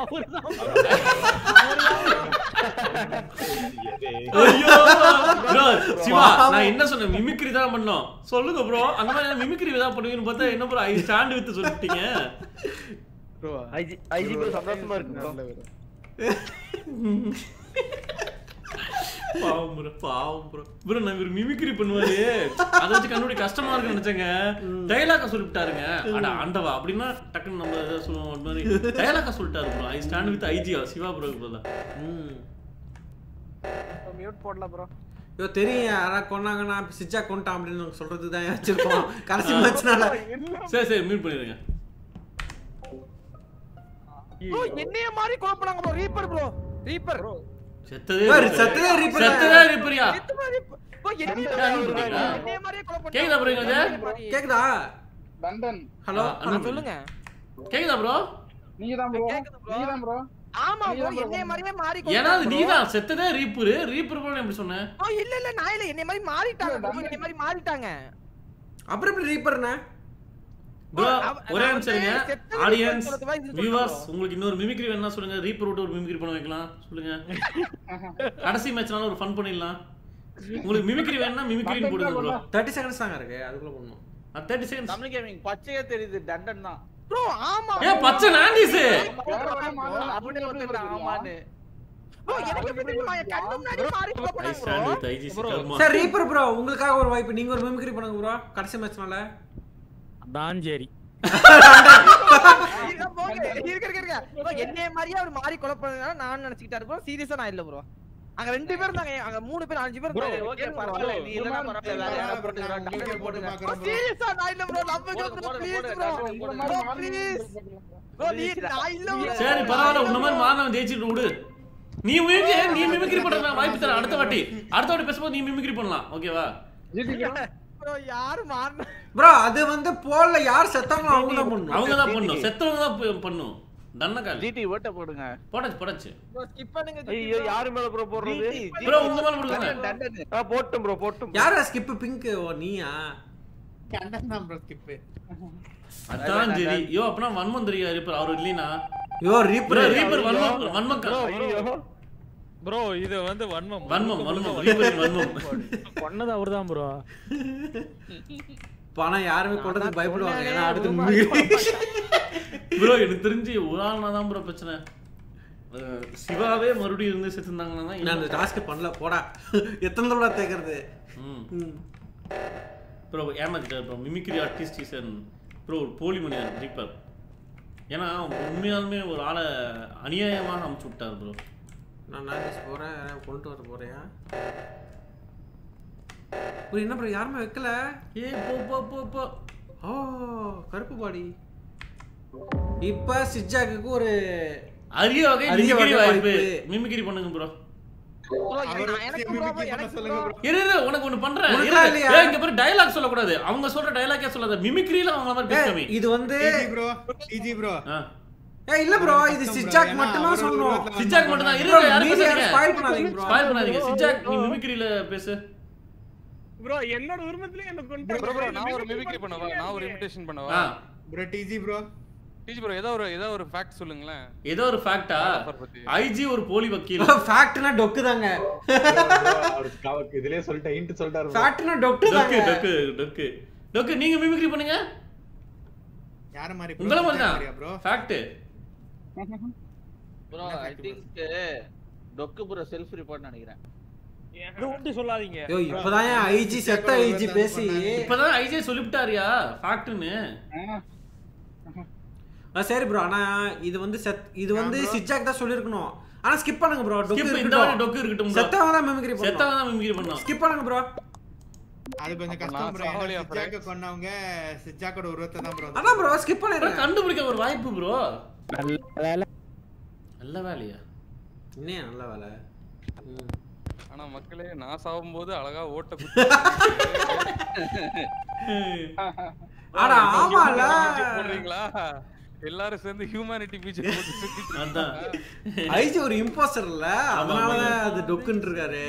B: ஐயோ ப்ரோ சிவா நான் என்ன சொன்னேன்? மிமிக்ரி தான் பண்ணோம். சொல்லுங்க ப்ரோ அந்த மாதிரி மிமிக்ரி தான் பண்ணுவீங்கன்னு பார்த்தா என்ன ப்ரோ ஐ ஸ்டாண்ட் வித் சொல்லிட்டீங்க.
K: ப்ரோ
H: ஐஜி ஐஜி ப்ரோ சந்தோஷமா இருக்கு ப்ரோ
B: பாவம் ப்ரோ பாவம் ப்ரோ ப்ரோ நான் இவர் மிமிக்ரி பண்ணுவாரு. அதை வச்சு கண்டுபிடி கஷ்டமா இருக்குன்னு நினைச்சேங்க. டைலாக சொல்லிவிட்டாருங்க. அட ஆண்டவா அப்படின்னா டக்குன்னு நம்ம சொல்லுவோம் மாதிரி. டைலாக சொல்லிட்டாரு ப்ரோ ஐ ஸ்டாண்ட் வித் ஐஜியா சிவா ப்ரோ ப்ரோ
A: ம்.
L: மியூட் போடல ப்ரோ
A: யோ தெரியும். யாரா கொன்னாங்கன்னா சிச்சா கொண்டான் அப்படின்னு சொல்றது தான் வச்சிருக்கோம். கடைசி மேட்ச்னால
B: சரி சரி மியூட் பண்ணிடுங்க
L: என்னைய மாதிரி குழப்பறாங்க ப்ரோ ரீப்பர் ப்ரோ ரீப்பர்
B: செத்ததே
A: ப்ரோ,
B: ரிப்பரியா?
L: ப்ரோ குழப்பறாங்க
B: கேக்குதா
N: லண்டன்
A: ஹலோ
L: சொல்லுங்க.
B: கேக்குதா ப்ரோ
N: நீங்க தான் ப்ரோ. நீங்க தான் ப்ரோ
L: ஆமா ப்ரோ என்னைய மாதிரியே மாறி
B: ஏன்னா அது நீதான் செத்ததே ரீப்பர். ரீப்பர் கூட எப்படி சொன்னேன்
L: ஓ இல்ல இல்ல நான் இல்ல. என்னைய மாதிரி மாறிட்டாங்க என்னைய மாதிரி மாறிட்டாங்க.
A: அப்புறம் எப்படி ரீப்பர்ண்ணே
B: ப்ரோ ஒரே நிமிஷம் ஆடியன்ஸ் வியூவர்ஸ் உங்களுக்கு இன்னொரு மிமிக்ரி வேணா சொல்லுங்க. ரீப்பர் விட்டு ஒரு மிமிக்ரி பண்ண வைக்கலாம். சொல்லுங்க. கடைசி மேட்ச்னால ஒரு ஃபன் பண்ணிடலாம். உங்களுக்கு மிமிக்ரி வேணா மிமிக்ரின்னு போடுங்க ப்ரோ
A: தேர்ட்டி செகண்ட்ஸ் தாங்க இருக்கு. அதுக்குள்ள பண்ணும்
B: தேர்ட்டி செகண்ட்ஸ்
I: தமிழ் கேமிங் பச்சையா தெரியுது. தண்டன் தான்.
L: ப்ரோ ஆமா
B: ஏ பச்சை நாண்டிஸ்.
I: அப்படியே ஆமான்னு.
A: சரி ரீப்பர் ப்ரோ உங்களுக்காக ஒரு வாய்ப்பு. நீங்க ஒரு மிமிக்ரி பண்ணுங்க ப்ரோ கடைசி மேட்ச்னால
M: தான் சரி
L: இருக்க, இருக்க, இருக்க. bro, என்னைய மாதிரியே அவர் மாறி கொலை பண்ணதுனால நான் நினைச்சுக்கிட்டாரு ப்ரோ. சீரியஸா நான் இல்ல ப்ரோ. அங்க ரெண்டு பேர் இருந்தாங்க. அங்க மூணு பேர் அஞ்சு பேர் இருந்தாங்க.
I: okay, பரவாயில்ல. நீ பரவாயில்ல. வேற யாரை
L: நான் இல்ல நீ நான் இல்ல
B: சரி பரவாயில்ல. உன்ன மாதிரி மாறினவன் ஜெயிச்சுட்டு விடு. நீ மிமிக்ரி நீ மிமிக்ரி பண்ற வாய்ப்பு தரேன். அடுத்த வாட்டி. அடுத்த வாட்டி பேசும்போது நீ மிமிக்ரி பண்ணலாம். ஓகேவா?
A: ப்ரோ அது வந்து போல்ல யார் செத்தாங்களோ அவங்க தான் பண்ணணும்
B: அவங்க தான் பண்ணும் செத்தவங்க தான் பண்ணும் தன்னக்கால்.
I: ஜிடி ஓட்ட போடுங்க.
B: போடாச்சு போடாச்சு.
L: Bro skip பண்ணுங்க
H: ஐயோ யாரு மேல ப்ரோ போடுறது?
B: ப்ரோ உங்க மேல போடுங்க.
I: தண்டனை
H: ஆ போட்டும் ப்ரோ போட்டும்
A: யாரா ஸ்கிப் பிங்க் ஓ நீயா?
D: கண்டன் தான் ப்ரோ ஸ்கிப்
B: அதான் சரி ஐயோ அப்பனா வன்மம் தெரியா ரீப்பர் அவர் இல்லைனா.
A: ரீப்பர்
B: ரீப்பர் வன்மக்கா
E: ப்ரோ இது வந்து வன்மம்.
B: வன்மம் வன்மம். வன்மம்.
M: பண்ணது அவர்தான் ப்ரோ
A: பணம் யாருமே கொண்டதுக்கு பயப்படுவாங்க ஏன்னா அடுத்து.
B: ப்ரோ எனக்கு தெரிஞ்சு ஒரு ஆள்னா தான் ப்ரோ பிரச்சனை. சிவாவே மறுபடியும் இருந்து செத்துருந்தாங்கன்னா தான்
A: நான் அந்த டாஸ்க் பண்ணல. போடா. எத்தனை தடவை தேக்கிறது?
B: ம். Bro ஏமாத்திட்டார் bro mimicry artist is bro ஒரு போலி மனிதன் ரீப்பர் ஏன்னா உண்மையாலுமே ஒரு ஆளை அநியாயமாக அமுச்சு விட்டார் ப்ரோ
A: நான் நாகேஷ் போறேன். யாரையா கொண்டு வர போறியா ப்ரோ என்ன ப்ரோ யாருமே வைக்கல?
B: ஏ போ போ போ போ.
A: ஓ கருப்பு பாடி. இப்ப சிஜாக்கு ஒரு
B: அரிய வகை
A: அரிய
B: மிமிக்ரி
A: வகை
B: வாய்ப்பு. மிமிக்ரி பண்ணுங்க ப்ரோ அவங்க சொல்ற டயலாக்கே சொல்லாத. மிமிக்ரியில அவங்க மாதிரி
A: இது வந்து ஏய் இல்ல ப்ரோ இது. சிஜாக்
D: ஏன்னா
A: மட்டும் தான் சொல்லணும்?
B: சிஜாக் மட்டும் தான்
A: Bro,
B: இரு யாரும் பேசாதீங்க.
A: spoil பண்ணாதீங்க bro.
B: ஸ்பாயில் பண்ணாதீங்க. சிஜாக் நீ மிமிக்ரியில பேசு.
O: ப்ரோ என்னோட உரிமத்திலே என்ன கொண்டு
F: ப்ரோ ப்ரோ நான் ஒரு மிமிக்ரி பண்ணவா? நான் ஒரு இமிடேஷன் பண்ணவா?
D: Bro DG bro
F: teacher bro ஏதோ ஒரு ஏதோ ஒரு ஃபேக்ட் சொல்லுங்களேன்.
B: ஏதோ ஒரு ஃபேக்டா
F: ஆஃபர் பத்தி.
B: ஐஜி ஒரு போலி வக்கீல்.
A: ஃபேக்ட்னா டொக்கு தாங்க.
G: இதுலயே சொல்லிட்டேன் இன்ட்டு சொல்லிட்டாரு.
A: ஃபேக்ட்னா டொக்கு
B: டொக்கு
A: தாங்க.
B: டொக்கு டொக்கு டொக்கு. நீங்க மிமிக்ரி பண்ணுங்க.
D: யார மாதிரி
B: உங்கள மாதிரி தான்
D: bro
B: fact
I: bro I think டொக்கு bro self report நினைக்கிறேன்.
E: இது உண்டு சொல்லாதீங்க.
A: ஐயோ இப்பதான் ஐஜி செத்த ஐஜி பேசி.
B: இப்பதான் ஐஜி சொல்லிவிட்டாரியா? ஃபேக்ட்னு
A: ஆ, சரி ப்ரோ ஆனா இது வந்து செத் இது வந்து சிஜாக் தான் சொல்லிருக்கணும் ஆனா ஸ்கிப் பண்ணுங்க ப்ரோ டொக்கு
B: இந்த டொக்கு இருக்கட்டும்.
A: செத்தவங்க தான் மிமிக்ரி பண்ணும்.
B: செத்தவங்க தான் மிமிக்ரி பண்ணோம்.
A: ஸ்கிப் பண்ணுங்க ப்ரோ
D: அது கொஞ்சம் கஷ்டம் ப்ரோ சிஜாக்க கொன்னவங்க சிஜாக்கோட உருவத்தை தான் ப்ரோ
A: அதான் ப்ரோ ஸ்கிப் பண்ணிடுங்க
B: கண்டுபிடிக்க ஒரு வாய்ப்பு ப்ரோ
M: நல்ல வேலை.
B: நல்ல வேலையா?
A: இன்னும் நல்ல வேலை.
F: ஆனா மக்களே நான் சாகும்போது அழகா ஓட்ட
A: ஆனா ஆமால.
F: போடுறீங்களா? எல்லாரும் சேர்ந்து ஹியூமனிட்டி பீச்
A: ஐஜி ஒரு இம்போஸ்டர் இல்ல. அதனாலதான் அது டொக்குன்னு இருக்காரு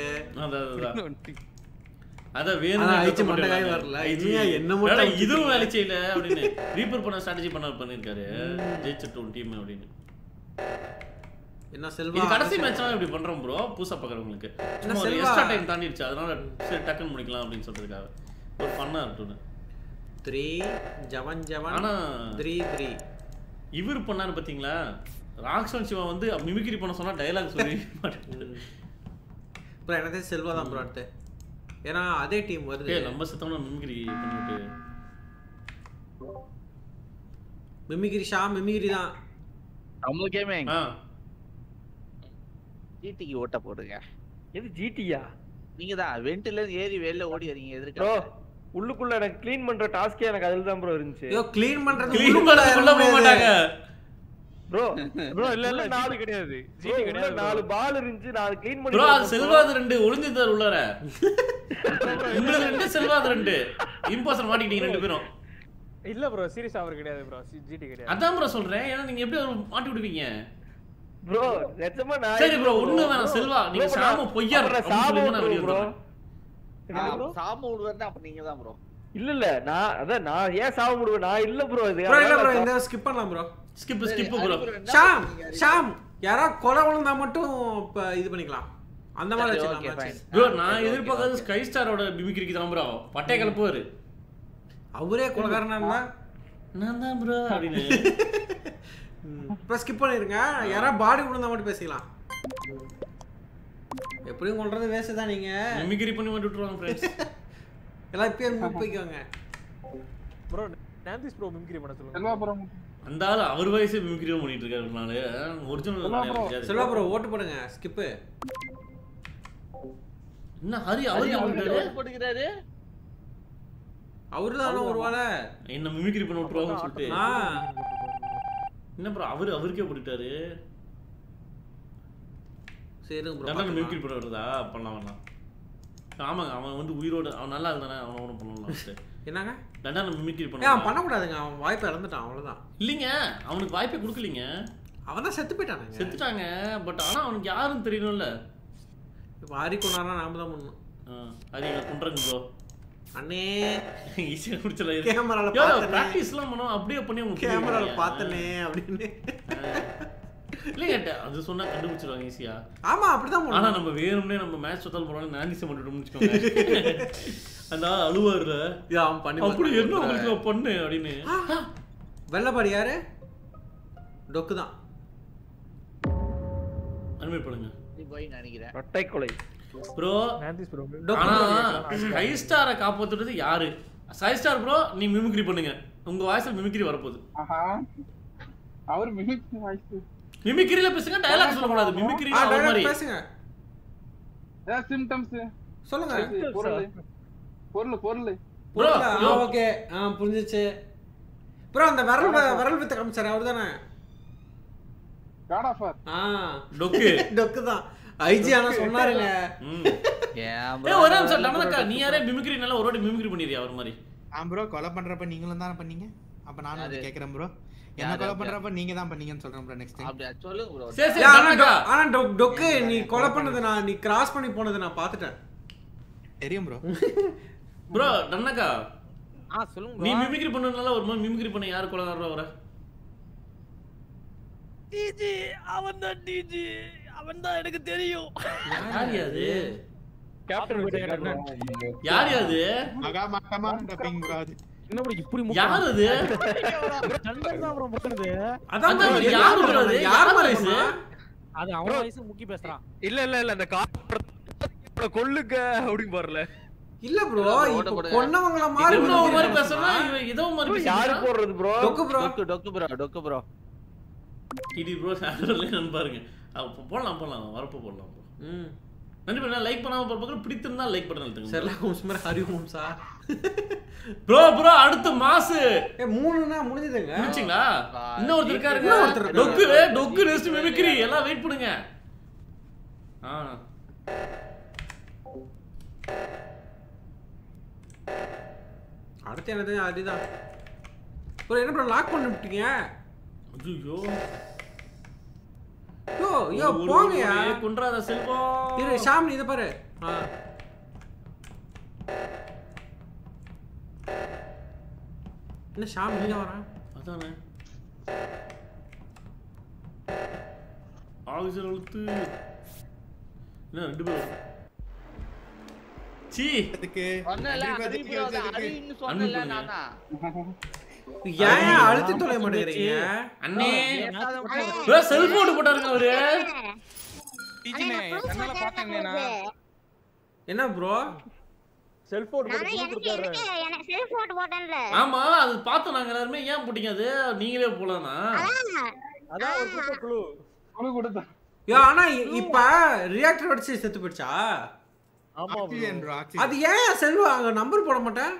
B: அதான் வேணும்
A: ஐஜி மண்டகாய் வரல. இனியா என்ன மட்டும்
B: இதுவும்? வேலை செய்யல அப்படின்னு ரீப்பர் பண்ண ஸ்ட்ராட்டஜி பண்ண பண்ணிருக்காரு. ஜெயிச்சிட்டோம் டீம் அப்படின்னு.
A: என்ன செல்வா?
B: கடைசி மேட்ச்லாம் இப்படி பண்றோம் ப்ரோ புதுசா பாக்குறவங்களுக்கு சும்மா ஒரு
A: செல்வா?
B: எக்ஸ்ட்ரா டைம் தாண்டிடுச்சு அதனால சரி டக்குன்னு முடிக்கலாம் அப்படின்னு சொல்றதுக்காக. ஒரு ஃபன்னா இருக்கட்டும்.
A: த்ரீ ஜவன் ஜவன்.
B: ஆனா
A: த்ரீ த்ரீ
B: இவர் பண்ணாரு பாத்தீங்களா? ராக்ஷன் சிவா வந்து மிமிக்ரி பண்ண சொன்னா டயலாக் சொல்லி மாட்டாரு.
A: ப்ரோ எனதே செல்வா தான் ப்ரோ அடுத்து. ஏன்னா அதே டீம் வருது.
B: நம்ம சத்தம்னா மிமிக்ரி பண்ணிட்டு.
A: மிமிகிரி ஷா மிமிகிரி தான்.
I: நம்ம கேமிங் ஜிடிக்கு ஓட்ட போடுங்க.
H: எது ஜிடியா
I: நீங்க தான் வெண்ட்ல இருந்து ஏறி வெளில ஓடி வரீங்க
H: ப்ரோ
I: எதிர்க்க
H: உள்ளுக்குள்ள எனக்கு க்ளீன் பண்ற டாஸ்கே எனக்கு அதுல தான் ப்ரோ இருந்துச்சு.
A: ஐயோ க்ளீன் பண்றது உள்ளுக்குள்ள
B: போக மாட்டாங்க.
H: ப்ரோ
E: ப்ரோ இல்ல இல்ல
H: நாலு
E: கிடையாது.
H: bro,
E: ஜிடி கிடையாது
H: நாலு பால் இருந்துச்சு நான் க்ளீன் பண்ணி
B: ப்ரோ அது. செல்வாது ரெண்டு ஒளிஞ்சிருந்தார் உள்ளார. உங்களுக்கு ரெண்டு செல்வாது ரெண்டு. இம்போஸ்டர் மாட்டிக்கிட்டீங்க ரெண்டு பேரும்.
E: இல்ல ப்ரோ சீரியஸ் அவர் கிடையாது ப்ரோ ஜிடி கிடையாது.
B: அதான் ப்ரோ சொல்றேன். ஏன்னா நீங்க எப்படி ஒரு மாட்டி விடுவீங்க?
H: ப்ரோ நிஜமா நான்
B: சரி bro,
H: இல்ல
B: ஒண்ணு வேணாம், செல்வா, நீங்க சாம பொய்யா
H: சாம bro?
I: சாம விடுவாருன்னா அப்ப நீங்க தான் ப்ரோ
H: இல்ல இல்ல நான் அதான் நான் ஏன் சாவ முடியும் நான் இல்ல ப்ரோ இது
A: ப்ரோ இல்ல ப்ரோ இந்த ஸ்கிப் பண்ணலாம் bro
B: skip skip bro
A: Sham Sham யாரா கொலை விழுந்தா மட்டும் இப்ப இது பண்ணிக்கலாம். அந்த மாதிரி வச்சுக்கலாம்.
B: ப்ரோ நான்
I: okay.
B: ஸ்கை ஸ்டாரோட மிமிக்ரிக்கு தான் ப்ரோ பட்டை கலப்புவாரு.
A: அவரே கொலைகாரனா இருந்தா
B: நான் தான் ப்ரோ அப்படின்னு.
A: இப்போ ஸ்கிப் பண்ணிருங்க. யாரா பாடி விழுந்தா மட்டும் பேசிக்கலாம். எப்படியும் கொள்றது வேஸ்ட் தான் நீங்க.
B: மிமிக்ரி பண்ணி மட்டும் விட்டுருவாங்க ஃப்ரெண்ட்ஸ்
A: எல்லாம் move போய்க்கோங்க
E: ப்ரோ நாந்திஸ் ப்ரோ மிமிக்ரி பண்ண சொல்லுங்க.
N: செல்வாபுரம்
B: அந்த ஆள் அவர் வயசே மிமிக்ரி பண்ணிட்டு இருக்காரு நானு. ஒரிஜினல்
A: செல்வா ப்ரோ ஓட்டு போடுங்க. ஸ்கிப்பு
B: என்ன ஹரி அவர் பண்ணிட்டாரு
I: போட்டுக்கிறாரு.
A: அவரு தானே ஒரு
B: என்ன மிமிக்ரி பண்ண விட்டுருவாங்கன்னு சொல்லிட்டு. என்ன ப்ரோ அவரு அவருக்கே போட்டுட்டாரு
A: சரிங்க ப்ரோ
B: மிமிக்ரி பண்ண வருதா பண்ணலாம் வேணாம் ஆமாங்க அவன் வந்து உயிரோட அவன் நல்லா இருந்தானே அவன் ஒன்றும் பண்ணலாம்
A: என்னங்க?
B: தண்டனை மிமிக்ரி
A: ஏன் அவன்
B: பண்ண
A: பண்ணக்கூடாதுங்க அவன் வாய்ப்பை இழந்துட்டான் அவ்வளவுதான்.
B: இல்லைங்க அவனுக்கு வாய்ப்பே கொடுக்கலீங்க.
A: அவன் தான் செத்து போயிட்டானுங்க.
B: செத்துட்டாங்க பட் ஆனா அவனுக்கு யாரும் தெரியணும்ல.
A: இப்போ ஹரி கொண்டாடுனா நாம தான் பண்ணணும்.
B: அது எங்க கொண்டுறங்க ப்ரோ
A: அண்ணே.
B: ஈஸியா குடிச்சல
A: கேமரால பார்த்தனே.
B: பிராக்டிஸ்லாம் பண்ணோம் அப்படியே பண்ணி உங்களுக்கு
A: கேமரால
B: புரிய
A: பார்த்தனே அப்படின்னு.
B: இல்லைங்க அது சொன்னா கண்டுபிடிச்சிருவாங்க ஈஸியா.
A: ஆமா அப்படிதான்
B: ஆனா நம்ம வேணும்னே நம்ம மேட்ச் சொத்தால் போனாலும் நாந்திசம் பண்ணிட்டோம்னு வச்சுக்கோங்க அந்த ஆள் அழுவாருல
A: யா, அவன் பண்ணி
B: அப்படி
A: பார்த்தான்.
B: என்ன உங்களுக்கு நான் பண்ணு அப்படின்னு.
A: வெள்ளப்பாடி யாரு? டொக்கு தான்
B: அனுமதி பண்ணுங்க
I: நினைக்கிறேன்.
H: கொலை
B: ப்ரோ ஆனா ஸ்டாரை காப்பாத்துறது யாரு? ஸ்கை ஸ்டார் ப்ரோ நீ மிமிக்ரி பண்ணுங்க. உங்க வாய்ஸ்ல மிமிக்ரி வரப்போகுது.
N: அவர் வாய்ஸ்
B: மிமிக்ரியில பேசுங்க டயலாக் சொல்லக்கூடாது. மிமிக்ரி
A: ஆ,
B: அவர்
A: dialogue
B: மாதிரி.
A: பேசுங்க.
N: ஏதாவது சிம்டம்ஸ்
A: சொல்லுங்க.
N: பொருள். பொருள் பொருள்.
A: ஓகே. ஆ புரிஞ்சிச்சு. ப்ரோ அந்த விரல் விரல் வித்த காமிச்சாரு. அவர் தானே
N: காட் ஆஃபர்
A: ஆ.
B: டொக்கு.
A: டொக்கு தான். ஐஜி ஆனா சொன்னாருங்க.
B: ம்.
I: ஏன்
B: ஒரே நிமிஷம் நடந்தக்கா நீ யாரே? மிமிக்ரி நல்லா ஒரு வாட்டி மிமிக்ரி பண்ணிடுறியா அவர் மாதிரி.
D: ஆ ப்ரோ கொலை பண்றப்ப நீங்களும் தானே பண்ணீங்க? அப்ப நானும்
I: யாரு?
D: கேக்குறேன் ப்ரோ என்ன
I: யாரு
D: கொலை? பண்றப்ப நீங்க தான் பண்ணீங்கன்னு சொல்றேன் ப்ரோ நெக்ஸ்ட் டைம்
I: அப்படியா? சொல்லுங்க ப்ரோ
B: சரி சரி
A: ஏய், ஆனா
B: நடந்தக்கா
A: டொ- ஆனா டொ- டொக்கு நீ கொலை பண்ணது நான் நீ கிராஸ் பண்ணி போனது நான் பாத்துட்டேன்
D: தெரியும் ப்ரோ
B: ப்ரோ டன்னக்கா
L: ஆ சொல்லுங்க
B: நீ. மிமிக்ரி பண்ணதுனால ஒரு மாதிரி மிமிக்ரி பண்ண யாரு கொலகாரரா வர
L: டிஜி அவன் தான் டிஜி அவன் தான் எனக்கு தெரியும்.
B: யார் யாது
E: கேப்டன்
B: யார் யாது
D: மகா மட்டமா டப்பிங் ப்ரோ அது.
E: என்ன ப்ரோ இப்படி
B: யார் அது?
E: சண்டை தான் ப்ரோ முட்டுறது
A: அதான்
B: அதான்
A: bro,
B: யார்
A: என்ன
B: bro? அது?
A: பண்றது?
B: யார்
A: யார்
B: வயசு?
A: வயசு
M: அது அவன் வயசு முக்கி பேசுறான்.
H: இல்ல இல்ல இல்ல அந்த கார் கொல்லுங்க அப்படின்னு பாருல.
A: இல்ல ப்ரோ. கொன்னவங்கள மாதிரி
B: பேசுறா மாதிரி
H: யாரு போடுறது ப்ரோ
A: டொக்கு ப்ரோ
I: டொக்கு ப்ரோ டொக்கு ப்ரோ
B: கிடி ப்ரோ சேனல்ல பாருங்க. அப்ப போடலாம் போடலாம் வரப்போ போடலாம் bro.
A: ம்.
B: நன்றி பண்ணா லைக் பண்ணாம பார்ப்பாங்க பிடித்திருந்தா லைக் பட்டன் அழுத்துங்க
A: ஹோம்ஸ் மாதிரி ஹரி ஹோம்ஸா
B: ப்ரோ ப்ரோ அடுத்த மாசு.
A: ஏ மூணுனா முடிஞ்சதுங்க.
B: முடிச்சிங்களா இன்னொருத்தர் இருக்காருங்க.
A: இருக்காரு.
B: டொக்கு டொக்கு நெக்ஸ்ட் மிமிக்ரி எல்லாம் வெயிட் பண்ணுங்க. ஆ.
A: அடுத்து என்னது? அதுதான். ப்ரோ என்ன ப்ரோ லாக் பண்ணி விட்டீங்க?
B: ஐயோ
A: யோ யோ போங்கயா
B: குன்றாத செல்வம்.
A: இரு ஷாம் நீ இதை பாரு. ஆ. என்ன ஷாம் நீங்க வரான்
B: அதானே. ஆக்சிஜன் அழுத்து. என்ன ரெண்டு பேரும்? சீ.
D: அதுக்கு
I: சொன்னல நானா?
A: ஏன் அழுத்தி தொலைய மாட்டேங்கிறீங்க?
B: அண்ணே. செல்போன் போட்டாருங்க அவரு.
A: என்ன ப்ரோ
J: செல்ஃப் போட்டு போட்டேன்ல.
B: ஆமா அது பார்த்தோம் நாங்க எல்லாருமே ஏன் போட்டீங்க அது நீங்களே போலானா
J: அதான்.
E: ஒரு சூப்பர் க்ளூ
N: குழு கொடுத்தா
A: யோ ஆனா இப்ப ரியாக்டர் வெடிச்சு செத்து போயிடுச்சா?
E: ஆமா
A: அது ஏன் செல்வா அங்க நம்பர் போட மாட்டேன்?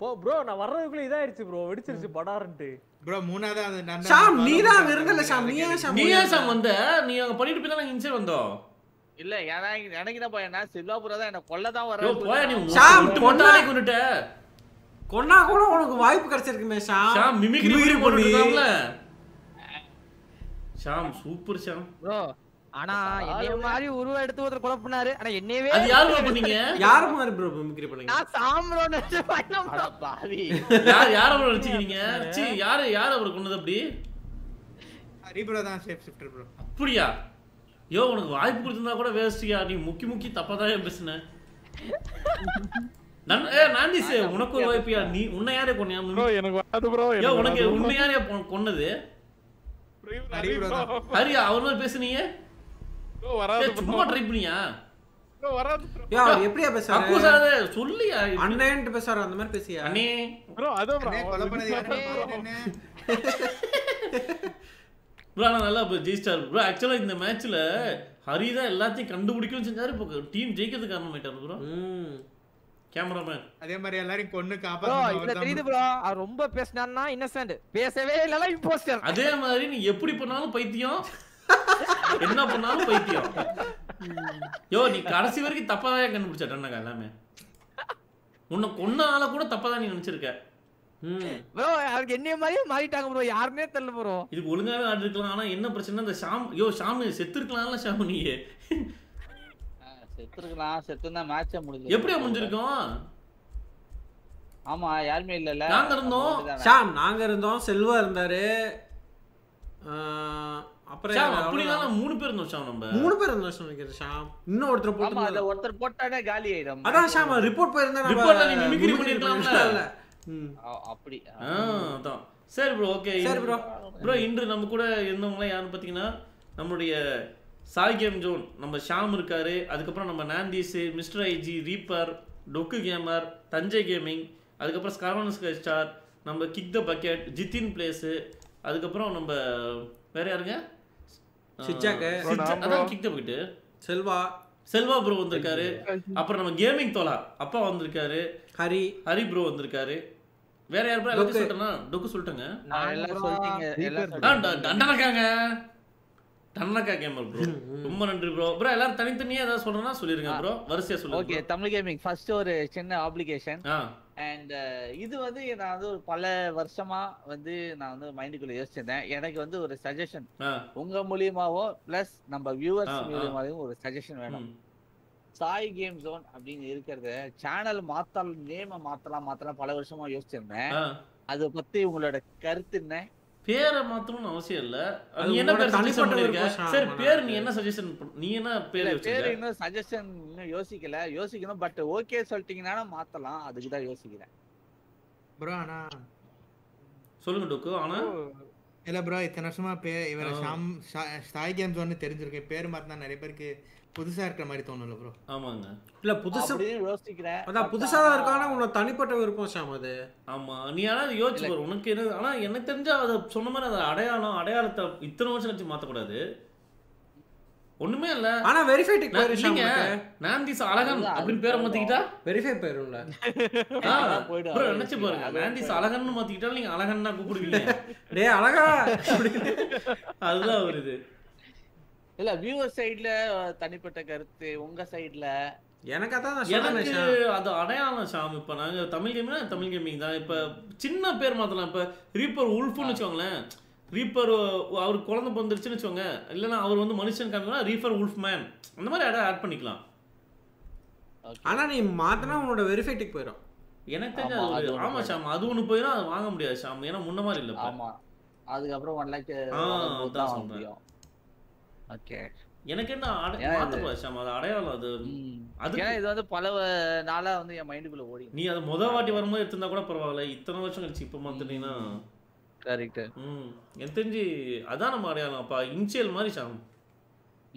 E: போ ப்ரோ நான் வர்றதுக்குள்ள இதாயிருச்சு ப்ரோ வெடிச்சிருச்சு படாருன்ட்டு.
D: ப்ரோ மூணாவது
A: ஷாம் நீ தான் விருந்தல ஷாம். நீ ஏன் ஷாம்
B: நீ ஏன் சாம் வந்த? நீ அங்க பண்ணிட்டு போய் தான் நாங்க வந்தோம்?
I: இல்ல ஏன்னா எனக்கு என்ன பையனா செல்வாபுரா தான் என்ன கொல்ல தான் வர
B: போயா நீ
A: ஷாம்,
B: மொட்டாலே கொண்டுட்ட.
A: கொன்னா கூட உனக்கு வாய்ப்பு கிடைச்சிருக்குமே ஷாம்.
B: ஷாம் மிமிக்ரி
A: Mimicry
B: பண்ணி
A: பண்ணி.
B: போட்டுருக்காம்ல ஷாம் சூப்பர் ஷாம்.
L: ப்ரோ ஆனா என்னைய மாதிரி உருவம் எடுத்து ஒருத்தர் கொலை பண்ணாரு. ஆனா என்னையவே
B: அது யாரு பண்ணீங்க?
A: யார் மாதிரி ப்ரோ மிமிக்ரி பண்ணீங்க?
L: நான் சாம்பலோன்னு நினைச்சு bro.
I: பாவி.
B: யார் யார ப்ரோ வச்சிக்கிறீங்க சி யாரு யார் அவர் கொண்டது அப்படி?
D: ஹரி ப்ரோ தான் ஷேப் ஷிஃப்டர் ப்ரோ
B: அப்படியா? யோ உனக்கு வாய்ப்பு கொடுத்திருந்தா கூட வேஸ்ட்யா? நீ முக்கி முக்கி தப்பா தான் பேசுன? நன் ஏ நாந்திஸ் உனக்கு ஒரு வாய்ப்பியா? நீ உன்னை யாரே கொன்னியா
E: ப்ரோ எனக்கு வராது ப்ரோ
B: யோ உனக்கு உன்னை யாரே கொன்னது?
D: ஹரி
B: அவர் மாதிரி பேசுனீங்க?
E: ப்ரோ
B: ஏய்,
E: வராது
B: சும்மா ட்ரை பண்ணியா
A: எப்படியா பேசுறாரு?
B: சொல்லியா?
A: அண்ணன்ட்டு பேசுறாரு அந்த மாதிரி பேசியா?
B: அண்ணே. ப்ரோ ஆனால் நல்லா இப்போ ஜெயிச்சிட்டாரு. ப்ரோ ஆக்சுவலாக இந்த மேட்ச்சில் ஹரி தான் எல்லாத்தையும் கண்டுபிடிக்கவும் செஞ்சாரு. இப்போ டீம் ஜெயிக்கிறதுக்கு காரணமாயிட்டாரு ப்ரோ கேமராமேன்
D: அதே மாதிரி எல்லாரையும் கொன்னு bro.
L: ப்ரோ அவர் ரொம்ப பேசினாருன்னா இன்னசென்ட் பேசவே இல்லல இம்போஸ்டர்
B: அதே மாதிரி நீ எப்படி பண்ணாலும் பைத்தியம். என்ன பண்ணாலும் பைத்தியம். யோ நீ கடைசி வரைக்கும் தப்பா தான் கண்டுபிடிச்ச டன்னக்கா எல்லாமே. உன்னை கொன்ன ஆளை கூட தப்பா தான் நீ நினைச்சிருக்க.
L: ப்ரோ அவருக்கு என்னைய மாதிரியே மாறிட்டாங்க ப்ரோ. யாருன்னே தெரியல ப்ரோ.
B: இதுக்கு ஒழுங்காவே ஆடிருக்கலாம் ஆனா என்ன பிரச்சனை இந்த ஷாம் யோ ஷாம் செத்து இருக்கலாம்ல ஷாம் நீ.
I: செத்துருக்கலாம். செத்துனா மேட்சே முடிஞ்சு
B: எப்படியா முடிஞ்சிருக்கோம்?
I: ஆமா யாருமே இல்லல்ல.
B: நாங்க இருந்தோம்.
A: ஷாம் நாங்க இருந்தோம். செல்வா இருந்தாரு. ஆஹ், அப்புறம் அவ்வளவுதான்.
B: மூணு பேர் இருந்தோம் ஷாம் நம்ம.
A: மூணு பேர் இருந்தோம் நினைக்கிறேன். ஷாம் இன்னும் ஒருத்தர் போட்டு
I: ஒருத்தர் போட்டானே காலி ஆயிடும்.
A: அதான் ஷாம் ரிப்போர்ட் போயிருந்தா
B: ரிப்போர்ட்ல நீ மிமிக்ரி பண்ணிருக்கலாம்ல.
I: அப்படி.
B: ஆ, அதான். சரி ப்ரோ ஓகே
A: சரி bro.
B: ப்ரோ இன்று நம்ம கூட இருந்தவங்களாம் யாருன்னு பார்த்தீங்கன்னா நம்மளுடைய சாய் கேம் ஜோன். நம்ம ஷாம் இருக்காரு. அதுக்கப்புறம் நம்ம நாந்தீஸ் மிஸ்டர் ஐஜி ரீப்பர் டொக்கு கேமர் தஞ்சை கேமிங் அதுக்கப்புறம் ஸ்கார்வன் ஸ்டார் நம்ம kick the bucket Jithin blaze அதுக்கப்புறம் நம்ம வேற யாருங்க?
A: சிச்சாக்கு.
B: அதான் kick the bucket.
A: Selva.
B: Selva bro வந்திருக்காரு. அப்புறம் நம்ம கேமிங் தோலா அப்பா வந்திருக்காரு.
A: ஹரி.
B: ஹரி ப்ரோ வந்திருக்காரு. வேற யார் ப்ரோ எல்லாத்தையும்
A: டொக்கு.
B: சொல்லிட்டேனா டொக்கு சொல்லிட்டேங்க.
I: நான் எல்லாம் சொல்லிட்டீங்க எல்லாம்
B: தண்டனக்காங்க தண்டனக்கா கேமர் ப்ரோ ரொம்ப நன்றி ப்ரோ ப்ரோ எல்லாரும் தனித்தனியா ஏதாவது சொல்றேன்னா சொல்லிருங்க ப்ரோ வரிசையா சொல்லுங்க
I: ஓகே தமிழ் கேமிங் ஃபர்ஸ்ட் ஒரு சின்ன ஆப்ளிகேஷன் அண்ட் இது வந்து நான் வந்து ஒரு பல வருஷமா வந்து நான் வந்து மைண்டுக்குள்ள யோசிச்சிருந்தேன். எனக்கு வந்து ஒரு சஜஷன் உங்க மூலியமாவோ பிளஸ் நம்ம வியூவர்ஸ். மூலியமாவும் ஒரு சஜஷன் வேணும். சாய் கேம் ஜோன் அப்படின்னு இருக்கிறது சேனல் மாத்தலாம் நேம மாத்தலாம் மாத்தலாம் பல வருஷமா யோசிச்சிருந்தேன். அதை பத்தி உங்களோட கருத்து என்ன?
B: பேரை மாத்தணும்னு அவசியம் இல்ல. நீ என்ன பேர் சஜஷன் பண்ணிருக்க? சரி பேர் நீ என்ன சஜஷன் நீ என்ன பேர்
I: பேரு இன்னும் சஜஷன் இன்னும் யோசிக்கல. யோசிக்கணும் பட் ஓகே சொல்லிட்டீங்கன்னா மாத்தலாம். அதுக்கு தான் யோசிக்கிறேன்.
D: ப்ரோ ஆனா
B: சொல்லுங்க டொக்கு. ஆனா?
D: இல்ல ப்ரோ இத்தனை வருஷமா பே இவர. ஷாம் சாய் கேம்ஸ் வந்து தெரிஞ்சிருக்கு. பேர் மாத்தினா நிறைய பேருக்கு புதுசா இருக்கிற மாதிரி தோணும்ல ப்ரோ
B: ஆமாங்க.
A: இல்ல புதுசா
I: யோசிக்கிறேன்.
A: அதான் புதுசா தான்
I: ஆனா
A: உனக்கு தனிப்பட்ட விருப்பம் ஷாம் அது.
B: ஆமா நீ ஆனா அதை யோசிச்சு
I: இல்ல.
B: பாரு. உனக்கு என்ன ஆனா எனக்கு தெரிஞ்சா அதை சொன்ன மாதிரி அதை அடையாளம் அடையாளத்தை இத்தனை வருஷம் கழிச்சு மாத்தக்கூடாது. ஒண்ணுமே இல்ல.
A: ஆனா வெரிஃபை டிக்
B: இல்லைங்க
A: உனக்கு.
B: நாந்திஸ் அழகன் அப்படின்னு பேரை. மாத்திக்கிட்டா?
A: வெரிஃபை
I: போயிடும்,
B: bro,
I: அதான்
B: நினைச்சு. பாருங்க. நாந்திஸ். அழகன்னு மாத்திக்கிட்டாலும் நீங்க அழகன் தான் கூப்பிடுவீங்க.
A: டேய் அழகா.
B: அதுதான் வருது
I: இல்ல வியூவர் சைடுல தனிப்பட்ட கருத்து உங்க சைடுல
A: எனக்கு அதான்
B: அது அடையாளம் ஷாம் இப்ப நாங்க தமிழ் கேமிங்னா தமிழ் கேமிங் தான். இப்ப சின்ன பேர் மாத்தலாம். இப்ப ரீப்பர் உல்ஃப்னு வச்சுக்கோங்களேன். ரீப்பர் அவருக்கு குழந்தை பிறந்துருச்சுன்னு வச்சுக்கோங்க. இல்லைன்னா அவர் வந்து மனுஷன் காமிக்கணும் ரீஃபர் உல்ஃப் மேன் அந்த மாதிரி இடம் ஆட் பண்ணிக்கலாம்.
A: ஆனா நீ மாத்தினா உன்னோட வெரிஃபை டிக் போயிடும்
B: எனக்கு தெரிஞ்ச
I: ஆமா,
B: ஷாம் அது ஒண்ணு போயிடும் அது வாங்க முடியாது ஷாம் ஏன்னா முன்ன மாதிரி இல்ல.
I: ஆமா. அதுக்கப்புறம் ஒன் லேக் தான்
B: சொல்றேன்.
I: ஓகே.
B: எனக்கு என்ன ஷாம் அது அடையாளம் அது. அது
I: இது வந்து பல நாளா வந்து என் மைண்டுக்குள்ள ஓடி
B: நீ அது முத வாட்டி வரும்போது எடுத்திருந்தா கூட பரவாயில்ல. இத்தனை வருஷம் கழிச்சு இப்ப மாத்துனீங்கன்னா
I: கரெக்ட்
B: ம். எனக்கு தெரிஞ்சு அதான் நம்ம அடையாளம். அப்பா இன்சியல் மாதிரி ஷாம்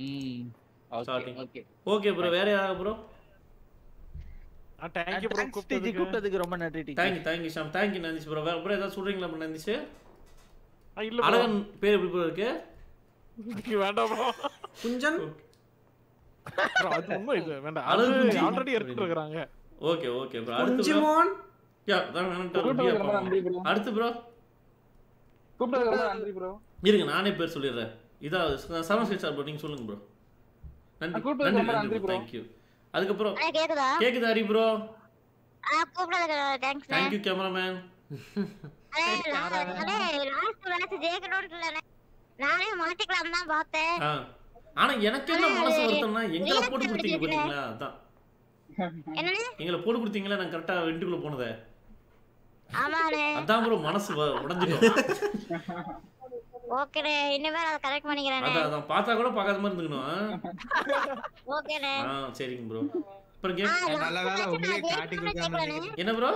I: ம். Okay
B: okay. ப்ரோ வேற யாரா bro
E: thank you
I: bro thanks DG கூப்பிட்டதுக்கு. ரொம்ப நன்றி DG
B: thank you thank you Sham thank you Nandish bro வேற ப்ரோ ஏதாவது சொல்றீங்களா ப்ரோ நந்திஷ். அழகன் பேர் எப்படி ப்ரோ இருக்கு?
E: வேண்டாம் ப்ரோ
A: குஞ்சன்?
E: ப்ரோ அது உண்மை இது வேண்டாம்.
B: அழகு
E: அது
B: குஞ்சு.
E: ஆல்ரெடி எடுத்துட்டு இருக்காங்க
B: ஓகே ஓகே ப்ரோ அடுத்து bro.
A: குஞ்சுமோன்?
B: யா தான் வேணும்ட்டா
N: கூப்பிட்டதுக்கு
B: அப்படியே
N: ரொம்ப
B: பாப்போம்.
N: நன்றி bro.
B: அடுத்து ப்ரோ
N: கூப்பிட்டதுக்கு ரொம்ப நன்றி ப்ரோ
B: இருங்க நானே பேர் சொல்லிடுறேன். இதா செவன் சிக்ஸ் ப்ரோ நீங்க சொல்லுங்க ப்ரோ நன்றி. ப்ரோ அதுக்கப்புறம்
J: கேக்குதா?
B: கேக்குதா
J: Hari bro
B: thank you cameraman
J: last match ஜெயிக்கணும்னு இல்ல நானே மாட்டிக்கலாம் தான் பார்த்தேன்.
B: ஆனா எனக்கு என்ன மனசு
J: அது
B: வருத்தம்னா எங்களை போட்டு கொடுத்தீங்க. பாத்தீங்களா? அதான். எங்களை போட்டு கொடுத்தீங்களா நான் கரெக்டா வெண்டுக்குள்ள போனதே. அதான் ப்ரோ மனசு உடைஞ்சிடும்
J: ஓகேண்ணே இனிமேல் அதை கரெக்ட் பண்ணிக்கிறேண்ணே.
B: அதான் அதான். பார்த்தா கூட பார்க்காத மாதிரி இருந்துக்கணும்?
J: ஓகேண்ணே.
B: ஆ சரிங்க ப்ரோ அப்புறம் கேம்
D: நல்ல வேலை உங்களே காட்டி கொடுக்காம.
B: என்ன ப்ரோ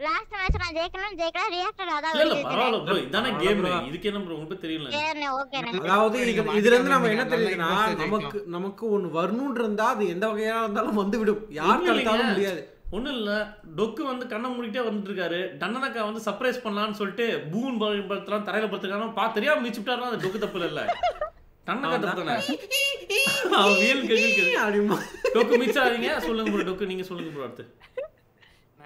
J: லாஸ்ட் மேட்ச் நான் ஜெயிக்கணும் ஜெயிக்கலாம் ரியாக்டர் அதான்
B: இல்ல இல்ல பரவாயில்ல ப்ரோ. இதானே கேம் இதுக்கு என்ன ப்ரோ உங்களுக்கு தெரியல.
J: சரிண்ணே ஓகேண்ணே
A: அதாவது இதுல இருந்து நம்ம என்ன தெரியுதுன்னா நமக்கு நமக்கு ஒண்ணு வரணும்னு இருந்தா அது எந்த வகையா இருந்தாலும் வந்து விடும் யார் தடுத்தாலும். முடியாது.
B: ஒண்ணும் இல்ல. டொக்கு வந்து கண்ணை மூடிட்டே வந்துட்டு இருக்காரு டன்னனக்கா வந்து சர்ப்ரைஸ் பண்ணலாம்னு சொல்லிட்டு பூன் படுத்தலாம் தரையில படுத்துக்கான பா தெரியாம மிச்சு விட்டாருன்னா அது டொக்கு தப்பு இல்ல டன்னக்கா தப்பு தானே வீல்
A: அப்படிமா.
B: டொக்கு மிச்சாதீங்க சொல்லுங்க ப்ரோ டொக்கு நீங்க சொல்லுங்க ப்ரோ அடுத்து.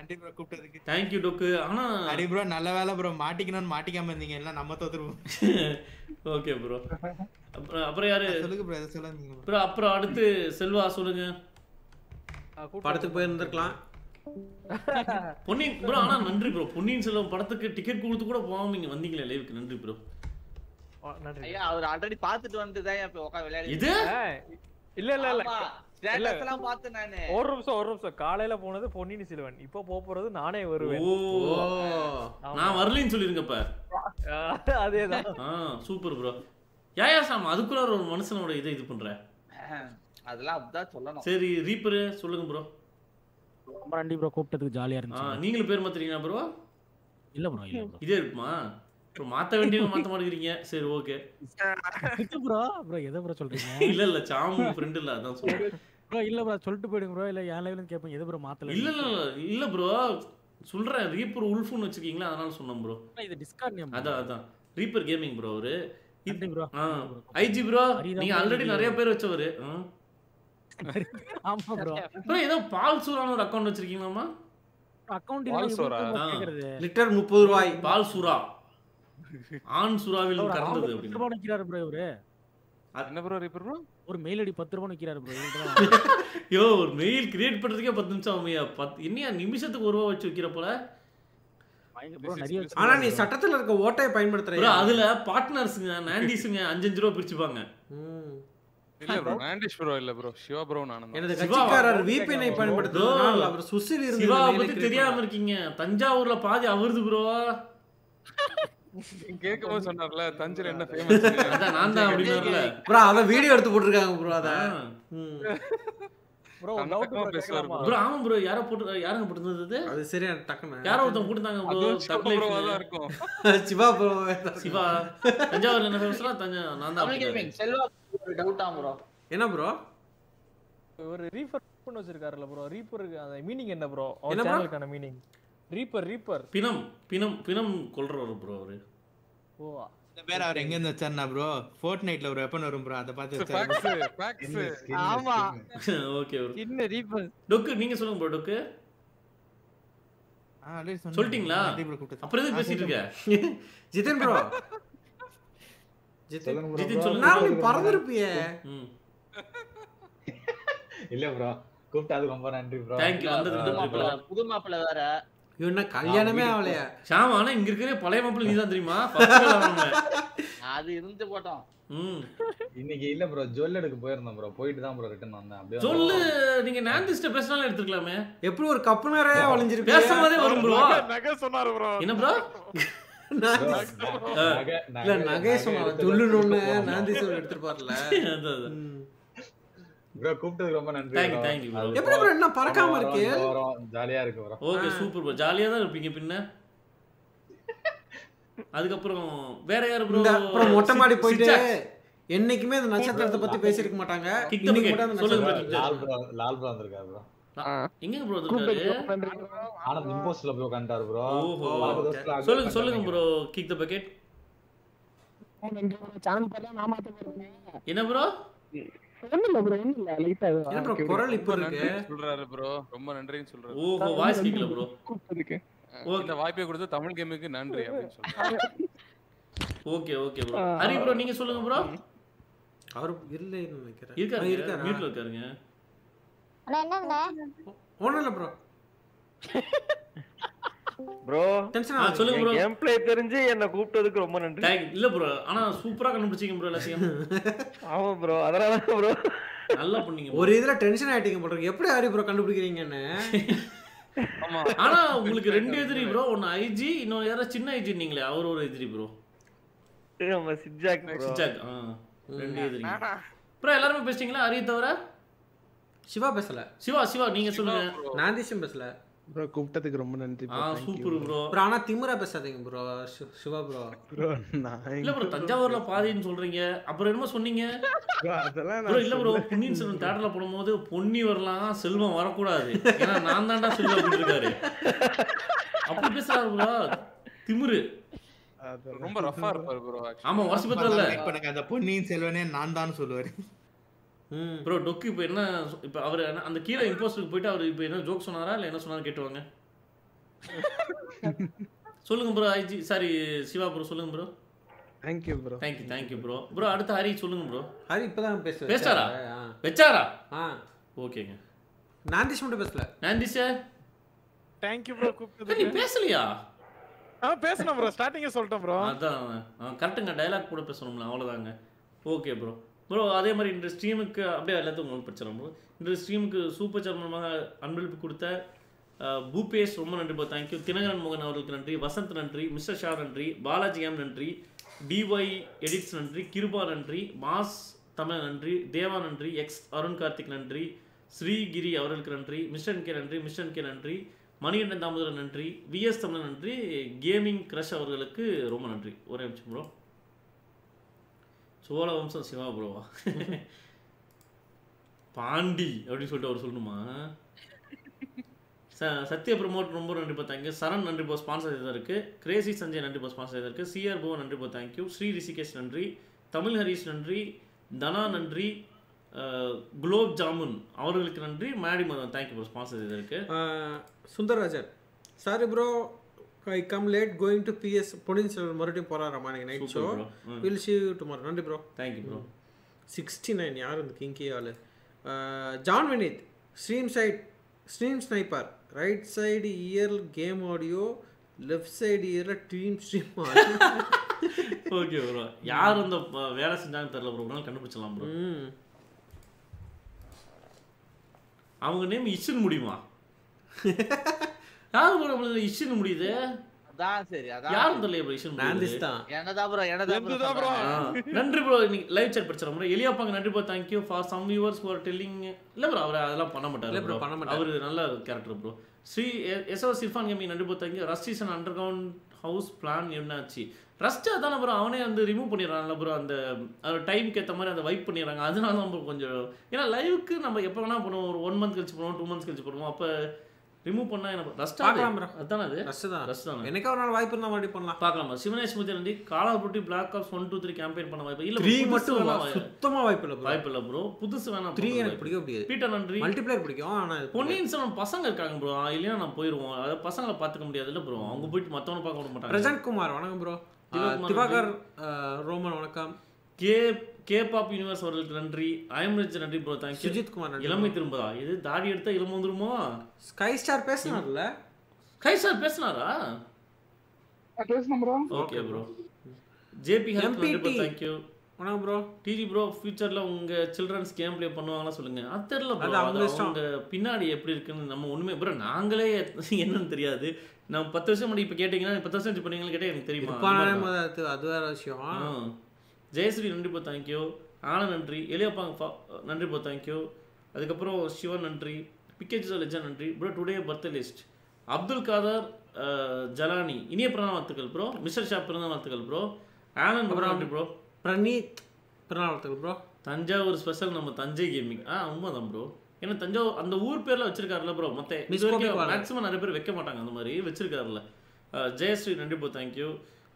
D: நன்றி ப்ரோ கூப்பிட்டதுக்கு.
B: தேங்க்யூ டொக்கு ஆனா
D: அடி ப்ரோ நல்ல வேலை ப்ரோ மாட்டிக்கணும்னு மாட்டிக்காம இருந்தீங்க. எல்லாம் நம்ம தோத்துருவோம்.
B: ஓகே ப்ரோ அப்புறம் அப்புறம் யாரு?
D: சொல்லுங்க ப்ரோ எதை சொல்லாதீங்க bro.
B: ப்ரோ அப்புறம் அடுத்து செல்வா சொல்லுங்க.
A: படத்துக்கு போயிருந்திருக்கலாம்.
B: பொன்னியின் ப்ரோ ஆனா நன்றி ப்ரோ பொன்னியின் செல்வம் படத்துக்கு டிக்கெட் கொடுத்து கூட போகாம இங்க வந்தீங்களே லைவுக்கு நன்றி ப்ரோ
E: நன்றி
I: ஐயா அவர் ஆல்ரெடி பாத்துட்டு வந்துட்டு தான் இப்ப உட்காந்து விளையாடி
B: இது?
E: இல்ல இல்ல இல்ல. ஒரு நிமிஷம் ஒரு நிமிஷம். காலையில போனது பொன்னியின் செல்வன். இப்போ போக போறது நானே வருவேன்.
B: ஓ. நான் வரலைன்னு சொல்லிருங்க இப்ப.
E: அதேதான்.
B: ஆ super bro yeah yeah Sam அதுக்குள்ள ஒரு மனுஷனோட இதை இது பண்ற?
I: அதெல்லாம் அப்படிதான் சொல்லணும்.
B: சரி ரீப்பர் சொல்லுங்க ப்ரோ
M: ரொம்ப நன்றி ப்ரோ கூப்பிட்டதுக்கு ஜாலியா இருந்துச்சு.
B: நீங்களும் பேர் மாத்துறீங்களா ப்ரோ
M: இல்ல ப்ரோ இல்ல
B: இதே இருக்குமா? மாத்த வேண்டியவங்க மாத்த மாட்டேங்கிறீங்க. சரி ஓகே
M: ப்ரோ ப்ரோ எதை ப்ரோ சொல்றீங்க?
B: இல்ல இல்ல சாமு ஃப்ரெண்ட் இல்ல அதான் சொல்றேன்.
M: ப்ரோ இல்ல ப்ரோ சொல்லிட்டு போயிடுங்க ப்ரோ இல்ல என் லைவ்ல கேப்பேன். எது ப்ரோ மாத்தல
B: இல்ல இல்ல இல்ல ப்ரோ சொல்றேன். ரீப்பர் உல்ஃப்னு வச்சிருக்கீங்களா அதனால சொன்னேன் ப்ரோ
M: இது டிஸ்கார்ட் நேம்
B: அதான் அதான். ரீப்பர் கேமிங் ப்ரோ அவரு. ஐஜி ப்ரோ நீங்க ஆல்ரெடி. நிறைய பேர் வச்சவரு.
M: ஆமா ப்ரோ
B: ப்ரோ ஏதோ பால் சூரான ஒரு அக்கவுண்ட் வச்சிருக்கீங்களாமா
M: அக்கவுண்ட்
B: பால் சூரா?
A: லிட்டர் முப்பது ரூபாய்.
B: பால் சுறா. ஆண் சுறாவில் கறந்தது
M: நிக்கிறாரு ப்ரோ இவரு.
F: என்ன ப்ரோ ரிப்பர் ப்ரோ
M: ஒரு மெயில் ஐடி பத்து ரூபாய் நிக்கிறாரு ப்ரோ
B: யோ ஒரு மெயில் கிரியேட் பண்றதுக்கே பத்து நிமிஷம் ஆகுமையா பத்து என்னையா நிமிஷத்துக்கு ஒரு ரூபா வச்சு வைக்கிற போல?
A: ஆனா நீ சட்டத்துல இருக்க ஓட்டையை பயன்படுத்துற
B: அதுல பார்ட்னர்ஸுங்க நாண்டிஸுங்க அஞ்சு அஞ்சு ரூபா பிரிச்சுப்பாங்க.
F: இல்ல ப்ரோ நாண்டிஷ் ப்ரோ இல்ல ப்ரோ சிவா ப்ரோ நானும்
A: எனது. கட்சிக்காரர் VPN ஐ பயன்படுத்துவதனால் அவர் சுசில் இருந்து
B: சிவா
A: இந்த mail-ஐ
B: பத்தி
A: create
B: தெரியாம இருக்கீங்க. தஞ்சாவூர்ல பாதி அவருது ப்ரோ
F: கேட்கும்போது சொன்னார்ல தஞ்சையில என்ன ஃபேமஸ்
B: அதான் நான் தான் அப்படின்னாருல.
A: ப்ரோ அத வீடியோ எடுத்து போட்டிருக்காங்க ப்ரோ அத.
E: ப்ரோ.
B: ப்ரோ ஆமா ப்ரோ யாரோ போட்டு யாருங்க போட்டுருந்தது
A: அது? சரியா
B: யாரோ ஒருத்தன் போட்டுருந்தாங்க ப்ரோ
F: தான் இருக்கும்.
A: சிவா ப்ரோ
B: சிவா. தஞ்சாவூர்ல என்ன ஃபேமஸ்னா தஞ்சா நான் தான்
I: செல்வா டவுட்டா ப்ரோ?
A: என்ன ப்ரோ?
E: ஒரு ரீஃபர் பண்ண வச்சிருக்காருல ப்ரோ ரீப்பருக்கு அந்த மீனிங் என்ன ப்ரோ?
A: என்ன
E: அவர்? சேனலுக்கான மீனிங் ரீப்பர் ரீப்பர்
B: பிணம் பிணம் பிணம் கொல்றவர் ப்ரோ அவரு.
E: ஓ.
D: இந்த பேர் அவர் எங்க இருந்து வச்சாருனா ப்ரோ ஃபோர்ட் நைட்ல ஒரு வெப்பன் வரும் ப்ரோ அதை பார்த்து வச்சாரு.
L: ஆமா.
B: ஓகே ப்ரோ
L: என்ன ரீப்பர்
B: டொக்கு நீங்க சொல்லுங்க ப்ரோ டொக்கு. சொல்லிட்டீங்களா. அப்புறம் எதுக்கு பேசிட்டு. இருக்க?
A: ஜிதன் ப்ரோ ஜிதன்.
B: ஜிதின் சொல்லுங்க.
A: நான் நீ பறந்துருப்பியே.
G: இல்ல ப்ரோ கூப்பிட்டது ரொம்ப நன்றி ப்ரோ
B: வந்ததுக்கு bro.
I: மாப்பிள்ள புது மாப்பிள்ள வேற.
A: இவன் என்ன கல்யாணமே ஆகலையா
B: ஷாம் ஆனா இங்க இருக்கிற பழைய மாப்பிள்ளை நீ தான் தெரியுமா.
I: அது இருந்து போட்டோம்.
B: ம்.
G: இன்னைக்கு இல்ல ப்ரோ ஜுவல் எடுக்க போயிருந்தோம் ப்ரோ போயிட்டு தான் ப்ரோ ரிட்டர்ன் வந்தேன். அப்படியே
B: சொல்லு நீங்க நாந்திஸ்ட பேசினாலும் எடுத்துக்கலாமே
A: எப்படி ஒரு கப்பு நிறைய வளைஞ்சிருப்பிய
B: பேசும்போதே வரும் ப்ரோ
F: நகை சொன்னாரு ப்ரோ
B: என்ன ப்ரோ
A: இல்ல நகை சொன்னாங்க சொல்லணும்னு நாந்தி சொல் எடுத்துருப்பார்ல
G: ப்ரோ கூப்பிட்டதுக்கு ரொம்ப நன்றி
B: thank you
G: bro. அது
A: எப்படி bro என்ன பறக்காம இருக்கு?
G: ஜாலியா இருக்கு ப்ரோ
B: ஓகே சூப்பர் ப்ரோ ஜாலியா தான் இருப்பீங்க பின்ன. அதுக்கப்புறம் வேற யாரு ப்ரோ
A: அப்புறம் மொட்டை மாடி போயிட்டு என்னைக்குமே அந்த நட்சத்திரத்தை பத்தி பேசிருக்க மாட்டாங்க. இன்னைக்கு. மட்டும் அந்த
B: சொல்லுங்க
A: நட்சத்திரம்.
G: லால் ப்ரோ லால் ப்ரோ வந்திருக்காரு ப்ரோ
B: எங்க ப்ரோ இருக்காரு
G: ஆனந்த் இம்போஸ்ட்ல ப்ரோ கண்டாரு ப்ரோ
B: சொல்லுங்க சொல்லுங்க. ப்ரோ கிக் த பக்கெட் என்ன ப்ரோ
P: ப்ரோ இல்ல லைட்டா
A: என்ன குரல் இப்ப இருக்கு?
F: சொல்றாரு ப்ரோ ரொம்ப நன்றின்னு சொல்றாரு.
B: ஓஹோ வாய்ஸ் கேக்கல ப்ரோ
P: கூப்பிட்டதுக்கு.
F: இந்த வாய்ப்பை கொடுத்து தமிழ் கேமுக்கு நன்றி அப்படின்னு சொல்றாரு.
B: Okay okay bro Hari bro நீங்க சொல்லுங்க ப்ரோ
A: அவர் இல்லைன்னு நினைக்கிறேன்.
B: இருக்காரு
A: இருக்காரா?
B: மியூட்ல இருக்காருங்க.
J: அண்ணா
A: ப்ரோ
H: ப்ரோ
A: டென்ஷன்
B: ஆ, சொல்லுங்க bro.
H: கேம் பிளே தெரிஞ்சு என்ன கூப்பிட்டதுக்கு ரொம்ப நன்றி.
B: இல்ல ப்ரோ ஆனா சூப்பரா கண்டுபிடிச்சீங்க ப்ரோ எல்லாத்தையும்.
H: ஆமா ப்ரோ அதனால ப்ரோ
B: நல்லா பண்ணீங்க bro.
A: ஒரு இதுல டென்ஷன் ஆயிட்டீங்க போல. எப்படி ஹரி ப்ரோ கண்டுபிடிக்கிறீங்கன்னு?
F: ஆமா.
B: ஆனா உங்களுக்கு ரெண்டு எதிரி ப்ரோ ஒன்னு ஐஜி இன்னொரு யாரோ சின்ன ஐஜி நீங்களே. அவர் ஒரு எதிரி ப்ரோ
H: ஆமா சிஜாக் ப்ரோ
B: ஆ. ரெண்டு எதிரி. ப்ரோ எல்லாருமே பேசிட்டீங்களா? ஹரி தவிர?
A: சிவா பேசல.
B: சிவா சிவா நீங்க சொல்லுங்க.
A: நாந்தீஷம் பேசல.
K: ப்ரோ கூப்பிட்டதுக்கு ரொம்ப நன்றி
B: ஆ சூப்பர் ப்ரோ
A: ப்ரோ ஆனா திமிரா பேசாதீங்க ப்ரோ சிவா ப்ரோ
K: ப்ரோ நான்
B: இல்ல ப்ரோ தஞ்சாவூர்ல பாதின்னு சொல்றீங்க. அப்புறம் என்னமோ சொன்னீங்க.
K: Bro, அதெல்லாம்
B: ப்ரோ இல்ல ப்ரோ. பொன்னியின் செல்வன் தேட்டர்ல போடும்போது பொன்னி வரலாம் செல்வம் வரக்கூடாது. ஏன்னா நான் தான்டா செல்வம் அப்படின்னு இருக்காரு அப்படி பேசுறாரு ப்ரோ திமிரு.
F: ரொம்ப ரஃபா இருப்பாரு ப்ரோ
B: ஆமா வருஷத்துல
D: இப்ப எனக்கு அந்த பொன்னியின் செல்வனே நான் தான் சொல்லுவாரு.
B: ப்ரோ டொக்கு இப்போ என்ன இப்போ அவர் என்ன- அந்த கீழே இம்போஸ்டருக்கு போயிட்டு அவர் இப்போ என்ன ஜோக் சொன்னாரா இல்லை என்ன சொன்னாரு கேட்டுவாங்க? சொல்லுங்க bro IG sorry Siva bro சொல்லுங்க bro
K: thank you
B: bro thank you thank you bro bro அடுத்து ஹரி சொல்லுங்க ப்ரோ
A: ஹரி இப்பதான் பேச
B: பேசாரா
A: வச்சாரு. ஆ.
B: வச்சாரா
A: ஆ.
B: ஓகேங்க.
A: நாந்திஷ் மட்டும் பேசல.
B: நாந்தி சார்
O: தேங்க்யூ ப்ரோ
B: நீ
O: கூப்பிட்டதுக்கு
B: பேசலையா?
O: ஆ பேசணும் ப்ரோ ஸ்டார்டிங்கே சொல்லிட்டேன் ப்ரோ
B: அதான் கரெக்டுங்க டைலாக் கூட பேசணும்ல அவ்வளோதாங்க ஓகே ப்ரோ ப்ரோ அதே மாதிரி இன்று ஸ்ட்ரீமுக்கு அப்படியே எல்லாத்தையும் உங்களுக்கு பிரச்சனை ப்ரோ இன்று ஸ்ட்ரீமுக்கு சூப்பர் சர்மமாக அன்பளிப்பு கொடுத்த பூபேஷ் ரொம்ப நன்றி ப்ரோ தேங்க்யூ தினகரன் மோகன் அவர்களுக்கு நன்றி வசந்த் நன்றி மிஸ்டர் ஷா நன்றி பாலாஜி எம் நன்றி டிஒய் எடிட்ஸ் நன்றி கிருபா நன்றி மாஸ் தமிழ் நன்றி தேவா நன்றி எக்ஸ் அருண் கார்த்திக் நன்றி ஸ்ரீகிரி அவர்களுக்கு நன்றி மிஸ்டன் கே நன்றி மிஸ்டன் கே நன்றி மணிகண்டன் தாமோதரன் நன்றி விஎஸ் தமிழன் நன்றி கேமிங் கிரஷ் அவர்களுக்கு ரொம்ப நன்றி. ஒரே நிமிஷம் ப்ரோ சோழ வம்சம் சிவா ப்ரோவா பாண்டி அப்படின்னு சொல்லிட்டு அவர் சொல்லணுமா? ச சத்ய ப்ரமோட் ரொம்ப நன்றி தேங்க் தேங்க்யூ சரண் நன்றி போ ஸ்பான்சர் இதாக இருக்குது கிரேசி சஞ்சய் நன்றி போ ஸ்பான்சர் இதாக இருக்குது சிஆர் போ நன்றி போ தேங்க்யூ ஸ்ரீ ரிஷிகேஷ் நன்றி. தமிழ் ஹரீஷ் நன்றி. தனா நன்றி. குலோப் ஜாமுன் அவர்களுக்கு நன்றி. Maddy Madhan thank you bro sponsor இதாக இருக்குது
A: Sundararajan. Sorry bro I come late going to PS Ponniyin Selvan மறுபடியும் போறாராமா எனக்கு
B: night show.
A: Will see tomorrow நன்றி bro
B: thank you
A: bro sixty nine யார் இந்த கிங்கி ஆளு? John Vineeth stream side stream sniper right side ear game audio left side இயரில் team stream
B: okay bro யார் அந்த ப- வேலை செஞ்சாங்கன்னு தெரியல ப்ரோ ஒரு கண்டுபிடிச்சலாம் ப்ரோ அவங்க நேம் இஷ்னு முடியுமா? யார் ப்ரோ நம்மளுக்கு இஷ்னு முடியுது?
I: அதான் சரி அதான்.
B: யாரும் தெரியல ப்ரோ
A: நாந்திஸ் தான்
I: ப்ரோ?
B: நன்றி ப்ரோ இன்னைக்கு லைவ் chat படிச்சிடறோம் ப்ரோ. எலியாப்பாங்க நன்றி bro thank you for some viewers for telling இல்ல ப்ரோ அவர் அதெல்லாம் பண்ண மாட்டாரு ப்ரோ
A: பண்ண மாட்டாரு.
B: அவர் நல்ல character bro. Sri SO Sirfan gaming நன்றி ப்ரோ தேங்க்யூ ரஸ்டிசன் அண்டர் கிரவுண்ட் ஹவுஸ் பிளான் என்னாச்சு? ரஸ்ட் அதானே ப்ரோ அவனே வந்து ரிமூவ் பண்ணிடுறான்ல ப்ரோ அந்த டைம்க்கு ஏற்ற மாதிரி அந்த வைப் பண்ணிடுறாங்க. அதனால தான் bro கொஞ்சம் ஏன்னா லைவுக்கு நம்ம எப்போ வேணா பண்ணுவோம். ஒரு ஒன் மந்த் கழிச்சு பண்ணுவோம் டூ மந்த்ஸ் கழிச்சு பண்ணுவோம். அப்போ ரிமூவ் பண்ணா எனக்கு ரஸ்ட்
A: பார்க்கலாம்.
B: அதானே அது?
A: ரஸ்ட் தான்.
B: ரஸ்ட் தானே.
A: என்னைக்கா ஒரு நாள் வாய்ப்பு இருந்தால் மறுபடியும் பண்ணலாம்.
B: பார்க்கலாமா சிவனேஷ் முத்தி நன்றி காலா புட்டி black ops one two three campaign பண்ண வாய்ப்பு இல்ல
A: த்ரீ மட்டும்
B: வேணா
A: வா-
B: வாய்-
A: சுத்தமா வாய்ப்பு இல்லை
B: வாய்ப்பு இல்ல ப்ரோ புதுசு வேணாம்
A: த்ரீ எனக்கு. பிடிக்க முடியாது
B: பீட்டர் நன்றி.
A: மல்டிப்ளேயர் பிடிக்கும். ஆனால்
B: பொன்னியின் செல்வன் பசங்க இருக்காங்க ப்ரோ இல்லையா நான் போயிருவோம். அதாவது பசங்களை பார்த்துக்க முடியாது இல்ல ப்ரோ அவங்க போயிட்டு மத்தவங்க பார்க்க விட மாட்டாங்க.
A: பிரசாந்த் குமார் வணக்கம் ப்ரோ
B: திவாகர்
A: ரோமன் வணக்கம்.
B: கே கே பாப் யூனிவர்ஸ் அவர்களுக்கு நன்றி. ஐஎம்ரிச் நன்றி ப்ரோ தேங்க்யூ
A: சுஜித் குமார்
B: இளமை திரும்பதா? இது தாடி எடுத்தா இளமை வந்துருமோ?
A: ஸ்கை ஸ்டார் பேசினார்ல?
B: கை சார் பேசினாரா? ஓகே ப்ரோ ஜேபி ஹெல்ப் நன்றி
A: MPT.
B: தேங்க்யூ
A: வணக்கம் ப்ரோ
B: டிஜி ப்ரோ ஃபியூச்சர்ல உங்க சில்ட்ரன்ஸ் கேம் ப்ளே பண்ணுவாங்களா சொல்லுங்க. அது தெரியல ப்ரோ
A: அது அவங்க
B: பின்னாடி எப்படி இருக்குன்னு நம்ம ஒண்ணுமே ப்ரோ நாங்களே என்னன்னு தெரியாது. நம்ம பத்து வருஷம் முன்னாடி இப்ப கேட்டீங்கன்னா பத்து வருஷம் பண்ணீங்கன்னு கேட்டா எனக்கு தெரியுமா?
A: அது வேற விஷயம்.
B: ஜெயஸ்ரீ நன்றி போ தேங்க்யூ ஆனந்த் நன்றி. எலியப்பாங்க ஃபா நன்றி போ தேங்க்யூ அதுக்கப்புறம் சிவன் நன்றி. பிகேஜ் லெஜன் நன்றி. Bro today birth list Abdul Kader Jilani. இனிய பிறந்த வாழ்த்துக்கள் ப்ரோ மிஸ்டர் ஷா பிறந்த வாழ்த்துக்கள் ப்ரோ ஆனந்த் நன்றி ப்ரோ
A: பிரணீத் பிறநாளத்துக்கு ப்ரோ
B: தஞ்சாவூர் ஸ்பெஷல் நம்ம தஞ்சை கேமிங் ஆ உண்மைதான் ப்ரோ ஏன்னா தஞ்சாவூர் அந்த ஊர் பேர்ல வச்சிருக்காருல்ல ப்ரோ மொத்த. மேக்ஸிமம் நிறைய பேர் வைக்க மாட்டாங்க அந்த மாதிரி வச்சிருக்காருல்ல. அஹ், ஜெயஸ்ரீ நன்றி bro thank you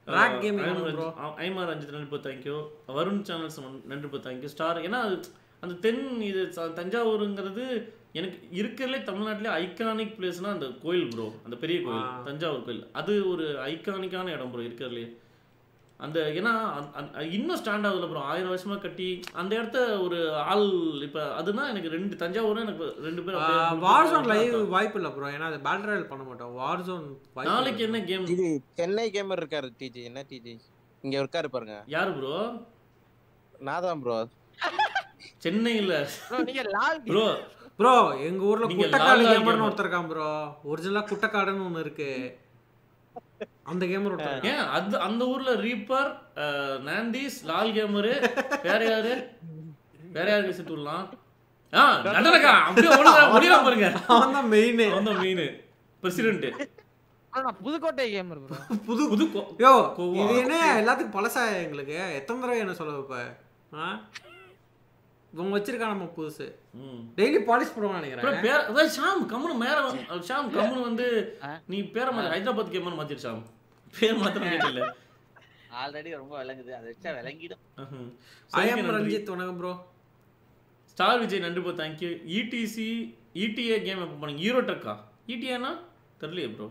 A: Rack gaming bro.
B: ஐமார் ரஞ்சித் நன்றி bro thank you Varun channels நன்றி ப்ரோ தேங்க்யூ ஸ்டார் ஏன்னா அந்த தென் இது தஞ்சாவூருங்கிறது எனக்கு இருக்கிறதுலே தமிழ்நாட்டிலே ஐகானிக் பிளேஸ்னா அந்த கோயில் ப்ரோ அந்த பெரிய கோயில். தஞ்சாவூர் கோயில். அது ஒரு ஐகானிக்கான இடம் ப்ரோ இருக்கிறதுலே. அந்த ஏன்னா இன்னும் ஸ்டாண்ட் ஆகுதுல ப்ரோ ஆயிரம் வருஷமா கட்டி அந்த இடத்த ஒரு ஆள் இப்ப அதுதான் எனக்கு ரெண்டு தஞ்சாவூர் எனக்கு ரெண்டு பேர்
A: வார் ஜோன் லைவ் வாய்ப்பு இல்லை ப்ரோ ஏன்னா அது பேட்டில் ராயல் பண்ண மாட்டோம். வார் ஜோன்
B: நாளைக்கு என்ன கேம்
Q: இது சென்னை கேமர் இருக்காரு டிஜி என்ன டிஜி இங்க இருக்காரு பாருங்க.
B: யாரு ப்ரோ
Q: நான் தான் ப்ரோ
B: சென்னையில
L: நீங்க லால்
B: ப்ரோ
A: ப்ரோ எங்க ஊர்ல
B: நீங்க
A: குட்டக்காடு கேமர்னு. ஒருத்தர் இருக்கான் ப்ரோ ஒரிஜினலா குட்டக்காடுன்னு ஒண்ணு இருக்கு. அந்த கேமர்.
B: ஏன்? அது அந்த ஊர்ல ரீப்பர் நாந்திஸ் லால் கேமரு வேற யாரு? வேற யாருக்கு சேர்த்து விடலாம் ஆ நடனக்கா அப்படியே ஓடுறா பாருங்க.
A: அவன் தான் மெயின்
B: அவன் தான் மெயின் பிரசிடென்ட்
L: புதுக்கோட்டை கேமர்
A: புது
B: புது
A: யோ. இது என்ன எல்லாத்துக்கும் பழசா எங்களுக்கு? எத்தனை தடவை என்ன சொல்ல இப்ப ஆ? இவங்க வச்சிருக்கா நம்ம புதுசு. டெய்லி பாலிஷ் பண்ணுவாங்க நினைக்கிறேன்.
B: பேர் அதான் ஷாம் கம்முனு மேல ஷாம் கம்முனு வந்து நீ பேரை மாத்தி ஹைதராபாத் கேமர் மாத்திரு ஷாம். பேர் மாத்திரம் கேட்டல
I: ஆல்ரெடி ரொம்ப விளங்குது. அதை வச்சா விளங்கிடும்.
A: ஐ ரஞ்சித் வணக்கம் ப்ரோ
B: ஸ்டார் விஜய் நன்றி bro thank you ETC ETA game எப்போ பண்ணீங்க ஹீரோ டக்கா இடிஏனா தெரியலையே ப்ரோ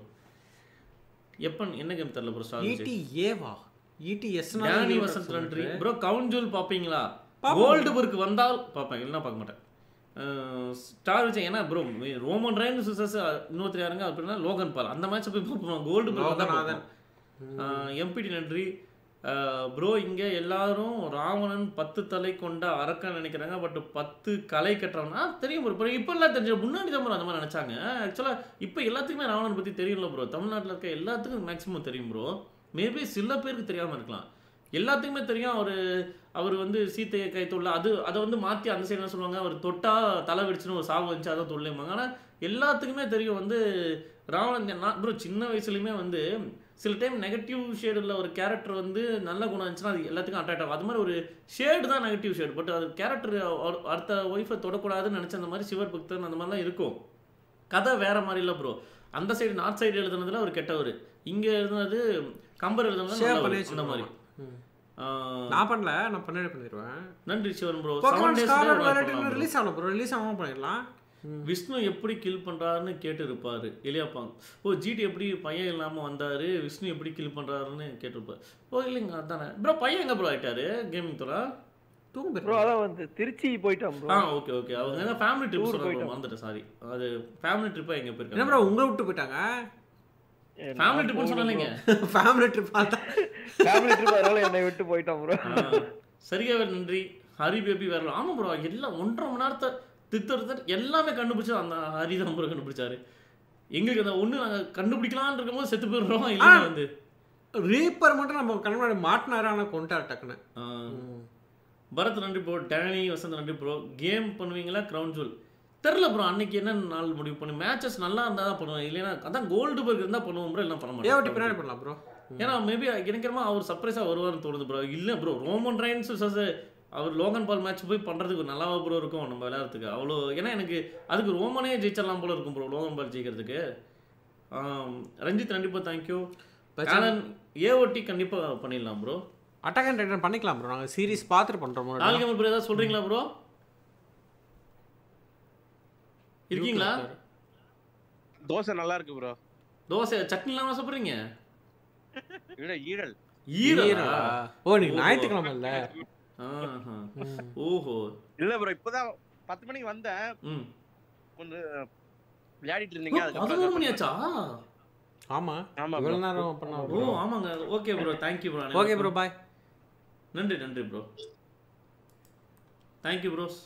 B: எப்போ என்ன கேம் தெரியல ப்ரோ ஸ்டார்
A: ஈடி
B: விஜய்
A: ஏவா ஈடி எஸ்
B: டேனி வசந்த் நன்றி. ப்ரோ கவுன்ஜூல் பார்ப்பீங்களா
A: பாப்போம்.
B: கோல்டு பர்க் வந்தால் பார்ப்பேன் இல்லைன்னா பார்க்க மாட்டேன். ஸ்டார் விஜய் ஏன்னா ப்ரோ ரோமன் ரைன் சுசஸ் இன்னொருத்தர் யாருங்க? அப்படின்னா லோகன் பால் அந்த மேட்ச் போய் பார்ப்போம். கோல்டு எம்பிடி நன்றி. ப்ரோ இங்கே எல்லாரும் ராவணன் பத்து தலை கொண்ட அரக்கன் நினைக்கிறாங்க. பட் பத்து கலை கட்டுறவனா தெரியும் ப்ரோ இப்போ எல்லாம் தெரிஞ்ச முன்னாடி தான் அந்த மாதிரி நினச்சாங்க. ஆக்சுவலாக இப்போ எல்லாத்துக்குமே ராவணன் பற்றி தெரியல ப்ரோ தமிழ்நாட்டில் இருக்க எல்லாத்துக்கும் மேக்ஸிமம் தெரியும் ப்ரோ மேபி சில பேருக்கு தெரியாமல் இருக்கலாம். எல்லாத்துக்குமே தெரியும். அவர் அவர் வந்து சீத்தையை கை தொல்ல அது அதை வந்து மாற்றி அந்த சைடு என்ன சொல்லுவாங்க அவர் தொட்டா தலை வெடிச்சுன்னு ஒரு சாவு வந்துச்சு அதான் தொல்லைம்பாங்க. ஆனால் எல்லாத்துக்குமே தெரியும் வந்து ராவணன் நான் ப்ரோ சின்ன வயசுலையுமே வந்து சில டைம் நெகட்டிவ் ஷேடில் ஒரு கேரக்டர் வந்து நல்ல குணம் இருந்துச்சுன்னா அது எல்லாத்துக்கும் அட்ராக்ட் ஆகும். அது மாதிரி ஒரு ஷேடு தான் நெகட்டிவ் ஷேடு பட் அது கேரக்டர் அடுத்த ஒய்ஃபை தொடக்கூடாதுன்னு நினச்ச அந்த மாதிரி சிவர் பக்தன் அந்த மாதிரிலாம் இருக்கும். கதை வேற மாதிரி இல்லை ப்ரோ அந்த சைடு நார்த் சைடு எழுதுனதுல அவர் கெட்டவர். இங்கே எழுதுனது கம்பர் எழுதுனது அந்த. மாதிரி.
A: நான் பண்ணல நான் பண்ணி பண்ணிடுவேன்
B: நன்றி Sivan
A: bro
B: seven
A: days release ஆகல ப்ரோ ரிலீஸ் ஆகாம பண்ணிடலாம்.
B: விஷ்ணு எப்படி கில் பண்றாருன்னு கேட்டு இருப்பாரு எலியாப்பாங்க ஓ ஜிடி எப்படி பையன் இல்லாம வந்தாரு? விஷ்ணு எப்படி கில் பண்றாருன்னு கேட்டிருப்பாரு. ஓ இல்லைங்க அதானே. ப்ரோ பையன் எங்க ப்ரோ ஆயிட்டாரு? கேமிங் தோரா
A: தூங்க
H: ப்ரோ அதான் வந்து திருச்சி போயிட்டான் ப்ரோ
B: ஆ ஓகே ஓகே அவங்க ஃபேமிலி ட்ரிப் சொல்றாங்க
H: போயிட்டோம்.
B: வந்துட்டேன் சாரி அது ஃபேமிலி ட்ரிப்பா எங்க
A: என்ன
B: போயிருக்காங்க
A: ப்ரோ உங்களை விட்டு போயிட்டாங்க?
B: ஃபேமிலி ட்ரிப்னு சொன்னீங்க
A: ஃபேமிலி ட்ரிப்
H: ஃபேமிலி ட்ரிப் அதனால என்னை விட்டு போயிட்டான் ப்ரோ
B: சரியாக நன்றி. ஹரி பேபி வேற. ஆமா ப்ரோ எல்லாம் ஒன்றரை மணி நேரத்தை தித்தர் எல்லாமே கண்டுபிடிச்சது அந்த ஹரி தான் ப்ரோ கண்டுபிடிச்சாரு. எங்களுக்கு அந்த ஒண்ணு நாங்க கண்டுபிடிக்கலாம்னு இருக்கும்போது செத்து போயிடுறோம் இல்லை வந்து?
A: ரீப்பர் மட்டும் நம்ம கண்ணாடி மாட்டினாரு ஆனா கொண்டார் டக்குன்னு.
B: பரத் நன்றி ப்ரோ டேனி வசந்த் நன்றி ப்ரோ கேம் பண்ணுவீங்களா கிரவுண்ட் ஜூல் தெரில ப்ரோ அன்னைக்கு என்ன நாள் முடிவு பண்ணி? மேட்சஸ் நல்லா இருந்தால் தான் பண்ணுவேன். இல்லைன்னா அதான் கோல்டு பர்க் இருந்தால் பண்ணுவோம் ப்ரோ இல்லை பண்ண
A: ஏ ஒட்டி பின்னாடி
B: மாட்டேன்
A: பண்ணலாம் ப்ரோ
B: ஏன்னா மேபி எனக்கிறமா அவர் சர்ப்ரைஸாக வருவார்னு தோணுது ப்ரோ இல்லை ப்ரோ ரோமன் ரைன்ஸ் அவர் லோகன் பால் மேட்ச் போய் பண்ணுறதுக்கு நல்லாவா ப்ரோ இருக்கும் நம்ம விளையாடுறதுக்கு. அவ்வளோ ஏன்னா எனக்கு அதுக்கு ரோமனே ஜெயிச்சிடலாம் போல இருக்கும் ப்ரோ லோகன் பால் ஜெயிக்கிறதுக்கு. ரஞ்சித் கண்டிப்பாக தேங்க்யூ பேலன் ஏஓடி கண்டிப்பாக பண்ணிடலாம் ப்ரோ
A: அட்டாக் அண்ட் பண்ணிக்கலாம் ப்ரோ நாங்க சீரிஸ் பார்த்துட்டு
B: நாளைக்கு ப்ரோ ஏதாவது சொல்றீங்களா ப்ரோ இருக்கீங்களா?
Q: தோசை நல்லா இருக்கு ப்ரோ
B: தோசை சட்னி இல்லாம சாப்பிடுறீங்க?
Q: இல்ல ஈரல்.
B: ஈரலா?
A: ஓ, இன்னைக்கு ஞாயிற்றுக்கிழமை இல்ல?
B: ஆஹா. ஓஹோ.
Q: இல்ல ப்ரோ இப்பதான் பத்து மணிக்கு வந்தேன்.
B: ம்.
Q: கொஞ்சம் விளையாடிட்டு இருந்தீங்க
B: பதினோரு மணி ஆச்சா
A: ஆமா.
Q: ஆமா
A: இவ்வளவு. நேரம் பண்ணா
B: ஓ ஆமாங்க. Okay bro thank you bro
A: Okay bro, bye.
B: நன்றி நன்றி ப்ரோ தேங்க்யூ ப்ரோஸ்